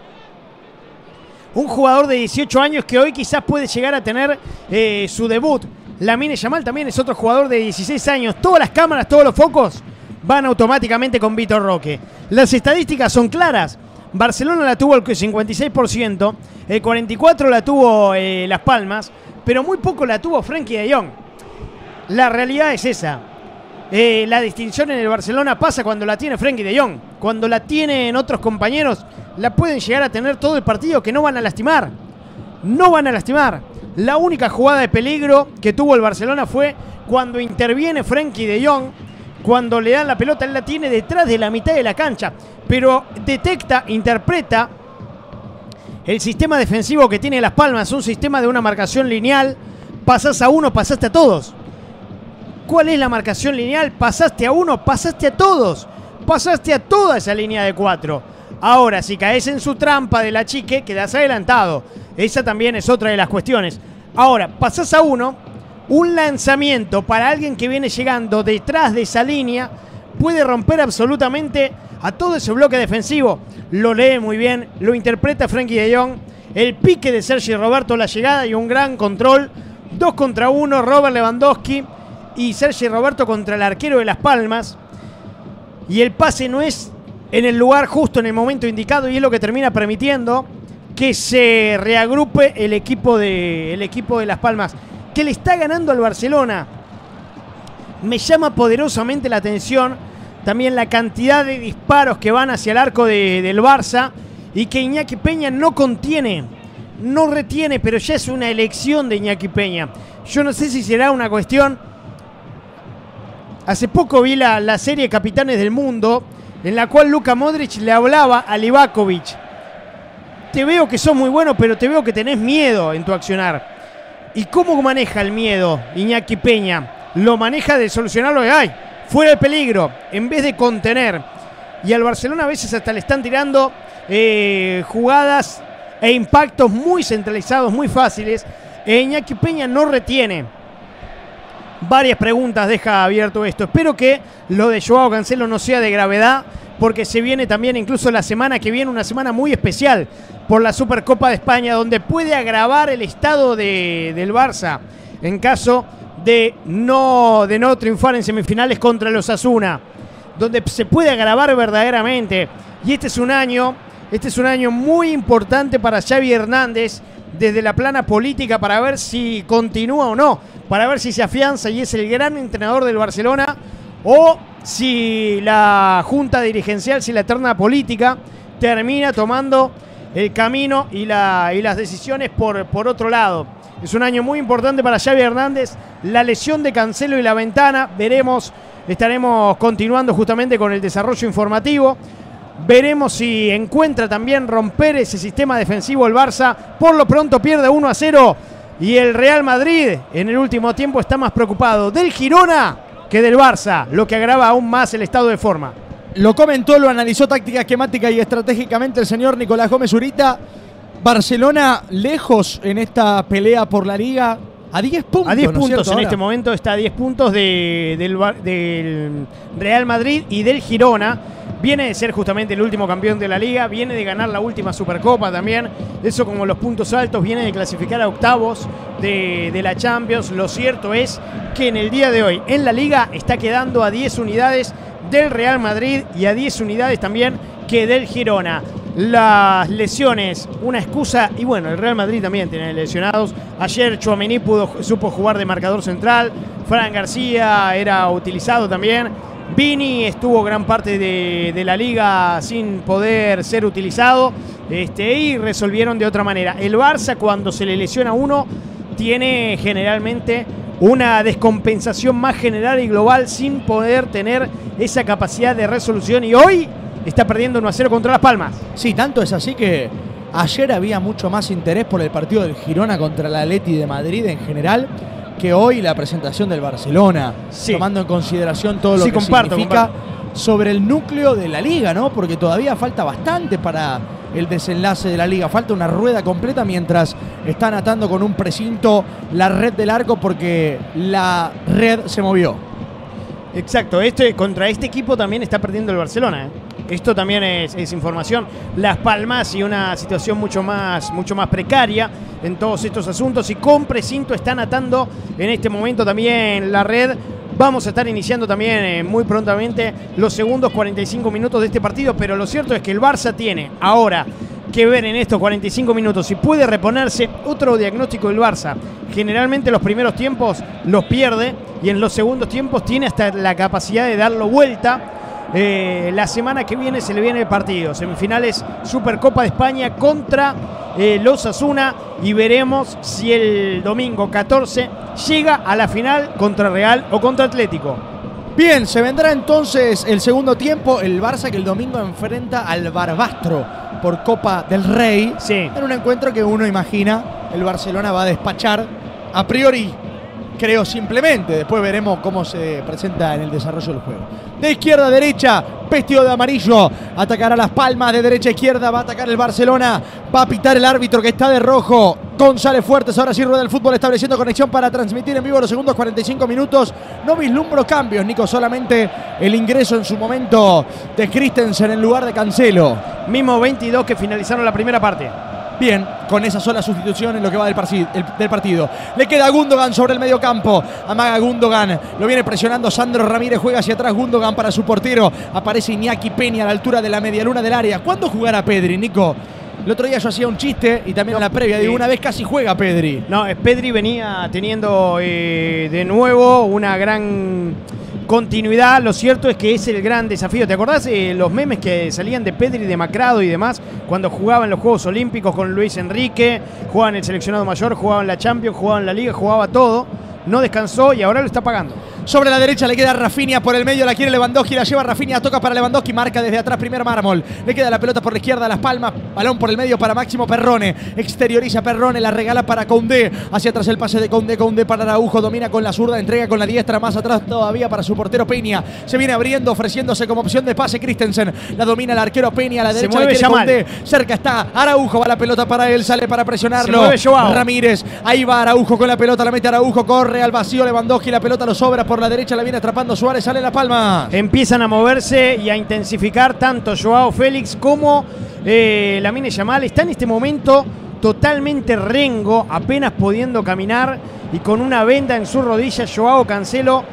Speaker 3: un jugador de 18 años que hoy quizás puede llegar a tener eh, su debut. Lamine Yamal también es otro jugador de 16 años. Todas las cámaras, todos los focos van automáticamente con Vitor Roque. Las estadísticas son claras. Barcelona la tuvo el 56%, el 44% la tuvo eh, Las Palmas, pero muy poco la tuvo Frenkie de Jong. La realidad es esa. Eh, la distinción en el Barcelona pasa cuando la tiene Frenkie de Jong. Cuando la tienen otros compañeros, la pueden llegar a tener todo el partido que no van a lastimar. No van a lastimar. La única jugada de peligro que tuvo el Barcelona fue cuando interviene Frenkie de Jong. Cuando le dan la pelota, él la tiene detrás de la mitad de la cancha. Pero detecta, interpreta el sistema defensivo que tiene Las Palmas. Un sistema de una marcación lineal. Pasás a uno, pasaste a todos. ¿Cuál es la marcación lineal? Pasaste a uno, pasaste a todos. Pasaste a toda esa línea de cuatro. Ahora, si caes en su trampa de la chique, quedas adelantado. Esa también es otra de las cuestiones. Ahora, pasás a uno, un lanzamiento para alguien que viene llegando detrás de esa línea puede romper absolutamente a todo ese bloque defensivo. Lo lee muy bien, lo interpreta Frankie de Jong. El pique de Sergio Roberto, la llegada y un gran control Dos contra uno, Robert Lewandowski y Sergi Roberto contra el arquero de Las Palmas. Y el pase no es en el lugar justo, en el momento indicado, y es lo que termina permitiendo que se reagrupe el equipo de, el equipo de Las Palmas, que le está ganando al Barcelona. Me llama poderosamente la atención también la cantidad de disparos que van hacia el arco de- del Barça y que Iñaki Peña no contiene, no retiene, pero ya es una elección de Iñaki Peña. Yo no sé si será una cuestión. Hace poco vi la, serie Capitanes del Mundo, en la cual Luka Modric le hablaba a Livakovic. Te veo que sos muy bueno, pero te veo que tenés miedo en tu accionar. ¿Y cómo maneja el miedo Iñaki Peña? Lo maneja de solucionarlo de ay, fuera de peligro, en vez de contener. Y al Barcelona a veces hasta le están tirando eh, jugadas e impactos muy centralizados, muy fáciles. E Iñaki Peña no retiene. Varias preguntas deja abierto esto. Espero que lo de Joao Cancelo no sea de gravedad, porque se viene también incluso la semana que viene, una semana muy especial por la Supercopa de España, donde puede agravar el estado de- del Barça en caso de no, de no triunfar en semifinales contra los Asuna, donde se puede agravar verdaderamente. Y este es un año, este es un año muy importante para Xavi Hernández desde la plana política para ver si continúa o no, para ver si se afianza y es el gran entrenador del Barcelona o si la junta dirigencial, si la eterna política termina tomando el camino y, la- y las decisiones por, por otro lado. Es un año muy importante para Xavi Hernández. La lesión de Cancelo y la ventana, veremos, estaremos continuando justamente con el desarrollo informativo. Veremos si encuentra también romper ese sistema defensivo el Barça. Por lo pronto pierde 1 a 0 y el Real Madrid en el último tiempo está más preocupado del Girona que del Barça, lo que agrava aún más el estado de forma.
Speaker 2: Lo comentó, lo analizó táctica, esquemática y estratégicamente el señor Nicolás Gómez Urita. Barcelona lejos en esta pelea por la liga. A 10 puntos.
Speaker 3: A 10
Speaker 2: ¿no es
Speaker 3: puntos en
Speaker 2: ahora?
Speaker 3: este momento está a 10 puntos de- del, Real Madrid y del Girona. Viene de ser justamente el último campeón de la liga, viene de ganar la última Supercopa también. Eso como los puntos altos, viene de clasificar a octavos de, de la Champions. Lo cierto es que en el día de hoy en la liga está quedando a 10 unidades del Real Madrid y a 10 unidades también que del Girona. Las lesiones, una excusa, y bueno, el Real Madrid también tiene lesionados. Ayer Chouameni pudo, supo jugar de marcador central, Fran García era utilizado también. Vini estuvo gran parte de, la liga sin poder ser utilizado este, y resolvieron de otra manera. El Barça cuando se le lesiona uno tiene generalmente una descompensación más general y global sin poder tener esa capacidad de resolución y hoy está perdiendo 1 a 0 contra Las Palmas.
Speaker 2: Sí, tanto es así que ayer había mucho más interés por el partido del Girona contra el Atleti de Madrid en general que hoy la presentación del Barcelona,
Speaker 3: Sí.
Speaker 2: tomando en consideración todo lo
Speaker 3: Sí,
Speaker 2: que
Speaker 3: comparto,
Speaker 2: significa
Speaker 3: comparto.
Speaker 2: sobre el núcleo de la liga, ¿no? Porque todavía falta bastante para el desenlace de la liga, falta una rueda completa mientras están atando con un precinto la red del arco porque la red se movió.
Speaker 3: Exacto, este, contra este equipo también está perdiendo el Barcelona. ¿eh? Esto también es, es información. Las Palmas y una situación mucho más, mucho más precaria en todos estos asuntos. Y con precinto están atando en este momento también la red. Vamos a estar iniciando también eh, muy prontamente los segundos 45 minutos de este partido. Pero lo cierto es que el Barça tiene ahora que ver en estos 45 minutos si puede reponerse otro diagnóstico del Barça. Generalmente los primeros tiempos los pierde y en los segundos tiempos tiene hasta la capacidad de darlo vuelta. Eh, la semana que viene se le viene el partido. Semifinales Supercopa de España contra eh, los Asuna y veremos si el domingo 14 llega a la final contra Real o contra Atlético.
Speaker 2: Bien, se vendrá entonces el segundo tiempo, el Barça que el domingo enfrenta al Barbastro por Copa del Rey.
Speaker 3: Sí.
Speaker 2: En un encuentro que uno imagina el Barcelona va a despachar a priori, creo simplemente. Después veremos cómo se presenta en el desarrollo del juego. De izquierda a derecha, vestido de amarillo, atacará las palmas de derecha a izquierda, va a atacar el Barcelona, va a pitar el árbitro que está de rojo. González Fuertes, ahora sí rueda el fútbol estableciendo conexión para transmitir en vivo los segundos 45 minutos. No vislumbro cambios, Nico, solamente el ingreso en su momento de Christensen en lugar de Cancelo.
Speaker 3: Mismo 22 que finalizaron la primera parte.
Speaker 2: Bien con esa sola sustitución en lo que va del, partido. Le queda Gundogan sobre el medio campo. Amaga Gundogan. Lo viene presionando Sandro Ramírez. Juega hacia atrás Gundogan para su portero. Aparece Iñaki Peña a la altura de la medialuna del área. ¿Cuándo jugará Pedri, Nico? El otro día yo hacía un chiste y también en la previa. Digo, una vez casi juega Pedri.
Speaker 3: No, eh, Pedri venía teniendo eh, de nuevo una gran continuidad. Lo cierto es que es el gran desafío. ¿Te acordás eh, los memes que salían de Pedri demacrado y demás cuando jugaba en los Juegos Olímpicos con Luis Enrique? Jugaba en el seleccionado mayor, jugaba en la Champions, jugaba en la Liga, jugaba todo. No descansó y ahora lo está pagando.
Speaker 2: Sobre la derecha le queda Rafinha por el medio, la quiere Lewandowski, la lleva Rafinha, toca para Lewandowski, marca desde atrás primer mármol. Le queda la pelota por la izquierda, Las Palmas, balón por el medio para Máximo Perrone. Exterioriza Perrone, la regala para Condé. Hacia atrás el pase de Condé, Condé para Araujo, domina con la zurda, entrega con la diestra, más atrás todavía para su portero Peña. Se viene abriendo, ofreciéndose como opción de pase Christensen. La domina el arquero Peña, a la derecha
Speaker 3: Yamal.
Speaker 2: Condé. Cerca está Araujo, va la pelota para él, sale para presionarlo. Ramírez, ahí va Araujo con la pelota, la mete Araujo, corre al vacío Lewandowski, la pelota lo sobra por la derecha, la viene atrapando Suárez, sale la palma.
Speaker 3: Empiezan a moverse y a intensificar tanto Joao Félix como eh, Lamine Yamal. Está en este momento totalmente rengo, apenas pudiendo caminar y con una venda en su rodilla. Joao Cancelo,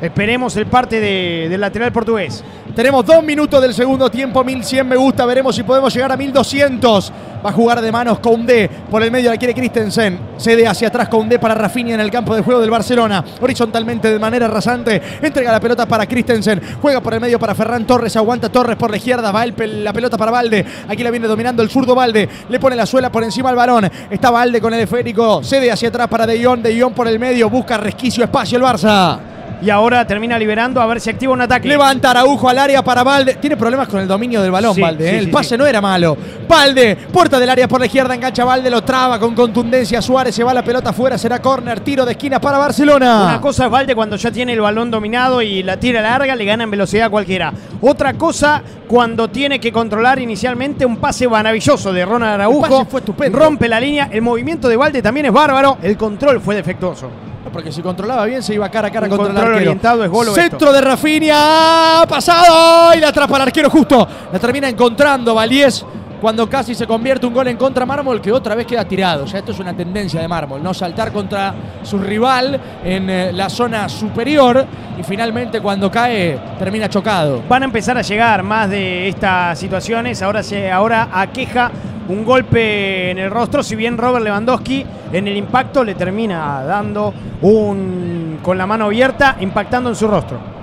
Speaker 3: esperemos el parte de- del lateral portugués.
Speaker 2: Tenemos dos minutos del segundo tiempo, 1100 me gusta, veremos si podemos llegar a 1200. Va a jugar de manos Condé, por el medio la quiere Christensen, cede hacia atrás Condé para Rafinha en el campo de juego del Barcelona, horizontalmente de manera rasante, entrega la pelota para Christensen, juega por el medio para Ferran Torres, aguanta Torres por la izquierda, va la pelota para Valde, aquí la viene dominando el zurdo Valde, le pone la suela por encima al balón, está Valde con el esférico, cede hacia atrás para De Jong, De Jong por el medio, busca resquicio, espacio el Barça.
Speaker 3: Y ahora termina liberando a ver si activa un ataque.
Speaker 2: Levanta Araujo al área para Valde. Tiene problemas con el dominio del balón,
Speaker 3: Sí,
Speaker 2: Valde.
Speaker 3: sí,
Speaker 2: ¿eh? El pase no era malo. Valde, puerta del área por la izquierda, engancha Valde, lo traba con contundencia. Suárez se va la pelota afuera, será córner, tiro de esquina para Barcelona.
Speaker 3: Una cosa es Valde cuando ya tiene el balón dominado y la tira larga, le gana en velocidad a cualquiera. Otra cosa cuando tiene que controlar inicialmente un pase maravilloso de Ronald Araujo.
Speaker 2: pase fue estupendo.
Speaker 3: Rompe la línea. El movimiento de Valde también es bárbaro. El control fue defectuoso.
Speaker 2: Porque si controlaba bien se iba cara a cara
Speaker 3: Un
Speaker 2: contra el arquero.
Speaker 3: orientado es
Speaker 2: Centro
Speaker 3: esto.
Speaker 2: de Rafinha, pasado y la atrapa el arquero justo. La termina encontrando Valiés cuando casi se convierte un gol en contra Mármol que otra vez queda tirado. Ya esto es una tendencia de Mármol, no saltar contra su rival en eh, la zona superior y finalmente cuando cae termina chocado.
Speaker 3: Van a empezar a llegar más de estas situaciones. Ahora, se, ahora aqueja un golpe en el rostro. Si bien Robert Lewandowski en el impacto le termina dando un con la mano abierta, impactando en su rostro.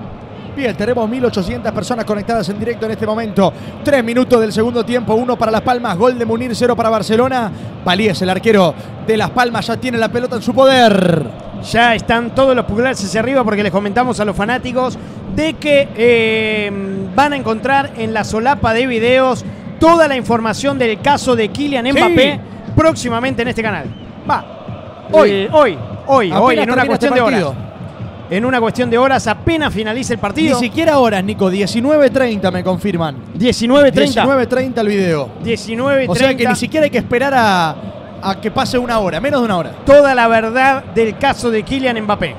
Speaker 2: Bien, tenemos 1800 personas conectadas en directo en este momento. Tres minutos del segundo tiempo, uno para Las Palmas, gol de Munir, cero para Barcelona. Valíes, el arquero de Las Palmas, ya tiene la pelota en su poder.
Speaker 3: Ya están todos los pulgares hacia arriba porque les comentamos a los fanáticos de que eh, van a encontrar en la solapa de videos toda la información del caso de Kylian
Speaker 2: Sí.
Speaker 3: Mbappé próximamente en este canal. Va.
Speaker 2: Hoy.
Speaker 3: Eh, hoy, hoy, hoy, en una
Speaker 2: termina
Speaker 3: cuestión
Speaker 2: este
Speaker 3: de horas. En una cuestión de horas apenas finaliza el
Speaker 2: Ni
Speaker 3: partido.
Speaker 2: siquiera horas, Nico. 19.30 me confirman.
Speaker 3: 19.30.
Speaker 2: 19.30 el video.
Speaker 3: 19.30.
Speaker 2: O sea que ni siquiera hay que esperar a, a que pase una hora, menos de una hora.
Speaker 3: toda la verdad del caso de Kylian Mbappé.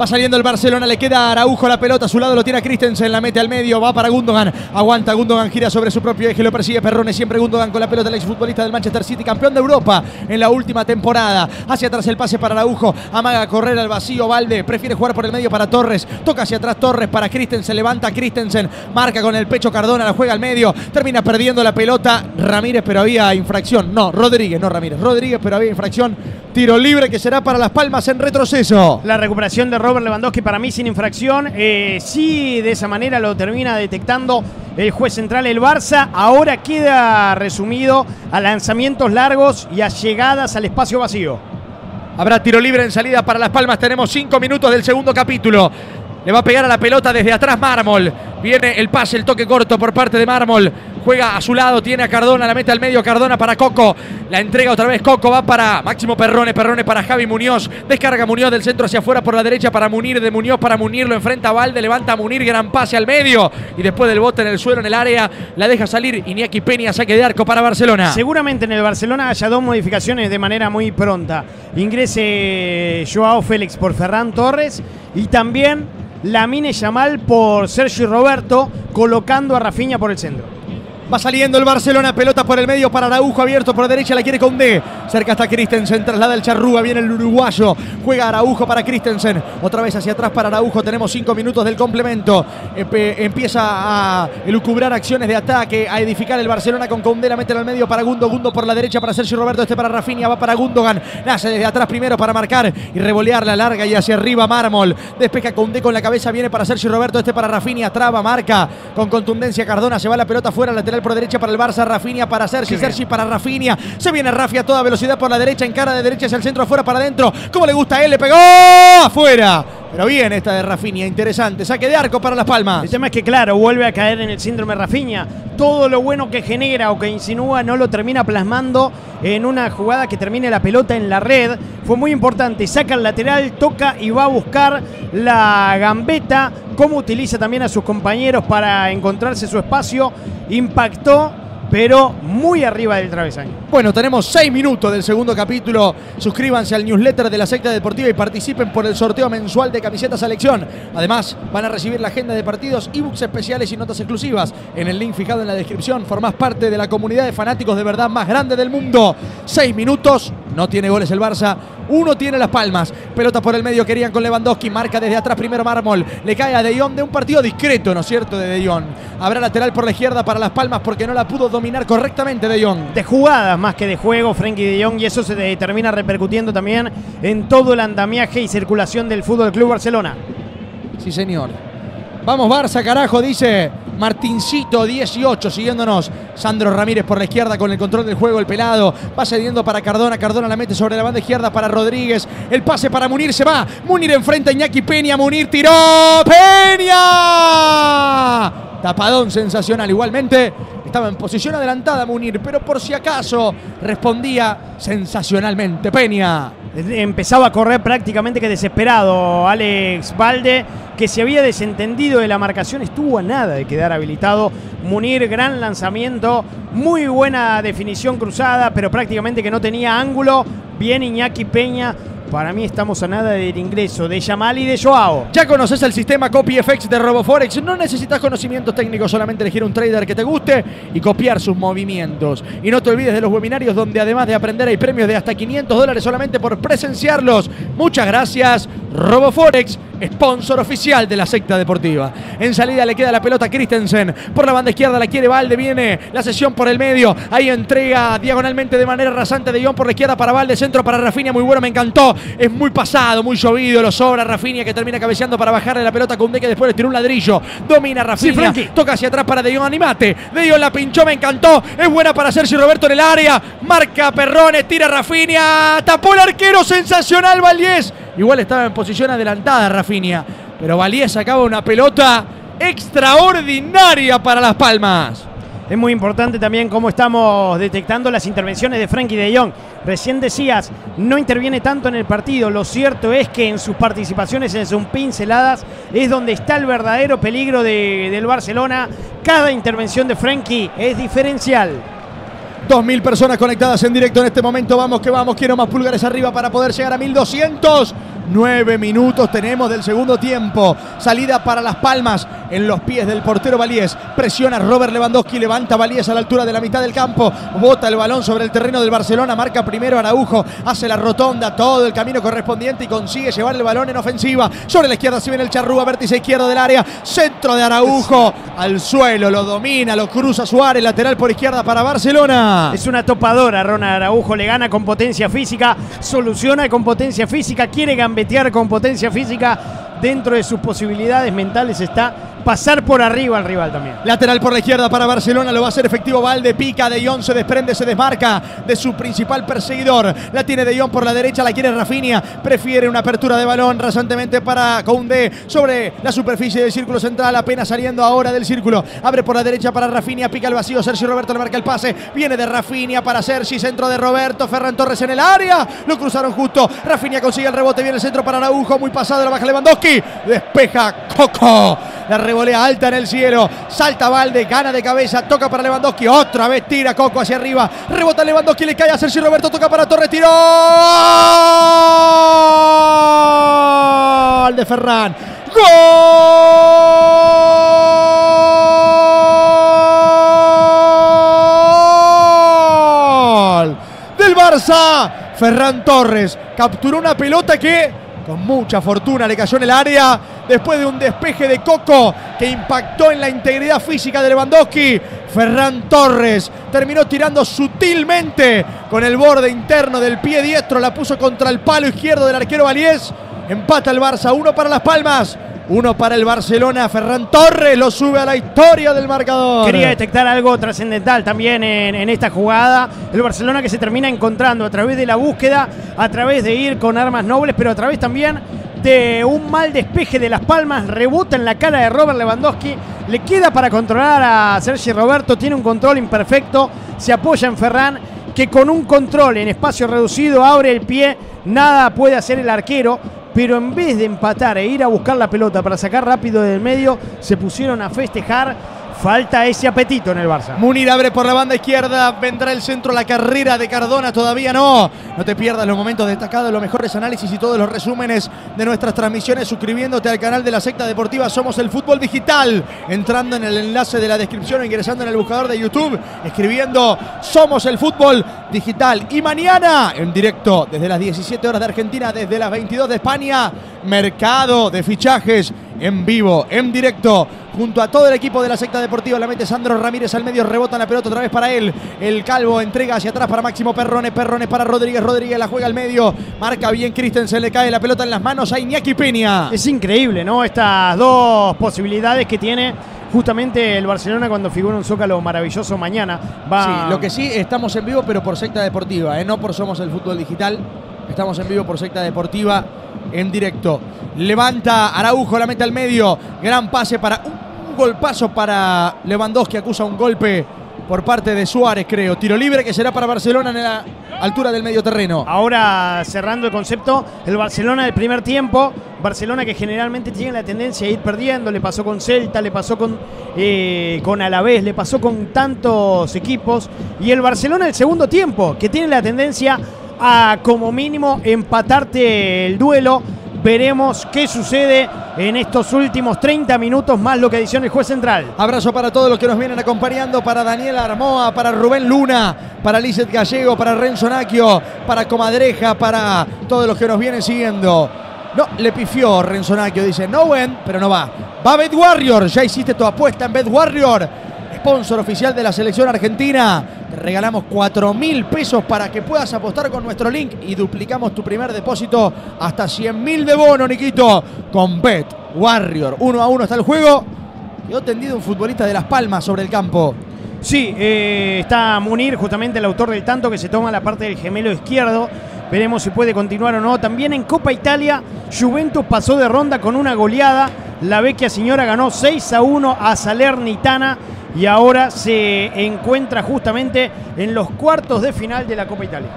Speaker 2: Va saliendo el Barcelona, le queda a Araujo la pelota, a su lado lo tiene a Christensen, la mete al medio, va para Gundogan, aguanta Gundogan, gira sobre su propio eje, lo persigue Perrone, siempre Gundogan con la pelota, el exfutbolista del Manchester City, campeón de Europa en la última temporada. Hacia atrás el pase para Araujo, amaga a correr al vacío, Valde, prefiere jugar por el medio para Torres, toca hacia atrás Torres para Christensen, levanta Christensen, marca con el pecho Cardona, la juega al medio, termina perdiendo la pelota Ramírez, pero había infracción, no, Rodríguez, no Ramírez, Rodríguez, pero había infracción, tiro libre que será para Las Palmas en retroceso.
Speaker 3: La recuperación de Robert Lewandowski para mí sin infracción. Eh, sí, de esa manera lo termina detectando el juez central, el Barça. Ahora queda resumido a lanzamientos largos y a llegadas al espacio vacío.
Speaker 2: Habrá tiro libre en salida para Las Palmas. Tenemos cinco minutos del segundo capítulo. Le va a pegar a la pelota desde atrás Mármol. Viene el pase, el toque corto por parte de Mármol. Juega a su lado, tiene a Cardona, la mete al medio Cardona para Coco. La entrega otra vez Coco, va para Máximo Perrone, Perrone para Javi Muñoz. Descarga Muñoz del centro hacia afuera por la derecha para Munir, de Muñoz para Munir, lo enfrenta a Valde, levanta a Munir, gran pase al medio. Y después del bote en el suelo, en el área, la deja salir Iñaki Peña, saque de arco para Barcelona.
Speaker 3: Seguramente en el Barcelona haya dos modificaciones de manera muy pronta. Ingrese Joao Félix por Ferran Torres y también Lamine Yamal por Sergio Roberto, colocando a Rafinha por el centro.
Speaker 2: Va saliendo el Barcelona, pelota por el medio para Araujo, abierto por derecha, la quiere Condé. Cerca está Christensen, traslada el Charrúa, viene el uruguayo. Juega Araujo para Christensen. Otra vez hacia atrás para Araujo. Tenemos cinco minutos del complemento. Empieza a elucubrar acciones de ataque, a edificar el Barcelona con Condé. La mete al medio para Gundo. Gundo por la derecha para Sergio Roberto. Este para Rafinha, va para Gundogan. Nace desde atrás primero para marcar y revolear la larga y hacia arriba Mármol. Despeja Condé con la cabeza, viene para Sergio Roberto. Este para Rafinha, traba, marca con contundencia Cardona. Se va la pelota fuera, lateral por derecha para el Barça. Rafinha para Sergi, Sergi para Rafinha. Se viene Rafi a toda velocidad por la derecha, en cara de derecha hacia el centro, afuera para adentro. Como le gusta a él, le pegó afuera. Pero bien esta de Rafinha, interesante. Saque de arco para Las Palmas.
Speaker 3: El tema es que, claro, vuelve a caer en el síndrome Rafinha. Todo lo bueno que genera o que insinúa no lo termina plasmando en una jugada que termine la pelota en la red. Fue muy importante. Saca el lateral, toca y va a buscar la gambeta. Cómo utiliza también a sus compañeros para encontrarse su espacio. Impactó, pero muy arriba del travesaño.
Speaker 2: Bueno, tenemos seis minutos del segundo capítulo. Suscríbanse al newsletter de la secta deportiva y participen por el sorteo mensual de camisetas selección. Además, van a recibir la agenda de partidos, ebooks especiales y notas exclusivas. En el link fijado en la descripción, formás parte de la comunidad de fanáticos de verdad más grande del mundo. Seis minutos, no tiene goles el Barça. Uno tiene las palmas. Pelota por el medio querían con Lewandowski. Marca desde atrás primero Mármol. Le cae a De Jong de un partido discreto, ¿no es cierto? De De Jong. Habrá lateral por la izquierda para las palmas porque no la pudo dominar correctamente De Jong.
Speaker 3: de jugadas más que de juego, Frenkie de Jong, y eso se termina repercutiendo también en todo el andamiaje y circulación del Fútbol Club Barcelona.
Speaker 2: Sí, señor. Vamos Barça, carajo, dice Martincito 18, siguiéndonos. Sandro Ramírez por la izquierda con el control del juego, el pelado. Va cediendo para Cardona. Cardona la mete sobre la banda izquierda para Rodríguez. El pase para Munir se va. Munir enfrenta a Iñaki Peña. Munir tiró. ¡Peña! Tapadón sensacional. Igualmente estaba en posición adelantada Munir, pero por si acaso respondía sensacionalmente Peña.
Speaker 3: Empezaba a correr prácticamente que desesperado Alex Valde, que se había desentendido de la marcación, estuvo a nada de quedar habilitado. Munir, gran lanzamiento, muy buena definición cruzada, pero prácticamente que no tenía ángulo. Bien Iñaki Peña. Para mí estamos a nada del ingreso de Yamal y de Joao.
Speaker 2: Ya conoces el sistema CopyFX de RoboForex. No necesitas conocimientos técnicos, solamente elegir un trader que te guste y copiar sus movimientos. Y no te olvides de los webinarios donde además de aprender hay premios de hasta 500 dólares solamente por presenciarlos. Muchas gracias, RoboForex, sponsor oficial de la secta deportiva. En salida le queda la pelota a Christensen. Por la banda izquierda la quiere Valde, viene la sesión por el medio. Ahí entrega diagonalmente de manera rasante de Ion por la izquierda para Valde, centro para Rafinha, muy bueno, me encantó. Es muy pasado, muy llovido, lo sobra Rafinha que termina cabeceando para bajarle la pelota a Koundé que después le tiró un ladrillo. Domina Rafinha, toca hacia atrás para De Jong, animate. De Jong la pinchó, me encantó. Es buena para Sergio Roberto en el área. Marca Perrones, tira Rafinha. Tapó el arquero, sensacional Valiés. Igual estaba en posición adelantada Rafinha. Pero Valiés sacaba una pelota extraordinaria para Las Palmas.
Speaker 3: Es muy importante también cómo estamos detectando las intervenciones de Frankie de Jong. Recién decías, no interviene tanto en el partido. Lo cierto es que en sus participaciones, en sus pinceladas, es donde está el verdadero peligro de- del Barcelona. Cada intervención de Frankie es diferencial.
Speaker 2: 2.000 personas conectadas en directo en este momento. Vamos que vamos. Quiero más pulgares arriba para poder llegar a 1.200. 9 minutos tenemos del segundo tiempo. Salida para Las Palmas en los pies del portero Valíes. Presiona Robert Lewandowski. Levanta Valíes a la altura de la mitad del campo. Bota el balón sobre el terreno del Barcelona. Marca primero Araujo. Hace la rotonda. Todo el camino correspondiente y consigue llevar el balón en ofensiva. Sobre la izquierda se viene el Charrúa. Vértice izquierdo del área. Centro de Araujo. Al suelo. Lo domina. Lo cruza Suárez. Lateral por izquierda para Barcelona.
Speaker 3: Es una topadora, Ronald Araujo le gana con potencia física, soluciona con potencia física, quiere gambetear con potencia física. Dentro de sus posibilidades mentales está pasar por arriba al rival también.
Speaker 2: Lateral por la izquierda para Barcelona, lo va a hacer efectivo Valde, pica de Jong, se desprende, se desmarca de su principal perseguidor. La tiene de Jong por la derecha, la quiere Rafinha, prefiere una apertura de balón rasantemente para Koundé sobre la superficie del círculo central, apenas saliendo ahora del círculo. Abre por la derecha para Rafinha, pica el vacío, Sergio Roberto le marca el pase, viene de Rafinha para Sergi, centro de Roberto, Ferran Torres en el área, lo cruzaron justo, Rafinha consigue el rebote, viene el centro para Araujo, muy pasado, la baja Lewandowski, despeja Coco. La revolea alta en el cielo. Salta Valde, gana de cabeza, toca para Lewandowski. Otra vez tira Coco hacia arriba. Rebota Lewandowski, le cae a Sergio Roberto, toca para Torres. Tiro. De Ferran. Gol del Barça. Ferran Torres capturó una pelota que con mucha fortuna le cayó en el área después de un despeje de Coco que impactó en la integridad física de Lewandowski. Ferran Torres terminó tirando sutilmente con el borde interno del pie diestro, la puso contra el palo izquierdo del arquero Valiés. Empata el Barça, uno para Las Palmas. Uno para el Barcelona, Ferran Torres lo sube a la historia del marcador.
Speaker 3: Quería detectar algo trascendental también en, esta jugada. El Barcelona que se termina encontrando a través de la búsqueda, a través de ir con armas nobles, pero a través también de un mal despeje de las palmas. Rebota en la cara de Robert Lewandowski. Le queda para controlar a Sergi Roberto. Tiene un control imperfecto. Se apoya en Ferran, que con un control en espacio reducido abre el pie. Nada puede hacer el arquero pero en vez de empatar e ir a buscar la pelota para sacar rápido del medio, se pusieron a festejar. Falta ese apetito en el Barça.
Speaker 2: Munir abre por la banda izquierda, vendrá el centro, la carrera de Cardona, todavía no. No te pierdas los momentos destacados, los mejores análisis y todos los resúmenes de nuestras transmisiones suscribiéndote al canal de la secta deportiva Somos el Fútbol Digital, entrando en el enlace de la descripción ingresando en el buscador de YouTube, escribiendo Somos el Fútbol Digital. Y mañana, en directo, desde las 17 horas de Argentina, desde las 22 de España, mercado de fichajes en vivo, en directo, junto a todo el equipo de la secta deportiva. La mete Sandro Ramírez al medio, rebota la pelota otra vez para él. El calvo entrega hacia atrás para Máximo Perrones, Perrones para Rodríguez, Rodríguez la juega al medio, marca bien Christensen, le cae la pelota en las manos a Iñaki Peña.
Speaker 3: Es increíble, ¿no? Estas dos posibilidades que tiene justamente el Barcelona cuando figura un zócalo maravilloso mañana. Va...
Speaker 2: Sí, lo que sí, estamos en vivo, pero por secta deportiva, ¿eh? no por Somos el Fútbol Digital. Estamos en vivo por secta deportiva en directo. Levanta Araujo, la mete al medio. Gran pase para un golpazo para Lewandowski. Acusa un golpe por parte de Suárez, creo. Tiro libre que será para Barcelona en la altura del medio terreno.
Speaker 3: Ahora cerrando el concepto, el Barcelona del primer tiempo. Barcelona que generalmente tiene la tendencia a ir perdiendo. Le pasó con Celta, le pasó con, eh, con Alavés, le pasó con tantos equipos. Y el Barcelona del segundo tiempo, que tiene la tendencia a como mínimo empatarte el duelo. Veremos qué sucede en estos últimos 30 minutos más lo que adiciona el juez central.
Speaker 2: Abrazo para todos los que nos vienen acompañando, para Daniel Armoa, para Rubén Luna, para Lizeth Gallego, para Renzo Naquio, para Comadreja, para todos los que nos vienen siguiendo. No, le pifió Renzo Naquio, dice no ven, pero no va. Va Bet Warrior, ya hiciste tu apuesta en Bet Warrior sponsor oficial de la selección argentina. Regalamos 4 mil pesos para que puedas apostar con nuestro link y duplicamos tu primer depósito hasta 100 mil de bono, Niquito. Con Bet Warrior. Uno a uno está el juego. Quedó tendido un futbolista de Las Palmas sobre el campo.
Speaker 3: Sí, eh, está Munir, justamente el autor del tanto que se toma la parte del gemelo izquierdo. Veremos si puede continuar o no. También en Copa Italia, Juventus pasó de ronda con una goleada. La Vecchia Señora ganó 6 a 1 a Salernitana y ahora se encuentra justamente en los cuartos de final de la Copa Italia.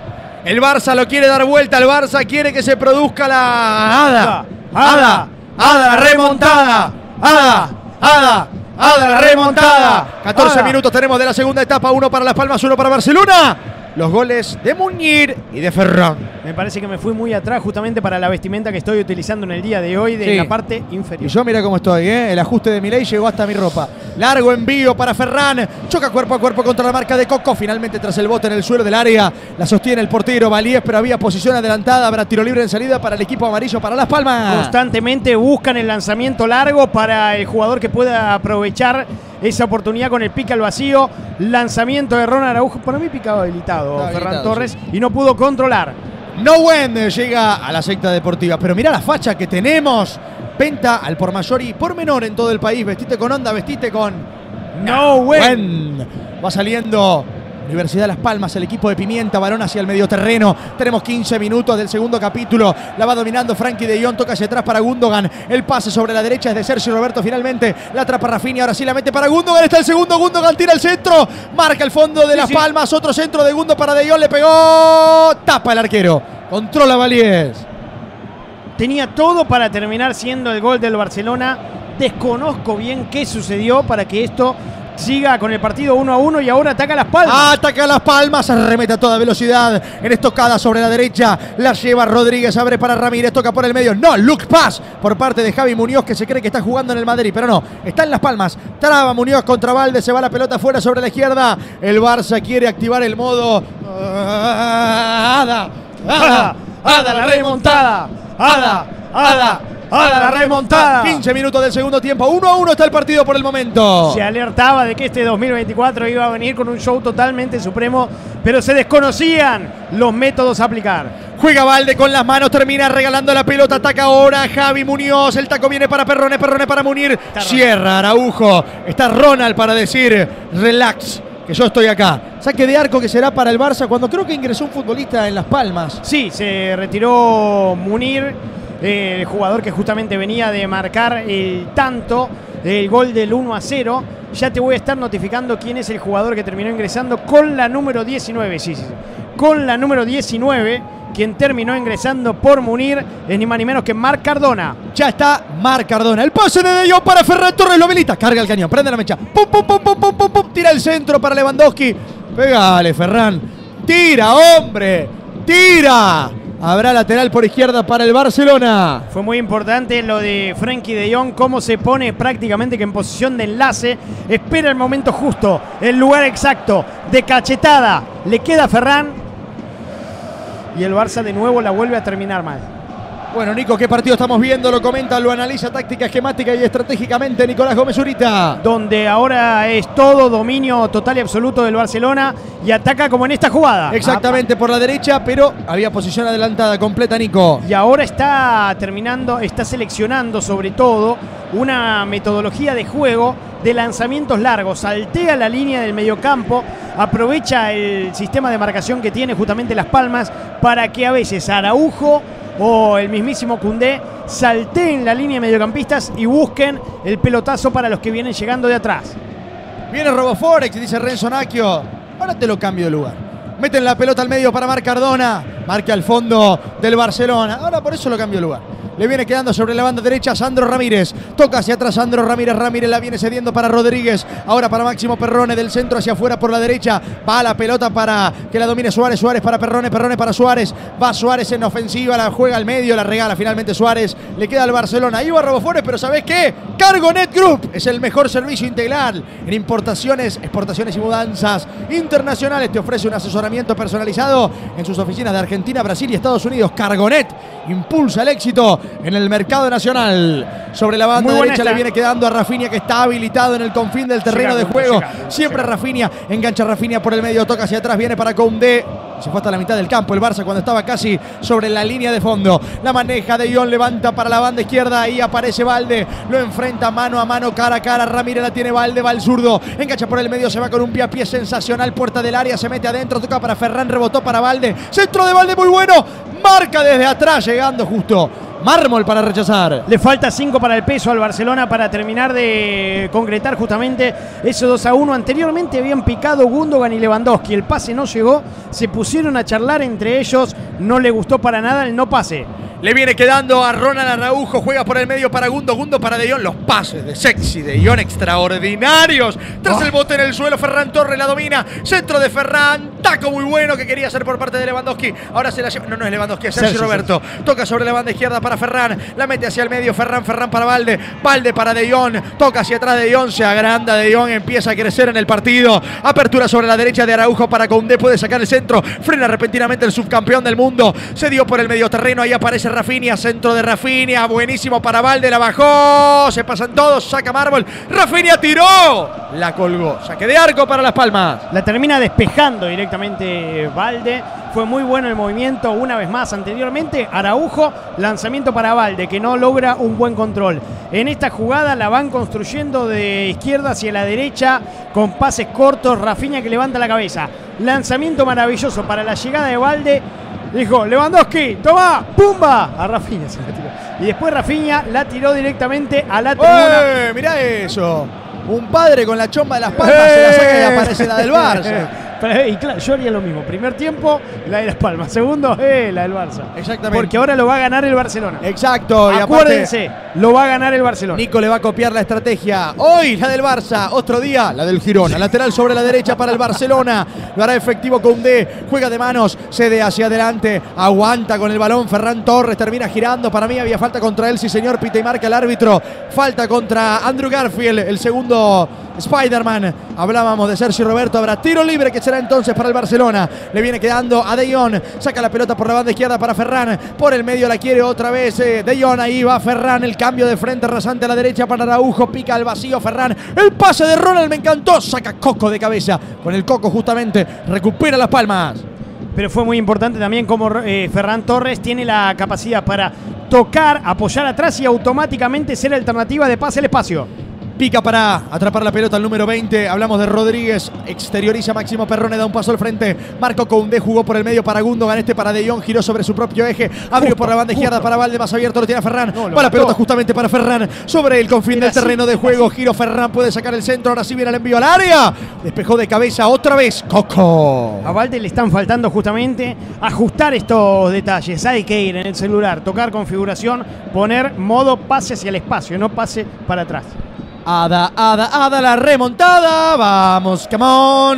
Speaker 2: El Barça lo quiere dar vuelta, el Barça quiere que se produzca la hada, hada, hada, remontada, hada, hada, hada, remontada. 14 minutos tenemos de la segunda etapa, uno para Las Palmas, uno para Barcelona. Los goles de Muñir y de Ferran.
Speaker 3: Me parece que me fui muy atrás justamente para la vestimenta que estoy utilizando en el día de hoy de
Speaker 2: Sí.
Speaker 3: la parte inferior.
Speaker 2: Y yo mira cómo estoy, ¿eh? el ajuste de mi ley llegó hasta mi ropa. Largo envío para Ferran, choca cuerpo a cuerpo contra la marca de Coco, finalmente tras el bote en el suelo del área, la sostiene el portero Valíez, pero había posición adelantada, habrá tiro libre en salida para el equipo amarillo para Las Palmas.
Speaker 3: Constantemente buscan el lanzamiento largo para el jugador que pueda aprovechar esa oportunidad con el pica al vacío. Lanzamiento de Ron Araujo. Para mí picado habilitado Ferran
Speaker 2: habilitado,
Speaker 3: Torres y no pudo controlar.
Speaker 2: No Wen llega a la secta deportiva, pero mira la facha que tenemos. Venta al por mayor y por menor en todo el país. Vestite con onda, vestite con
Speaker 3: No way.
Speaker 2: Wen. Va saliendo Universidad de Las Palmas, el equipo de Pimienta, balón hacia el medio terreno. Tenemos 15 minutos del segundo capítulo. La va dominando Frankie de Jong, toca hacia atrás para Gundogan. El pase sobre la derecha es de Sergio Roberto finalmente. La atrapa Rafinha, ahora sí la mete para Gundogan. Está el segundo, Gundogan tira el centro. Marca el fondo de Las
Speaker 3: sí.
Speaker 2: Palmas. Otro centro de Gundo para de Jong, le pegó. Tapa el arquero. Controla Valiés.
Speaker 3: Tenía todo para terminar siendo el gol del Barcelona. Desconozco bien qué sucedió para que esto siga con el partido 1 a 1 y ahora ataca las palmas.
Speaker 2: Ataca Las Palmas, arremete a toda velocidad. En estocada sobre la derecha. La lleva Rodríguez, abre para Ramírez, toca por el medio. No, look pass por parte de Javi Muñoz que se cree que está jugando en el Madrid, pero no. Está en Las Palmas. Traba Muñoz contra Valde, se va la pelota fuera sobre la izquierda. El Barça quiere activar el modo Ada,
Speaker 3: Ada, Ada, la remontada. Ada, Ada, Ada, la remontada.
Speaker 2: 15 minutos del segundo tiempo. 1 a 1 está el partido por el momento.
Speaker 3: Se alertaba de que este 2024 iba a venir con un show totalmente supremo, pero se desconocían los métodos a aplicar.
Speaker 2: Juega Valde con las manos, termina regalando la pelota, ataca ahora Javi Muñoz, el taco viene para Perrone, Perrone para Munir, cierra Araujo, está Ronald para decir relax, que yo estoy acá. Saque de arco que será para el Barça cuando creo que ingresó un futbolista en Las Palmas.
Speaker 3: Sí, se retiró Munir, el jugador que justamente venía de marcar el tanto, el gol del 1 a 0. Ya te voy a estar notificando quién es el jugador que terminó ingresando con la número 19. Sí, sí. Con la número 19, quien terminó ingresando por Munir es ni más ni menos que Marc Cardona.
Speaker 2: Ya está Marc Cardona. El pase de De para Ferran Torres lo habilita. Carga el cañón, prende la mecha. Pum, pum, pum, pum, pum, pum, pum. Tira el centro para Lewandowski. Pégale, Ferran. Tira, hombre. Tira. Habrá lateral por izquierda para el Barcelona.
Speaker 3: Fue muy importante lo de Frenkie de Jong, cómo se pone prácticamente que en posición de enlace, espera el momento justo, el lugar exacto, de cachetada, le queda Ferran y el Barça de nuevo la vuelve a terminar mal.
Speaker 2: Bueno, Nico, ¿qué partido estamos viendo? Lo comenta, lo analiza táctica, esquemática y estratégicamente Nicolás Gómez Urita.
Speaker 3: Donde ahora es todo dominio total y absoluto del Barcelona y ataca como en esta jugada.
Speaker 2: Exactamente por la derecha, pero había posición adelantada completa, Nico.
Speaker 3: Y ahora está terminando, está seleccionando sobre todo una metodología de juego de lanzamientos largos. Saltea la línea del mediocampo, aprovecha el sistema de marcación que tiene justamente Las Palmas para que a veces Araujo o el mismísimo Cundé salteen la línea de mediocampistas y busquen el pelotazo para los que vienen llegando de atrás.
Speaker 2: Viene Roboforex, dice Renzo Nacchio. Ahora te lo cambio de lugar. Meten la pelota al medio para Marc Cardona. Marca al fondo del Barcelona. Ahora por eso lo cambio de lugar. Le viene quedando sobre la banda derecha Sandro Ramírez. Toca hacia atrás Sandro Ramírez. Ramírez la viene cediendo para Rodríguez. Ahora para Máximo Perrone del centro hacia afuera por la derecha. Va la pelota para que la domine Suárez. Suárez para Perrone. Perrone para Suárez. Va Suárez en ofensiva. La juega al medio. La regala finalmente Suárez. Le queda al Barcelona. Iba Robofores, pero ¿sabes qué? Cargonet Group es el mejor servicio integral en importaciones, exportaciones y mudanzas internacionales. Te ofrece un asesoramiento personalizado en sus oficinas de Argentina, Brasil y Estados Unidos. Cargonet impulsa el éxito en el mercado nacional. Sobre la banda derecha le viene quedando a Rafinha que está habilitado en el confín del terreno de juego. Siempre. Rafinha, engancha a Rafinha por el medio, toca hacia atrás, viene para Koundé. Se fue hasta la mitad del campo el Barça cuando estaba casi sobre la línea de fondo. La maneja de Ion, levanta para la banda izquierda. Ahí aparece Valde. Lo enfrenta mano a mano, cara a cara. Ramírez la tiene Valde, va al zurdo. Engancha por el medio, se va con un pie a pie sensacional. Puerta del área, se mete adentro, toca para Ferran, rebotó para Valde. Centro de Valde muy bueno. Marca desde atrás, llegando justo. Mármol para rechazar.
Speaker 3: Le falta 5 para el peso al Barcelona para terminar de concretar justamente ese 2 a 1. Anteriormente habían picado Gundogan y Lewandowski. El pase no llegó. Se pusieron a charlar entre ellos. No le gustó para nada el no pase.
Speaker 2: Le viene quedando a Ronald Araujo, juega por el medio para Gundo, Gundo para De Jong. Los pases de sexy de Jong extraordinarios. Tras
Speaker 3: Oh.
Speaker 2: el bote en el suelo, Ferran Torres la domina. Centro de Ferran, taco muy bueno que quería hacer por parte de Lewandowski. Ahora se la lleva, no, no es Lewandowski, es Sergio
Speaker 3: Sergio,
Speaker 2: Roberto. Toca sobre la banda izquierda para Ferran, la mete hacia el medio, Ferran, Ferran para Valde, Valde para De Jong, toca hacia atrás De Jong, se agranda De Jong, empieza a crecer en el partido. Apertura sobre la derecha de Araujo para Koundé, puede sacar el centro, frena repentinamente el subcampeón del mundo. Se dio por el medio terreno, ahí aparece Rafinha, centro de Rafinha, buenísimo para Valde, la bajó, se pasan todos, saca mármol. Rafinha tiró, la colgó. Saque de arco para Las Palmas.
Speaker 3: La termina despejando directamente Valde. Fue muy bueno el movimiento una vez más anteriormente. Araujo, lanzamiento para Valde, que no logra un buen control. En esta jugada la van construyendo de izquierda hacia la derecha con pases cortos. Rafinha que levanta la cabeza. Lanzamiento maravilloso para la llegada de Valde. Dijo Lewandowski, toma, pumba. A Rafinha se la tiró. Y después Rafinha la tiró directamente a la tribuna.
Speaker 2: ¡Eh! Mirá eso. Un padre con la chomba de Las Palmas se la saca y aparece la del Barça.
Speaker 3: Y claro, yo haría lo mismo. Primer tiempo, la de Las Palmas. Segundo, eh, la del Barça.
Speaker 2: Exactamente.
Speaker 3: Porque ahora lo va a ganar el Barcelona.
Speaker 2: Exacto. Y aparte,
Speaker 3: Acuérdense, lo va a ganar el Barcelona.
Speaker 2: Nico le va a copiar la estrategia. Hoy la del Barça, otro día la del Girona. Lateral sobre la derecha para el Barcelona. Lo hará efectivo Koundé. Juega de manos, cede hacia adelante. Aguanta con el balón. Ferran Torres termina girando. Para mí había falta contra él, sí señor. Pita y marca el árbitro. Falta contra Andrew Garfield, el segundo Spider-Man. Hablábamos de Sergio Roberto. Habrá tiro libre que será entonces para el Barcelona. Le viene quedando a De Jong. Saca la pelota por la banda izquierda para Ferran. Por el medio la quiere otra vez eh, De Jong. Ahí va Ferran. El cambio de frente rasante a la derecha para Araujo. Pica al vacío Ferran. El pase de Ronald me encantó. Saca Coco de cabeza. Con el Coco justamente recupera las palmas.
Speaker 3: Pero fue muy importante también como eh, Ferran Torres tiene la capacidad para tocar, apoyar atrás y automáticamente ser alternativa de pase al espacio.
Speaker 2: Pica para atrapar la pelota al número 20. Hablamos de Rodríguez. Exterioriza Máximo Perrone, da un paso al frente. Marco Koundé jugó por el medio para Gundogan. Este para De Jong. Giró sobre su propio eje. Abrió por la banda izquierda para Valde. Más abierto lo tiene Ferran.
Speaker 3: No, lo
Speaker 2: va la pelota justamente para Ferran. Sobre el confín
Speaker 3: Era
Speaker 2: del
Speaker 3: así,
Speaker 2: terreno de juego. Giro Ferran. Puede sacar el centro. Ahora sí viene el envío al área. Despejó de cabeza otra vez. Coco.
Speaker 3: A Valde le están faltando justamente ajustar estos detalles. Hay que ir en el celular, tocar configuración, poner modo pase hacia el espacio, no pase para atrás.
Speaker 2: Ada, Ada, Ada, la remontada. Vamos, come on.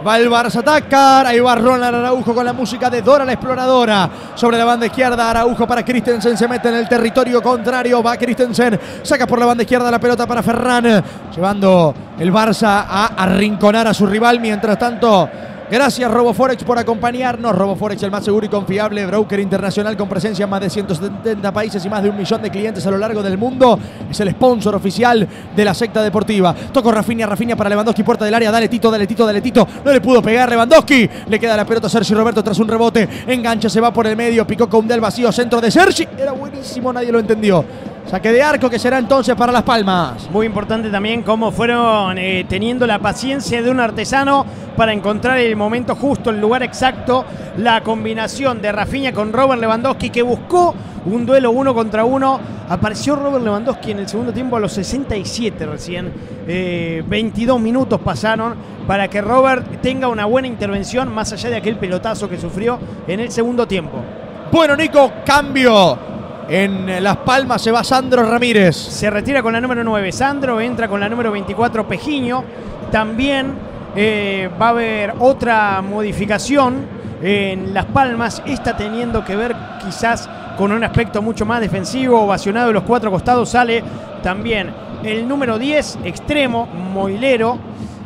Speaker 2: Va el Barça atacar. Ahí va Ronald Araujo con la música de Dora la Exploradora. Sobre la banda izquierda, Araujo para Christensen. Se mete en el territorio contrario. Va Christensen. Saca por la banda izquierda la pelota para Ferran. Llevando el Barça a arrinconar a su rival. Mientras tanto. Gracias RoboForex por acompañarnos. RoboForex, el más seguro y confiable broker internacional con presencia en más de 170 países y más de un millón de clientes a lo largo del mundo. Es el sponsor oficial de la secta deportiva. Toco Rafinha, Rafinha para Lewandowski, puerta del área. Dale Tito, dale Tito, dale Tito. No le pudo pegar Lewandowski. Le queda la pelota a Sergio Roberto tras un rebote. Engancha, se va por el medio. Picó con del vacío. Centro de Sergi. Era buenísimo, nadie lo entendió. Saque de arco que será entonces para Las Palmas.
Speaker 3: Muy importante también cómo fueron eh, teniendo la paciencia de un artesano para encontrar el momento justo, el lugar exacto, la combinación de Rafinha con Robert Lewandowski que buscó un duelo uno contra uno. Apareció Robert Lewandowski en el segundo tiempo a los 67 recién. Eh, 22 minutos pasaron para que Robert tenga una buena intervención más allá de aquel pelotazo que sufrió en el segundo tiempo.
Speaker 2: Bueno, Nico, cambio. En Las Palmas se va Sandro Ramírez.
Speaker 3: Se retira con la número 9 Sandro, entra con la número 24 Pejiño. También eh, va a haber otra modificación en Las Palmas, esta teniendo que ver quizás con un aspecto mucho más defensivo, ovacionado de los cuatro costados, sale también el número 10, extremo, Moilero.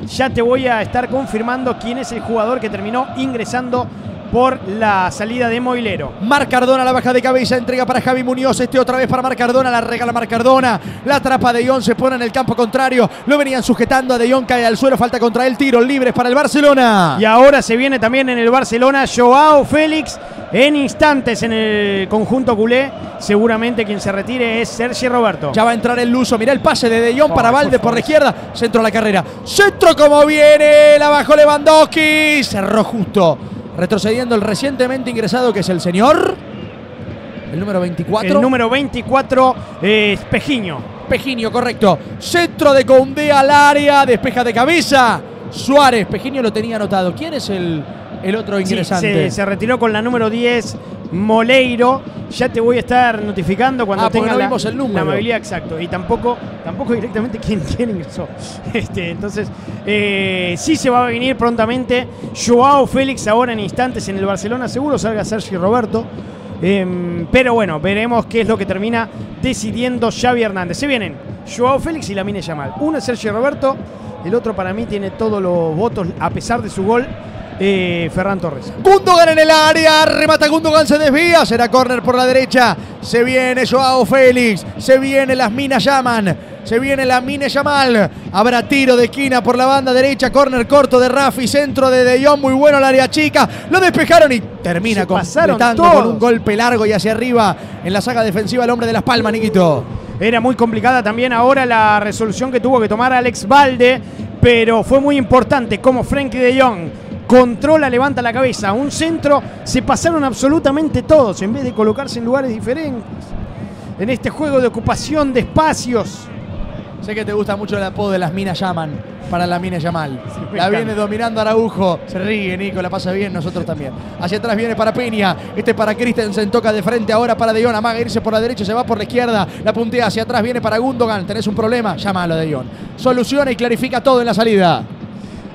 Speaker 3: Ya te voy a estar confirmando quién es el jugador que terminó ingresando por la salida de Moilero.
Speaker 2: Mar Cardona, la baja de cabeza, entrega para Javi Muñoz, este otra vez para Mar Cardona, la regala Mar Cardona, la atrapa De Jong, se pone en el campo contrario, lo venían sujetando a De Jong, cae al suelo, falta contra él, tiros libres para el Barcelona.
Speaker 3: Y ahora se viene también en el Barcelona Joao Félix en instantes en el conjunto culé. Seguramente quien se retire es Sergi Roberto.
Speaker 2: Ya va a entrar el Luso, mira el pase de De Jong
Speaker 3: Oh,
Speaker 2: para Valde por la izquierda, centro a la carrera, centro como viene, la bajó Lewandowski, cerró justo, retrocediendo el recientemente ingresado que es el señor, el número 24.
Speaker 3: El número 24 es Pejiño.
Speaker 2: Pejinio, correcto. Centro de Condé al área, despeja de cabeza. Suárez, Pejinio lo tenía anotado. ¿Quién es el, el otro
Speaker 3: Sí,
Speaker 2: ingresante?
Speaker 3: se, se retiró con la número 10 Moleiro. Ya te voy a estar notificando cuando
Speaker 2: Ah, porque
Speaker 3: tenga
Speaker 2: no
Speaker 3: la,
Speaker 2: vimos el número.
Speaker 3: la amabilidad exacto. Y tampoco, tampoco directamente quién, quién ingresó. Este, entonces, eh, sí se va a venir prontamente Joao Félix ahora en instantes en el Barcelona. Seguro salga Sergio Roberto. Em, pero bueno, veremos qué es lo que termina decidiendo Xavi Hernández. Se vienen Joao Félix y Lamine Yamal. Uno es Sergio Roberto, el otro para mí tiene todos los votos a pesar de su gol. Eh, Ferran Torres.
Speaker 2: Gundogan en el área, remata Gundogan, se desvía, será córner por la derecha. Se viene Joao Félix, se viene las minas llaman, se viene la mina Yamal. Habrá tiro de esquina por la banda derecha, córner corto de Rafi, centro de De Jong, muy bueno al área chica. Lo despejaron y termina con un golpe largo y hacia arriba en la saga defensiva el hombre de las palmas, Niquito.
Speaker 3: Era muy complicada también ahora la resolución que tuvo que tomar Alex Valde, pero fue muy importante como Frenkie de Jong controla, levanta la cabeza, un centro, se pasaron absolutamente todos en vez de colocarse en lugares diferentes. En este juego de ocupación de espacios.
Speaker 2: Sé que te gusta mucho el apodo de las minas llaman para la mina Yamal. la viene dominando Araujo. Se ríe, Nico, la pasa bien, nosotros también. Hacia atrás viene para Peña. Este para Christensen, toca de frente ahora para De Jong. Amaga irse por la derecha, se va por la izquierda. La puntea hacia atrás, viene para Gundogan. Tenés un problema, llámalo De Jong. Soluciona y clarifica todo en la salida.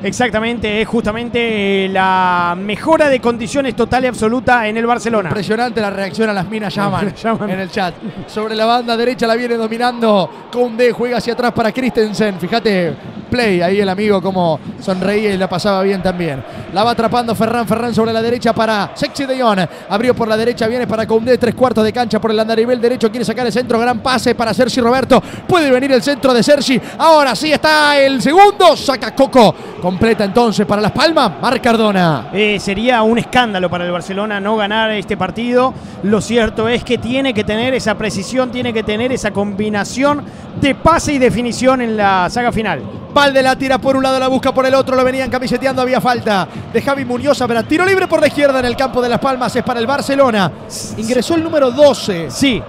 Speaker 3: Exactamente, es justamente eh, la mejora de condiciones total y absoluta en el Barcelona.
Speaker 2: Impresionante la reacción a las minas llaman,
Speaker 3: Llaman.
Speaker 2: en el chat. Sobre la banda derecha la viene dominando. Conde juega hacia atrás para Christensen. Fíjate, play. Ahí el amigo como sonreía y la pasaba bien también. La va atrapando Ferran, Ferran sobre la derecha para Sexy de Jong. Abrió por la derecha, viene para Koundé, tres cuartos de cancha por el andarivel derecho, quiere sacar el centro, gran pase para Sergi Roberto. Puede venir el centro de Sergi. Ahora sí está el segundo, saca Coco. Completa entonces para Las Palmas, Marc Cardona.
Speaker 3: Eh, sería un escándalo para el Barcelona no ganar este partido. Lo cierto es que tiene que tener esa precisión, tiene que tener esa combinación de pase y definición en la saga final.
Speaker 2: Valde la tira por un lado, la busca por el otro, lo venían camiseteando, había falta de Javi Muñoz, pero tiro libre por la izquierda en el campo de Las Palmas, es para el Barcelona. Ingresó el número 12
Speaker 3: Sí,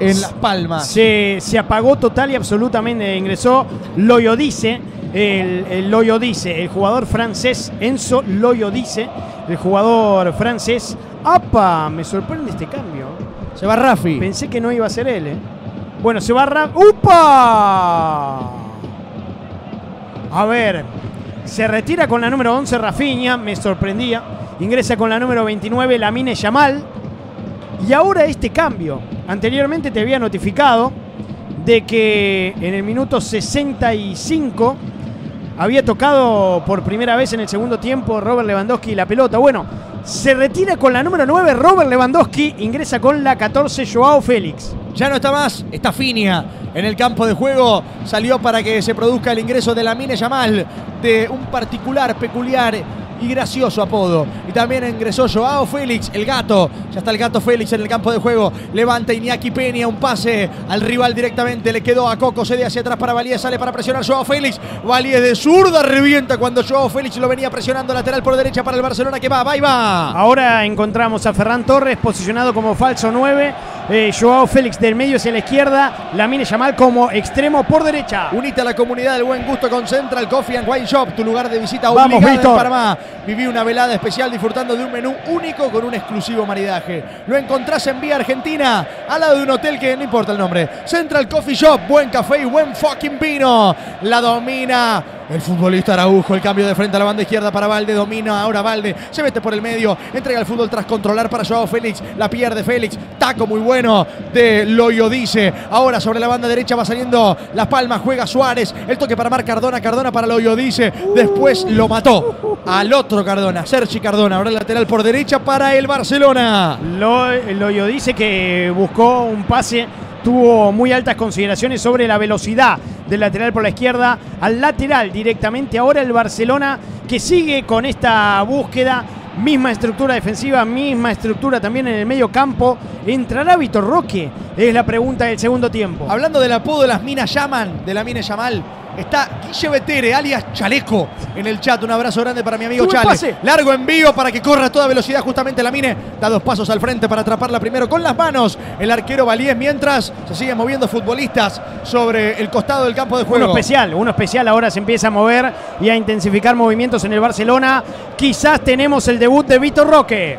Speaker 2: en Las Palmas.
Speaker 3: se, se apagó total y absolutamente. Ingresó Loyodice, el, el Loyodice, el jugador francés Enzo Loyodice, el jugador francés. ¡Apa! Me sorprende este cambio.
Speaker 2: Se va Rafi.
Speaker 3: Pensé que no iba a ser él, ¿eh? Bueno, se va Ra- ¡Upa! A ver, se retira con la número 11 Rafinha, me sorprendía. Ingresa con la número 29 Lamine Yamal. Y ahora este cambio. Anteriormente te había notificado de que en el minuto 65 había tocado por primera vez en el segundo tiempo Robert Lewandowski la pelota. Bueno, se retira con la número 9 Robert Lewandowski, ingresa con la 14 Joao Félix.
Speaker 2: Ya no está más, está Finia en el campo de juego. Salió para que se produzca el ingreso de la Mine Yamal, de un particular, peculiar y gracioso apodo. Y también ingresó Joao Félix, el gato. Ya está el gato Félix en el campo de juego. Levanta Iñaki Peña, un pase al rival directamente. Le quedó a Coco, cede hacia atrás para Valíez, sale para presionar Joao Félix. Valíez de zurda revienta cuando Joao Félix lo venía presionando lateral por derecha para el Barcelona que va, va y va.
Speaker 3: Ahora encontramos a Ferran Torres posicionado como falso 9. eh, Joao Félix del medio hacia la izquierda. Lamine Yamal como extremo por derecha.
Speaker 2: Unite a la comunidad del buen gusto con Central Coffee and Wine Shop, tu lugar de visita
Speaker 3: Vamos,
Speaker 2: obligada en
Speaker 3: Víctor.
Speaker 2: Viví una velada especial disfrutando de un menú único con un exclusivo maridaje. Lo encontrás en Vía Argentina, al lado de un hotel que no importa el nombre. Central Coffee Shop, buen café y buen fucking vino. La domina el futbolista Araujo, el cambio de frente a la banda izquierda para Valde, domina ahora Valde, se mete por el medio, entrega el fútbol tras controlar para Joao Félix, la pierde Félix, taco muy bueno de Loyodice, ahora sobre la banda derecha va saliendo Las Palmas, juega Suárez, el toque para Mar Cardona, Cardona para Loyodice, después lo mató al otro Cardona, Sergi Cardona, ahora el lateral por derecha para el Barcelona.
Speaker 3: Lo, Loyo dice que buscó un pase, tuvo muy altas consideraciones sobre la velocidad del lateral por la izquierda al lateral directamente. Ahora el Barcelona que sigue con esta búsqueda. Misma estructura defensiva, misma estructura también en el medio campo. ¿Entrará Vitor Roque? Es la pregunta del segundo tiempo.
Speaker 2: Hablando del apodo de las minas llaman, de la mina Yamal, está Guille Betere, alias Chaleco, en el chat. Un abrazo grande para mi amigo Chale. Largo envío para que corra a toda velocidad justamente la mine. Da dos pasos al frente para atraparla primero con las manos. El arquero Valíez mientras se siguen moviendo futbolistas sobre el costado del campo de
Speaker 3: Uno
Speaker 2: juego.
Speaker 3: especial, uno especial ahora se empieza a mover y a intensificar movimientos en el Barcelona. Quizás tenemos el debut de Vitor Roque.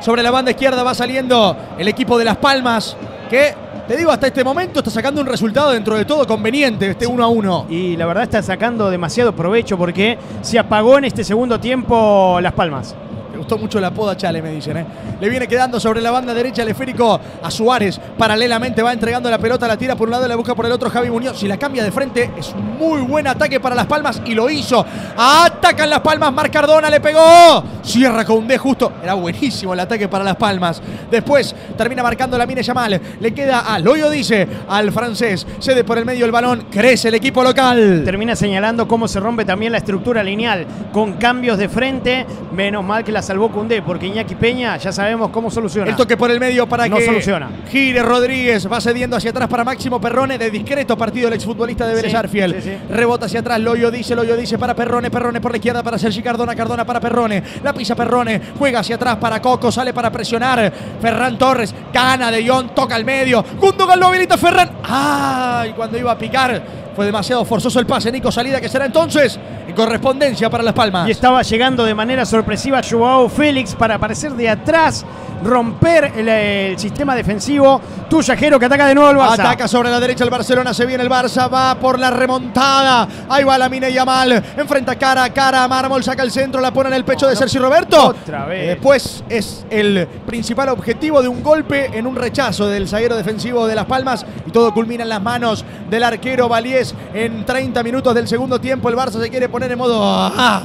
Speaker 2: Sobre la banda izquierda va saliendo el equipo de Las Palmas que, te digo, hasta este momento está sacando un resultado dentro de todo conveniente, este 1 a 1.
Speaker 3: Y la verdad está sacando demasiado provecho porque se apagó en este segundo tiempo Las Palmas.
Speaker 2: Gustó mucho la poda Chale, me dicen. ¿eh? Le viene quedando sobre la banda derecha el esférico a Suárez. Paralelamente va entregando la pelota, la tira por un lado y la busca por el otro Javi Muñoz. Si la cambia de frente, es un muy buen ataque para Las Palmas y lo hizo. Atacan Las Palmas, Mar Cardona le pegó. Cierra con un D justo. Era buenísimo el ataque para Las Palmas. Después termina marcando la Mine Yamal. Le queda a Loyo dice al francés. Cede por el medio el balón. Crece el equipo local.
Speaker 3: Termina señalando cómo se rompe también la estructura lineal con cambios de frente. Menos mal que la salvó Cundé porque Iñaki Peña ya sabemos cómo soluciona.
Speaker 2: El toque por el medio para
Speaker 3: No
Speaker 2: que
Speaker 3: soluciona.
Speaker 2: gire Rodríguez. Va cediendo hacia atrás para Máximo Perrone. De discreto partido el exfutbolista de Vélez
Speaker 3: Sí,
Speaker 2: Arfiel.
Speaker 3: sí, sí.
Speaker 2: Rebota hacia atrás. Loyo dice, Loyo dice para Perrone. Perrone por la izquierda para Sergi Cardona. Cardona para Perrone. La pisa Perrone. Juega hacia atrás para Coco. Sale para presionar. Ferran Torres. Gana de Jong. Toca al medio. Gundogan lo habilita Ferran. ¡Ay! Cuando iba a picar. Fue demasiado forzoso el pase. Nico Salida que será entonces en correspondencia para Las Palmas.
Speaker 3: Y estaba llegando de manera sorpresiva Joao Félix para aparecer de atrás romper el, el sistema defensivo. Tuya, Jero, que ataca de nuevo el Barça.
Speaker 2: Ataca sobre la derecha el Barcelona, se viene el Barça, va por la remontada. Ahí va la mina Yamal, enfrenta cara a cara Mármol, saca el centro, la pone en el pecho de Sergio Roberto.
Speaker 3: Otra vez.
Speaker 2: Eh, Después es el principal objetivo de un golpe en un rechazo del zaguero defensivo de Las Palmas y todo culmina en las manos del arquero Valiés. En 30 minutos del segundo tiempo el Barça se quiere poner en modo... ¡Ah!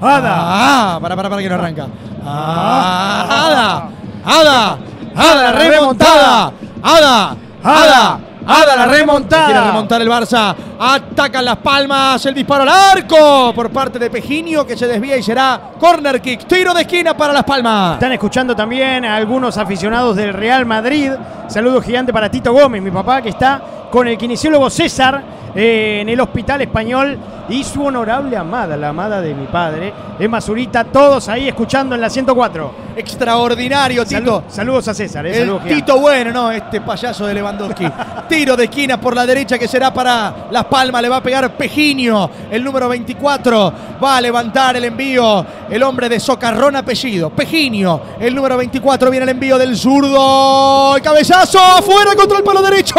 Speaker 3: Ada.
Speaker 2: ¡Ah! Para, para, para que no arranca. ¡Ah! ¡Ada! ¡Ada! ¡Ada! ¡La remontada! ¡Ada! ¡Ada! ¡Ada! ¡La remontada! Quiere remontar el Barça. Atacan las palmas. El disparo al arco por parte de Pejinio que se desvía y será corner kick. Tiro de esquina para las palmas.
Speaker 3: Están escuchando también a algunos aficionados del Real Madrid. Saludo gigante para Tito Gómez, mi papá, que está con el kinesiólogo César eh, en el hospital español y su honorable amada, la amada de mi padre, Emma Zurita, todos ahí escuchando en la 104.
Speaker 2: Extraordinario, Tito.
Speaker 3: Salu- saludos a César, eh,
Speaker 2: El. Tito bueno, no, este payaso de Lewandowski. Tiro de esquina por la derecha que será para Las Palmas. Le va a pegar Pejinio, el número 24. Va a levantar el envío. El hombre de Socarrón apellido. Pejinio, el número 24. Viene el envío del zurdo. El cabezazo afuera contra el palo derecho.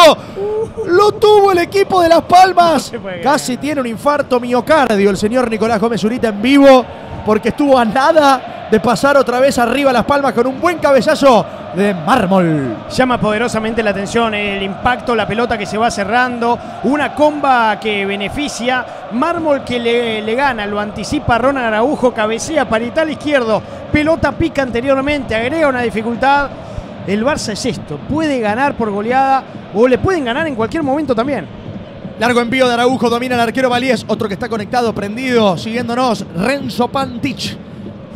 Speaker 2: Lo tuvo el equipo de Las Palmas. Casi tiene un infarto miocardio el señor Nicolás Gómez Zurita en vivo. Porque estuvo a nada de pasar otra vez arriba Las Palmas con un buen cabezazo de mármol.
Speaker 3: Llama poderosamente la atención el impacto, la pelota que se va cerrando, una comba que beneficia, mármol que le, le gana, lo anticipa Ronald Araujo, cabecea parital izquierdo, pelota pica anteriormente, agrega una dificultad. El Barça es esto, puede ganar por goleada o le pueden ganar en cualquier momento también.
Speaker 2: Largo envío de Araujo, domina el arquero Valíes, otro que está conectado, prendido, siguiéndonos, Renzo Pantich.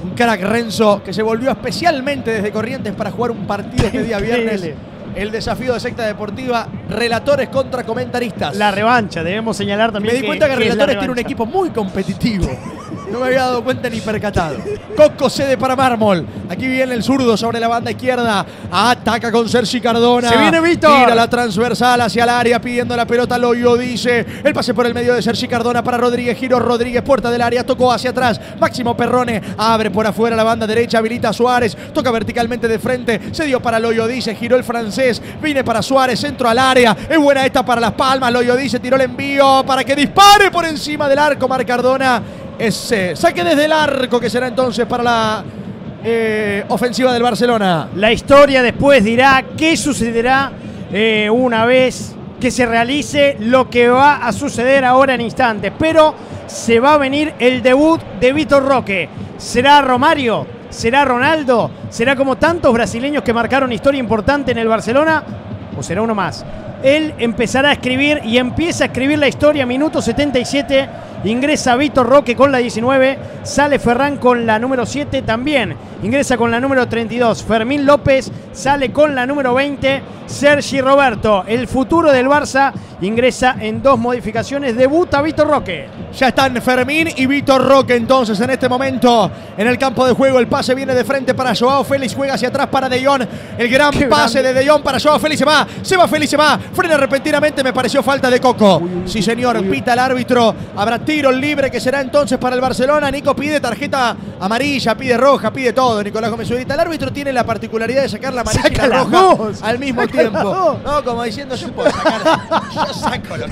Speaker 2: Un crack Renzo que se volvió especialmente desde Corrientes para jugar un partido este día viernes. El desafío de secta deportiva, relatores contra comentaristas.
Speaker 3: La revancha, debemos señalar
Speaker 2: Me
Speaker 3: también
Speaker 2: di cuenta que,
Speaker 3: es la
Speaker 2: Relatores tiene un equipo muy competitivo. No me había dado cuenta ni percatado. Coco cede para Mármol. Aquí viene el zurdo sobre la banda izquierda. Ataca con Sergi Cardona.
Speaker 3: Se viene Víctor.
Speaker 2: Tira la transversal hacia el área pidiendo la pelota. Loyo dice. El pase por el medio de Sergi Cardona para Rodríguez. Giro Rodríguez, puerta del área. Tocó hacia atrás. Máximo Perrone. Abre por afuera la banda derecha. Habilita a Suárez. Toca verticalmente de frente. Se dio para Loyo dice. Giró el francés. Viene para Suárez. Centro al área. Es buena esta para Las Palmas. Loyo dice. Tiró el envío para que dispare por encima del arco. Mar Cardona. Ese saque desde el arco que será entonces para la eh, ofensiva del Barcelona.
Speaker 3: La historia después dirá qué sucederá eh, una vez que se realice lo que va a suceder ahora en instantes. Pero se va a venir el debut de Vitor Roque. ¿Será Romario? ¿Será Ronaldo? ¿Será como tantos brasileños que marcaron historia importante en el Barcelona? ¿O será uno más? Él empezará a escribir y empieza a escribir la historia. Minuto 77. Ingresa Vitor Roque con la 19. Sale Ferran con la número 7 también. Ingresa con la número 32. Fermín López sale con la número 20. Sergi Roberto, el futuro del Barça, ingresa en dos modificaciones. Debuta Vitor Roque.
Speaker 2: Ya están Fermín y Víctor Roque entonces en este momento en el campo de juego. El pase viene de frente para Joao Félix, juega hacia atrás para De Jong. El gran
Speaker 3: Qué
Speaker 2: pase
Speaker 3: grande.
Speaker 2: de De Jong para Joao Félix, se va, se va Félix, se va. Frena repentinamente, me pareció falta de Coco. Sí señor, pita el árbitro. Habrá tiro libre que será entonces para el Barcelona. Nico pide tarjeta amarilla, pide roja, pide todo. Nicolás Gómez Zurita. El árbitro tiene la particularidad de sacar la amarilla y la roja
Speaker 3: dos.
Speaker 2: al mismo tiempo. No, como diciendo yo puedo sacar. Yo saco lo que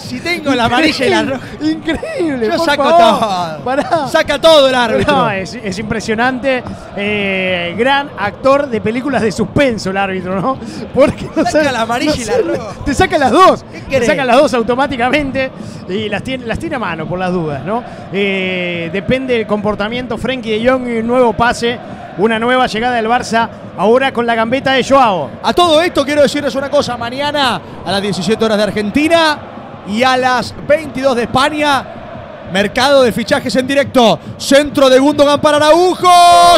Speaker 2: Si tengo la amarilla y la roja.
Speaker 3: Increíble.
Speaker 2: Yo saco
Speaker 3: favor.
Speaker 2: todo.
Speaker 3: Pará.
Speaker 2: Saca todo el árbitro.
Speaker 3: No, es, es impresionante. Eh, gran actor de películas de suspenso el árbitro, ¿no? Porque no
Speaker 2: Saca
Speaker 3: sabe-
Speaker 2: la amarilla
Speaker 3: no
Speaker 2: y la
Speaker 3: sabe-
Speaker 2: roja.
Speaker 3: Te saca las dos.
Speaker 2: ¿Qué
Speaker 3: Te saca las dos automáticamente y las tiene, las tiene a mano por las dudas, ¿no? Eh, depende del comportamiento. Frenkie de Jong y un nuevo pase. Una nueva llegada del Barça. Ahora con la gambeta de Joao.
Speaker 2: A todo esto quiero decirles una cosa. Mañana a las 17 horas de Argentina y a las 22 de España. Mercado de fichajes en directo. Centro de Gundogan para Araujo.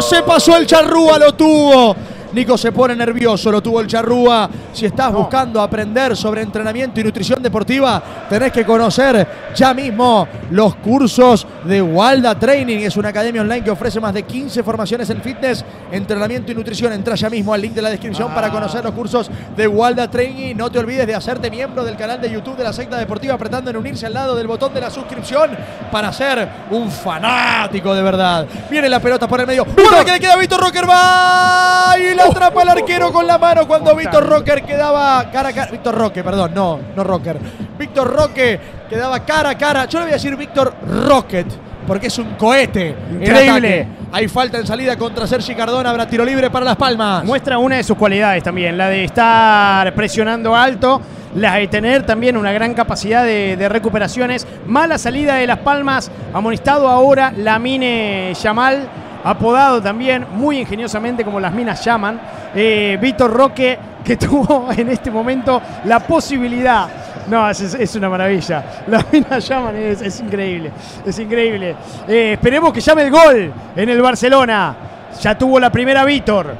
Speaker 2: Se pasó el charrúa, lo tuvo. Nico se pone nervioso, lo tuvo el charrúa. Si estás buscando aprender sobre entrenamiento y nutrición deportiva, tenés que conocer ya mismo los cursos de Walda Training. Es una academia online que ofrece más de 15 formaciones en fitness, entrenamiento y nutrición. Entra ya mismo al link de la descripción para conocer los cursos de Walda Training. No te olvides de hacerte miembro del canal de YouTube de la secta deportiva apretando en unirse al lado del botón de la suscripción para ser un fanático de verdad. Viene la pelota por el medio. ¡Guarda que le queda Víctor Rocker! Atrapa el arquero con la mano cuando Víctor Rocker quedaba cara a cara. Víctor Roque, perdón, no, no Rocker. Víctor Roque quedaba cara a cara. Yo le voy a decir Víctor Rocket. Porque es un cohete.
Speaker 3: Increíble.
Speaker 2: Hay falta en salida contra Sergi Cardona. Habrá tiro libre para Las Palmas.
Speaker 3: Muestra una de sus cualidades también, la de estar presionando alto, la de tener también una gran capacidad de, de recuperaciones. Mala salida de Las Palmas, amonestado ahora Lamine Yamal, apodado también muy ingeniosamente como las minas llaman. Eh, Víctor Roque, que tuvo en este momento la posibilidad. No, es, es una maravilla. Las minas llaman, es, es increíble. Es increíble. Eh, esperemos que llame el gol en el Barcelona. Ya tuvo la primera Víctor.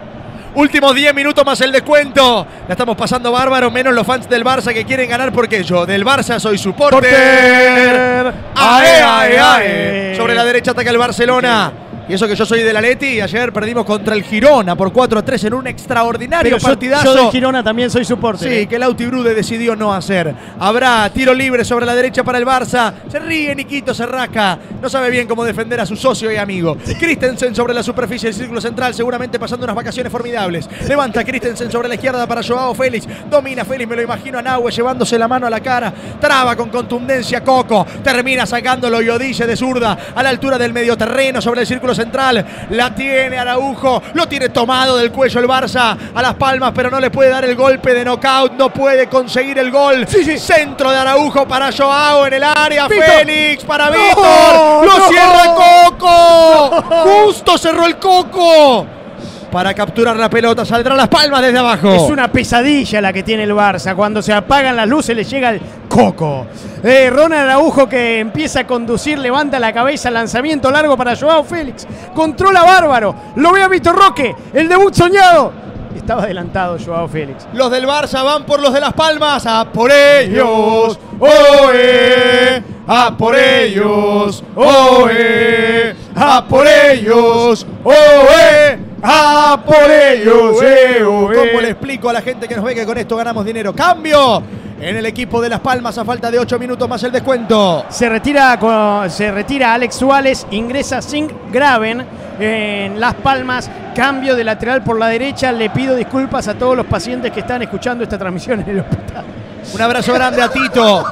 Speaker 2: Últimos 10 minutos más el descuento. La estamos pasando bárbaro, menos los fans del Barça que quieren ganar porque yo del Barça soy supporter.
Speaker 3: Porter.
Speaker 2: ¡Ae, ae, ae! Sobre la derecha ataca el Barcelona. Y eso que yo soy del Atleti y ayer perdimos contra el Girona por 4 a 3 en un extraordinario
Speaker 3: Pero yo,
Speaker 2: partidazo.
Speaker 3: yo de Girona también soy soporte.
Speaker 2: Sí, que Lauti Brude decidió no hacer. Habrá tiro libre sobre la derecha para el Barça. Se ríe Niquito, se rasca. No sabe bien cómo defender a su socio y amigo. Christensen sobre la superficie del círculo central, seguramente pasando unas vacaciones formidables. Levanta Christensen sobre la izquierda para Joao Félix. Domina Félix, me lo imagino a Nahue llevándose la mano a la cara. Traba con contundencia Coco. Termina sacándolo y Odice de zurda a la altura del medio terreno sobre el círculo central. La tiene Araujo. Lo tiene tomado del cuello el Barça a las palmas, pero no le puede dar el golpe de knockout. No puede conseguir el gol. Centro de Araujo para Joao en el área. Félix para Víctor. ¡Lo
Speaker 3: no.
Speaker 2: cierra Coco! Justo cerró el Coco. Para capturar la pelota saldrá las palmas desde abajo.
Speaker 3: Es una pesadilla la que tiene el Barça. Cuando se apagan las luces le llega el coco. Eh, Ronald Araujo que empieza a conducir, levanta la cabeza, lanzamiento largo para Joao Félix. Controla bárbaro. Lo ve a Víctor Roque. El debut soñado. Estaba adelantado Joao Félix.
Speaker 2: Los del Barça van por los de Las Palmas. A por ellos. ¡Oe! A por ellos. ¡Oe! A por ellos. ¡Oe! A por ellos. ¡Eh! ¿Cómo le explico a la gente que nos ve que con esto ganamos dinero? ¡Cambio! En el equipo de Las Palmas a falta de 8 minutos más el descuento.
Speaker 3: Se retira, se retira Alex Suárez, ingresa Singh Graven en Las Palmas, cambio de lateral por la derecha. Le pido disculpas a todos los pacientes que están escuchando esta transmisión en el hospital.
Speaker 2: Un abrazo grande a Tito.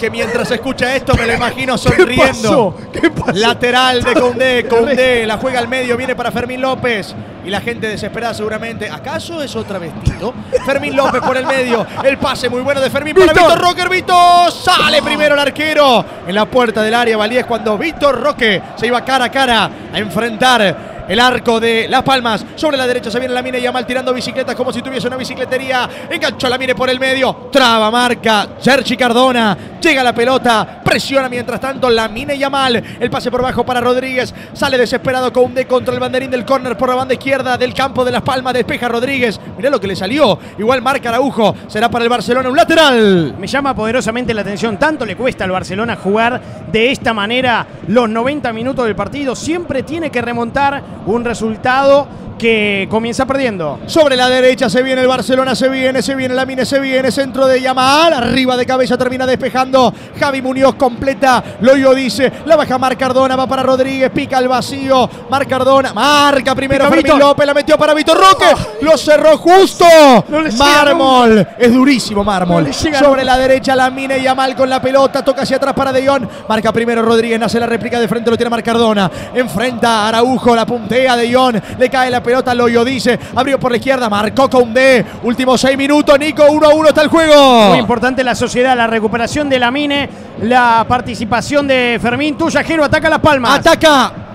Speaker 2: Que mientras escucha esto me lo imagino sonriendo.
Speaker 3: ¿Qué pasó?
Speaker 2: Lateral de Condé, Condé, la juega al medio, viene para Fermín López. Y la gente desesperada seguramente. ¿Acaso es otra vez Tito? Fermín López por el medio. El pase muy bueno de Fermín para
Speaker 3: Víctor.
Speaker 2: Víctor Rocker. Víctor sale primero el arquero. En la puerta del área Valíez cuando Víctor Roque se iba cara a cara a enfrentar el arco de Las Palmas. Sobre la derecha se viene la mina y Yamal tirando bicicletas como si tuviese una bicicletería. Enganchó la mire por el medio. Traba, marca. Sergi Cardona. Llega la pelota. Presiona mientras tanto la mina y Yamal. El pase por bajo para Rodríguez. Sale desesperado Koundé contra el banderín del córner por la banda izquierda del campo de Las Palmas. Despeja Rodríguez. Mirá lo que le salió. Igual marca Araujo. Será para el Barcelona un lateral.
Speaker 3: Me llama poderosamente la atención. Tanto le cuesta al Barcelona jugar de esta manera los 90 minutos del partido. Siempre tiene que remontar un resultado que comienza perdiendo.
Speaker 2: Sobre la derecha se viene el Barcelona, se viene, se viene la Mine, se viene, centro de Yamal, arriba de cabeza termina despejando, Javi Muñoz completa, Loyo dice, la baja Mar Cardona, va para Rodríguez, pica el vacío, Mar Cardona, marca primero
Speaker 3: Pica
Speaker 2: Fermín. López, la metió para Vitor Roque, lo cerró justo,
Speaker 3: No
Speaker 2: mármol, es durísimo mármol,
Speaker 3: No
Speaker 2: sobre la derecha la Mine Yamal con la pelota, toca hacia atrás para De Jong, marca primero Rodríguez, nace la réplica de frente, lo tiene Mar Cardona, enfrenta a Araujo, la puntea De Jong, le cae la pelota, Loyo dice, abrió por la izquierda, marcó Koundé, últimos seis minutos, Nico, 1 a 1 está el juego.
Speaker 3: Muy importante la sociedad, la recuperación de la Mine, la participación de Fermín. Tuya, Jero, ataca las palmas.
Speaker 2: Ataca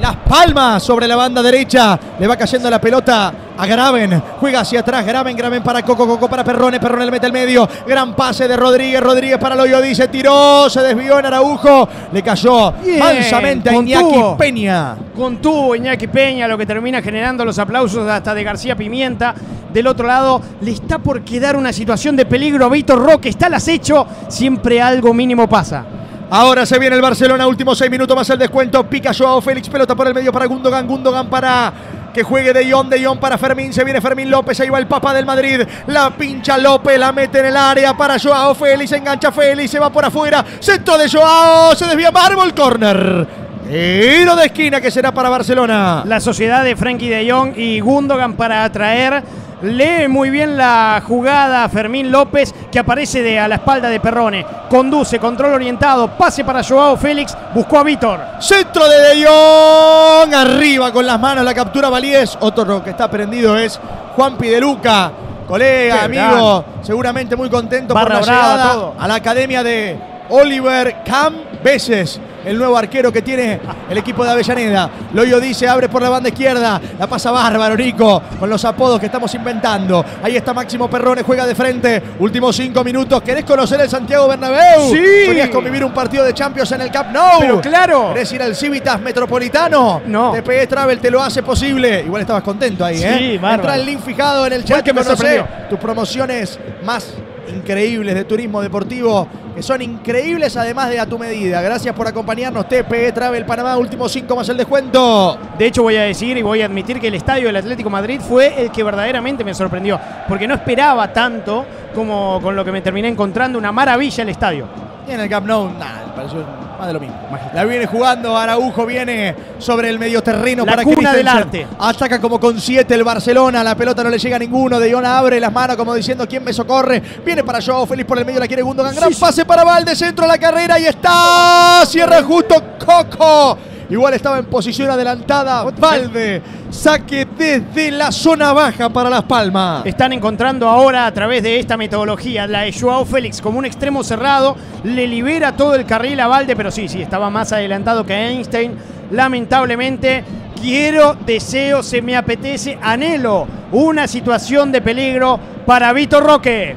Speaker 2: Las Palmas sobre la banda derecha. Le va cayendo la pelota a Graven. Juega hacia atrás. Graven, Graven para Coco, Coco para Perrone. Perrone le mete el medio. Gran pase de Rodríguez. Rodríguez para Loyo. Dice, tiró, se desvió en Araujo. Le cayó
Speaker 3: Bien,
Speaker 2: mansamente a Iñaki
Speaker 3: contuvo.
Speaker 2: Peña.
Speaker 3: Contuvo Iñaki Peña, lo que termina generando los aplausos hasta de García Pimienta. Del otro lado, le está por quedar una situación de peligro a Víctor Roque. Está al acecho. Siempre algo mínimo pasa.
Speaker 2: Ahora se viene el Barcelona, últimos seis minutos más el descuento. Pica Joao Félix, pelota por el medio para Gundogan. Gundogan para que juegue De Jong, De Jong para Fermín. Se viene Fermín López, ahí va el Papa del Madrid. La pincha López, la mete en el área para Joao Félix. Engancha Félix, se va por afuera. Centro de Joao, se desvía Marble Corner. Tiro de esquina que será para Barcelona.
Speaker 3: La sociedad de Frankie de Jong y Gundogan para atraer. Lee muy bien la jugada Fermín López que aparece de, a la espalda de Perrone. Conduce, control orientado, pase para Joao Félix, buscó a Víctor.
Speaker 2: Centro de De Jong. Arriba con las manos la captura Valiés. Otro que está prendido es Juan Pideluca. Colega,
Speaker 3: Qué
Speaker 2: amigo, seguramente muy contento
Speaker 3: Barra
Speaker 2: por la
Speaker 3: brava,
Speaker 2: llegada
Speaker 3: todo.
Speaker 2: a la academia de Oliver Cambeses, el nuevo arquero que tiene el equipo de Avellaneda. Loyo dice, abre por la banda izquierda, la pasa bárbaro, Nico, con los apodos que estamos inventando. Ahí está Máximo Perrone, juega de frente, últimos cinco minutos. ¿Querés conocer el Santiago Bernabéu?
Speaker 3: Sí.
Speaker 2: ¿Querías convivir un partido de Champions en el Camp Nou?
Speaker 3: Pero claro.
Speaker 2: ¿Querés ir al Civitas Metropolitano?
Speaker 3: No.
Speaker 2: TPE Travel te lo hace posible. Igual estabas contento ahí,
Speaker 3: Sí,
Speaker 2: ¿eh?
Speaker 3: bárbaro.
Speaker 2: Entra el link fijado en el chat
Speaker 3: que me
Speaker 2: tus promociones más increíbles de turismo deportivo, que son increíbles además de a tu medida. Gracias por acompañarnos, TPE Travel Panamá, últimos cinco más el descuento.
Speaker 3: De hecho, voy a decir y voy a admitir que el estadio del Atlético Madrid fue el que verdaderamente me sorprendió, porque no esperaba tanto como con lo que me terminé encontrando. Una maravilla el estadio.
Speaker 2: Y en el Camp Nou, nada, pareció más de lo mismo. La viene jugando, Araujo viene sobre el medio terreno
Speaker 3: La
Speaker 2: para
Speaker 3: cuna del arte.
Speaker 2: Ataca como con siete el Barcelona, la pelota no le llega a ninguno. De Iona abre las manos como diciendo quién me socorre. Viene para Joao Félix por el medio, la quiere Gundogan. Gran
Speaker 3: Sí, sí.
Speaker 2: pase para Valde, centro a la carrera y está. Cierra justo Coco. Igual estaba en posición adelantada. Valde. Saque desde la zona baja para Las Palmas.
Speaker 3: Están encontrando ahora a través de esta metodología la de Joao Félix como un extremo cerrado, le libera todo el carril a Valde, pero sí, sí, estaba más adelantado que Einstein. Lamentablemente, quiero, deseo, se me apetece, anhelo una situación de peligro para Vitor Roque.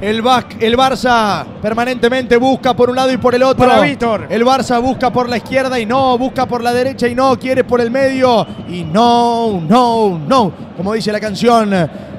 Speaker 2: El, el Barça permanentemente busca por un lado y por el otro.
Speaker 3: Para Víctor.
Speaker 2: El Barça busca por la izquierda y no, busca por la derecha y no, quiere por el medio y no, no, no. Como dice la canción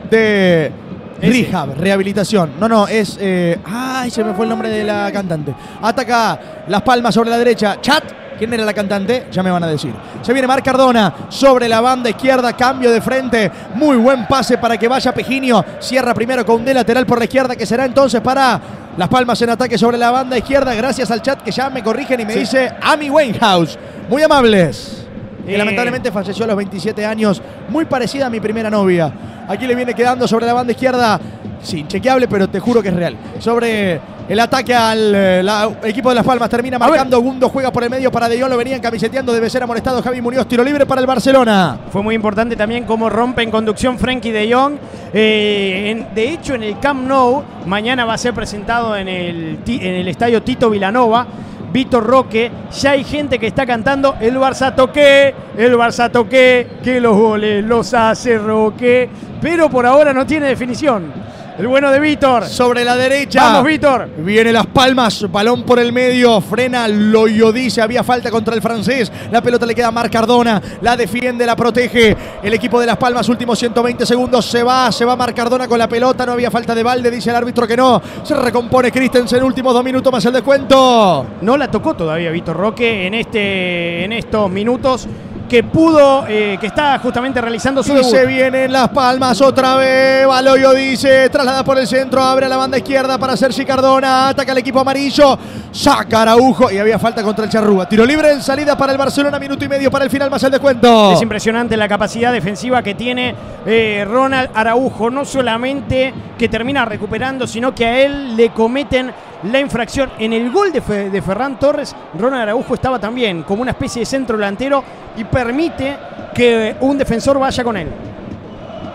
Speaker 2: de. Rehab, rehabilitación. No, no, es. eh, ay, se me fue el nombre de la cantante. Ataca Las Palmas sobre la derecha. Chat. ¿Quién era la cantante? Ya me van a decir. Se viene Marc Cardona sobre la banda izquierda, cambio de frente. Muy buen pase para que vaya Pejinio. Cierra primero con un de lateral por la izquierda, que será entonces para Las Palmas en ataque sobre la banda izquierda. Gracias al chat que ya me corrigen y me dice Amy Winehouse. Muy amables. Que lamentablemente falleció a los 27 años, muy parecida a mi primera novia. Aquí le viene quedando sobre la banda izquierda, sí, inchequeable, pero te juro que es real. Sobre el ataque al eh, la- equipo de Las Palmas, termina marcando Gundo, juega por el medio para De Jong, lo venían camiseteando, debe ser amonestado Javi Muñoz, tiro libre para el Barcelona.
Speaker 3: Fue muy importante también cómo rompe en conducción Frankie de Jong. Eh, en- de hecho, en el Camp Nou, mañana va a ser presentado en el, en el estadio Tito Vilanova. Víctor Roque, ya hay gente que está cantando el Barça toque, el Barça toque, que los goles los hace Roque, pero por ahora no tiene definición. El bueno de Víctor.
Speaker 2: Sobre la derecha.
Speaker 3: Vamos, Víctor.
Speaker 2: Viene Las Palmas, balón por el medio, frena Loyo dice, había falta contra el francés. La pelota le queda a Marc Cardona, la defiende, la protege. El equipo de Las Palmas, últimos 120 segundos, se va, se va Marc Cardona con la pelota, no había falta de balde, dice el árbitro que no. Se recompone Christensen, últimos dos minutos más el descuento.
Speaker 3: No la tocó todavía Víctor Roque en, este, en estos minutos que pudo, eh, que está justamente realizando su
Speaker 2: Y
Speaker 3: debut.
Speaker 2: se vienen Las Palmas otra vez. Baloyo dice, traslada por el centro, abre a la banda izquierda para Sergi Cardona, ataca el equipo amarillo, saca Araujo y había falta contra el Charrúa. Tiro libre en salida para el Barcelona, minuto y medio para el final más el descuento.
Speaker 3: Es impresionante la capacidad defensiva que tiene eh, Ronald Araujo. No solamente que termina recuperando, sino que a él le cometen la infracción. En el gol de, de Ferran Torres, Ronald Araujo estaba también como una especie de centro delantero y permite que un defensor vaya con él.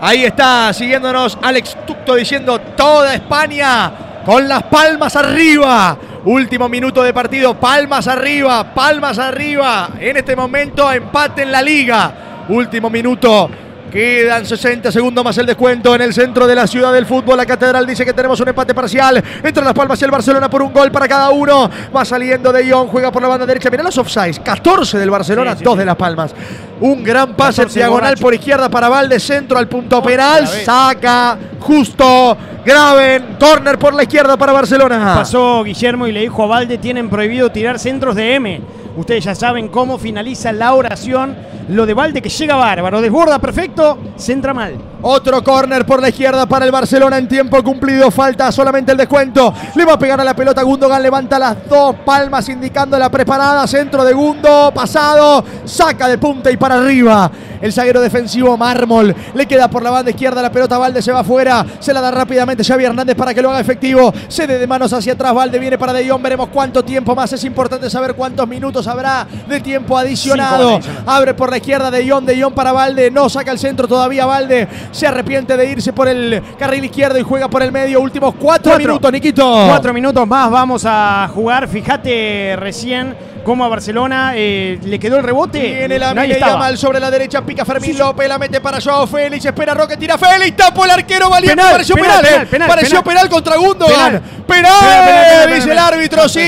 Speaker 2: Ahí está, siguiéndonos Alex Tucto diciendo toda España con las palmas arriba. Último minuto de partido, palmas arriba, palmas arriba. En este momento empate en la liga. Último minuto Quedan 60 segundos más el descuento en el centro de la ciudad del fútbol. La catedral dice que tenemos un empate parcial entre Las Palmas y el Barcelona por un gol para cada uno. Va saliendo de Jong, juega por la banda derecha. Mirá los offsides: 14 del Barcelona,
Speaker 3: Sí, sí,
Speaker 2: 2
Speaker 3: sí.
Speaker 2: de Las Palmas. Un gran pase
Speaker 3: 14
Speaker 2: diagonal
Speaker 3: borracho.
Speaker 2: por izquierda para Valde, centro al punto penal. Saca, justo, Graven, corner por la izquierda para Barcelona.
Speaker 3: Pasó Guillermo y le dijo a Valde, tienen prohibido tirar centros de M. Ustedes ya saben cómo finaliza la oración. Lo de Valde que llega bárbaro, desborda perfecto, centra mal.
Speaker 2: Otro córner por la izquierda para el Barcelona en tiempo cumplido. Falta solamente el descuento. Le va a pegar a la pelota. Gundogan levanta las dos palmas indicando la preparada. Centro de Gundo. Pasado. Saca de punta y para arriba. El zaguero defensivo Mármol. Le queda por la banda izquierda la pelota. Valde se va afuera. Se la da rápidamente Xavi Hernández para que lo haga efectivo. Cede de manos hacia atrás. Valde viene para De Jong. Veremos cuánto tiempo más. Es importante saber cuántos minutos habrá de tiempo adicionado. Abre por la izquierda de Jong, de Jong para Valde, no saca el centro todavía Valde, se arrepiente de irse por el carril izquierdo y juega por el medio, últimos cuatro,
Speaker 3: Cuatro.
Speaker 2: minutos, Niquito.
Speaker 3: Cuatro minutos más vamos a jugar. Fíjate recién cómo a Barcelona eh, le quedó el rebote.
Speaker 2: Viene la
Speaker 3: Nadie
Speaker 2: media
Speaker 3: estaba.
Speaker 2: mal sobre la derecha, pica Fermín
Speaker 3: Sí.
Speaker 2: López, la mete para Joao Félix, espera Roque, tira Félix, tapo el arquero valiente,
Speaker 3: Penal,
Speaker 2: pareció
Speaker 3: penal,
Speaker 2: penal, eh.
Speaker 3: penal,
Speaker 2: pareció penal, contra Gundogan, penal, dice el árbitro, sí,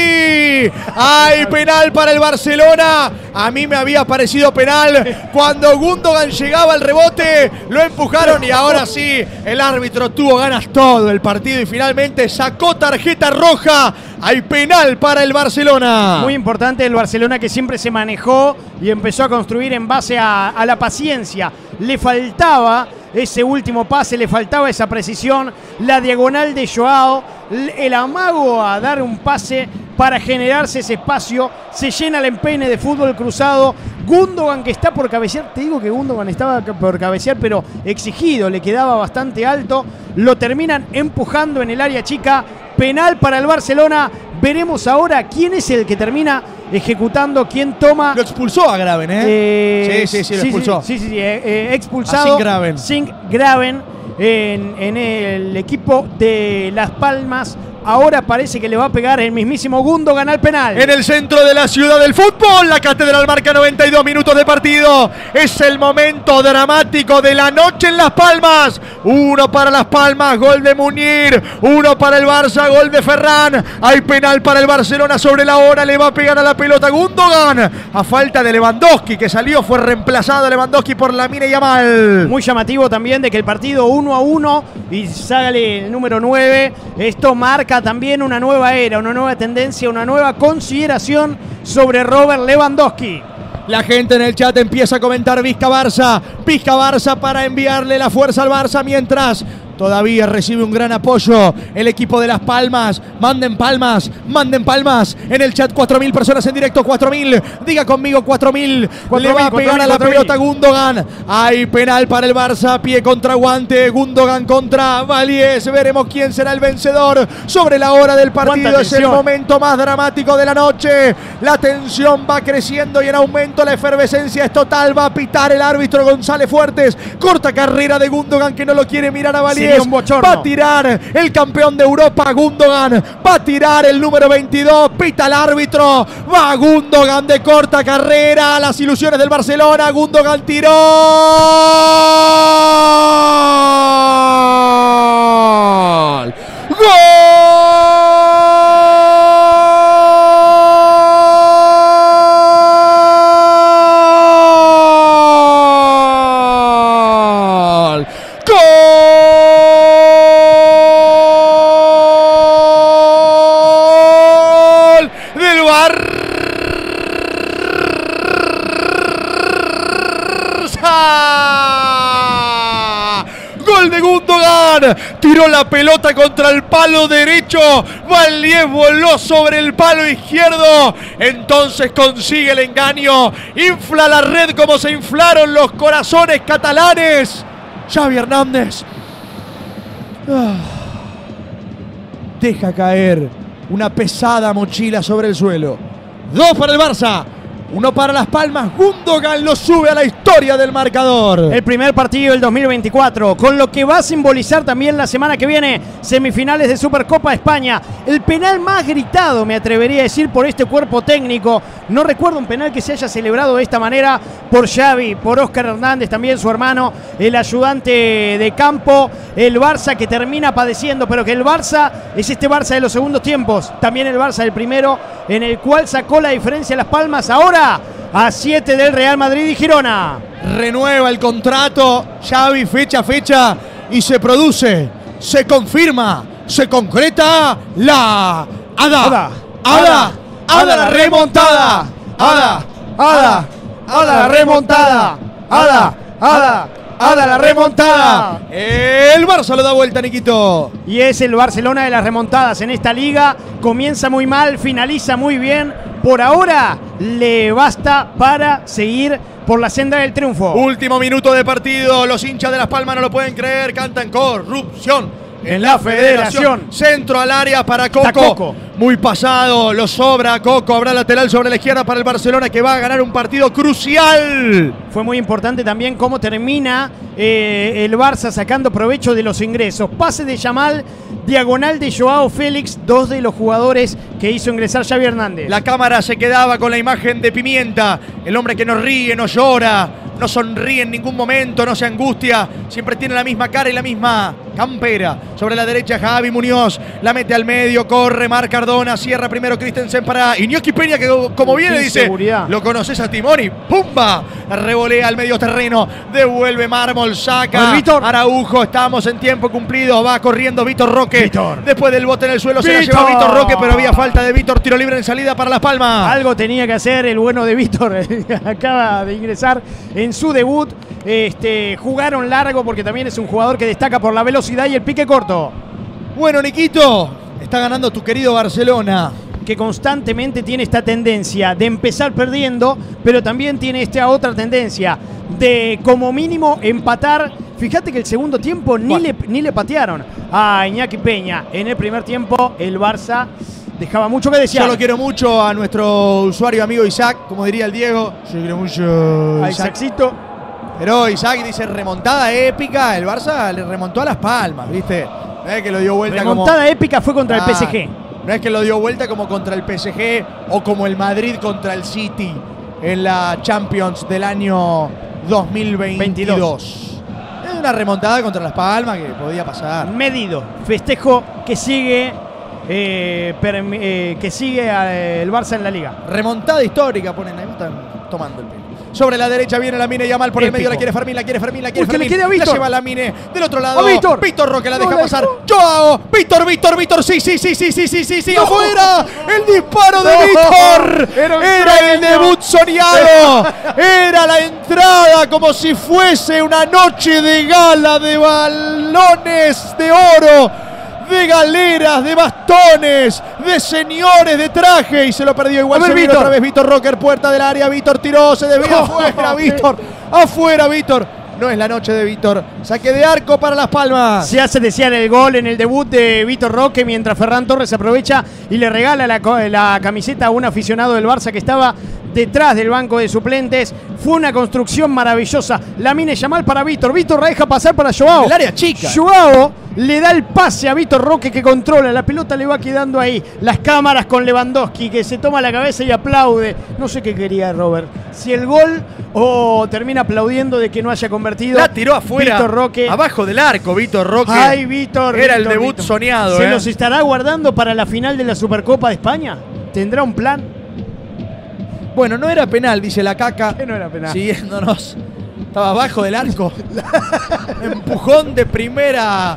Speaker 2: hay penal para el Barcelona, a mí me había parecido penal cuando Gundogan llegaba al rebote, lo empujaron y ahora sí, el árbitro tuvo ganas todo el partido y finalmente sacó tarjeta roja, hay penal para el Barcelona.
Speaker 3: Muy importante el Barcelona que siempre se manejó y empezó a construir en base a, a la paciencia. Le faltaba ese último pase, le faltaba esa precisión, la diagonal de Joao, el amago a dar un pase para generarse ese espacio, se llena el empeine de fútbol cruzado. Gundogan que está por cabecear, te digo que Gundogan estaba por cabecear, pero exigido, le quedaba bastante alto. Lo terminan empujando en el área chica. Penal para el Barcelona. Veremos ahora quién es el que termina ejecutando, quién toma.
Speaker 2: Lo expulsó a Graven, ¿eh?
Speaker 3: Eh,
Speaker 2: sí, sí, sí, lo expulsó.
Speaker 3: Sí, sí, sí, eh, eh, expulsado.
Speaker 2: A Singgraven.
Speaker 3: Singgraven en, en el equipo de Las Palmas. Ahora parece que le va a pegar el mismísimo Gundogan al penal.
Speaker 2: En el centro de la ciudad del fútbol, la Catedral marca 92 minutos de partido. Es el momento dramático de la noche en Las Palmas. Uno para Las Palmas, gol de Munir. Uno para el Barça, gol de Ferran. Hay penal para el Barcelona sobre la hora. Le va a pegar a la pelota Gundogan. A falta de Lewandowski, que salió, fue reemplazado Lewandowski por Lamine Yamal.
Speaker 3: Muy llamativo también de que el partido 1 a 1 y sale el número 9. Esto marca también una nueva era, una nueva tendencia, una nueva consideración sobre Robert Lewandowski.
Speaker 2: La gente en el chat empieza a comentar Vizca Barça. Vizca Barça para enviarle la fuerza al Barça mientras todavía recibe un gran apoyo el equipo de Las Palmas. Manden palmas, manden palmas. En el chat 4.000 personas en directo, 4.000. Diga conmigo 4.000. Le va a
Speaker 3: 4.000,
Speaker 2: pegar a la
Speaker 3: 4.000.
Speaker 2: pelota Gundogan. Hay penal para el Barça, pie contra guante. Gundogan contra Valies. Veremos quién será el vencedor sobre la hora del partido. Es el momento más dramático de la noche. La tensión va creciendo y en aumento la efervescencia es total. Va a pitar el árbitro González Fuertes. Corta carrera de Gundogan que no lo quiere mirar a Valies.
Speaker 3: Bochorno.
Speaker 2: Va a tirar el campeón de Europa Gundogan. Va a tirar el número 22. Pita el árbitro. Va Gundogan de corta carrera. Las ilusiones del Barcelona. Gundogan tiró. ¡Gol! Pelota contra el palo derecho. Valiés voló sobre el palo izquierdo. Entonces consigue el engaño. Infla la red como se inflaron los corazones catalanes. Xavi Hernández. Ah. Deja caer una pesada mochila sobre el suelo. Dos para el Barça. Uno para Las Palmas. Gundogan lo sube a la historia del marcador.
Speaker 3: El primer partido del 2024, con lo que va a simbolizar también la semana que viene semifinales de Supercopa España. El penal más gritado, me atrevería a decir, por este cuerpo técnico. No recuerdo un penal que se haya celebrado de esta manera por Xavi, por Óscar Hernández, también su hermano, el ayudante de campo. El Barça que termina padeciendo, pero que el Barça es este Barça de los segundos tiempos. También el Barça del primero, en el cual sacó la diferencia Las Palmas. Ahora a 7 del Real Madrid y Girona.
Speaker 2: Renueva el contrato. Xavi fecha a fecha y se produce, se confirma, se concreta la Ada.
Speaker 3: Ada.
Speaker 2: Ada. Ada la remontada. Ada. Ada. Ada la remontada. Ada. Ada. Ada la remontada. El Barça lo da vuelta, Niquito.
Speaker 3: Y es el Barcelona de las remontadas en esta liga. Comienza muy mal, finaliza muy bien. Por ahora le basta para seguir por la senda del triunfo.
Speaker 2: Último minuto de partido. Los hinchas de Las Palmas no lo pueden creer. Cantan corrupción. En la federación. Centro al área para Coco. Muy pasado. Lo sobra Coco. Habrá lateral sobre la izquierda para el Barcelona que va a ganar un partido crucial.
Speaker 3: Fue muy importante también cómo termina eh, el Barça sacando provecho de los ingresos. Pase de Yamal, diagonal de Joao Félix, dos de los jugadores que hizo ingresar Xavi Hernández.
Speaker 2: La cámara se quedaba con la imagen de Pimienta, el hombre que no ríe, no llora, no sonríe en ningún momento, no se angustia, siempre tiene la misma cara y la misma campera. Sobre la derecha Javi Muñoz, la mete al medio, corre Mar Cardona, cierra primero Christensen para Iñaki Peña que como viene dice, lo conoces a Timoni, ¡pumba! Revolea al medio terreno, devuelve mármol, saca
Speaker 3: Víctor.
Speaker 2: Araujo, estamos en tiempo cumplido, va corriendo Víctor Roque.
Speaker 3: Víctor.
Speaker 2: Después del bote en el suelo se la lleva Víctor Roque, pero había falta de Víctor, tiro libre en salida para Las Palmas.
Speaker 3: Algo tenía que hacer el bueno de Víctor. Acaba de ingresar en su debut. Este, jugaron largo porque también es un jugador que destaca por la velocidad y el pique corto.
Speaker 2: Bueno, Niquito, está ganando tu querido Barcelona.
Speaker 3: Que constantemente tiene esta tendencia de empezar perdiendo, pero también tiene esta otra tendencia de como mínimo empatar. Fíjate que el segundo tiempo ni,
Speaker 2: Bueno.
Speaker 3: le, ni le patearon a Iñaki Peña. En el primer tiempo el Barça dejaba mucho que desear.
Speaker 2: Yo lo quiero mucho a nuestro usuario amigo Isaac, como diría el Diego. Yo quiero mucho
Speaker 3: A
Speaker 2: Isaac. Pero Isaac dice remontada épica. El Barça le remontó a Las Palmas, ¿viste? No es que lo dio vuelta
Speaker 3: Remontada
Speaker 2: como.
Speaker 3: épica fue contra
Speaker 2: Ah,
Speaker 3: el PSG.
Speaker 2: No es que lo dio vuelta como contra el PSG o como el Madrid contra el City en la Champions del año 2022. Es una remontada contra Las Palmas que podía pasar.
Speaker 3: medido. Festejo que sigue eh, eh, que sigue eh, el Barça en la liga.
Speaker 2: Remontada histórica, ponen ahí, están tomando el pelo. Sobre la derecha viene la Lamine Yamal por el medio. La quiere Fermín, la quiere Fermín, la quiere Fermín.
Speaker 3: Le quería
Speaker 2: La lleva Del otro lado.
Speaker 3: Víctor.
Speaker 2: Víctor Roque la deja pasar. Joao. Víctor, Víctor, Víctor. Sí, sí, sí, sí, sí, sí, sí, sí. ¡Afuera! El disparo de Víctor.
Speaker 3: Era,
Speaker 2: el debut soñado. Era la entrada como si fuese una noche de gala de balones de oro de galeras, de bastones, de señores de traje y se lo perdió igual.
Speaker 3: Ver,
Speaker 2: se
Speaker 3: Víctor.
Speaker 2: otra vez Víctor Rocker, puerta del área, Víctor tiró, se desvía
Speaker 3: No.
Speaker 2: afuera, Víctor, afuera, Víctor. No es la noche de Víctor. Saque de arco para Las Palmas.
Speaker 3: Se hace desear el gol en el debut de Víctor Roque mientras Ferran Torres aprovecha y le regala la, la camiseta a un aficionado del Barça que estaba detrás del banco de suplentes. Fue una construcción maravillosa. La mine Yamal para Víctor. Víctor la deja pasar para Joao.
Speaker 2: El área chica.
Speaker 3: Joao le da el pase a Víctor Roque que controla. La pelota le va quedando ahí. Las cámaras con Lewandowski que se toma la cabeza y aplaude. No sé qué quería Robert. Si el gol o termina aplaudiendo de que no haya convertido.
Speaker 2: La tiró afuera.
Speaker 3: Víctor Roque.
Speaker 2: Abajo del arco, Víctor Roque.
Speaker 3: Ay, Víctor.
Speaker 2: Era el debut
Speaker 3: Víctor.
Speaker 2: soñado,
Speaker 3: ¿Se
Speaker 2: eh.
Speaker 3: los estará guardando para la final de la Supercopa de España? ¿Tendrá un plan?
Speaker 2: Bueno, no era penal, dice la caca.
Speaker 3: Que no era penal.
Speaker 2: Siguiéndonos. Estaba abajo del arco. Empujón de primera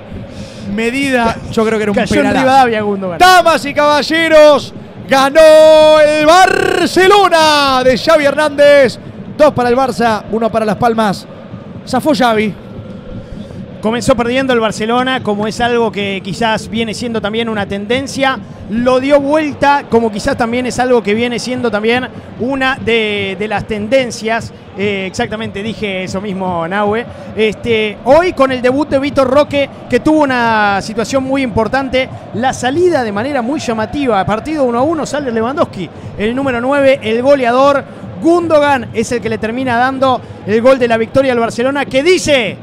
Speaker 2: medida. Yo creo que era un
Speaker 3: Cayó en
Speaker 2: penalazo.
Speaker 3: Rivadavia, Gundogan.
Speaker 2: Damas y caballeros, ganó el Barcelona de Xavi Hernández. Dos para el Barça, uno para Las Palmas. Zafó Xavi.
Speaker 3: Comenzó perdiendo el Barcelona, como es algo que quizás viene siendo también una tendencia. Lo dio vuelta, como quizás también es algo que viene siendo también una de, de las tendencias. Eh, exactamente, dije eso mismo, Nahue. Este, hoy con el debut de Víctor Roque, que tuvo una situación muy importante. La salida de manera muy llamativa. Partido 1 a 1 sale Lewandowski, el número 9, el goleador. Gundogan es el que le termina dando el gol de la victoria al Barcelona, que dice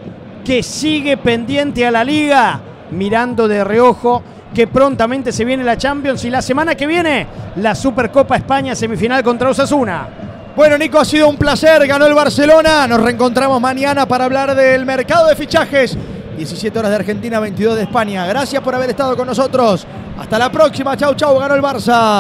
Speaker 3: que sigue pendiente a la liga, mirando de reojo que prontamente se viene la Champions y la semana que viene la Supercopa España semifinal contra Osasuna.
Speaker 2: Bueno, Nico, ha sido un placer. Ganó el Barcelona. Nos reencontramos mañana para hablar del mercado de fichajes. 17 horas de Argentina, 22 de España. Gracias por haber estado con nosotros. Hasta la próxima. Chau, chau. Ganó el Barça.